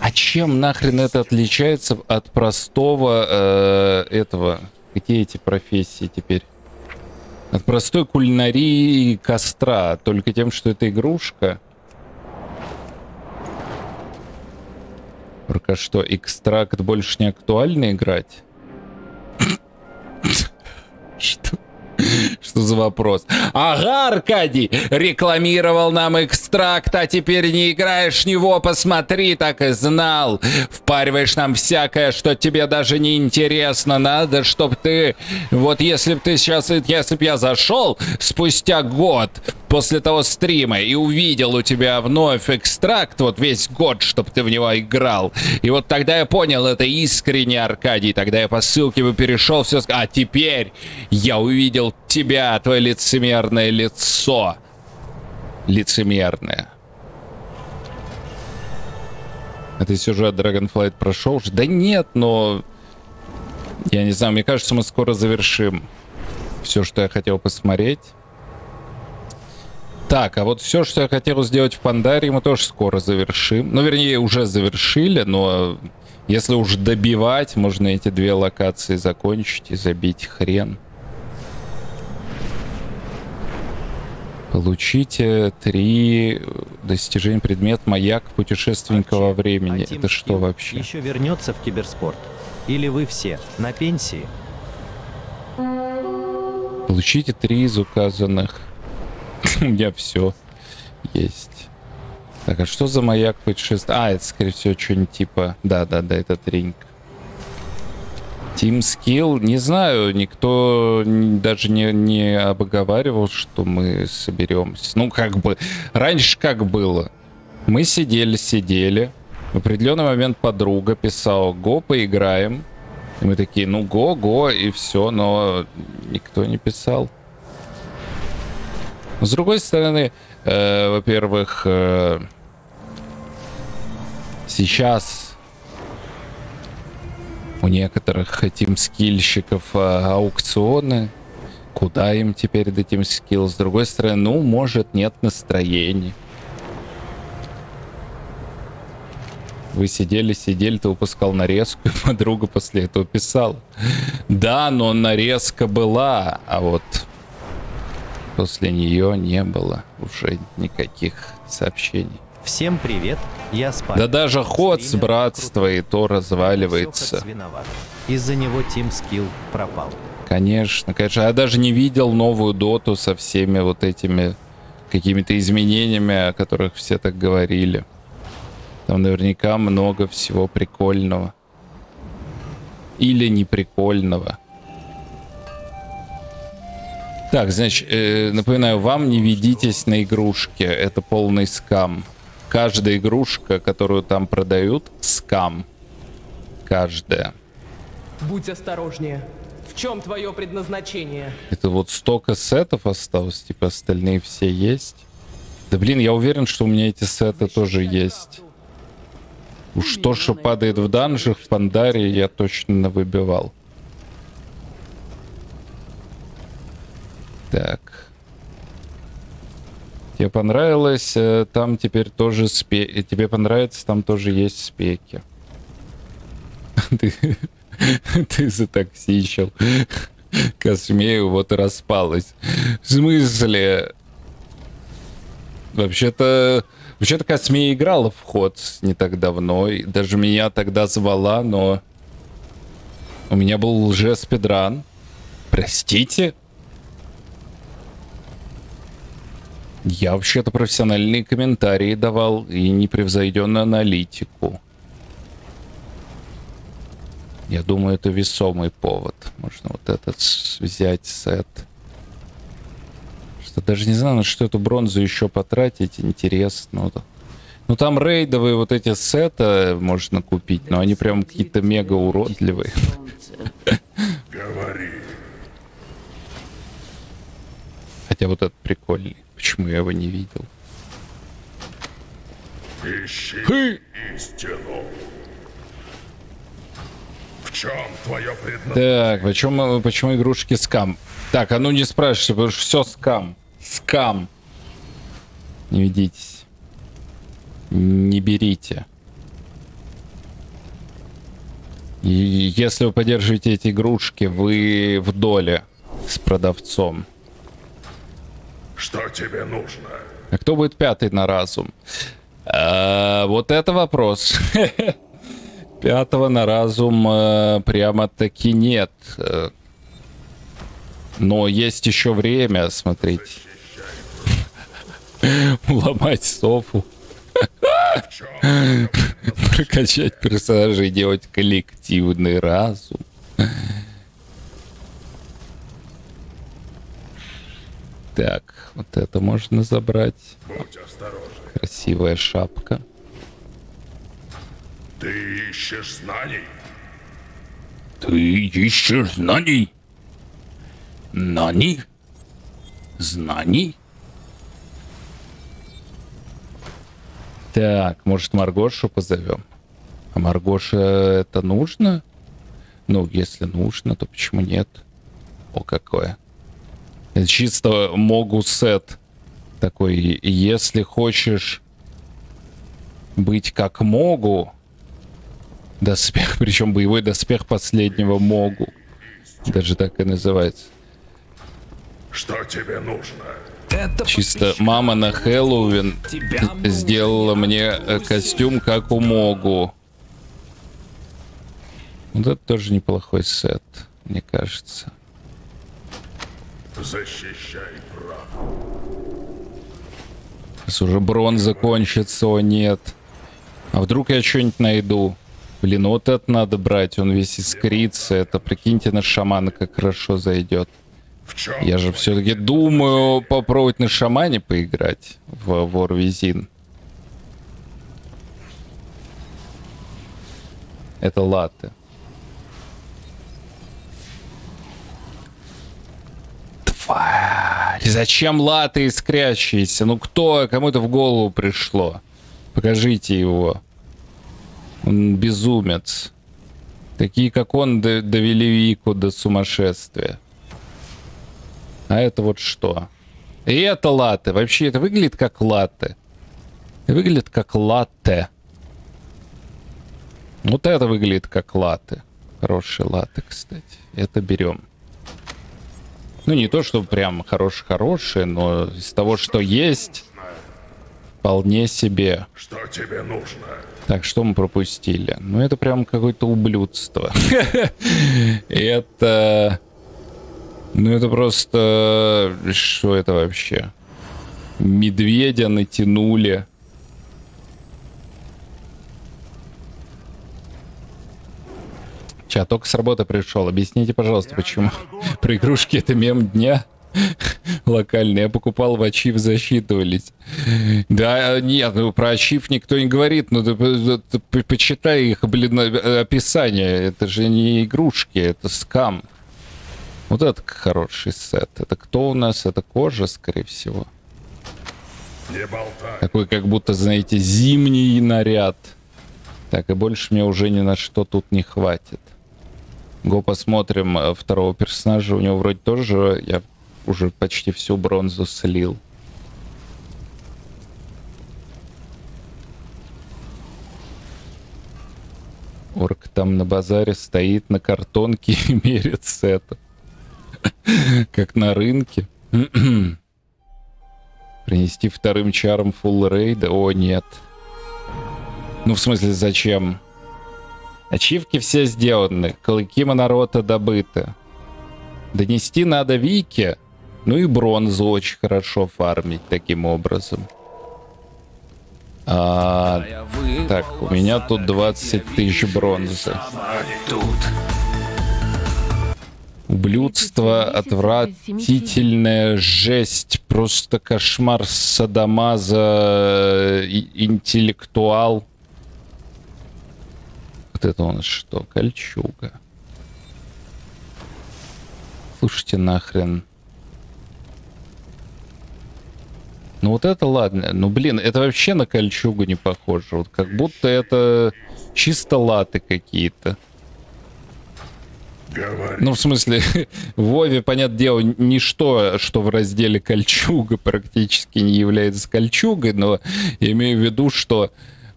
А чем нахрен это отличается от простого э, этого? Какие эти профессии теперь? От простой кулинарии и костра, только тем, что это игрушка. Только что, экстракт больше не актуально играть? Что? Что за вопрос? Ага, Аркадий, рекламировал нам экстракт, а теперь не играешь в него, посмотри, так и знал. Впариваешь нам всякое, что тебе даже не интересно. Надо, чтоб ты... Вот если бы ты сейчас... Если бы я зашел спустя год после того стрима и увидел у тебя вновь экстракт, вот весь год, чтобы ты в него играл. И вот тогда я понял, это искренне, Аркадий. Тогда я по ссылке бы перешел, все. А теперь я увидел тебя, твое лицемерное лицо. Лицемерное. Это сюжет Dragonflight прошел? Да нет, но... Я не знаю, мне кажется, мы скоро завершим все, что я хотел посмотреть. Так, а вот все, что я хотел сделать в Пандаре, мы тоже скоро завершим. Ну, вернее, уже завершили, но если уж добивать, можно эти две локации закончить и забить хрен. Получите три достижения предмет маяк путешественника во времени. А Это что вообще? Еще вернется в киберспорт. Или вы все на пенсии? Получите три из указанных. *coughs* У меня все есть. Так, а что за маяк путешествия? А, это, скорее всего, что-нибудь типа... Да-да-да, это тринг. Team Skill, не знаю, никто даже не, не обговаривал, что мы соберемся. Ну, как бы, раньше как было. Мы сидели, сидели. В определенный момент подруга писала, го, поиграем. И мы такие, ну, го, го, и все, но никто не писал. С другой стороны, э, во-первых, э, сейчас у некоторых тимскильщиков э, аукционы. Куда им теперь до тимскилл? С другой стороны, ну, может, нет настроения. Вы сидели, сидели, ты выпускал нарезку, *laughs* и подруга после этого писала. Да, но нарезка была, а вот после нее не было уже никаких сообщений. Всем привет, я спать. Да даже ход с братства и то разваливается. Из-за него Team Skill пропал. Конечно, конечно. Я даже не видел новую доту со всеми вот этими какими-то изменениями, о которых все так говорили. Там наверняка много всего прикольного. Или неприкольного. Так, значит, э, напоминаю, вам не ведитесь на игрушки. Это полный скам. Каждая игрушка, которую там продают, скам. Каждая. Будь осторожнее. В чем твое предназначение? Это вот столько сетов осталось, типа остальные все есть. Да блин, я уверен, что у меня эти сеты тоже есть. Уж то, что падает в данжах, в Пандаре, я точно выбивал. Так. Тебе понравилось? э, Там теперь тоже спе... Тебе понравится? Там тоже есть спеки. *laughs* Ты, *laughs* ты затоксичил. *laughs* Космею вот и распалась. В смысле? Вообще-то... Вообще-то Космея играла в ход не так давно. И даже меня тогда звала, но... У меня был лже-спидран. Простите? Я вообще-то профессиональные комментарии давал и непревзойденную аналитику. Я думаю, это весомый повод. Можно вот этот взять сет. Что даже не знаю, на что эту бронзу еще потратить. Интересно. Ну там рейдовые вот эти сеты можно купить, но они прям какие-то мега уродливые. Говори. Хотя вот этот прикольный. Почему я его не видел? Ищи истину. В чем твое предназначение? Так, почему, почему игрушки скам? Так, а ну не спрашивайте, потому что все скам. Скам. Не ведитесь. Не берите. И если вы поддерживаете эти игрушки, вы в доле с продавцом. Что тебе нужно? А кто будет пятый на разум? А, вот это вопрос. *laughs* Пятого на разум э, прямо-таки нет. Э, но есть еще время, смотрите. *laughs* Ломать софу. *laughs* Прокачать персонажей делать коллективный разум. Так, вот это можно забрать. Красивая шапка. Ты ищешь знаний? Ты ищешь знаний? Нани? Знаний? Так, может Маргошу позовем? А Маргоша это нужно? Ну, если нужно, то почему нет? О, какое. Это чисто могу сет такой. Если хочешь быть как могу, доспех, *laughs* причем боевой доспех последнего могу. Даже так и называется. Что тебе нужно? Это Чисто мама на Хэллоуин сделала мне э, костюм как у Могу. Вот это тоже неплохой сет, мне кажется. Защищай правду. Сейчас уже бронза кончится, о нет. А вдруг я что-нибудь найду? Блин, вот это надо брать, он весь искрится. Это, прикиньте, на шамана как хорошо зайдет. Я же все-таки думаю попробовать на шамане поиграть в Ворвизин. Это латы. Тварь! Зачем латы искрящиеся? Ну кто? Кому это в голову пришло? Покажите его. Он безумец. Такие, как он, довели Вику до сумасшествия. А это вот что? И это латте. Вообще это выглядит как латте. Выглядит как латте. Вот это выглядит как латте. Хорошие латте, кстати. Это берем. Ну, не то, что прям хорошие-хорошие, но из того, что есть, вполне себе. Что тебе нужно? Так, что мы пропустили? Ну, это прям какое-то ублюдство. *laughs* Это... Ну это просто... Что это вообще? Медведя натянули. Ча, только с работы пришел. Объясните, пожалуйста, почему *laughs* про игрушки это мем дня? *laughs* Локальный. Я покупал в Ачив, засчитывались. Да, нет, ну про Ачив никто не говорит. Ну ты, ты, ты почитай их, блин, описание. Это же не игрушки, это скам. Вот это хороший сет. Это кто у нас? Это кожа, скорее всего. Не болтай. Такой, как будто, знаете, зимний наряд. Так, и больше мне уже ни на что тут не хватит. Го посмотрим э, второго персонажа. У него вроде тоже я уже почти всю бронзу слил. Орк там на базаре стоит на картонке *laughs* и мерит сетом. Как на рынке. *clears throat* Принести вторым чаром фулл рейда? О, нет. Ну, в смысле, зачем? Ачивки все сделаны. Клыки Монорота добыты. Донести надо Вики. Ну и бронзу очень хорошо фармить таким образом. А, так, у меня тут 20 тысяч бронзы. Ублюдство, отвратительная жесть, просто кошмар садомаза, интеллектуал. Вот это у нас что? Кольчуга. Слушайте, нахрен. Ну вот это ладно. Ну блин, это вообще на кольчугу не похоже. Вот как будто это чисто латы какие-то. Ну, в смысле, *laughs* в Вове, понятное дело, ничто, что в разделе кольчуга практически не является кольчугой, но имею в виду, что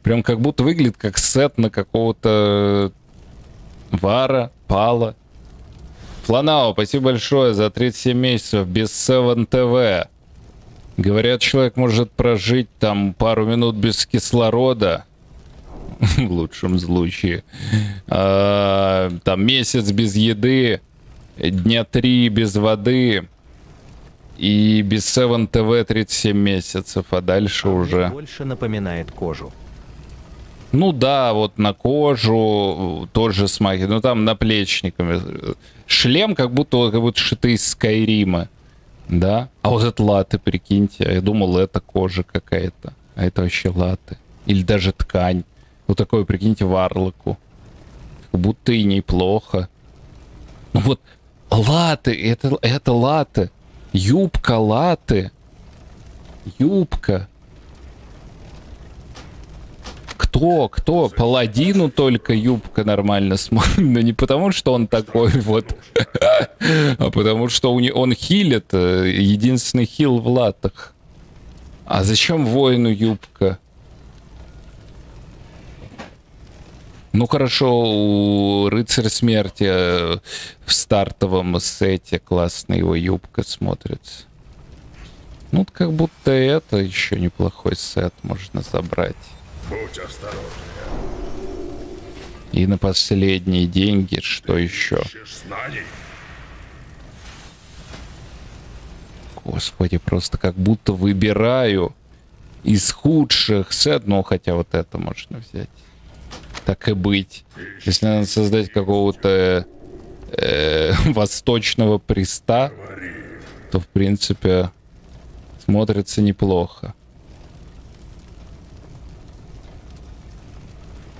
прям как будто выглядит как сет на какого-то вара, пала. Фланау, спасибо большое за 37 месяцев без 7 ТВ. Говорят, человек может прожить там пару минут без кислорода. *laughs* В лучшем случае. А, там месяц без еды, дня три без воды и без 7 ТВ 37 месяцев, а дальше уже... Больше напоминает кожу. Ну да, вот на кожу тоже смахи, ну там наплечниками. Шлем как будто, как будто шитый из Скайрима. Да? А вот это латы, прикиньте. а Я думал, это кожа какая-то. А это вообще латы. Или даже ткань. Вот такое, прикиньте, варлоку. Как будто и неплохо. Ну вот, латы, это, это латы. Юбка латы. Юбка. Кто, кто? Паладину только юбка нормально смотрит. Но не потому, что он такой *laughs* вот, а потому что у не- он хилит. э, Единственный хил в латах. А зачем воину юбка? Ну хорошо, у рыцаря смерти э, в стартовом сете классно его юбка смотрится. Ну, как будто это еще неплохой сет можно забрать. Будь осторожен. И на последние деньги, что еще? Знаний. Господи, просто как будто выбираю из худших сет, ну хотя вот это можно взять. Так и быть. Если надо создать какого-то э, *laughs* восточного приста, то в принципе смотрится неплохо.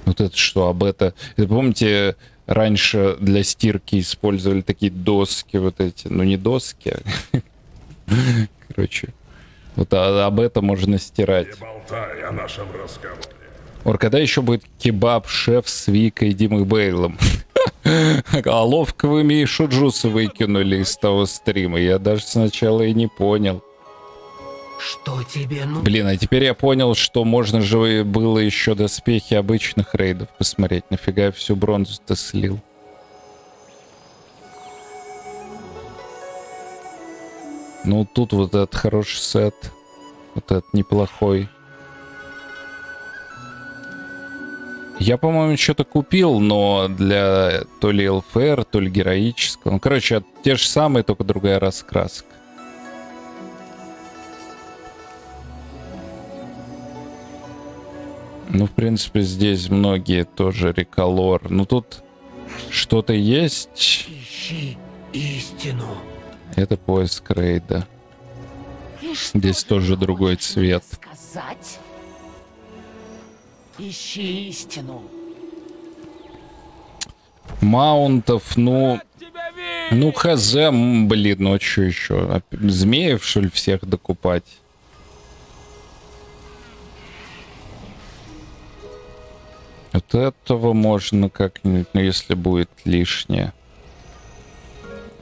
Вот это что, об это... Это, помните, раньше для стирки использовали такие доски вот эти. Ну, не доски, а... *laughs* Короче, вот а- об этом можно стирать. Ор, когда еще будет кебаб-шеф с Викой и Димой Бейлом? *laughs* А ловко вы мне и Шуджуса выкинули из того стрима. Я даже сначала и не понял. Что тебе ну? Блин, а теперь я понял, что можно же было еще доспехи обычных рейдов посмотреть. Нафига я всю бронзу-то слил? Ну, тут вот этот хороший сет. Вот этот неплохой. Я, по-моему, что-то купил, но для то ли ЛФР, то ли героического. Ну, короче, те же самые, только другая раскраска. Ну, в принципе, здесь многие тоже реколор. Ну, тут что-то есть. Ищи истину. Это поиск рейда. Здесь тоже другой цвет. Сказать? Ищи истину. Маунтов, ну... Ну, хз, блин, ну что еще? Оп- Змеев, что ли, всех докупать? Вот этого можно как-нибудь, ну, если будет лишнее.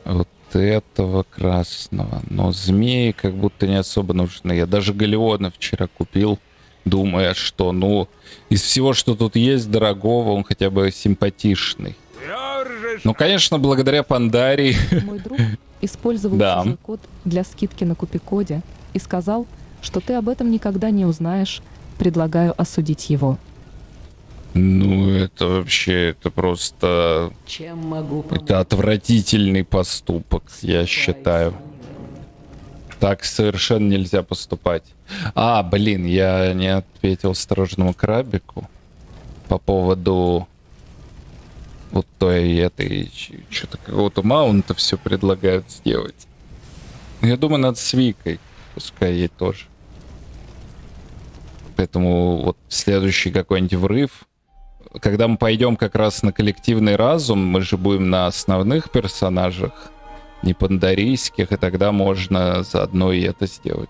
Вот этого красного. Но змеи как будто не особо нужны. Я даже Галеона вчера купил, думая, что, ну, из всего, что тут есть дорогого, он хотя бы симпатичный. Ну, конечно, благодаря Пандарии. Мой друг использовал Да. код для скидки на купи-коде и сказал, что ты об этом никогда не узнаешь. Предлагаю осудить его. Ну, это вообще, это просто... Чем могу Это отвратительный поступок, я считаю. Так совершенно нельзя поступать. А, блин, я не ответил осторожному крабику по поводу вот той этой, что-то какого-то маунта все предлагают сделать. Я думаю, над с Викой, пускай ей тоже. Поэтому вот следующий какой-нибудь врыв, когда мы пойдем как раз на коллективный разум, мы же будем на основных персонажах, не пандарийских, и тогда можно заодно и это сделать.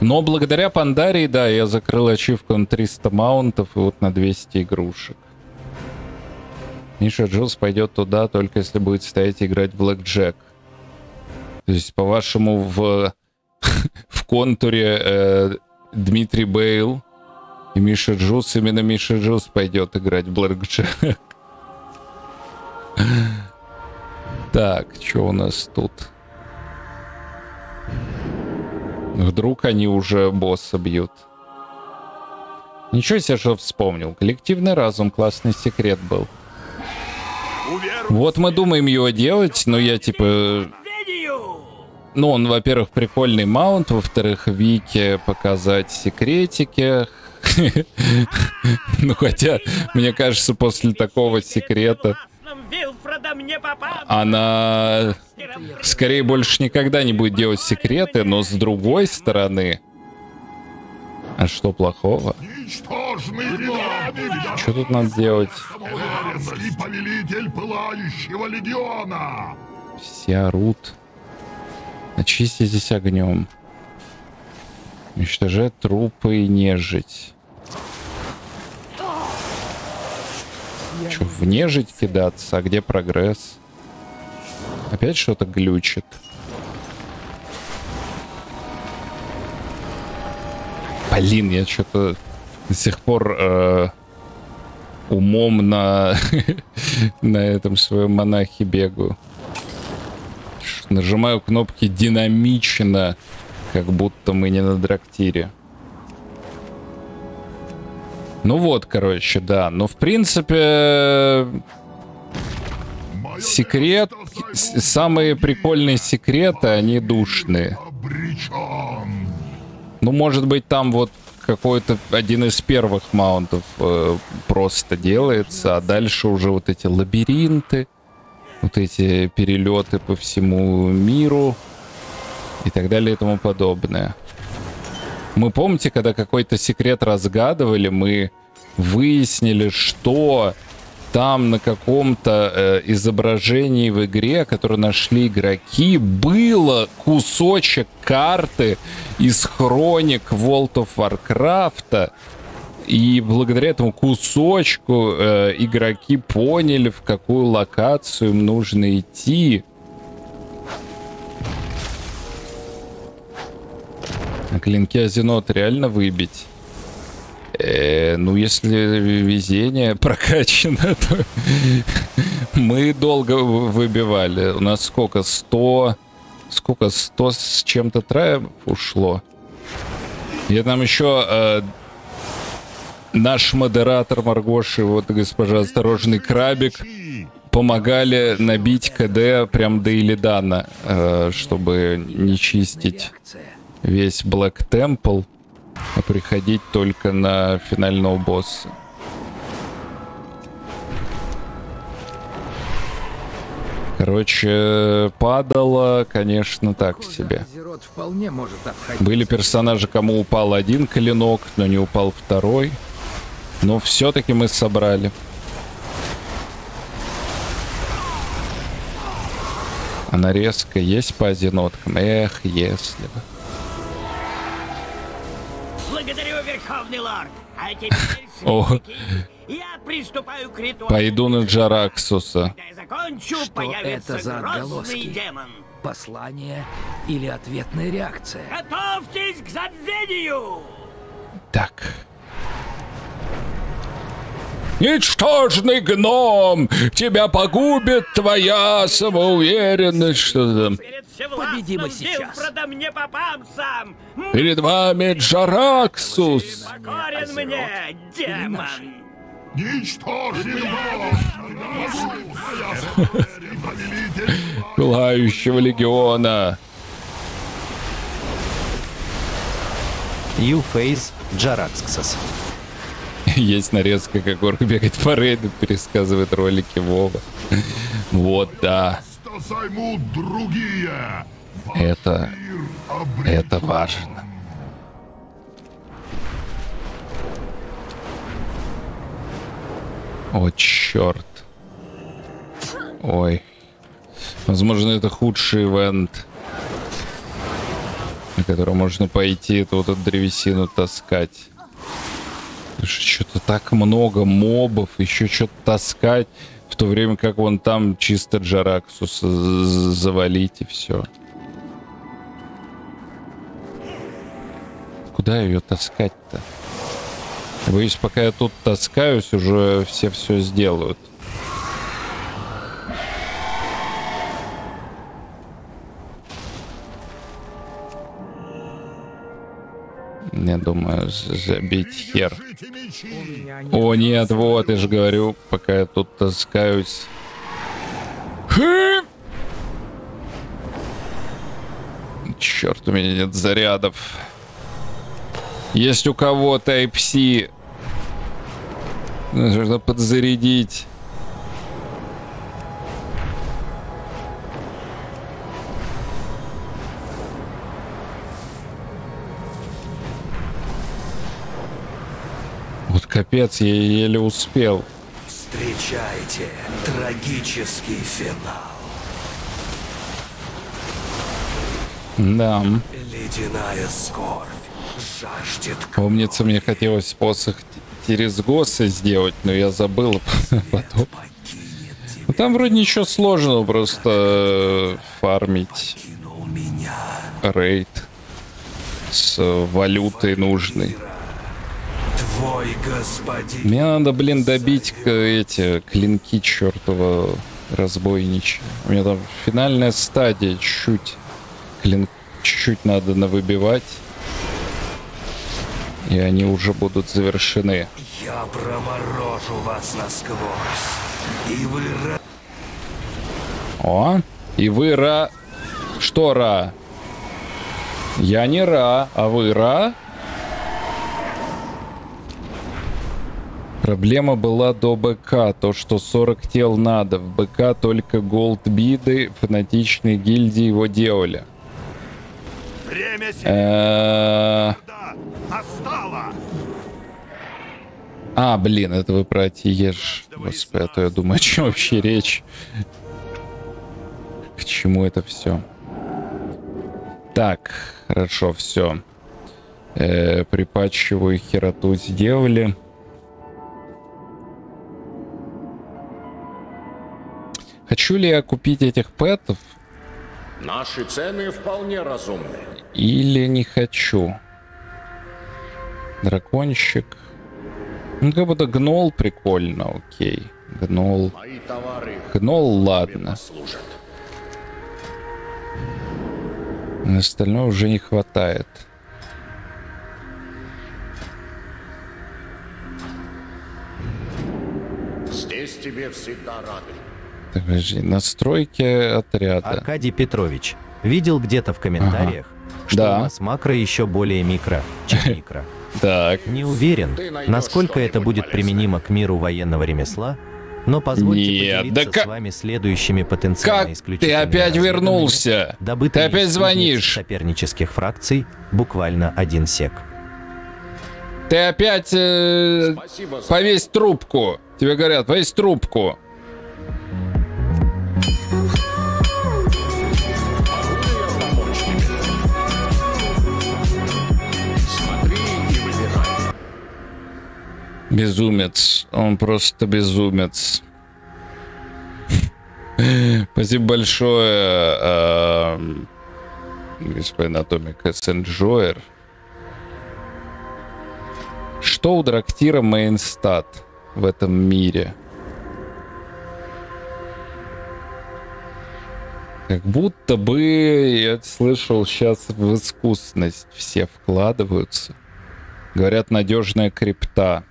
Но благодаря Пандарии, да, я закрыл ачивку на 300 маунтов и вот на 200 игрушек. Миша Джус пойдет туда, только если будет стоять и играть в Блэк Джек. То есть, по-вашему, в, в контуре э, Дмитрий Бейл и Миша Джус, именно Миша Джус пойдет играть в Блэк Джек. Так, что у нас тут? Вдруг они уже босса бьют. Ничего себе, что вспомнил. Коллективный разум, классный секрет был. Вот мы думаем его делать, но я типа... Ну, он, во-первых, прикольный маунт, во-вторых, Вики показать секретики. *laughs* Ну, хотя, мне кажется, после такого секрета она скорее больше никогда не будет делать секреты, но с другой стороны... А что плохого? Что тут надо делать? Все орут. Очиститесь огнем. Уничтожать трупы и нежить. Че, в нежить кидаться? А где прогресс? Опять что-то глючит. Блин, я что-то до сих пор э, умом на, *laughs* на этом своем монахе бегаю. Нажимаю кнопки динамично, как будто мы не на драктире. Ну вот, короче, да. Ну, в принципе, секрет, самые прикольные секреты, они душные. Ну, может быть, там вот какой-то один из первых маунтов э, просто делается, а дальше уже вот эти лабиринты, вот эти перелеты по всему миру и так далее и тому подобное. Мы помните, когда какой-то секрет разгадывали, мы выяснили, что там на каком-то э, изображении в игре, которое нашли игроки, было кусочек карты из хроник World of Warcraft. И благодаря этому кусочку э, игроки поняли, в какую локацию им нужно идти. На клинке Азинот реально выбить? Э, ну, если везение *laughs* прокачано, то *laughs* мы долго выбивали. У нас сколько? 100... Сколько? 100 с чем-то траев ушло. Я там еще... Э, наш модератор Маргоши, вот госпожа Осторожный Крабик, помогали набить КД прям до Илидана, э, чтобы не чистить весь Black Temple, а приходить только на финального босса. Короче, падало, конечно, так себе. Были персонажи, кому упал один клинок, но не упал второй. Но все-таки мы собрали. А нарезка есть по одиноткам? Эх, если бы. Благодарю, Верховный Лорд. А теперь, *laughs* О, я приступаю к ритуалу. пойду на Джараксуса. Когда я закончу, Что появится это за грозный отголоски? демон. Послание или ответная реакция? Готовьтесь к забвению! Так. Ничтожный гном! Тебя погубит твоя самоуверенность, что там. Победим и сейчас. Перед вами Джараксус. Покорен мне, демон! *laughs* Пылающего легиона. Юфейс Джараксксос. *laughs* Есть нарезка, как Орк бегает по рейду, пересказывает ролики Вова. Вот, да. Это... Это важно. О, черт. Ой. Возможно, это худший ивент, на который можно пойти, это вот эту древесину таскать. Что-то так много мобов, еще что-то таскать, в то время как вон там чисто Джараксус завалить и все. Куда ее таскать-то? Боюсь, пока я тут таскаюсь, уже все все сделают. Я думаю, забить хер. О, нет, вот, я же говорю, пока я тут таскаюсь. Черт, у меня нет зарядов. Есть у кого Type-C. Нужно подзарядить. Вот капец, я еле успел. Встречайте трагический финал. Да. Ледяная скорбь жаждет Помнится, мне хотелось посох Терезгоса сделать, но я забыл потом. Ну, там вроде ничего сложного, просто фармить рейд с валютой нужной. Твой господин. Мне надо, блин, добить эти клинки чертова разбойничьи. У меня там финальная стадия, чуть-чуть. Клин... Чуть-чуть надо навыбивать. И они уже будут завершены. Я проморожу вас насквозь. И вы... О, и вы ра... Что ра? Я не ра, а вы ра? Проблема была до БК, то что 40 тел надо. В БК только голдбиды, фанатичные гильдии его делали. Время Э, настало. А, блин, это вы про Тиеш. Господи, а то я думаю, о чем вообще речь. К чему это все? Так, хорошо, все. Э, припатчиваю хероту сделали. Хочу ли я купить этих пэтов Наши цены вполне разумны. или не хочу? Дракончик. Ну, как будто гнол прикольно, окей. Гнол. Гнол, ладно. На остальное уже не хватает. Здесь тебе всегда рады. Так, подожди, настройки отряда. Аркадий Петрович, видел где-то в комментариях, что Да. у нас макро еще более микро, чем *laughs* микро. Так. Не уверен, насколько это будет применимо к миру военного ремесла, но позвольте Нет, поделиться да как- с вами следующими потенциально Как исключительными ты опять вернулся? Ты опять звонишь? сопернических фракций буквально один сек. Ты опять э, повесь трубку. Тебе говорят, повесь трубку. Безумец. Он просто безумец. Спасибо большое, эм, господин Atomics Enjoyer. Что у Драктира мейнстат в этом мире? Как будто бы, я слышал, сейчас в искусственность все вкладываются. Говорят, надежная крипта.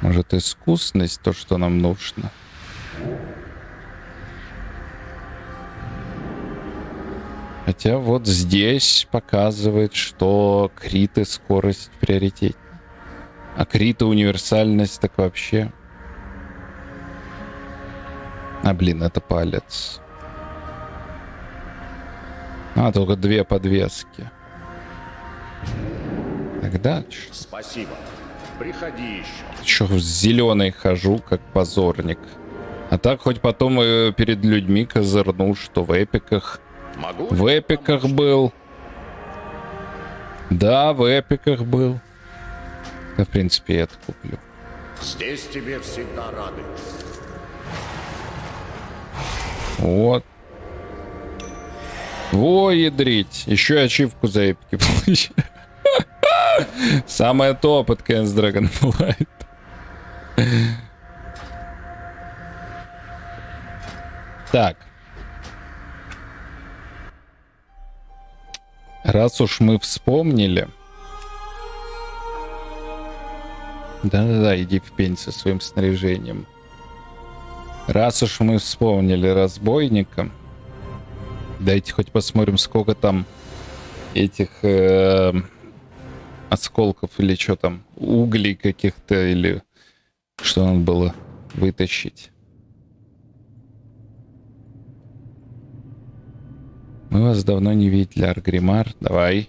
Может, искусность то, что нам нужно? Хотя вот здесь показывает, что крит и скорость приоритет. А крит и универсальность так вообще. А, блин, это палец. А, только две подвески. Так дальше. Спасибо. Приходи еще. Еще в зеленой хожу, как позорник. А так хоть потом и перед людьми козырнул, что в эпиках Могу? В эпиках был. Да, в эпиках был. Да, в принципе, я это куплю. Здесь тебе всегда рады. Вот. Во, ядрить. Еще ачивку за эпики *laughs* получил. Самое то под конец Dragonflight. Так. Раз уж мы вспомнили... Да-да-да, иди в пень со своим снаряжением. Раз уж мы вспомнили разбойника, дайте хоть посмотрим, сколько там этих э, осколков или что там, углей каких-то, или что надо было вытащить. Мы вас давно не видели, Аргримар. Давай.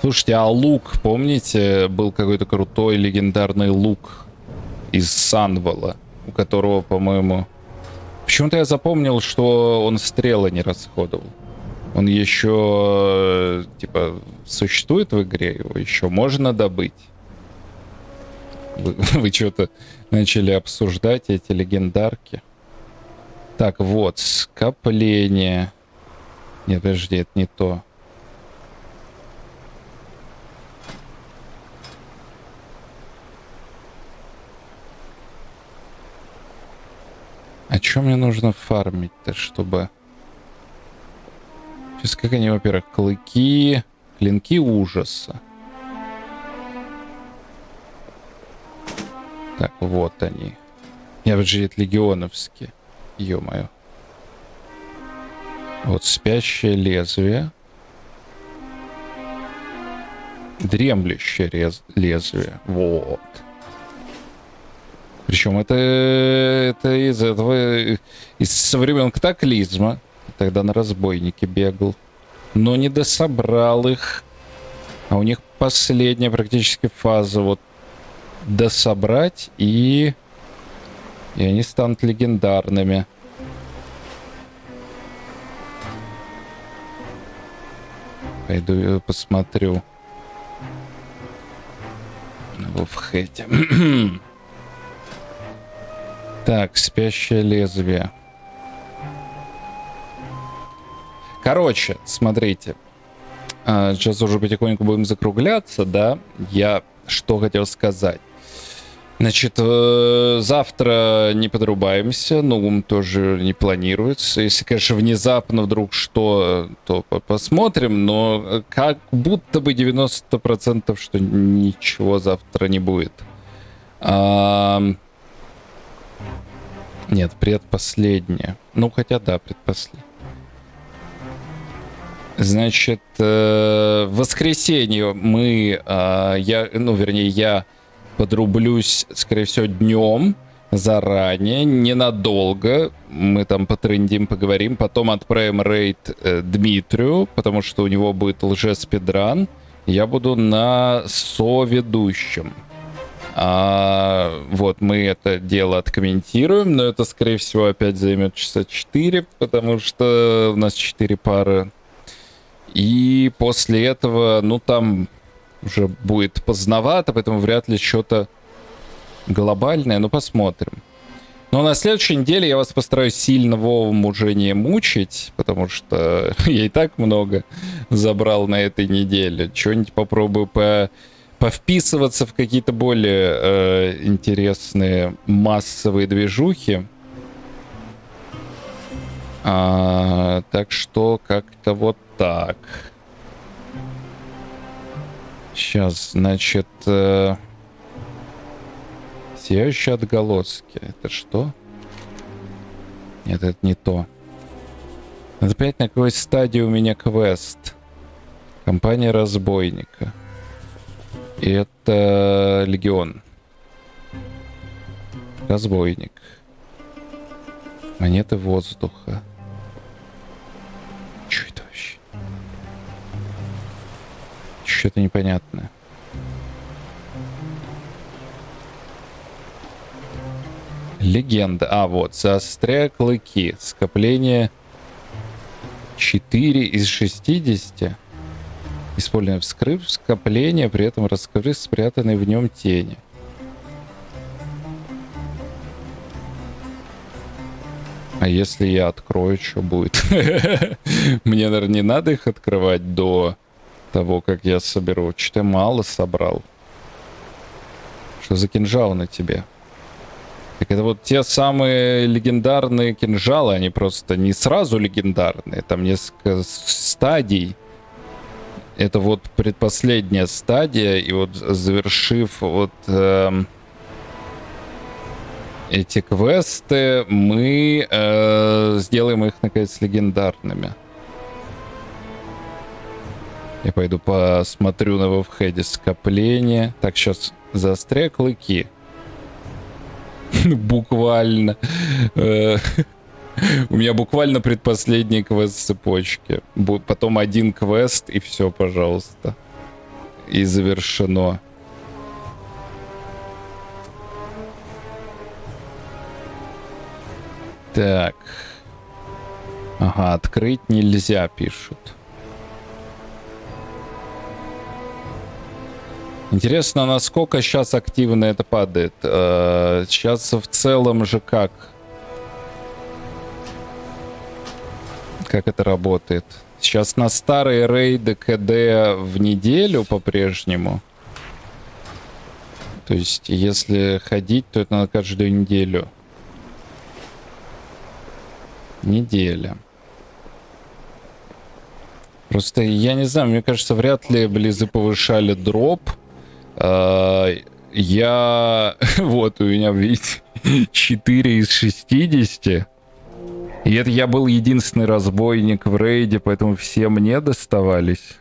Слушайте, а лук, помните, был какой-то крутой легендарный лук из Санвала, у которого, по-моему... Почему-то я запомнил, что он стрелы не расходовал. Он еще, типа, существует в игре, его еще можно добыть. Вы, *laughs* вы что-то начали обсуждать эти легендарки. Так, вот, скопление. Нет, подожди, это не то. А что мне нужно фармить-то, чтобы... Сейчас как они, во-первых, клыки, клинки ужаса. Так, вот они. Я же это. Ё-моё. Вот спящее лезвие. Дремлющее лезвие. Вот. Причем это, это из этого, из со времен катаклизма. Тогда на разбойнике бегал. Но не дособрал их. А у них последняя практически фаза. Вот дособрать и... И они станут легендарными. Пойду посмотрю. В хэте. *clears throat* так, спящее лезвие. Короче, смотрите. А, сейчас уже потихоньку будем закругляться, да? Я что хотел сказать. Значит, э, завтра не подрубаемся, ну, тоже не планируется. Если, конечно, внезапно вдруг что, то посмотрим, но как будто бы 90% что ничего завтра не будет. А... Нет, предпоследнее. Ну, хотя да, предпоследнее. Значит, э, в воскресенье мы, э, я, ну, вернее, я подрублюсь, скорее всего, днем заранее, ненадолго. Мы там потрендим, поговорим. Потом отправим рейд э, Дмитрию, потому что у него будет лжеспидран. Я буду на соведущем. А, вот, мы это дело откомментируем, но это, скорее всего, опять займет часа 4, потому что у нас 4 пары. И после этого, ну, там уже будет поздновато, поэтому вряд ли что-то глобальное, но посмотрим. Но на следующей неделе я вас постараюсь сильно Вовом уже не мучить, потому что *laughs* я и так много забрал на этой неделе. Что-нибудь попробую по повписываться в какие-то более э, интересные массовые движухи. А, так что как-то вот так. Сейчас, значит... Э, сияющие отголоски. Это что? Нет, это не то. Надо понять, на какой стадии у меня квест. Компания разбойника. Это легион. Разбойник. Монеты воздуха. Что это вообще? Что-то непонятное. Легенда. А, вот. Заостряя клыки. Скопление 4 из 60. Используем вскрыв скопление, при этом раскрыв спрятанные в нем тени. А если я открою, что будет? *laughs* Мне, наверное, не надо их открывать до того, как я соберу. Что-то мало собрал. Что за кинжал на тебе? Так это вот те самые легендарные кинжалы, они просто не сразу легендарные, там несколько стадий. Это вот предпоследняя стадия, и вот завершив вот эм, эти квесты, мы э, сделаем их, наконец, легендарными. Я пойду посмотрю на веб-хеде скопление. Так, сейчас заостряю клыки. *laughs* Буквально. У меня буквально предпоследний квест цепочки. Потом один квест, и все, пожалуйста. И завершено. Так. Ага, открыть нельзя, пишут. Интересно, насколько сейчас активно это падает. Сейчас э, в целом же как? Как это работает? Сейчас на старые рейды КД в неделю по-прежнему. То есть, если ходить, то это надо каждую неделю. Неделя. Просто, я не знаю, мне кажется, вряд ли Близы повышали дроп. А, я... *laughs* Вот, у меня, видите, *laughs* 4 из 60. И это я был единственный разбойник в рейде, поэтому все мне доставались.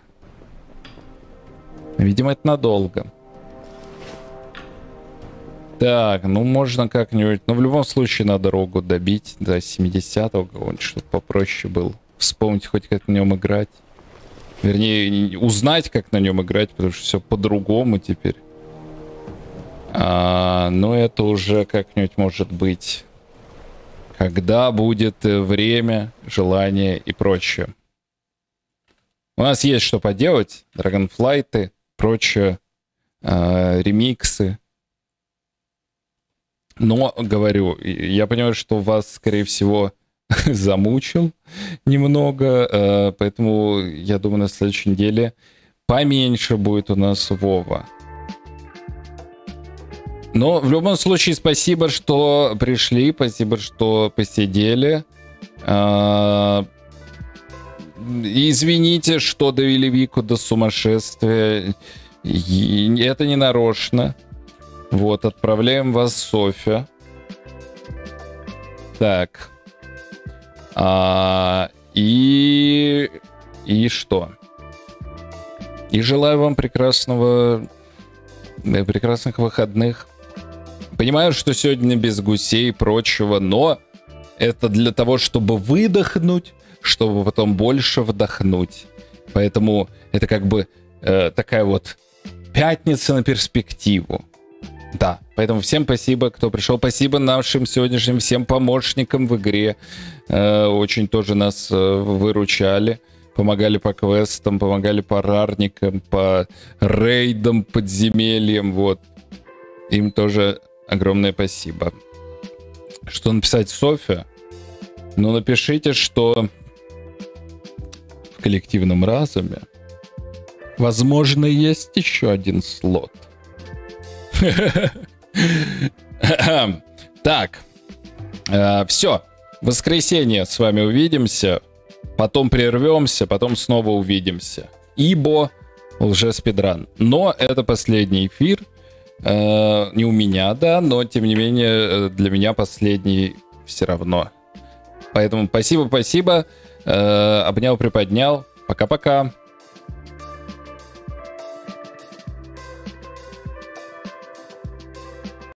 Видимо, это надолго. Так, ну можно как-нибудь... Но в любом случае надо рогу добить до 70-го кого-нибудь, чтобы попроще был. Вспомнить хоть как на нем играть. Вернее, узнать, как на нем играть, потому что все по-другому теперь. А, но это уже как-нибудь может быть. Когда будет э, время, желание и прочее. У нас есть что поделать. Dragonflight, прочее, э, ремиксы. Но, говорю, я понимаю, что вас, скорее всего, *laughs* замучил немного, э, поэтому я думаю, на следующей неделе поменьше будет у нас Вова. Но в любом случае, спасибо, что пришли, спасибо, что посидели. Э, извините, что довели Вику до сумасшествия. Это не нарочно. Вот, отправляем вас, Софья. Так. А, и... И что? И желаю вам прекрасного... Э, прекрасных выходных. Понимаю, что сегодня без гусей и прочего, но это для того, чтобы выдохнуть, чтобы потом больше вдохнуть. Поэтому это как бы э, такая вот пятница на перспективу. Да, поэтому всем спасибо, кто пришел. Спасибо нашим сегодняшним всем помощникам в игре. Э, очень тоже нас э, выручали. Помогали по квестам, помогали по рарникам, по рейдам, подземельям. Вот. Им тоже огромное спасибо. Что написать Софья? Ну, напишите, что в коллективном разуме возможно есть еще один слот – так. Э, все. Воскресенье с вами увидимся. Потом прервемся, потом снова увидимся. Ибо лжеспидран. Но это последний эфир. Э, не у меня, да, но тем не менее э, для меня последний все равно. Поэтому спасибо, спасибо. Э, обнял, приподнял. Пока-пока.